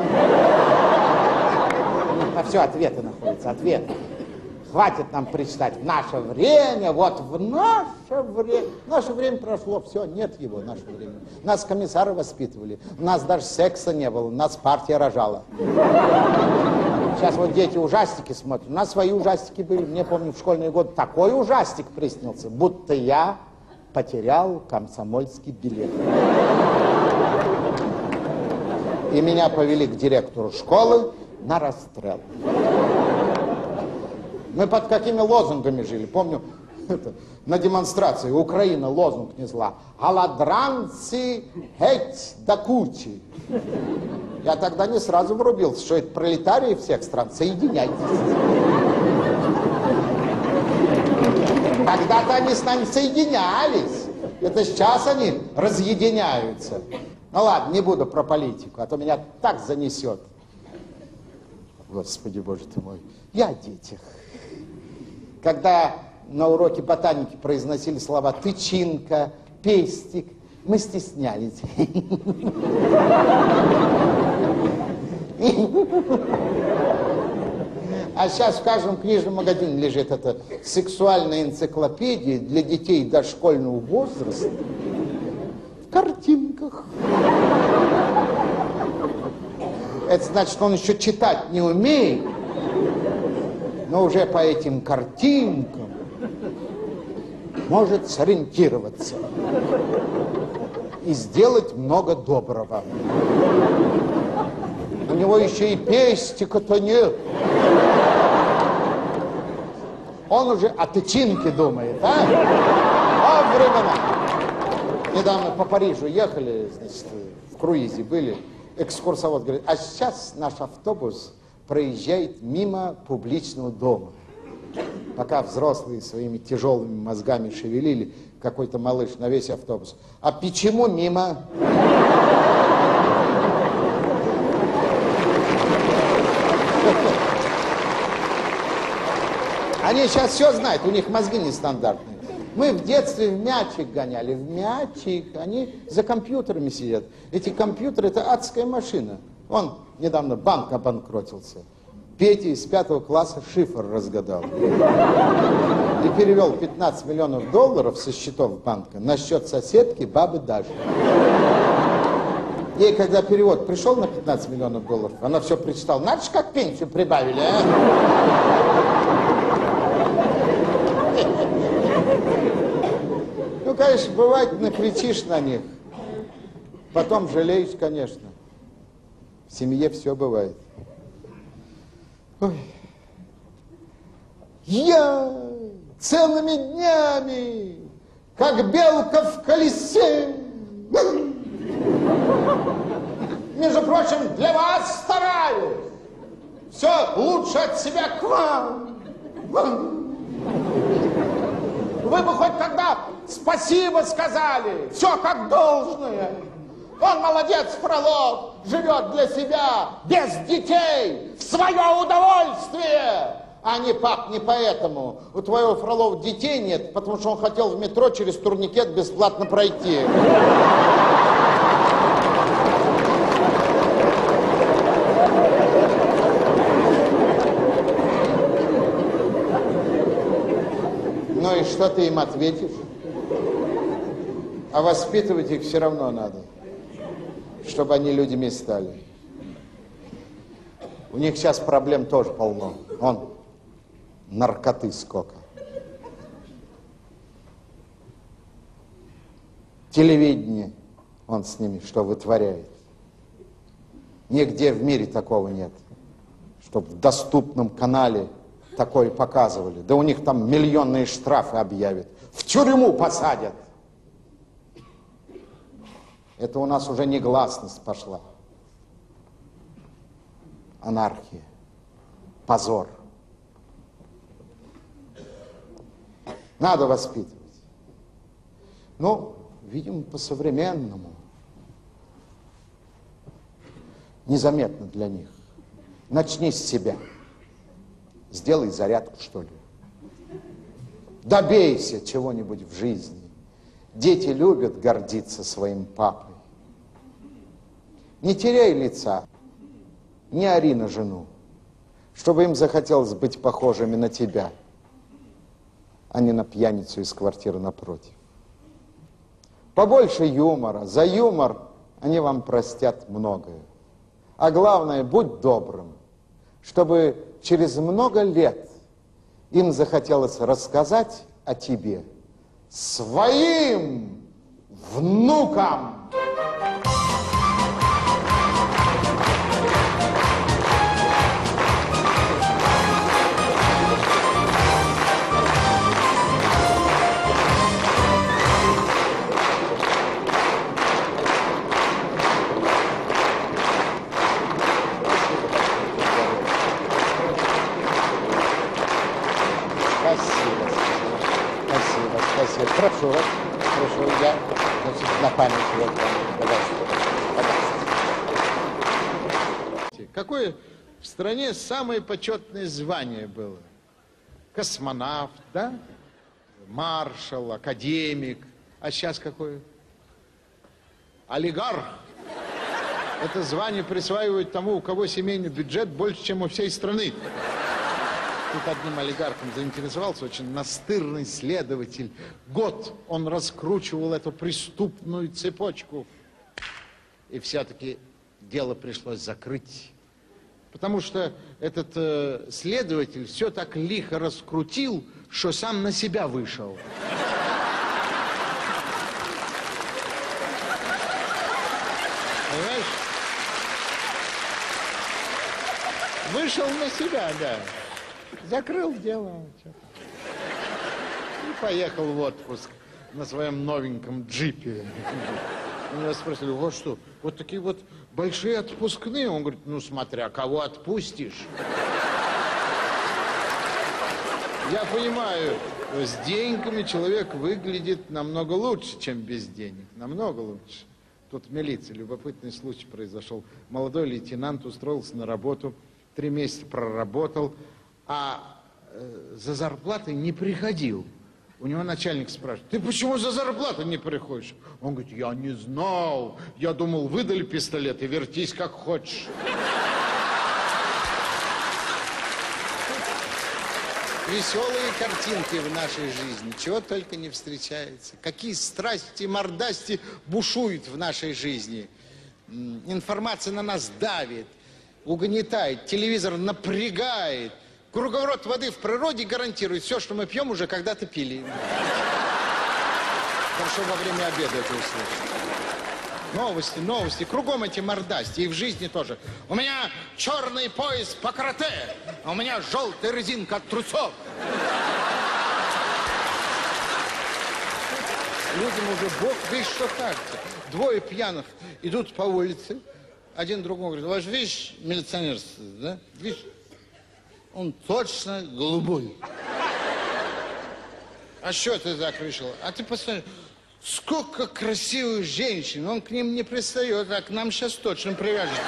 На все ответы находятся, ответы. Хватит нам прочитать. В наше время, вот в наше время. Наше время прошло, все, нет его, наше время. Нас комиссары воспитывали. У нас даже секса не было, нас партия рожала. Сейчас вот дети ужастики смотрят. У нас свои ужастики были. Мне, помню, в школьные годы такой ужастик приснился, будто я потерял комсомольский билет. И меня повели к директору школы на расстрел. Мы под какими лозунгами жили? Помню, это, на демонстрации Украина лозунг несла. Голодранцы геть до кучи. Я тогда не сразу врубился, что это пролетарии всех стран. Соединяйтесь. Когда-то они с нами соединялись. Это сейчас они разъединяются. Ну ладно, не буду про политику, а то меня так занесет. Господи, боже ты мой. Я о детях. Когда на уроке ботаники произносили слова тычинка, пестик, мы стеснялись. А сейчас в каждом книжном магазине лежит эта сексуальная энциклопедия для детей дошкольного возраста в картинках. Это значит, он еще читать не умеет, но уже по этим картинкам может сориентироваться и сделать много доброго. У него еще и пестика-то нет. Он уже о тычинке думает, а? О времена. Недавно по Парижу ехали, значит, в круизе были. Экскурсовод говорит, а сейчас наш автобус проезжает мимо публичного дома. Пока взрослые своими тяжелыми мозгами шевелили, какой-то малыш на весь автобус. А почему мимо? Они сейчас все знают, у них мозги нестандартные. Мы в детстве в мячик гоняли, в мячик. Они за компьютерами сидят. Эти компьютеры – это адская машина. Он недавно банк обанкротился. Петя из пятого класса шифр разгадал. И перевел 15 миллионов долларов со счетов банка на счет соседки бабы Даши. Ей, когда перевод пришел на 15 миллионов долларов, она все прочитала. Надо же, как пенсию прибавили, а? Ну, конечно, бывает, накричишь на них. Потом жалеешь, конечно. Семье все бывает. Ой. Я целыми днями, как белка в колесе. Между прочим, для вас стараюсь. Все лучше от себя к вам. Вы бы хоть тогда спасибо сказали. Все как должное. Он молодец, Фролов, живет для себя, без детей, в свое удовольствие. А не, пап, не поэтому. У твоего Фролова детей нет, потому что он хотел в метро через турникет бесплатно пройти. Ну и что ты им ответишь? А воспитывать их все равно надо, чтобы они людьми стали. У них сейчас проблем тоже полно. Он наркоты сколько. Телевидение. он с ними что вытворяет. Нигде в мире такого нет, чтобы в доступном канале такое показывали. Да у них там миллионные штрафы объявят. В тюрьму посадят. Это у нас уже негласность пошла. Анархия. Позор. Надо воспитывать. Ну, видимо, по-современному. Незаметно для них. Начни с себя. Сделай зарядку, что ли. Добейся чего-нибудь в жизни. Дети любят гордиться своим папой. Не теряй лица, не ори на жену, чтобы им захотелось быть похожими на тебя, а не на пьяницу из квартиры напротив. Побольше юмора. За юмор они вам простят многое. А главное, будь добрым, чтобы через много лет им захотелось рассказать о тебе своим внукам. Спасибо, спасибо, спасибо. Прошу вас, прошу, я значит, на память вот вам. Какое в стране самое почетное звание было? Космонавт, да? Маршал, академик. А сейчас какое? Олигарх. Это звание присваивают тому, у кого семейный бюджет больше, чем у всей страны. Тут одним олигархом заинтересовался очень настырный следователь. Год он раскручивал эту преступную цепочку. И все-таки дело пришлось закрыть. Потому что этот э, следователь все так лихо раскрутил, что сам на себя вышел. Понимаешь? Вышел на себя, да. Закрыл дело. И поехал в отпуск на своем новеньком джипе. Него спросили, вот что, вот такие вот большие отпускные? Он говорит, ну смотря кого отпустишь. Я понимаю, с деньгами человек выглядит намного лучше, чем без денег. Намного лучше. Тут в милиции любопытный случай произошел. Молодой лейтенант устроился на работу, три месяца проработал, а э, за зарплатой не приходил. У него начальник спрашивает, ты почему за зарплатой не приходишь? Он говорит, я не знал, я думал, выдали пистолет и вертись как хочешь. Веселые картинки в нашей жизни, чего только не встречается. Какие страсти, мордасти бушуют в нашей жизни. Информация на нас давит, угнетает, телевизор напрягает. Круговорот воды в природе гарантирует все, что мы пьем, уже когда-то пили. Хорошо во время обеда это услышать. Новости, новости, кругом эти мордасти, и в жизни тоже. У меня черный пояс по карате, а у меня желтая резинка от трусов. Людям уже бог весь что кажется. Двое пьяных идут по улице, один другому говорит, ваш видишь милиционер, да? Видишь, он точно голубой. А что ты так решил? А ты посмотри, сколько красивых женщин, он к ним не пристает, а к нам сейчас точно привяжет.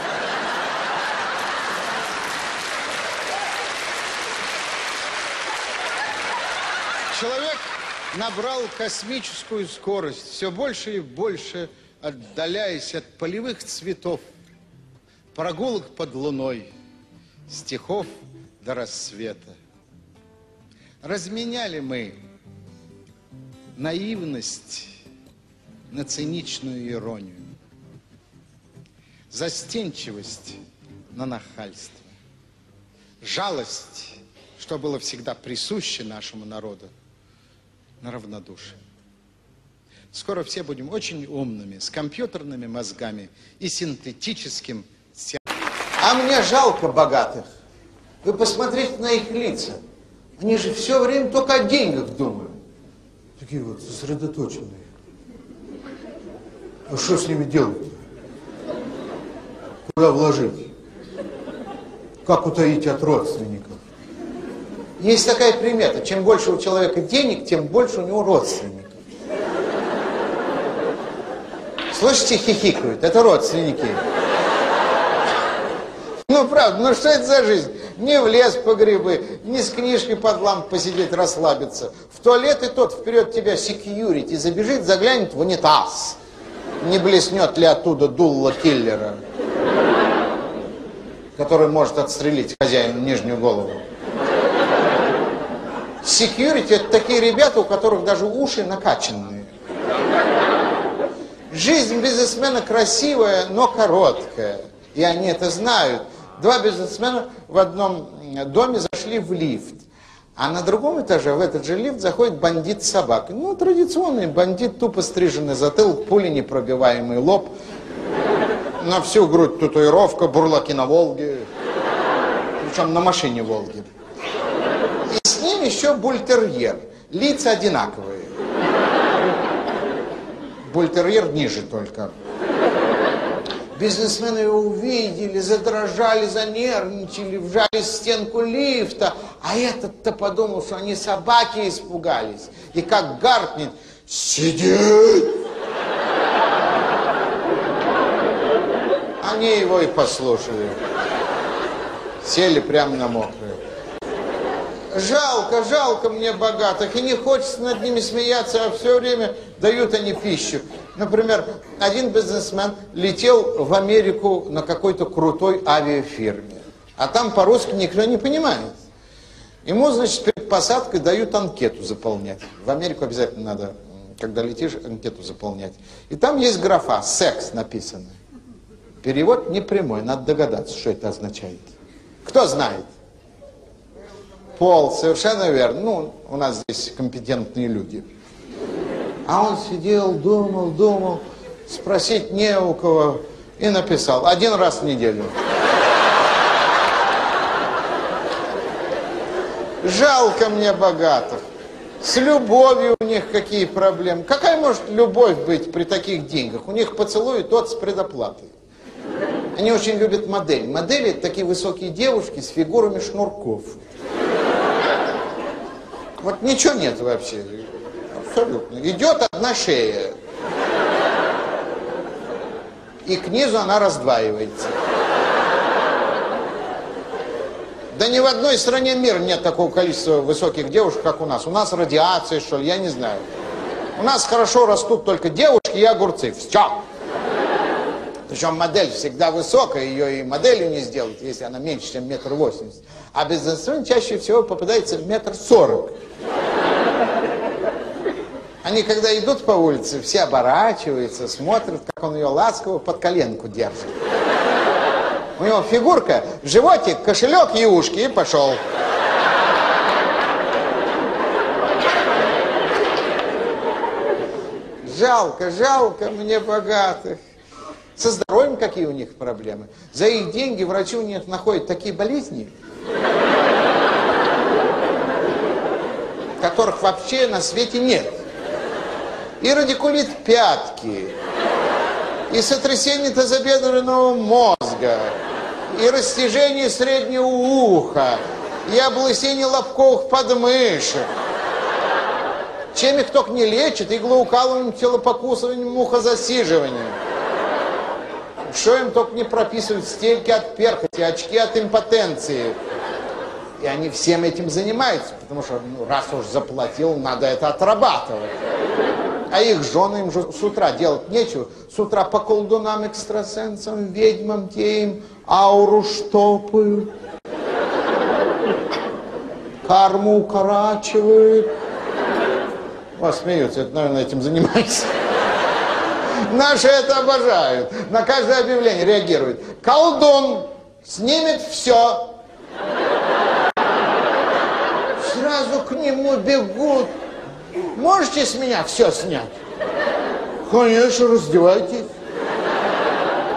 Человек набрал космическую скорость, все больше и больше отдаляясь от полевых цветов, прогулок под луной, стихов до рассвета. Разменяли мы наивность на циничную иронию, застенчивость на нахальство, жалость, что было всегда присуще нашему народу, на равнодушие. Скоро все будем очень умными, с компьютерными мозгами и синтетическим А мне жалко богатых. Вы посмотрите на их лица. Они же все время только о деньгах думают. Такие вот сосредоточенные. А что с ними делать? Куда вложить? Как утаить от родственников? Есть такая примета. Чем больше у человека денег, тем больше у него родственников. Слышите, хихикают. Это родственники. Ну, правда, ну что это за жизнь? Не в лес по грибы, не с книжкой под ламп посидеть, расслабиться. В туалет и тот вперед тебя секьюрити забежит, заглянет в унитаз. Не блеснет ли оттуда дулла киллера, который может отстрелить хозяину нижнюю голову. Секьюрити это такие ребята, у которых даже уши накачанные. Жизнь бизнесмена красивая, но короткая. И они это знают. Два бизнесмена в одном доме зашли в лифт. А на другом этаже в этот же лифт заходит бандит с собакой. Ну, традиционный бандит, тупо стриженный затылок, пули непробиваемый лоб. На всю грудь татуировка, бурлаки на Волге. Причем на машине Волги. И с ним еще бультерьер. Лица одинаковые. Бультерьер ниже только. Бизнесмены его увидели, задрожали, занервничали, вжались в стенку лифта. А этот-то подумал, что они собаки испугались. И как гаркнет, сидеть! Они его и послушали. Сели прямо на мокрое. Жалко, жалко мне богатых, и не хочется над ними смеяться, а все время дают они пищу. Например, один бизнесмен летел в Америку на какой-то крутой авиафирме, а там по-русски никто не понимает. Ему, значит, перед посадкой дают анкету заполнять. В Америку обязательно надо, когда летишь, анкету заполнять. И там есть графа «секс» написано. Перевод не прямой, надо догадаться, что это означает. Кто знает? Пол, совершенно верно. Ну, у нас здесь компетентные люди. А он сидел, думал, думал, спросить не у кого, и написал один раз в неделю. Жалко мне богатых. С любовью у них какие проблемы. Какая может любовь быть при таких деньгах? У них поцелуй тот с предоплатой. Они очень любят модель. Модели такие высокие девушки с фигурами шнурков. Вот ничего нет вообще. Абсолютно. Идет одна шея. И к низу она раздваивается. Да ни в одной стране мира нет такого количества высоких девушек, как у нас. У нас радиация, что ли, я не знаю. У нас хорошо растут только девушки и огурцы. Все. Причем модель всегда высокая, ее и моделью не сделать, если она меньше, чем метр восемьдесят. А бизнесмен чаще всего попадается в метр сорок. Они, когда идут по улице, все оборачиваются, смотрят, как он ее ласково под коленку держит. У него фигурка, животик, кошелек и ушки, и пошел. Жалко, жалко мне богатых. Со здоровьем какие у них проблемы. За их деньги врачи у них находят такие болезни, которых вообще на свете нет. И радикулит пятки, и сотрясение тазобедренного мозга, и растяжение среднего уха, и облысение лобковых подмышек. Чем их только не лечат, иглоукалыванием, телопокусыванием, мухозасиживанием. Что им только не прописывают, стельки от перхоти, очки от импотенции. И они всем этим занимаются, потому что ну, раз уж заплатил, надо это отрабатывать. А их жены им же с утра делать нечего. С утра по колдунам, экстрасенсам, ведьмам, те им ауру штопают. Карму укорачивают. Вас смеются, это, наверное, этим занимается. Наши это обожают. На каждое объявление реагируют. Колдун снимет все. Сразу к нему бегут. Можете с меня все снять? конечно, раздевайтесь.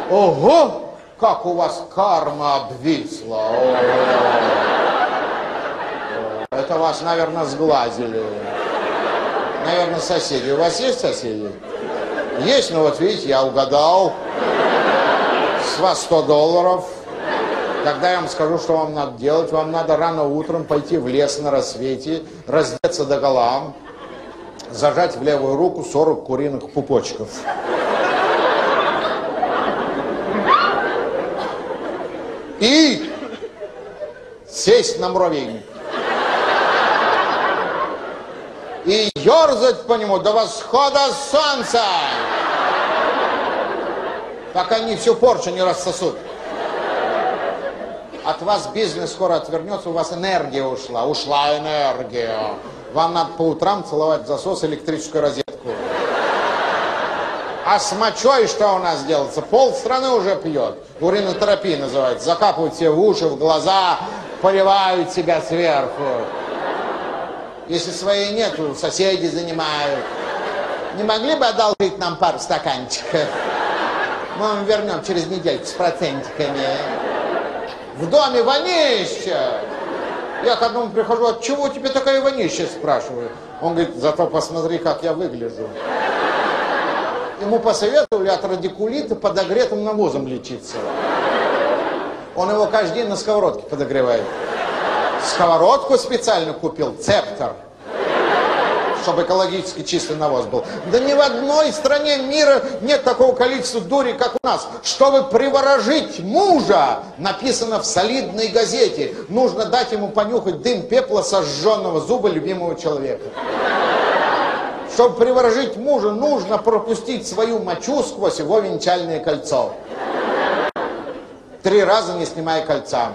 Ого, как у вас карма обвисла. Это вас, наверное, сглазили. Наверное, соседи. У вас есть соседи? Есть, но вот видите, я угадал. С вас 100 долларов. Когда я вам скажу, что вам надо делать, вам надо рано утром пойти в лес на рассвете, раздеться до гола, зажать в левую руку 40 куриных пупочков. И сесть на муравейник. И ерзать по нему до восхода солнца, пока они всю порчу не рассосут. От вас бизнес скоро отвернется, у вас энергия ушла. Ушла энергия. Вам надо по утрам целовать в засос электрическую розетку. А с мочой что у нас делается? Пол страны уже пьет. Уринотерапия называется. Закапывают себе в уши, в глаза, поливают себя сверху. Если своей нету, соседи занимают. Не могли бы одолжить нам пару стаканчиков? Мы вам вернем через недельку с процентиками. В доме вонища. Я к одному прихожу, от чего тебе такая вонища, спрашиваю. Он говорит, зато посмотри, как я выгляжу. Ему посоветовали от радикулита подогретым навозом лечиться. Он его каждый день на сковородке подогревает. Сковородку специально купил, цептор, чтобы экологически чистый навоз был. Да ни в одной стране мира нет такого количества дури, как у нас. Чтобы приворожить мужа, написано в солидной газете, нужно дать ему понюхать дым пепла сожженного зуба любимого человека. Чтобы приворожить мужа, нужно пропустить свою мочу сквозь его венчальное кольцо. Три раза не снимая кольца.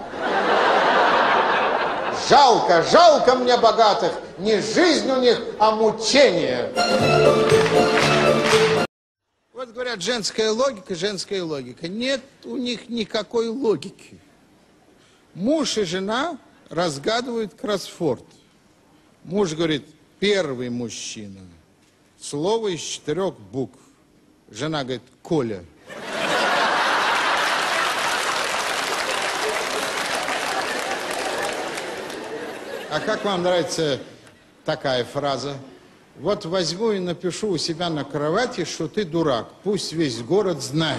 Жалко, жалко мне богатых. Не жизнь у них, а мучение. Вот говорят, женская логика, женская логика. Нет у них никакой логики. Муж и жена разгадывают кроссфорд. Муж говорит, первый мужчина. Слово из четырех букв. Жена говорит, Коля. А как вам нравится такая фраза? Вот возьму и напишу у себя на кровати, что ты дурак. Пусть весь город знает.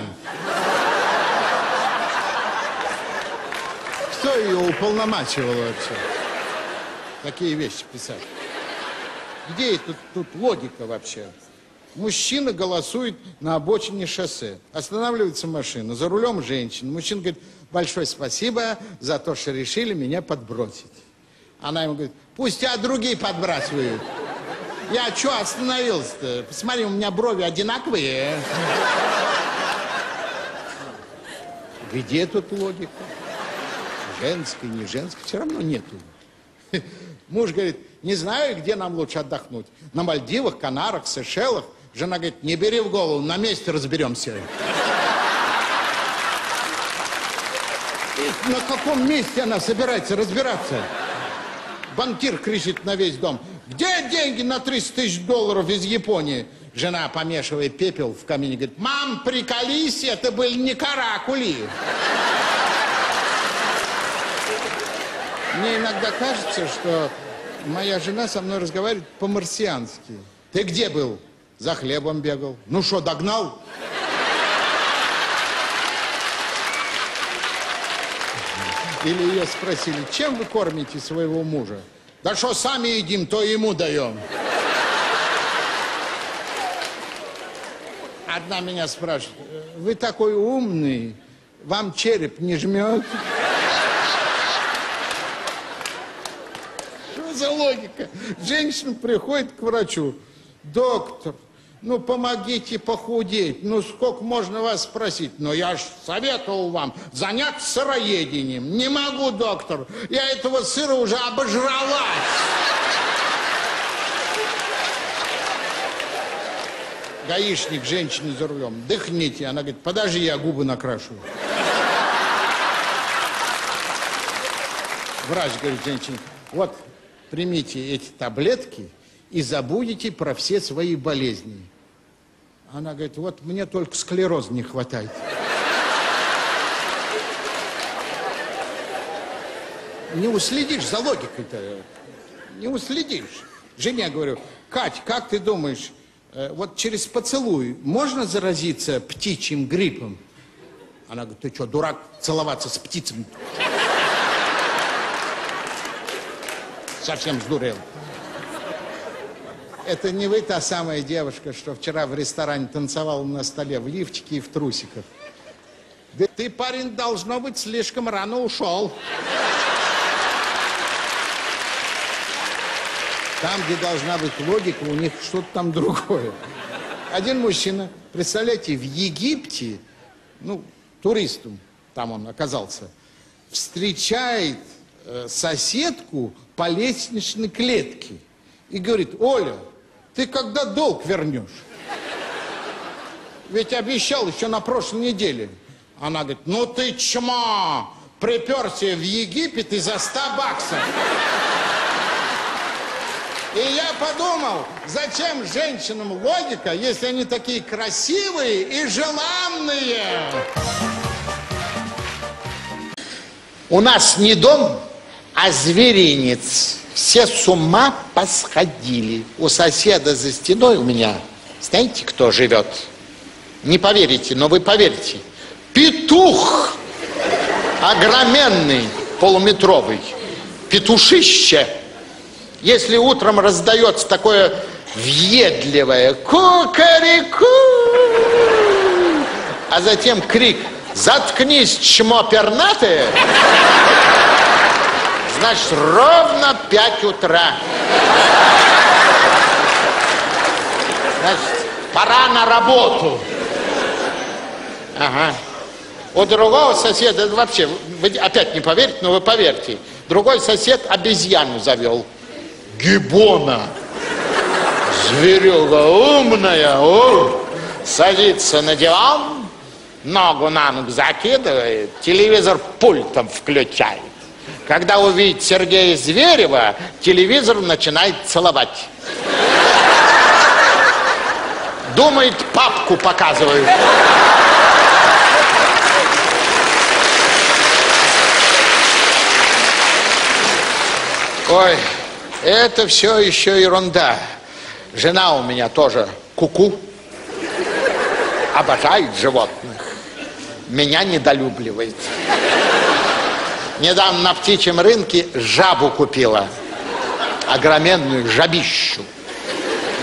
Кто ее уполномачивал вообще? Такие вещи писать. Где тут, тут логика вообще? Мужчина голосует на обочине шоссе. Останавливается машина, за рулем женщина. Мужчина говорит, большое спасибо за то, что решили меня подбросить. Она ему говорит, пусть тебя другие подбрасывают. Я что остановился-то? Посмотри, у меня брови одинаковые. Где тут логика? Женской, не женской, все равно нету. Муж говорит, не знаю, где нам лучше отдохнуть. На Мальдивах, Канарах, Сейшелах. Жена говорит, не бери в голову, на месте разберемся. На каком месте она собирается разбираться? Банкир кричит на весь дом. Где деньги на 300 тысяч долларов из Японии? Жена, помешивая пепел в камине, говорит, мам, приколись, это были не каракули. Мне иногда кажется, что моя жена со мной разговаривает по-марсиански. Ты где был? За хлебом бегал. Ну что, догнал? Или ее спросили, чем вы кормите своего мужа? Да что сами едим, то ему даем. Одна меня спрашивает, вы такой умный, вам череп не жмет? Что за логика? Женщина приходит к врачу, доктор, ну, помогите похудеть. Ну, сколько можно вас спросить? Ну, я ж советовал вам заняться сыроедением. Не могу, доктор. Я этого сыра уже обожралась. Гаишник, женщины за рулем. Дыхните. Она говорит, подожди, я губы накрашу. Врач говорит женщине, вот примите эти таблетки и забудете про все свои болезни. Она говорит, вот мне только склероз не хватает. Не уследишь за логикой-то. Не уследишь. Жене говорю, Кать, как ты думаешь, э, вот через поцелуй можно заразиться птичьим гриппом? Она говорит, ты что, дурак, целоваться с птицами? Совсем сдурел. Это не вы та самая девушка, что вчера в ресторане танцевала на столе в лифчике и в трусиках. Да ты, парень, должно быть, слишком рано ушел. Там, где должна быть логика, у них что-то там другое. Один мужчина, представляете, в Египте, ну, туристом, там он оказался, встречает э, соседку по лестничной клетке и говорит, Оля, ты когда долг вернешь? Ведь обещал еще на прошлой неделе. Она говорит, ну ты чмо, приперся в Египет из-за 100 баксов. И я подумал, зачем женщинам логика, если они такие красивые и желанные? У нас не дом, а зверинец. Все с ума посходили. У соседа за стеной у меня, знаете, кто живет? Не поверите, но вы поверите. Петух! Огроменный, полуметровый. Петушище. Если утром раздается такое въедливое кукареку, а затем крик «Заткнись, чмо пернатое!» Значит, ровно 5 утра. Значит, пора на работу. Ага. У другого соседа, это вообще, вы опять не поверите, но вы поверьте, другой сосед обезьяну завел. Гибона. Зверюга умная, о, садится на диван, ногу на ногу закидывает, телевизор пультом включает. Когда увидит Сергея Зверева, телевизор начинает целовать. Думает, папку показывают. Ой, это все еще ерунда. Жена у меня тоже куку. -ку. Обожает животных. Меня недолюбливает. Недавно на птичьем рынке жабу купила. Огроменную жабищу.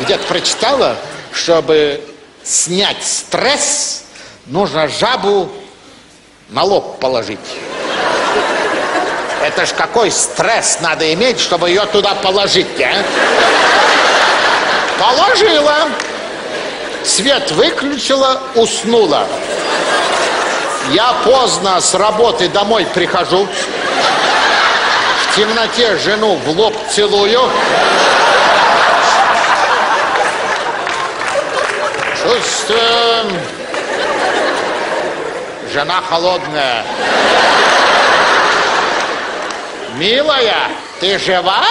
Где-то прочитала, чтобы снять стресс, нужно жабу на лоб положить. Это ж какой стресс надо иметь, чтобы ее туда положить, а? Положила. Свет выключила, уснула. Я поздно с работы домой прихожу. В темноте жену в лоб целую. Чувствуем. Жена холодная. Милая, ты жива?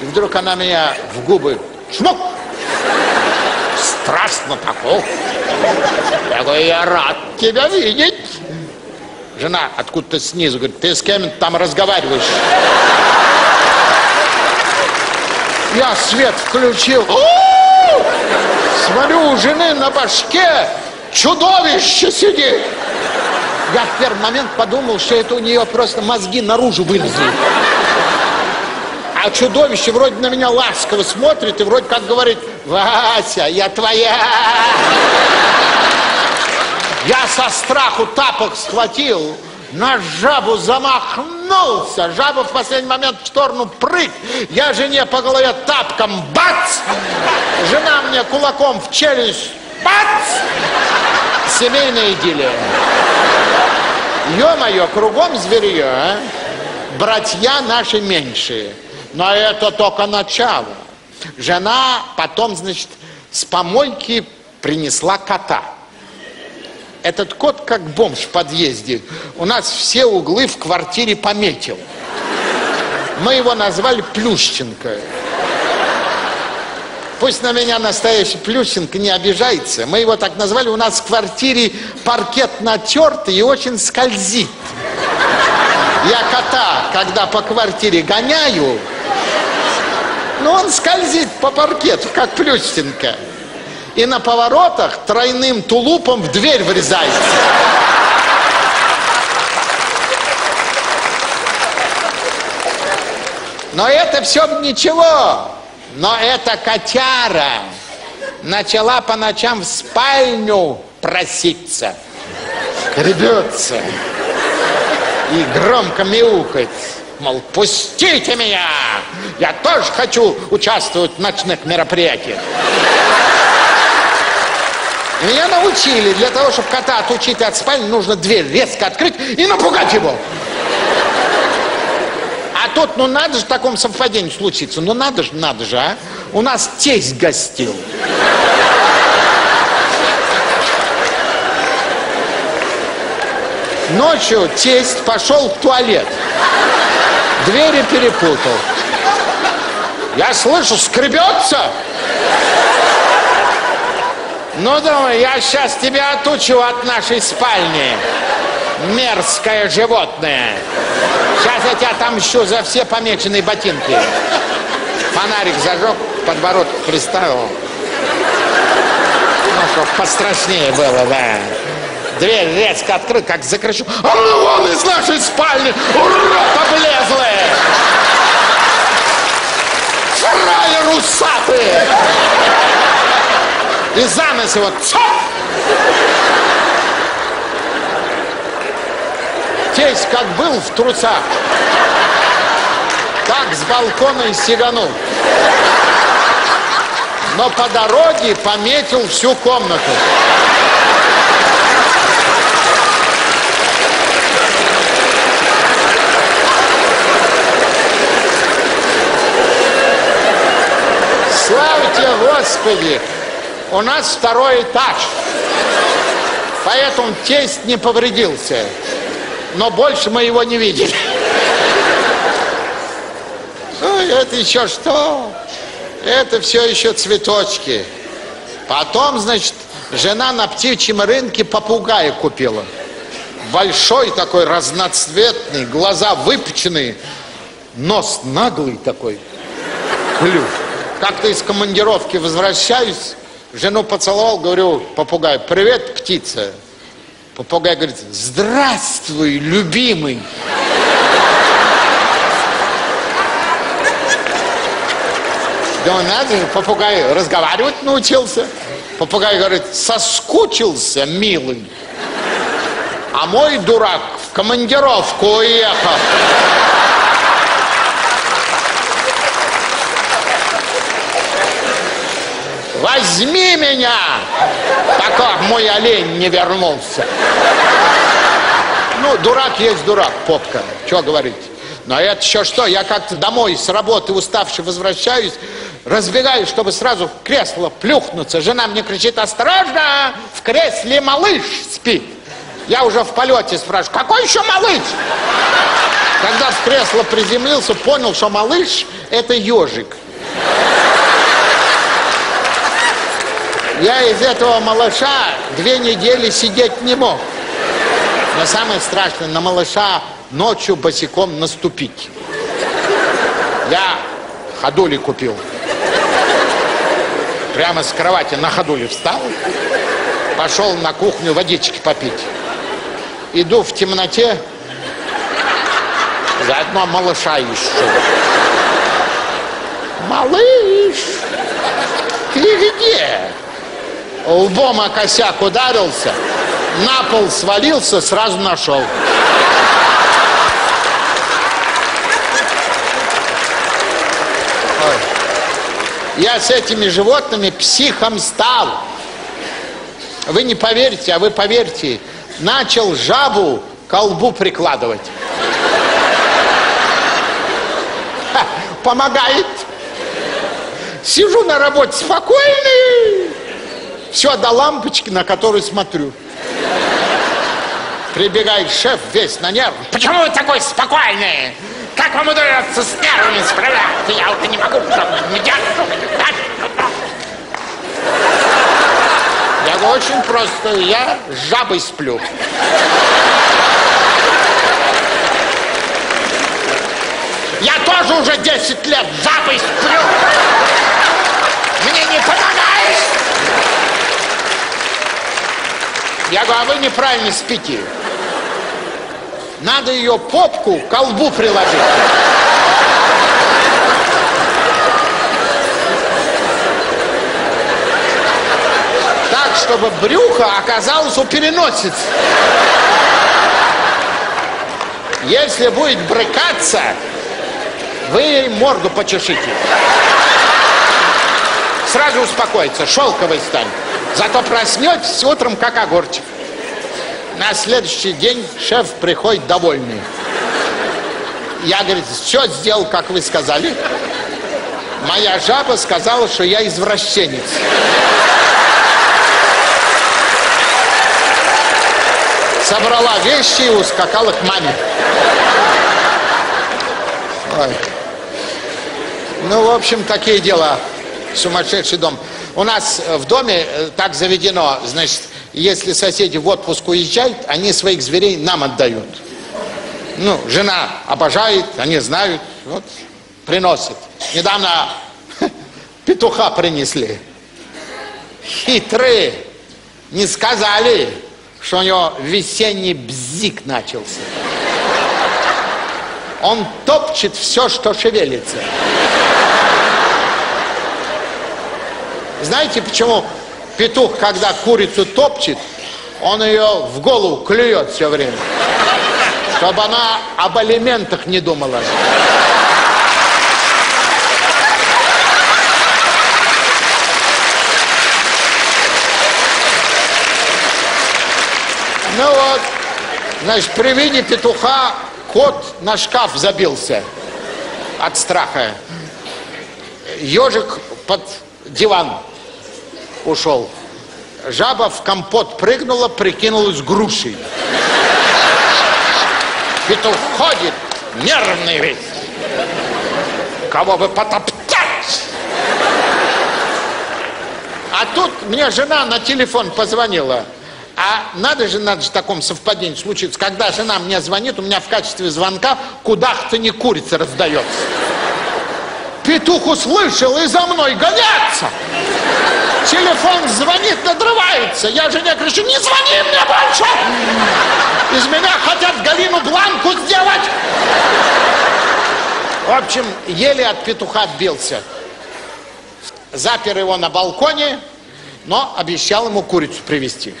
И вдруг она меня в губы чмок. Страстно такой. Я я рад тебя видеть. Жена откуда-то снизу говорит, ты с кем там разговариваешь? Я свет включил. Смотрю, у жены на башке чудовище сидит. Я в первый момент подумал, что это у нее просто мозги наружу вылезли. А чудовище вроде на меня ласково смотрит и вроде как говорит, Вася, я твоя. Я со страху тапок схватил, на жабу замахнулся. Жаба в последний момент в сторону прыг. Я жене по голове тапком бац! Жена мне кулаком в челюсть бац! Семейная идиллия. Ё-моё, кругом зверье, а? Братья наши меньшие. Но это только начало. Жена потом, значит, с помойки принесла кота. Этот кот как бомж в подъезде. У нас все углы в квартире пометил. Мы его назвали Плющенко. Пусть на меня настоящий Плющенко не обижается. Мы его так назвали. У нас в квартире паркет натертый и очень скользит. Я кота, когда по квартире гоняю, но он скользит по паркету, как Плющенко. И на поворотах тройным тулупом в дверь врезается. Но это все ничего. Но эта котяра начала по ночам в спальню проситься. Гребется. И громко мяукает. Мол, пустите меня! Я тоже хочу участвовать в ночных мероприятиях. Меня научили, для того, чтобы кота отучить от спальни, нужно дверь резко открыть и напугать его. А тут, ну надо же такому совпадению случиться. Ну надо же, надо же, а. У нас тесть гостил. Ночью тесть пошел в туалет. Двери перепутал. Я слышу, скребется. Ну, думаю, я сейчас тебя отучу от нашей спальни. Мерзкое животное. Сейчас я тебя отомщу за все помеченные ботинки. Фонарик зажег, подбородок приставил. Ну, чтоб пострашнее было, да. Дверь резко открыта, как закричу. А ну вон из нашей спальни! Урод облезлый! Фраер усатый! И за нос его цоп! Тесть как был в трусах, так с балкона и сиганул. Но по дороге пометил всю комнату. Славьте Господи! У нас второй этаж. Поэтому тесть не повредился. Но больше мы его не видели. Ой, это еще что? Это все еще цветочки. Потом, значит, жена на птичьем рынке попугая купила. Большой такой, разноцветный, глаза выпученные, нос наглый такой, клюв. Как-то из командировки возвращаюсь, жену поцеловал, говорю, попугай, привет, птица. Попугай говорит, здравствуй, любимый. Думаю, надо же, попугай разговаривать научился. Попугай говорит, соскучился, милый. А мой дурак в командировку уехал. Возьми меня, пока мой олень не вернулся. Ну, дурак есть дурак, попка. Что говорить? Но это еще что? Я как-то домой с работы уставший возвращаюсь, разбегаюсь, чтобы сразу в кресло плюхнуться. Жена мне кричит, осторожно, в кресле малыш спит. Я уже в полете спрашиваю, какой еще малыш? Когда в кресло приземлился, понял, что малыш это ежик. Я из этого малыша две недели сидеть не мог. Но самое страшное, на малыша ночью босиком наступить. Я ходули купил. Прямо с кровати на ходули встал, пошел на кухню водички попить. Иду в темноте, заодно малыша ищу. Малыш, ты где? Лбом о косяк ударился, на пол свалился, сразу нашел. Я с этими животными психом стал. Вы не поверите, а вы поверьте, начал жабу к лбу прикладывать. Помогает. Сижу на работе спокойный, все до лампочки, на которую смотрю. Прибегает шеф весь на нервы. Почему вы такой спокойный? Как вам удается с нервами справляться? Я вот не могу. Я очень просто. Я с жабой сплю. Я тоже уже 10 лет жабой сплю. Я говорю, а вы неправильно спите. Надо ее попку к колбу приложить. Так, чтобы брюхо оказалось у переносицы. Если будет брыкаться, вы ей морду почешите. Сразу успокоится, шелковый станет. Зато проснетесь утром, как огурчик. На следующий день шеф приходит довольный. Я, говорит, все сделал, как вы сказали. Моя жаба сказала, что я извращенец. Собрала вещи и ускакала к маме. Ой. Ну, в общем, такие дела. Сумасшедший дом. У нас в доме э, так заведено, значит, если соседи в отпуск уезжают, они своих зверей нам отдают. Ну, жена обожает, они знают, вот, приносит. Недавно петуха принесли. Хитрые. Не сказали, что у него весенний бзик начался. Он топчет все, что шевелится. Знаете, почему петух, когда курицу топчет, он ее в голову клюет все время? Чтобы она об алиментах не думала. Ну вот, значит, при виде петуха кот на шкаф забился от страха. Ежик под диван ушел. Жаба в компот прыгнула, прикинулась грушей. Петух ходит, нервный весь. Кого бы потоптать? А тут мне жена на телефон позвонила. А надо же, надо же таком совпадении случиться. Когда жена мне звонит, у меня в качестве звонка куда-то не курица раздается. Петух услышал и за мной гоняться. Телефон звонит, надрывается. Я жене кричу, не звони мне больше! Из меня хотят Галину Бланку сделать. В общем, еле от петуха отбился. Запер его на балконе, но обещал ему курицу привезти.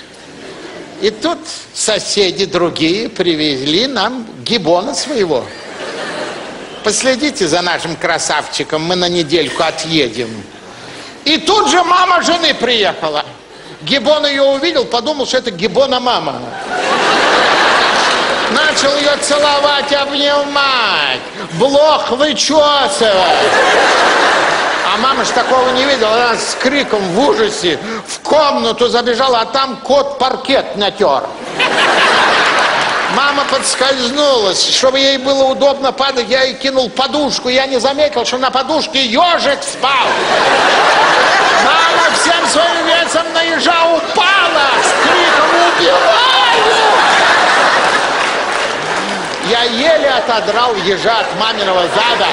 И тут соседи другие привезли нам гибона своего. Последите за нашим красавчиком, мы на недельку отъедем. И тут же мама жены приехала. Гибон ее увидел, подумал, что это Гибона мама. Начал ее целовать, обнимать, блох вычесывать. А мама ж такого не видела, она с криком в ужасе в комнату забежала, а там кот паркет натер. Мама подскользнулась, чтобы ей было удобно падать, я ей кинул подушку, я не заметил, что на подушке ежик спал. Мама всем своим весом на ежа упала с криком «Убиваю!» Я еле отодрал ежа от маминого зада.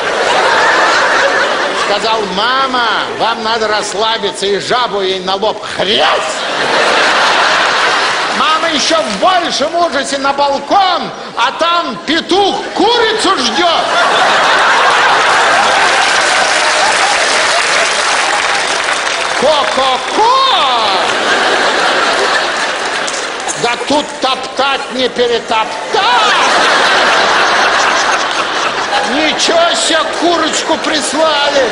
Сказал, мама, вам надо расслабиться и жабу ей на лоб хрясь. Еще в большем ужасе на балкон, а там петух курицу ждет. Ко-ко-ко! Да тут топтать не перетоптать! Ничего себе, курочку прислали!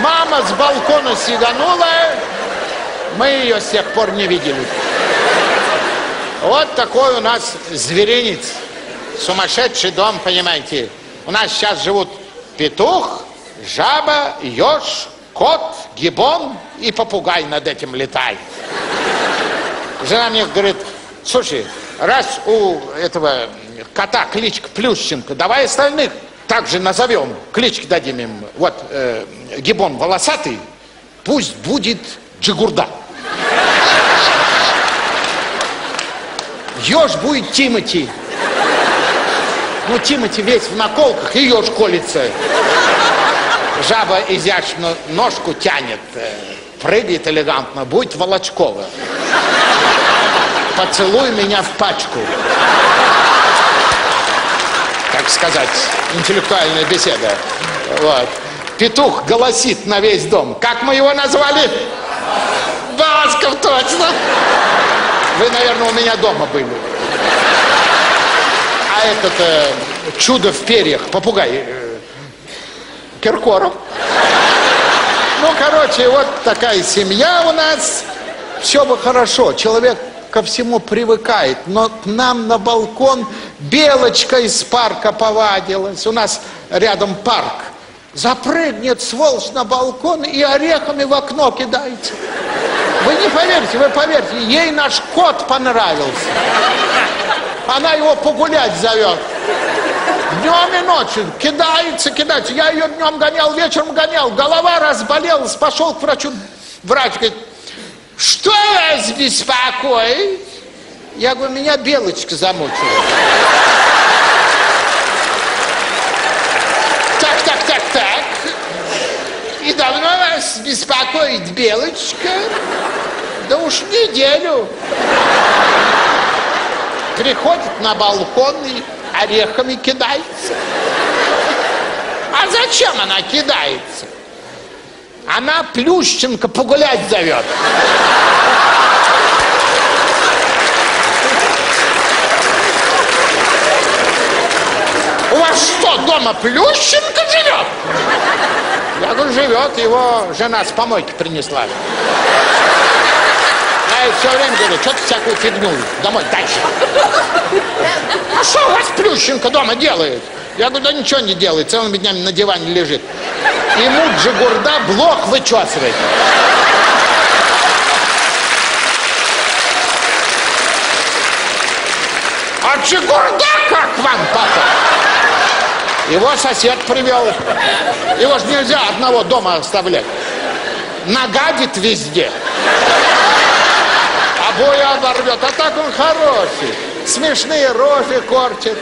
Мама с балкона сиганула, мы ее с тех пор не видели. Вот такой у нас зверинец. Сумасшедший дом, понимаете. У нас сейчас живут петух, жаба, еж, кот, гибон и попугай над этим летает. Жена мне говорит, слушай, раз у этого кота кличка Плющенко, давай остальных также назовем, клички дадим им. Вот э, гибон волосатый, пусть будет Джигурда. Ёж будет Тимати. Ну, Тимати весь в наколках, и ёж колется. Жаба изящно ножку тянет, прыгает элегантно, будет Волочкова. Поцелуй меня в пачку. Как сказать, интеллектуальная беседа. Вот. Петух голосит на весь дом. Как мы его назвали? Басков, точно. Вы, наверное, у меня дома были. А этот э, чудо в перьях, попугай, э, Киркоров. Ну, короче, вот такая семья у нас. Все бы хорошо, человек ко всему привыкает, но к нам на балкон белочка из парка повадилась. У нас рядом парк. Запрыгнет сволочь на балкон и орехами в окно кидается. Вы не поверите, вы поверьте, ей наш кот понравился. Она его погулять зовет. Днем и ночью кидается, кидается. Я ее днем гонял, вечером гонял. Голова разболелась, пошел к врачу. Врач говорит, что вас беспокоит? Я говорю, меня белочка замучила. Так, так, так, так. И давно вас беспокоит белочка? Да уж неделю. Приходит на балкон и орехами кидается. А зачем она кидается? Она Плющенко погулять зовет. У вас что, дома Плющенко? Я говорю, живет, его жена с помойки принесла. Я ей все время говорю, что ты всякую фигню домой дальше. А что у вас Плющенко дома делает? Я говорю, да ничего не делает, целыми днями на диване лежит. Ему Джигурда блок вычесывает. А Джигурда как вам, папа? Его сосед привел. Его же нельзя одного дома оставлять. Нагадит везде. Обои оборвет. А так он хороший. Смешные рожи корчит.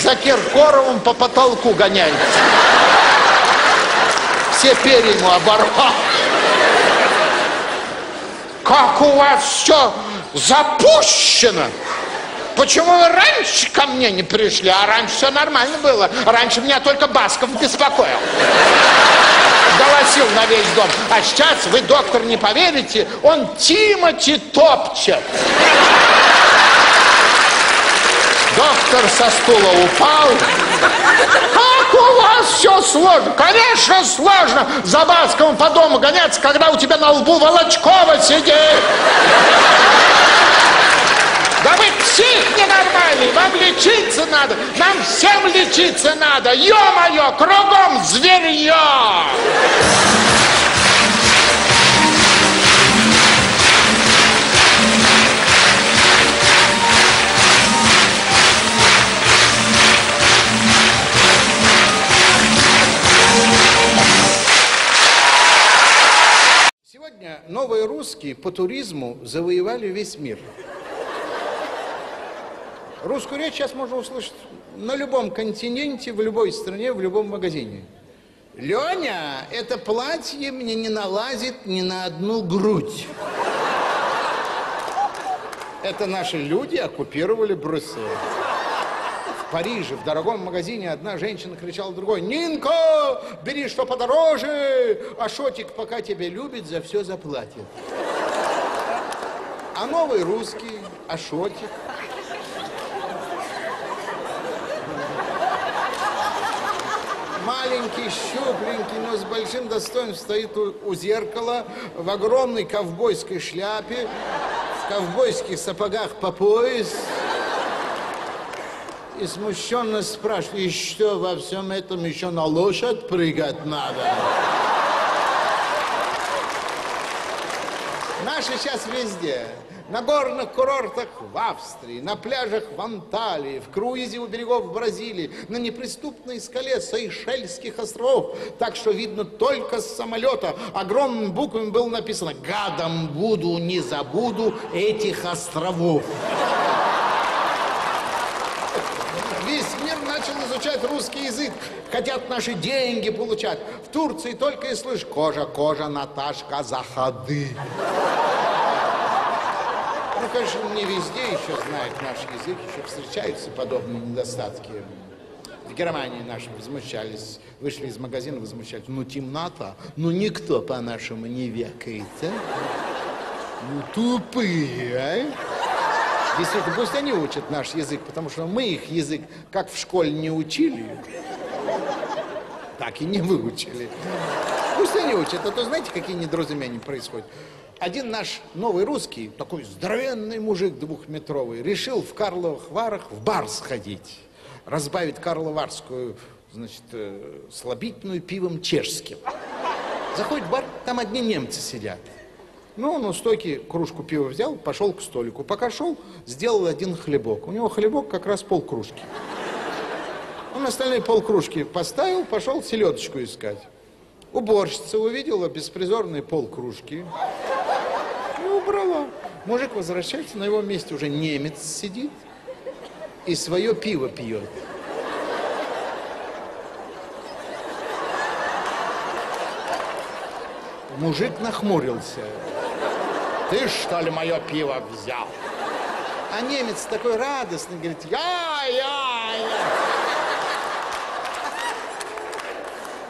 За Киркоровым по потолку гоняется. Все перья ему оборвал. Как у вас все запущено? Почему вы раньше ко мне не пришли? А раньше все нормально было. Раньше меня только Басков беспокоил. Голосил на весь дом. А сейчас, вы, доктор, не поверите, он Тимати топчет. Доктор со стула упал. Как у вас все сложно? Конечно, сложно за Басковым по дому гоняться, когда у тебя на лбу Волочкова сидит. Да вы псих ненормальный, вам лечиться надо, нам всем лечиться надо. Ё-моё, кругом зверье! Сегодня новые русские по туризму завоевали весь мир. Русскую речь сейчас можно услышать на любом континенте, в любой стране, в любом магазине. Леня, это платье мне не налазит ни на одну грудь. Это наши люди оккупировали Брюссель. В Париже, в дорогом магазине одна женщина кричала другой, «Нинко, бери что подороже, а Шотик, пока тебя любит, за все заплатит». А новый русский, а маленький, щупленький, но с большим достоинством стоит у, у зеркала в огромной ковбойской шляпе, в ковбойских сапогах по пояс. И смущенно спрашивает, и что, во всем этом еще на лошадь прыгать надо? Наши сейчас везде на горных курортах в Австрии, на пляжах в Анталии, в круизе у берегов Бразилии, на неприступной скале Сейшельских островов, так что видно только с самолета. огромным буквами было написано «Гадом буду, не забуду этих островов». Весь мир начал изучать русский язык. Хотят наши деньги получать. В Турции только и слышь «Кожа, кожа, Наташка, заходы». Конечно, не везде еще знают наш язык, еще встречаются подобные недостатки. В Германии наши возмущались, вышли из магазина, возмущались. Ну, темнота, ну, никто по-нашему не векает, а? Ну, тупые, а? Действительно, пусть они учат наш язык, потому что мы их язык как в школе не учили, так и не выучили. Пусть они учат, а то знаете, какие недоразумения происходят? Один наш новый русский, такой здоровенный мужик двухметровый, решил в Карловых Варах в бар сходить, разбавить Карловарскую, значит, э, слабительную пивом чешским. Заходит в бар, там одни немцы сидят. Ну, он у стойки кружку пива взял, пошел к столику. Пока шел, сделал один хлебок. У него хлебок как раз полкружки. Он остальные полкружки поставил, пошел селедочку искать. Уборщица увидела беспризорные полкружки и убрала. Мужик возвращается, на его месте уже немец сидит и свое пиво пьет. Мужик нахмурился. Ты что ли мое пиво взял? А немец такой радостный, говорит, я, я, я.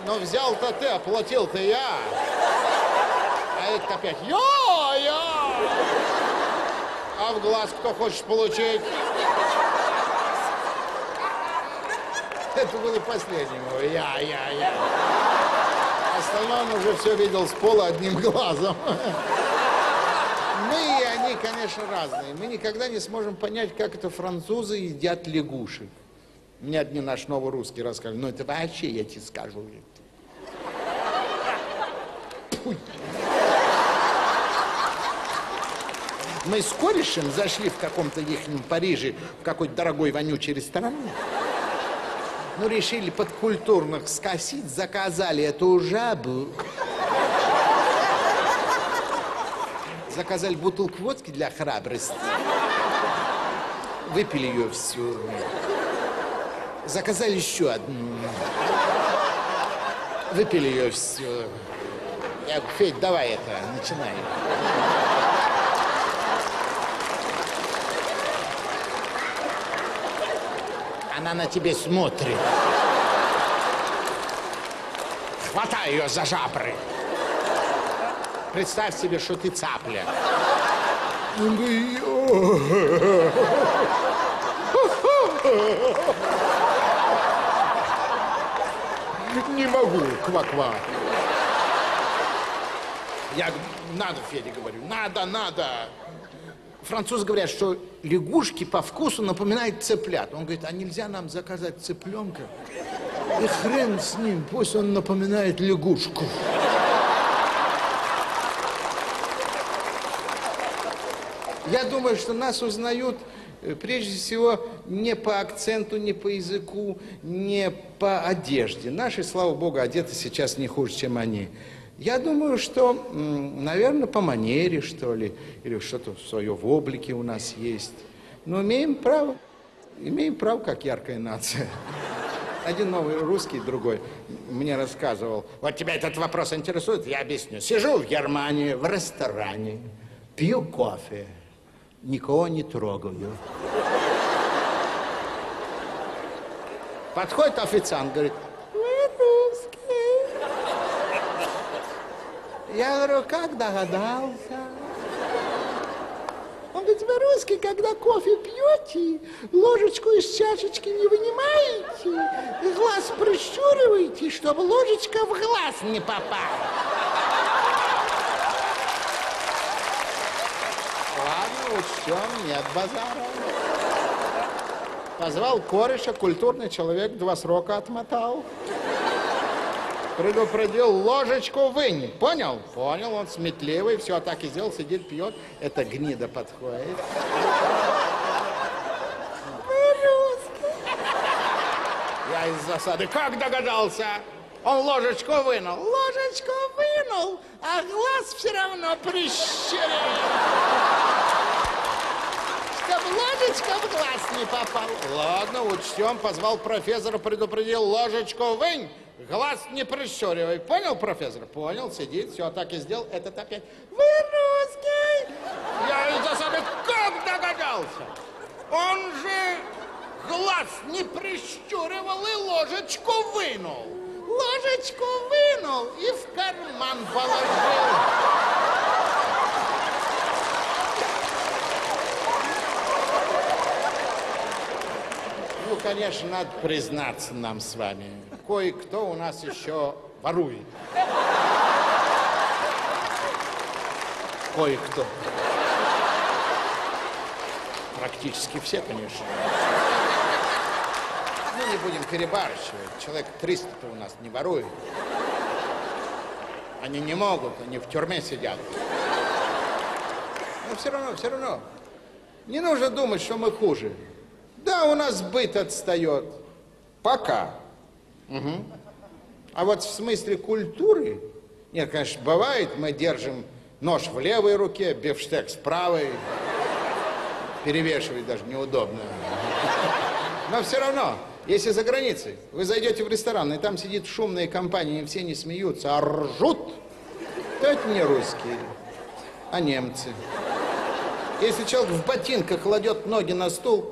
Но взял-то ты, оплатил-то я. А этот опять, я, я. А в глаз кто хочет получить? Это было последнего. Я, я, я. Остальное он уже все видел с пола одним глазом. Мы и они, конечно, разные. Мы никогда не сможем понять, как это французы едят лягушек. Мне одни наш новый русский рассказывали. Ну, это вообще, я тебе скажу. Мы с корешем зашли в каком-то ихнем Париже в какой-то дорогой вонючий ресторан. Ну, решили подкультурных скосить, заказали эту жабу. Заказали бутылку водки для храбрости. Выпили ее всю. Заказали еще одну. Выпили ее всю. Я Федь, давай это, начинай. Она на тебе смотрит. Хватай ее за жабры. Представь себе, что ты цапля. Не могу, ква-ква. Я надо, Федя, говорю, надо, надо. Французы говорят, что лягушки по вкусу напоминают цыплят. Он говорит, а нельзя нам заказать цыпленка? И хрен с ним, пусть он напоминает лягушку. Я думаю, что нас узнают прежде всего не по акценту, не по языку, не по одежде. Наши, слава богу, одеты сейчас не хуже, чем они. Я думаю, что, наверное, по манере, что ли, или что-то свое в облике у нас есть. Но имеем право, имеем право, как яркая нация. Один новый русский, другой, мне рассказывал, вот тебя этот вопрос интересует, я объясню. Сижу в Германии, в ресторане, пью кофе, никого не трогаю. Подходит официант, говорит, вы русский. Я говорю, как догадался? Он говорит, вы русский, когда кофе пьете, ложечку из чашечки не вынимаете, глаз прищуриваете, чтобы ложечка в глаз не попала. Учтем, нет базара. Позвал кореша, культурный человек, два срока отмотал. Предупредил, ложечку вынь. Понял? Понял, он сметливый, все так и сделал, сидит, пьет. Это гнида подходит. Я из засады. Как догадался? Он ложечку вынул. Ложечку вынул, а глаз все равно прищурил. Чтоб ложечка в глаз не попал. Ладно, учтем, позвал профессора, предупредил, ложечку вынь, глаз не прищуривай. Понял, профессор? Понял, сидит, все, так и сделал. Этот опять, вы русский! Я и за собой как догадался? Он же глаз не прищуривал и ложечку вынул. Ложечку вынул и в карман положил. Ну, конечно, надо признаться нам с вами. Кое-кто у нас еще ворует. Кое-кто. Практически все, конечно. Ну, не будем перебарщивать. Человек 300-то у нас не ворует. Они не могут, они в тюрьме сидят. Но все равно, все равно. Не нужно думать, что мы хуже. Да, у нас быт отстает. Пока. Мгм. А вот в смысле культуры, нет, конечно, бывает, мы держим нож в левой руке, бифштекс в правой. Перевешивать даже неудобно. Но все равно, если за границей вы зайдете в ресторан, и там сидит шумная компания, и все не смеются, а ржут, то это не русские, а немцы. Если человек в ботинках кладет ноги на стул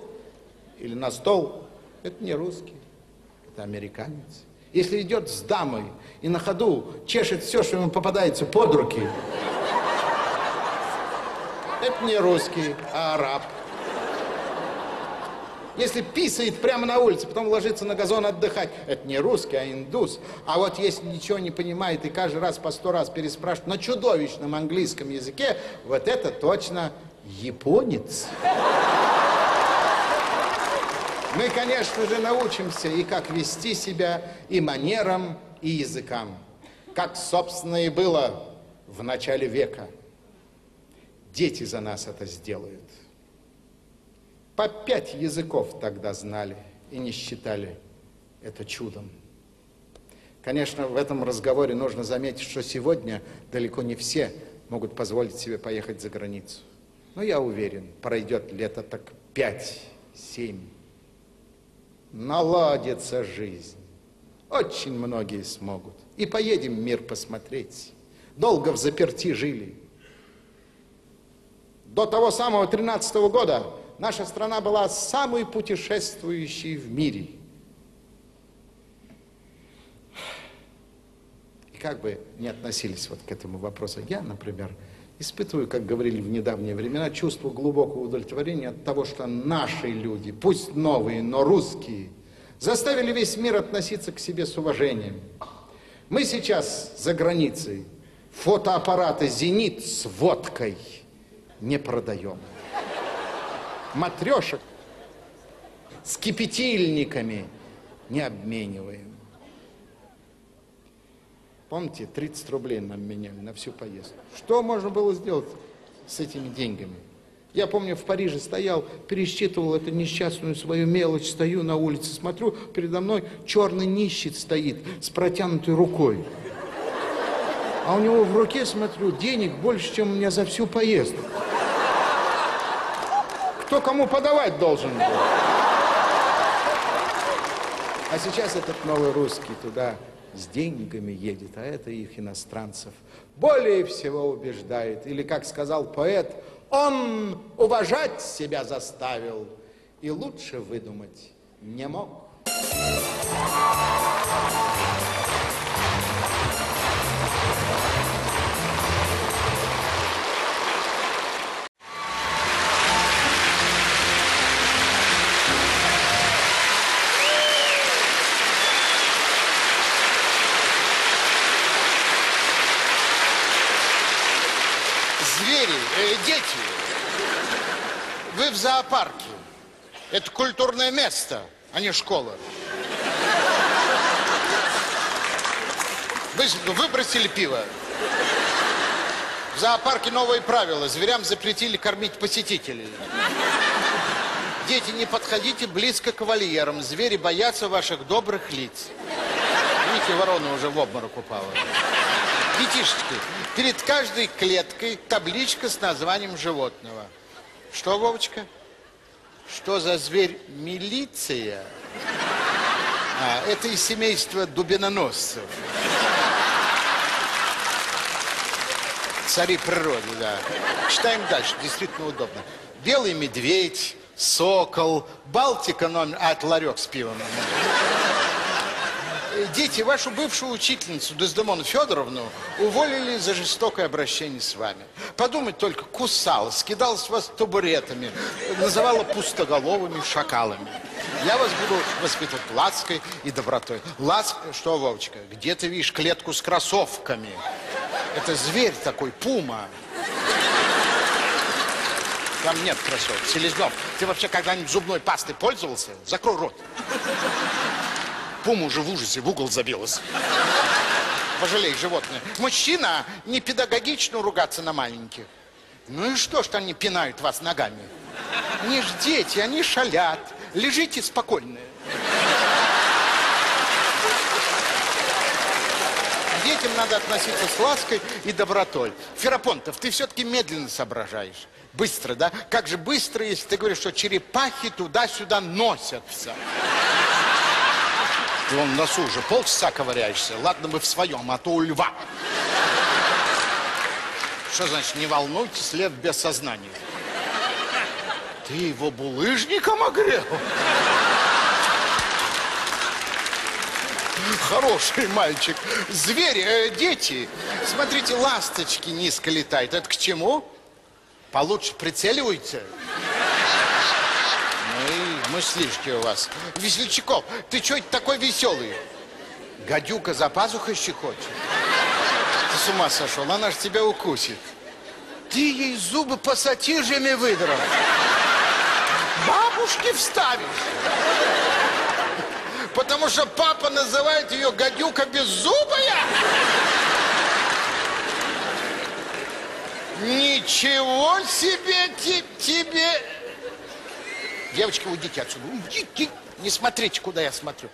или на стол, это не русский, это американец. Если идет с дамой и на ходу чешет все, что ему попадается под руки, это не русский, а араб. Если писает прямо на улице, потом ложится на газон отдыхать, это не русский, а индус. А вот если ничего не понимает и каждый раз по сто раз переспрашивает на чудовищном английском языке, вот это точно японец. Мы, конечно же, научимся и как вести себя, и манерам, и языкам. Как, собственно, и было в начале века. Дети за нас это сделают. По пять языков тогда знали и не считали это чудом. Конечно, в этом разговоре нужно заметить, что сегодня далеко не все могут позволить себе поехать за границу. Но я уверен, пройдет лето так пять-семь. Наладится жизнь. Очень многие смогут. И поедем мир посмотреть. Долго в заперти жили. До того самого 13 -го года наша страна была самой путешествующей в мире. И как бы не относились вот к этому вопросу, я, например, испытываю, как говорили в недавние времена, чувство глубокого удовлетворения от того, что наши люди, пусть новые, но русские, заставили весь мир относиться к себе с уважением. Мы сейчас за границей фотоаппараты «Зенит» с водкой не продаем. Матрешек с кипятильниками не обмениваем. Помните, 30 рублей нам меняли на всю поездку. Что можно было сделать с этими деньгами? Я помню, в Париже стоял, пересчитывал эту несчастную свою мелочь, стою на улице, смотрю, передо мной черный нищет стоит с протянутой рукой. А у него в руке, смотрю, денег больше, чем у меня за всю поездку. Кто кому подавать должен был? А сейчас этот новый русский туда с деньгами едет, а это их иностранцев более всего убеждает. Или, как сказал поэт, он уважать себя заставил и лучше выдумать не мог. Звери, в зоопарке. Это культурное место, а не школа. Вы выбросили пиво. В зоопарке новые правила. Зверям запретили кормить посетителей. Дети, не подходите близко к вольерам. Звери боятся ваших добрых лиц. Видите, ворона уже в обморок упала. Детишечки, перед каждой клеткой табличка с названием животного. Что, Вовочка? Что за зверь милиция? А, это из семейства дубиноносцев. Цари природы, да. Читаем дальше, действительно удобно. Белый медведь, сокол, Балтика номер... А, это ларек с пивом. Э, Дети, вашу бывшую учительницу Дездемону Федоровну уволили за жестокое обращение с вами. Подумать только, кусала, скидалась вас табуретами, называла пустоголовыми шакалами. Я вас буду воспитывать лаской и добротой. Ласк... Что, Вовочка, где ты видишь клетку с кроссовками? Это зверь такой, пума. Там нет кроссовок. Селезнев, ты вообще когда-нибудь зубной пастой пользовался? Закрой рот. Пума уже в ужасе в угол забилась. Пожалей животное. Мужчина, не педагогично ругаться на маленьких. Ну и что, что они пинают вас ногами? Они ж дети, они шалят. Лежите спокойно. Детям надо относиться с лаской и добротой. Ферапонтов, ты все-таки медленно соображаешь. Быстро, да? Как же быстро, если ты говоришь, что черепахи туда-сюда носятся. Ты вон носу уже полчаса ковыряешься. Ладно бы в своем, а то у льва. Что значит, не волнуйтесь, лев без сознания? Ты его булыжником огрел? Хороший мальчик. Звери, э, дети. Смотрите, ласточки низко летают. Это к чему? Получше прицеливайте. Мыслишки у вас. Весельчаков, ты что это такой веселый? Гадюка за пазухой щекочет. Ты с ума сошел, она же тебя укусит. Ты ей зубы пассатижами выдрал. Бабушке вставишь. Потому что папа называет ее гадюка беззубая. Ничего себе те- тебе... Девочки, уйдите отсюда. Уйдите. Не смотрите, куда я смотрю.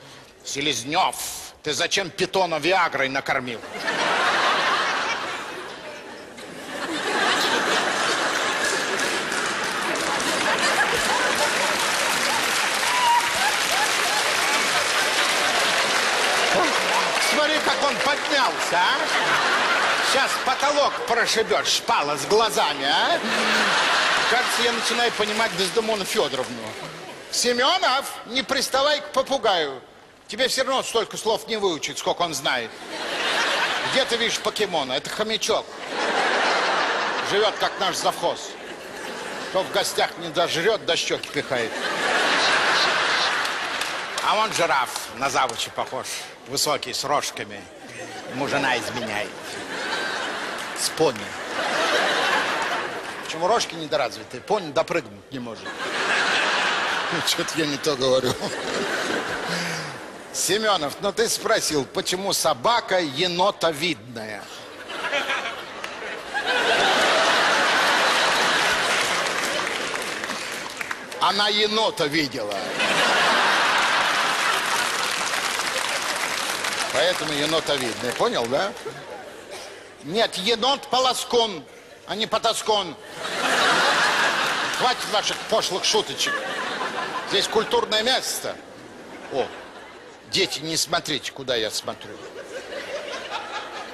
Селезнев, ты зачем питона Виагрой накормил? Смотри, как он поднялся, а? Сейчас потолок прошибет, шпала с глазами, а? Кажется, я начинаю понимать Дездемону Федоровну. Семенов, не приставай к попугаю. Тебе все равно столько слов не выучить, сколько он знает. Где ты видишь покемона? Это хомячок. Живет, как наш завхоз. Кто в гостях не дожрет, до щеки пихает. А он жираф, на завуча похож. Высокий, с рожками. Ему жена изменяет. С пони. Почему рожки недоразвитые? Пони допрыгнуть не может. Что-то я не то говорю. Семенов, ну ты спросил, почему собака енотовидная? Она енота видела. Поэтому енотовидная. Понял, да? Нет, енот полоскун, а не потаскун. Хватит ваших пошлых шуточек. Здесь культурное место. О, дети, не смотрите, куда я смотрю.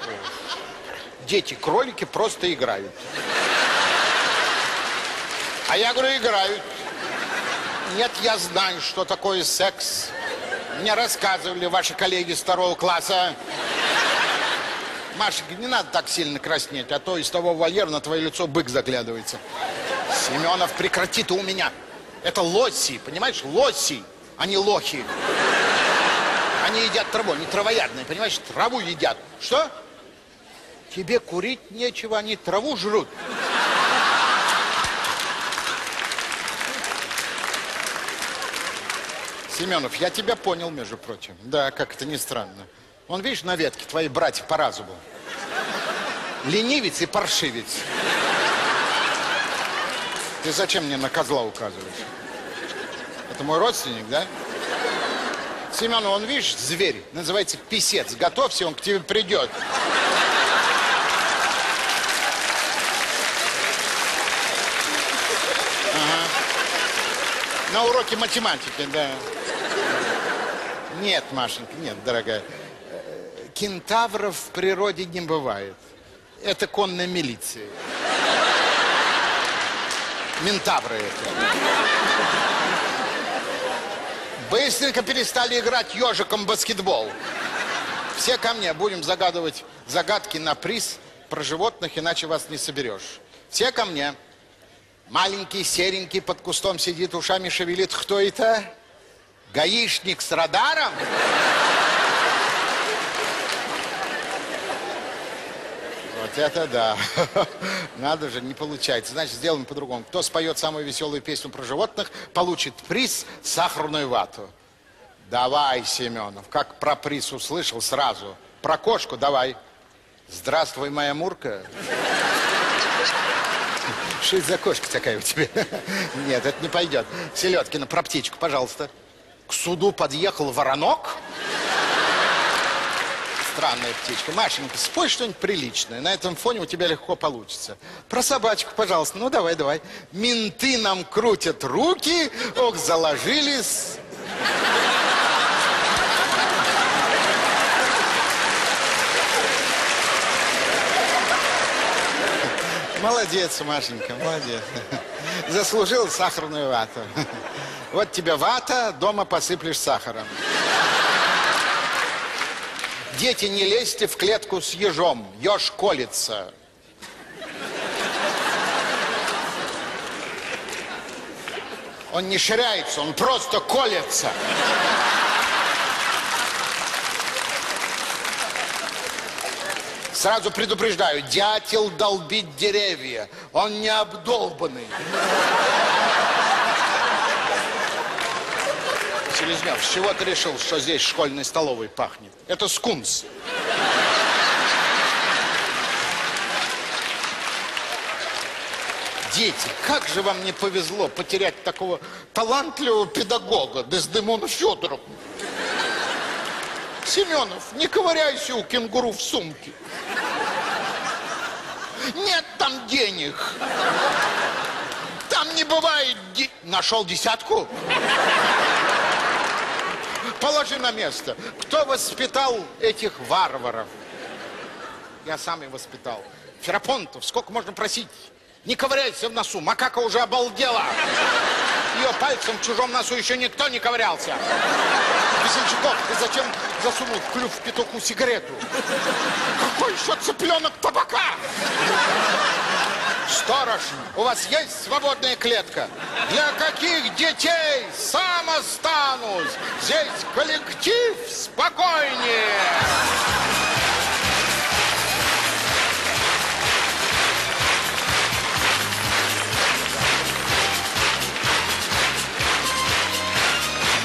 О. Дети, кролики просто играют. А я говорю, играют. Нет, я знаю, что такое секс. Мне рассказывали ваши коллеги второго класса. Машенька, не надо так сильно краснеть, а то из того вольера на твое лицо бык заглядывается. Семенов, прекрати ты у меня. Это лоси, понимаешь, лоси, а не лохи. Они едят траву, они травоядные, понимаешь, траву едят. Что? Тебе курить нечего, они траву жрут. Семенов, я тебя понял, между прочим. Да, как это ни странно. Он, видишь, на ветке твои братья по разуму. Ленивец и паршивец. Ты зачем мне на козла указываешь? Это мой родственник, да? Семен, он, видишь, зверь, называется писец. Готовься, он к тебе придет. Ага. На уроке математики, да. Нет, Машенька, нет, дорогая. Кентавров в природе не бывает. Это конная милиция. Ментавры это. Быстренько перестали играть ежиком в баскетбол. Все ко мне, будем загадывать загадки на приз про животных, иначе вас не соберешь. Все ко мне. Маленький, серенький, под кустом сидит, ушами шевелит. Кто это? Гаишник с радаром? Вот это да. Надо же, не получается. Значит, сделаем по-другому. Кто споет самую веселую песню про животных, получит приз сахарную вату. Давай, Семенов. Как про приз услышал сразу. Про кошку давай. Здравствуй, моя Мурка. Что это за кошка такая у тебя? Нет, это не пойдет. Селедкина, про птичку, пожалуйста. К суду подъехал воронок. Странная птичка. Машенька, спой что-нибудь приличное. На этом фоне у тебя легко получится. Про собачку, пожалуйста. Ну, давай, давай. Менты нам крутят руки. Ох, заложились. Молодец, Машенька, молодец. Заслужил сахарную вату. Вот тебе вата, дома посыплешь сахаром. Дети, не лезьте в клетку с ежом. Еж колется. Он не ширяется, он просто колется. Сразу предупреждаю, дятел долбит деревья. Он не обдолбанный. Селезнев, с чего ты решил, что здесь школьной столовой пахнет? Это скунс. Дети, как же вам не повезло потерять такого талантливого педагога, Дездемона Федоровну. Семенов, не ковыряйся у кенгуру в сумке. Нет там денег. Там не бывает... де- Нашел десятку? Положи на место. Кто воспитал этих варваров? Я сам их воспитал. Ферапонтов, сколько можно просить? Не ковыряйся в носу, макака уже обалдела. Ее пальцем в чужом носу еще никто не ковырялся. Весельчаков, ты зачем засунул в клюв петуху сигарету? Какой еще цыпленок табака? Сторож, у вас есть свободная клетка? Для каких детей сам останусь? Здесь коллектив спокойнее.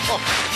Садитесь,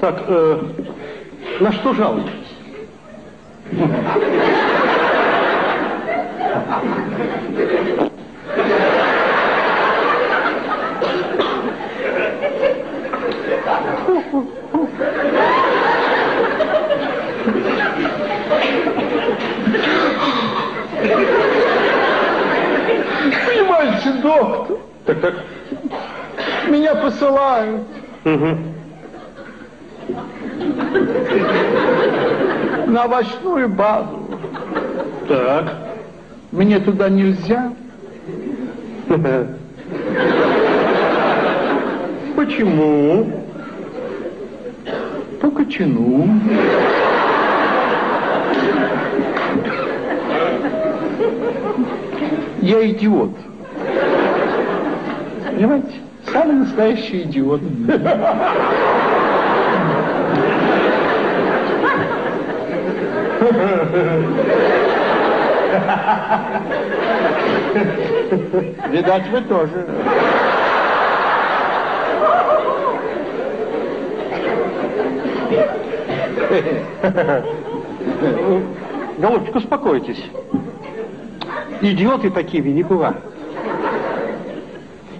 Так, э, на что жалуетесь? Понимаете, доктор, Так, так. меня посылают. На овощную базу. Так. Мне туда нельзя. Почему? По кочану. Я идиот. Понимаете? Настоящий идиот. Видать, вы тоже. Голубчик, успокойтесь. Идиоты такими не бывают.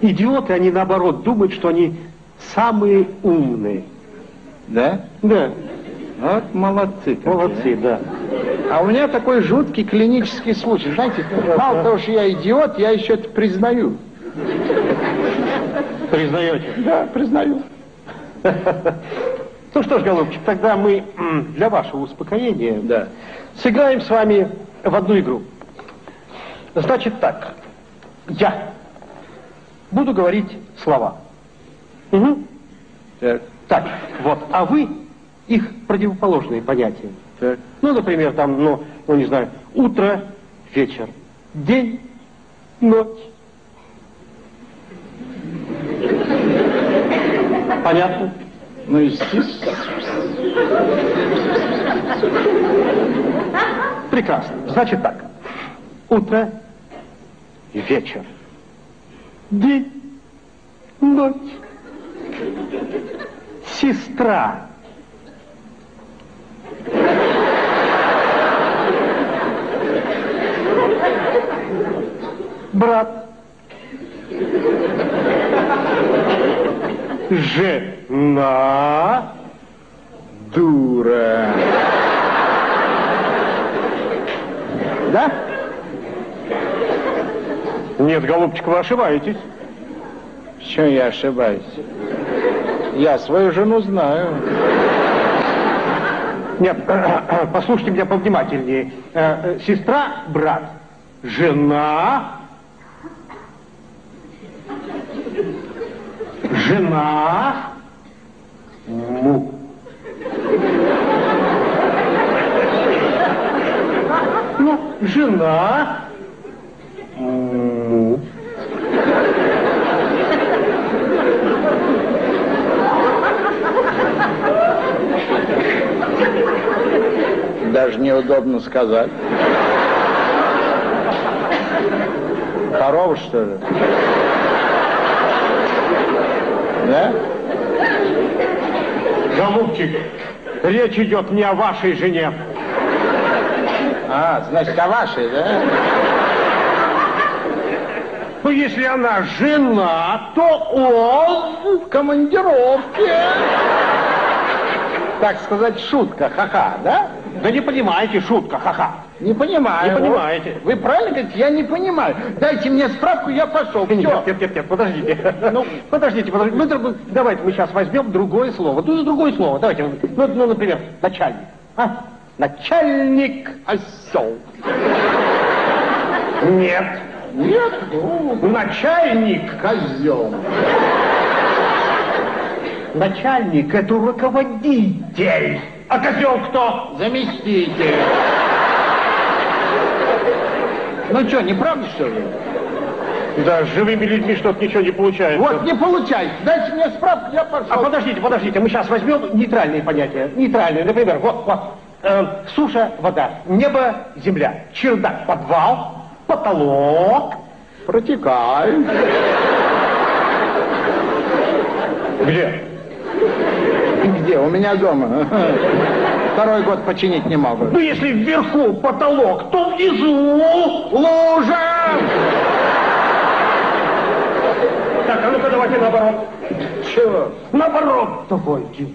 Идиоты, они наоборот думают, что они самые умные. Да? Да. Вот молодцы. какие, Молодцы, да. А у меня такой жуткий клинический случай. Знаете, мало того, что я идиот, я еще это признаю. Признаете? Да, признаю. Ну что ж, голубчик, тогда мы для вашего успокоения Да. сыграем с вами в одну игру. Значит так, я буду говорить слова. Мгм. Так, Так, вот, а вы их противоположные понятия. так. Ну, например, там, ну, ну, не знаю, утро, вечер, день, ночь. Понятно? Ну, естественно. Прекрасно. Значит так. Утро и вечер. День, ночь. Сестра. Брат. Жена. Дура. Да? Нет, голубчик, вы ошибаетесь. Чем я ошибаюсь? Я свою жену знаю. Нет, послушайте меня повнимательнее. Э, э, Сестра, брат, жена, жена, му. Ну, жена, му. Даже неудобно сказать. Корова, что ли? Да? Голубчик, речь идет не о вашей жене. А, значит, о вашей, да? Ну, если она жена, то он в командировке. Так сказать, шутка, ха-ха, да? Да не понимаете, шутка, ха-ха. Не понимаю. Не понимаете. Вы правильно говорите? Я не понимаю. Дайте мне справку, я пошел. Нет, нет, нет, нет, подождите. Ну, подождите, подождите. Мы друг- давайте мы сейчас возьмем другое слово. Ну, другое слово. Давайте, ну, ну, например, начальник. А? Начальник осел. Нет. Нет? Начальник. Козел. Начальник это руководитель. А козел кто? Заместитель. Ну что, неправда, что ли? Да, с живыми людьми что-то ничего не получается. Вот, не получается. Дайте мне справку, я пошел. А подождите, подождите, мы сейчас возьмем нейтральные понятия. Нейтральные, например, вот, вот. Э, суша, вода, небо, земля, чердак, подвал, потолок. Протекай. Где? Где? У меня дома. Второй год починить не могу. Ну, если вверху потолок, то внизу лужа. Так, а ну-ка давайте наоборот. Чего? Наоборот. Давайте.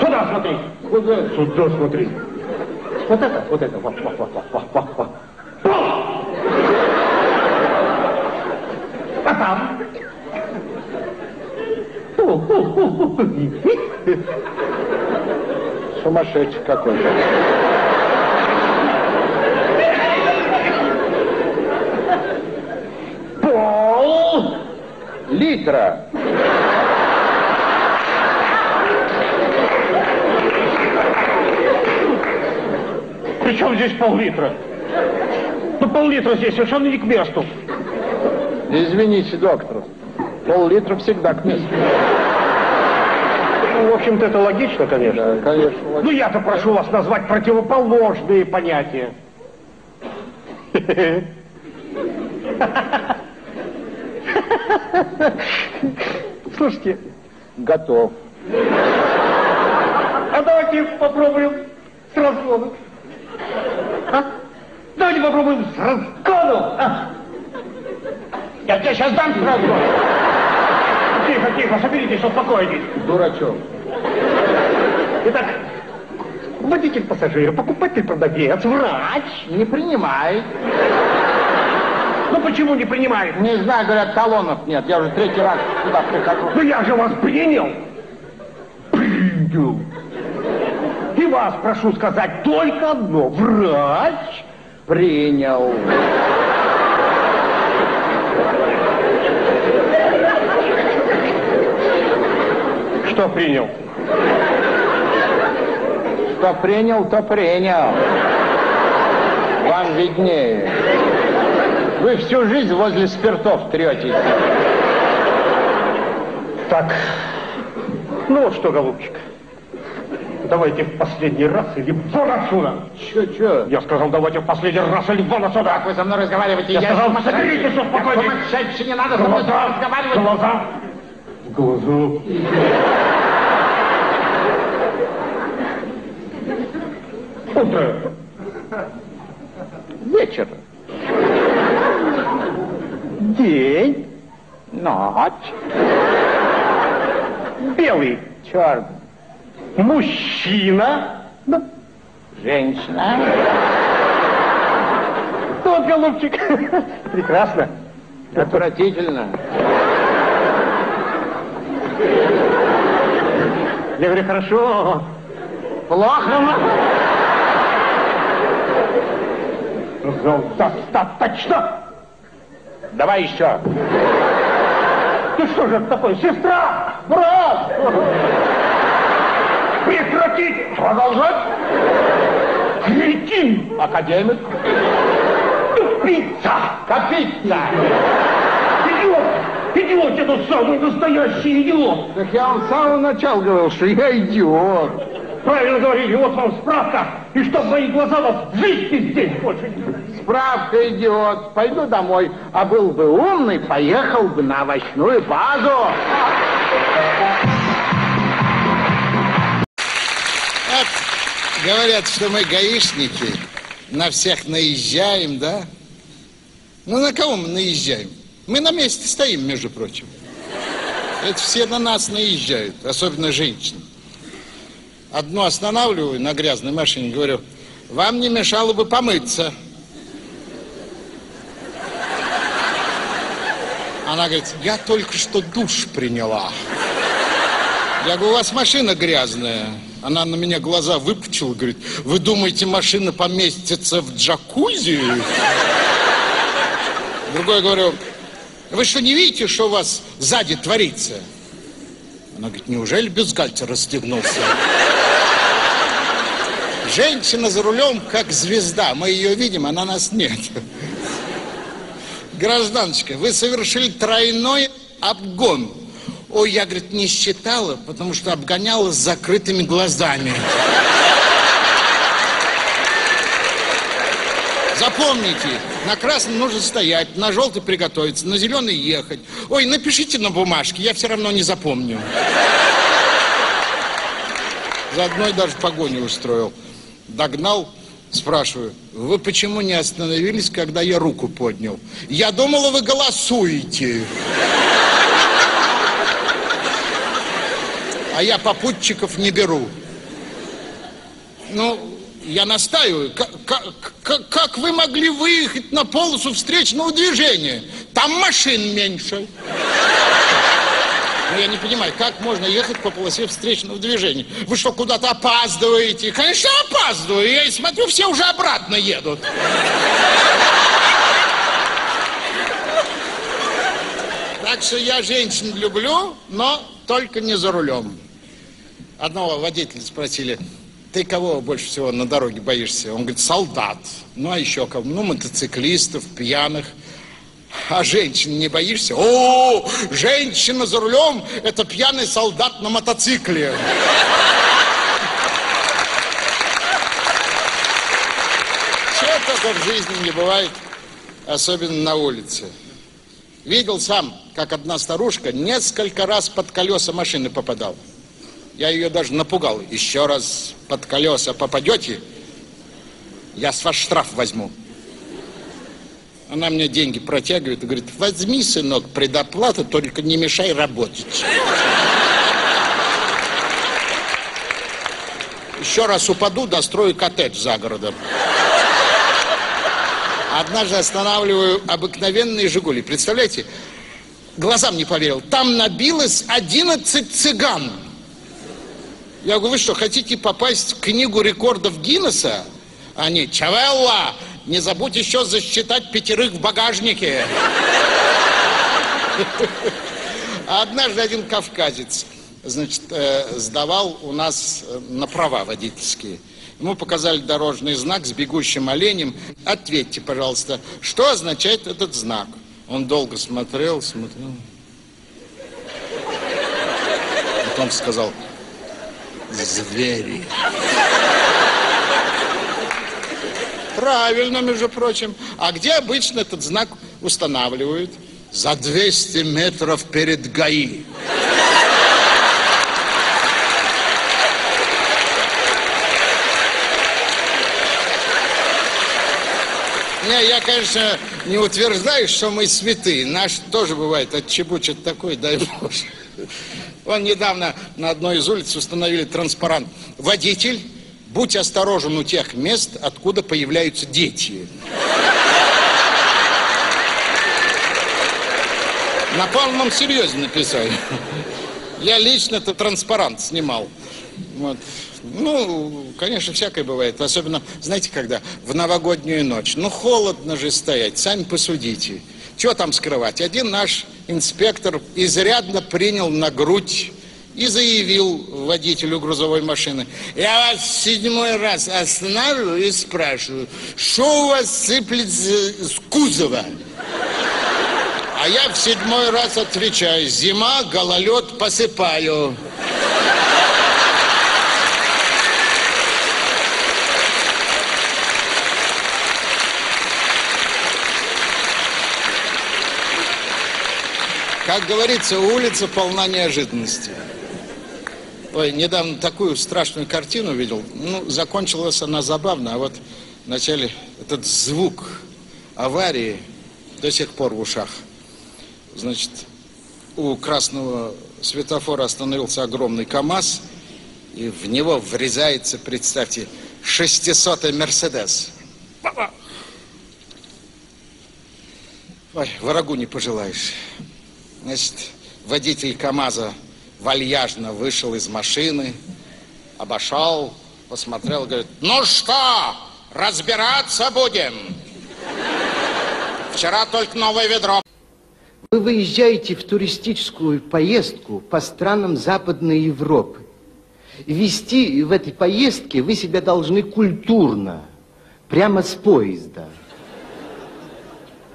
Сюда смотри. Куда? Сюда смотри. Вот это, вот это, вот, вот, вот, вот, вот, вот, вот. Пол! А там? Пол, пол, пол, пол. Сумасшедший какой-то. Пол! пол-литра. Чем здесь пол-литра? Ну, пол-литра здесь совершенно не к месту. Извините, доктор, пол-литра всегда к месту. Ну, в общем-то, это логично, конечно. Да, конечно. Ну, я-то прошу вас назвать противоположные понятия. Слушайте, Готов. а давайте попробуем с разгону. А? Давайте попробуем с разгону. а? Я тебе сейчас дам с разгону. Тихо, тихо, соберитесь, успокойтесь. Дурачок. Итак, водитель пассажир, покупатель продавец, врач. Не принимай. Ну почему не принимает? Не знаю, говорят, талонов нет. Я уже третий раз сюда прихожу. Ну я же вас. Принял. И вас прошу сказать только одно. Врач. Принял. Что принял? Что принял, то принял. Вам виднее. Вы всю жизнь возле спиртов третесь. Так. Ну вот что, голубчик. Давайте в последний раз или вон отсюда. Че, че? Я сказал, давайте в последний раз или вон отсюда. Как вы со мной разговариваете? Я сказал, сумасшедший. соберитесь, успокойтесь. Я не надо со мной Глаза, разговаривать. глаза, глаза. Утро. Вечер. День. Ночь. Белый. Черт. Мужчина. Да. Женщина. Вот, голубчик. Прекрасно. Отвратительно. Я говорю, хорошо. Плохо. Достаточно. Давай еще. Ты что же это такое? Сестра! Брат! Прекратить! Продолжать! Кретин! Академик. Тупица! Копиться. Идиот! Идиот, это самый настоящий идиот! Так я вам с самого начала говорил, что я идиот. Правильно говорили, вот вам справка, и чтоб мои глаза вас в жизни здесь больше не. Справка, идиот. Пойду домой. А был бы умный, поехал бы на овощную базу. Говорят, что мы гаишники, на всех наезжаем, да? Ну, на кого мы наезжаем? Мы на месте стоим, между прочим. Это все на нас наезжают, особенно женщины. Одну останавливаю на грязной машине, говорю, вам не мешало бы помыться. Она говорит, я только что душ приняла. Я говорю, у вас машина грязная. Она на меня глаза выпучила, говорит, вы думаете, машина поместится в джакузи? Другой говорю, вы что, не видите, что у вас сзади творится? Она говорит, неужели бюстгальтер расстегнулся? Женщина за рулем, как звезда. Мы ее видим, она нас нет. Гражданочка, вы совершили тройной обгон. Ой, я, говорит, не считала, потому что обгоняла с закрытыми глазами. Запомните, на красном нужно стоять, на желтый приготовиться, на зеленый ехать. Ой, напишите на бумажке, я все равно не запомню. Заодно и даже погоню устроил. Догнал, спрашиваю, вы почему не остановились, когда я руку поднял? Я думала, вы голосуете. А я попутчиков не беру. Ну, я настаиваю. Как, как, как вы могли выехать на полосу встречного движения? Там машин меньше. Ну, я не понимаю, как можно ехать по полосе встречного движения? Вы что, куда-то опаздываете? Конечно, опаздываю. Я и смотрю, все уже обратно едут. Так что я женщин люблю, но только не за рулем. Одного водителя спросили, ты кого больше всего на дороге боишься? Он говорит, солдат. Ну, а еще кого? Ну, мотоциклистов, пьяных. А женщин не боишься? О, женщина за рулем – это пьяный солдат на мотоцикле. Чего только в жизни не бывает, особенно на улице. Видел сам, как одна старушка несколько раз под колеса машины попадала. Я ее даже напугал. Еще раз под колеса попадете, я с вас штраф возьму. Она мне деньги протягивает и говорит, возьми, сынок, предоплату, только не мешай работать. Еще раз упаду, дострою коттедж за городом. Однажды останавливаю обыкновенные «Жигули». Представляете? Глазам не поверил. Там набилось 11 цыган. Я говорю, вы что, хотите попасть в книгу рекордов Гиннесса? Они, Чавелла, не забудь еще засчитать пятерых в багажнике. Однажды один кавказец, значит, э, сдавал у нас э, на права водительские. Ему показали дорожный знак с бегущим оленем. Ответьте, пожалуйста, что означает этот знак? Он долго смотрел, смотрел. Потом сказал, звери. Правильно, между прочим. А где обычно этот знак устанавливают? За 200 метров перед ГАИ. Не, я, конечно, не утверждаю, что мы святые. Наш тоже бывает отчебучит такой, дай Боже. Вон недавно на одной из улиц установили транспарант. Водитель, будь осторожен у тех мест, откуда появляются дети. На полном серьезе написали. Я лично этот транспарант снимал. Вот. Ну, конечно, всякое бывает. Особенно, знаете, когда? В новогоднюю ночь. Ну, холодно же стоять, сами посудите. Чего там скрывать? Один наш инспектор изрядно принял на грудь и заявил водителю грузовой машины, я вас седьмой раз останавливаю и спрашиваю, что у вас сыплется с кузова? А я в седьмой раз отвечаю, зима, гололед, посыпаю. Как говорится, улица полна неожиданностей. Ой, недавно такую страшную картину видел. Ну, закончилась она забавно, а вот вначале этот звук аварии до сих пор в ушах. Значит, у красного светофора остановился огромный КАМАЗ, и в него врезается, представьте, 600-й Мерседес. Ой, врагу не пожелаешь. Значит, водитель КАМАЗа вальяжно вышел из машины, обошел, посмотрел, говорит, ну что, разбираться будем? Вчера только новое ведро. Вы выезжаете в туристическую поездку по странам Западной Европы. Вести в этой поездке вы себя должны культурно, прямо с поезда.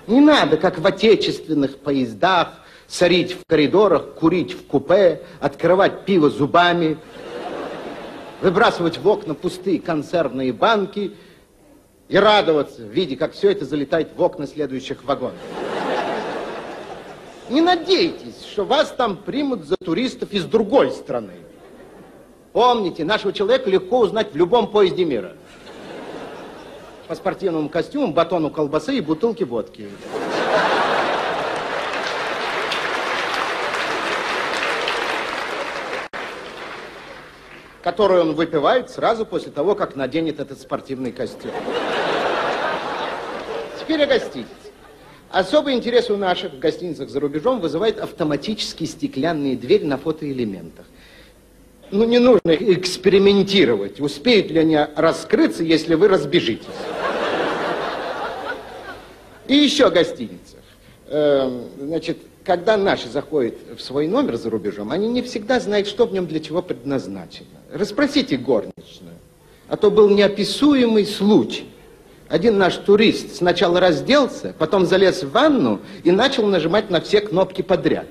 Не надо, как в отечественных поездах, сорить в коридорах, курить в купе, открывать пиво зубами, выбрасывать в окна пустые консервные банки и радоваться, видя, как все это залетает в окна следующих вагонов. Не надейтесь, что вас там примут за туристов из другой страны. Помните, нашего человека легко узнать в любом поезде мира. По спортивному костюму, батону колбасы и бутылке водки. Которую он выпивает сразу после того, как наденет этот спортивный костюм. Теперь о гостинице. Особый интерес у наших в гостиницах за рубежом вызывает автоматические стеклянные двери на фотоэлементах. Ну, не нужно экспериментировать, успеют ли они раскрыться, если вы разбежитесь. И еще о гостиницах. Эм, значит, когда наши заходят в свой номер за рубежом, они не всегда знают, что в нем для чего предназначено. Расспросите горничную. А то был неописуемый случай. Один наш турист сначала разделся, потом залез в ванну и начал нажимать на все кнопки подряд.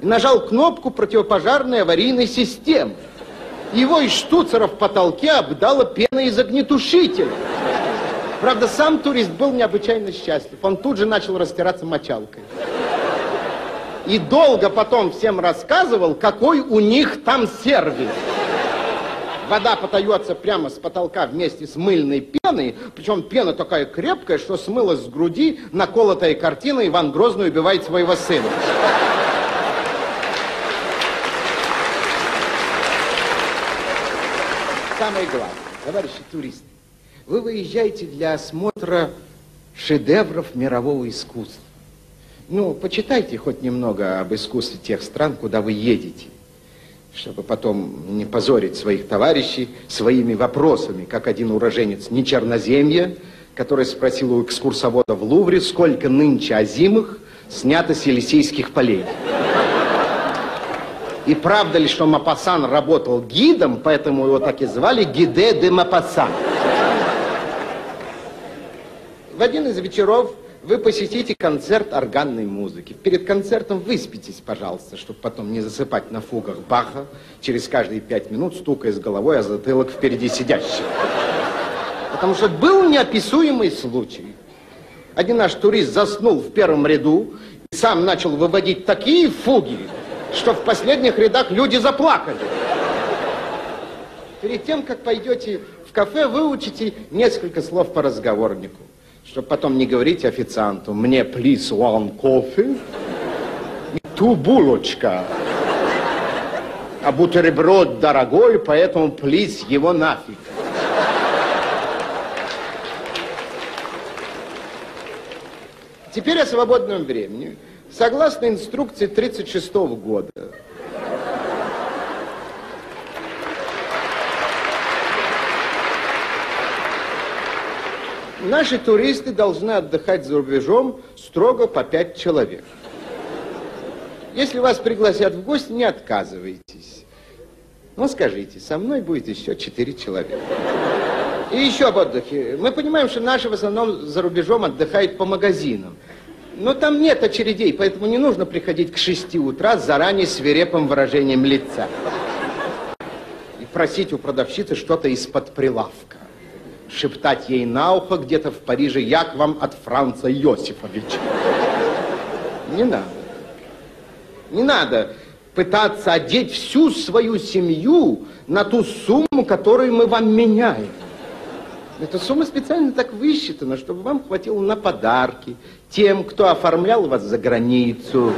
И нажал кнопку противопожарной аварийной системы. Его из штуцера в потолке обдало пеной из огнетушителя. Правда, сам турист был необычайно счастлив. Он тут же начал растираться мочалкой. И долго потом всем рассказывал, какой у них там сервис. Вода подается прямо с потолка вместе с мыльной пеной, причем пена такая крепкая, что смылась с груди наколотая картина «Иван Грозный убивает своего сына». Самое главное, товарищи туристы, вы выезжаете для осмотра шедевров мирового искусства. Ну, почитайте хоть немного об искусстве тех стран, куда вы едете, чтобы потом не позорить своих товарищей своими вопросами, как один уроженец не черноземья, который спросил у экскурсовода в Лувре, сколько нынче озимых снято с Елисейских полей. И правда ли, что Мапасан работал гидом, поэтому его так и звали Гиде де Мапасан? В один из вечеров вы посетите концерт органной музыки. Перед концертом выспитесь, пожалуйста, чтобы потом не засыпать на фугах Баха, через каждые пять минут стукая с головой о затылок впереди сидящих. Потому что был неописуемый случай. Один наш турист заснул в первом ряду и сам начал выводить такие фуги, что в последних рядах люди заплакали. Перед тем, как пойдете в кафе, выучите несколько слов по разговорнику, чтобы потом не говорить официанту, мне please one и ту булочка. А бутерброд дорогой, поэтому please его нафиг. Теперь о свободном времени. Согласно инструкции 1936 года, наши туристы должны отдыхать за рубежом строго по пять человек. Если вас пригласят в гости, не отказывайтесь. Ну, скажите, со мной будет еще четыре человека. И еще об отдыхе. Мы понимаем, что наши в основном за рубежом отдыхают по магазинам. Но там нет очередей, поэтому не нужно приходить к 6 утра с заранее свирепым выражением лица. И просить у продавщицы что-то из-под прилавка. Шептать ей на ухо где-то в Париже «Я к вам от Франца Иосифовича». Не надо. Не надо пытаться одеть всю свою семью на ту сумму, которую мы вам меняем. Эта сумма специально так высчитана, чтобы вам хватило на подарки тем, кто оформлял вас за границу,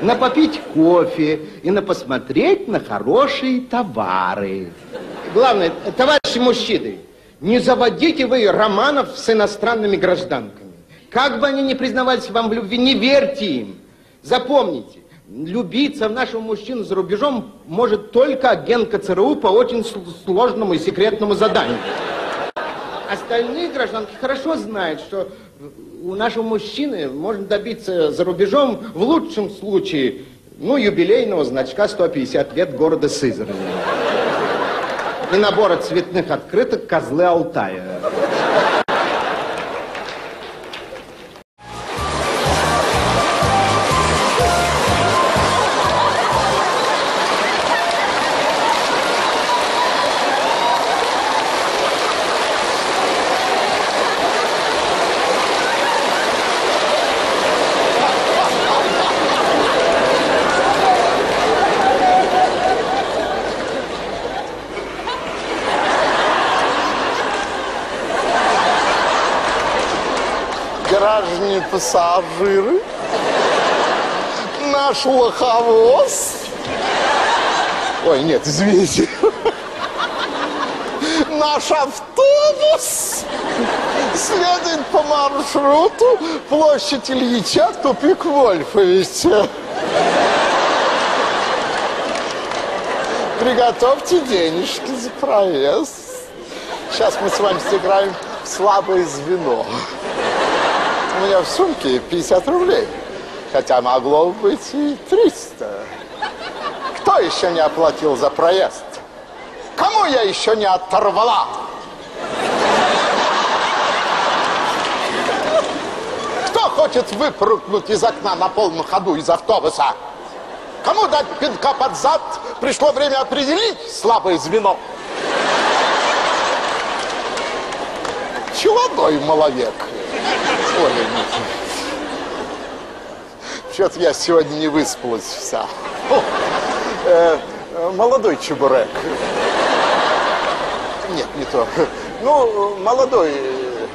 на попить кофе и на посмотреть на хорошие товары. Главное, товарищи мужчины, не заводите вы романов с иностранными гражданками. Как бы они ни признавались вам в любви, не верьте им. Запомните, любиться в нашего мужчину за рубежом может только агент КЦРУ по очень сложному и секретному заданию. Остальные гражданки хорошо знают, что у нашего мужчины можно добиться за рубежом в лучшем случае, ну, юбилейного значка 150 лет города Сызрани. И набора цветных открыток «Козлы Алтая». Пассажиры, наш лоховоз. Ой, нет, извините. Наш автобус следует по маршруту площадь Ильича, тупик Вольфовича. Приготовьте денежки за проезд. Сейчас мы с вами сыграем в слабое звено. У меня в сумке 50 рублей. Хотя могло быть и 300. Кто еще не оплатил за проезд? Кому я еще не оторвала? Кто хочет выпрыгнуть из окна на полном ходу из автобуса? Кому дать пинка под зад? Пришло время определить слабое звено. Челодой маловек. Ой, что-то я сегодня не выспалась вся. Э, молодой чебурек. Нет, не то. Ну, молодой э,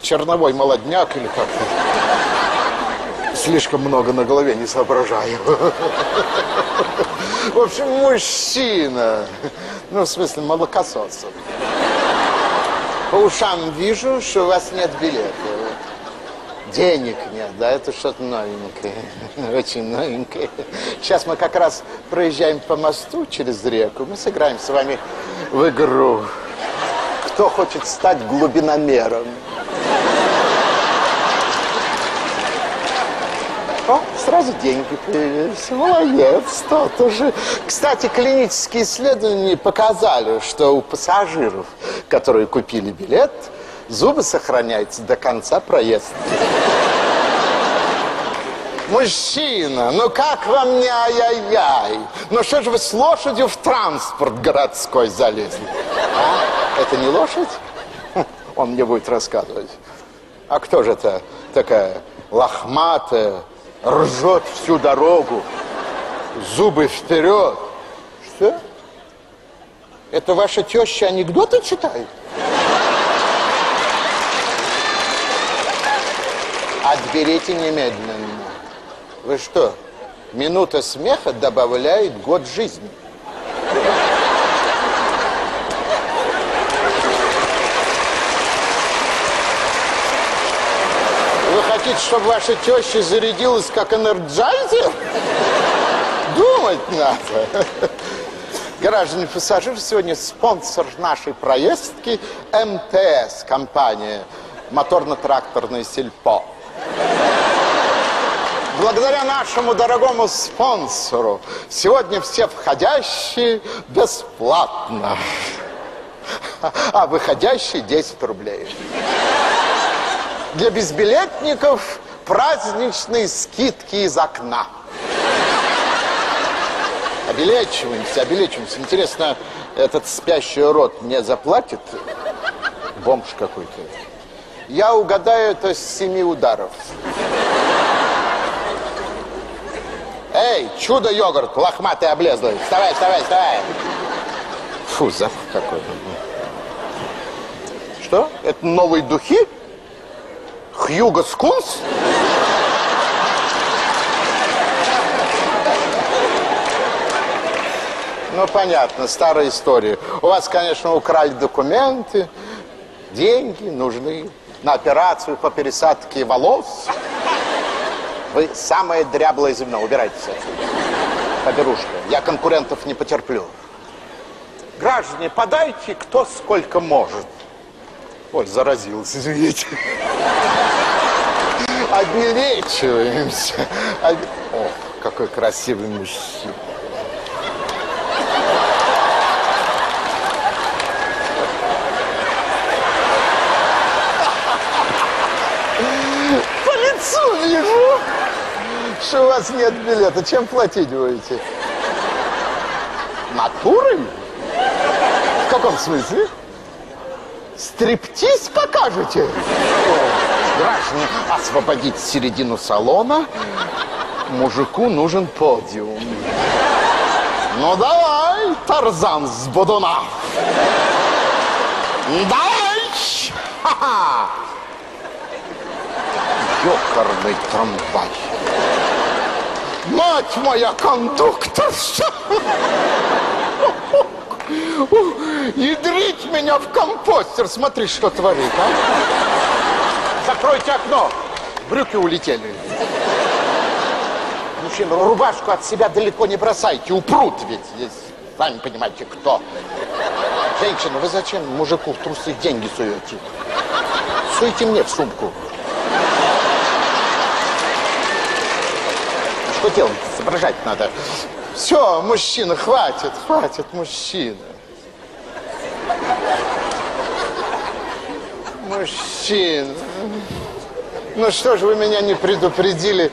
черновой молодняк или как-то. Слишком много на голове не соображаю. В общем, мужчина. Ну, в смысле, молокосос. По ушам вижу, что у вас нет билета. Денег нет, да, это что-то новенькое, очень новенькое. Сейчас мы как раз проезжаем по мосту через реку, мы сыграем с вами в игру. Кто хочет стать глубиномером? О, сразу деньги появились. Молодец, тот уже. Кстати, клинические исследования показали, что у пассажиров, которые купили билет, зубы сохраняются до конца проезда. Мужчина, ну как вам не ай-яй-яй? Ну что же вы с лошадью в транспорт городской залезли? А? Это не лошадь? Хм, Он мне будет рассказывать. А кто же это такая лохматая, ржет всю дорогу, зубы вперед? Что? Это ваша теща анекдоты читает? Отберите немедленно. Вы что, минута смеха добавляет год жизни? Вы хотите, чтобы ваша теща зарядилась как Energizer? Думать надо. Граждане пассажиры, сегодня спонсор нашей поездки МТС, компания моторно-тракторное сельпо. Благодаря нашему дорогому спонсору сегодня все входящие бесплатно, а выходящие 10 рублей. Для безбилетников праздничные скидки из окна. Обелечиваемся, обелечиваемся. Интересно, этот спящий рот мне заплатит? Бомж какой-то. Я угадаю это с семи ударов. Эй, чудо-йогурт, лохматый облезлый. Вставай, вставай, вставай. Фу, запах какой. Что? Это новые духи? Хьюго Скунс? Ну, понятно, старая история. У вас, конечно, украли документы, деньги нужны на операцию по пересадке волос. Вы самое дряблое звено. Убирайтесь отсюда. Поберушка. Я конкурентов не потерплю. Граждане, подайте кто сколько может. Ой, заразился, извините. Обелечиваемся. Об... О, какой красивый мужчина. По лицу вижу, что у вас нет билета. Чем платить будете? Натурой? В каком смысле? Стриптиз покажете? Граждане, освободить середину салона. Мужику нужен подиум. Ну давай, Тарзан с Бодуна. Давай! Ха-ха! Ёкарный трамвай. Мать моя кондукторша! Ядрить меня в компостер. Смотри, что творит, а. Закройте окно. Брюки улетели. Мужчина, рубашку от себя далеко не бросайте. Упрут ведь здесь. Сами понимаете, кто. Женщина, вы зачем мужику в трусы деньги суете? Суйте мне в сумку. Что делать? Соображать надо. Все, мужчина, хватит, хватит, мужчина. Мужчина. Ну что ж вы меня не предупредили,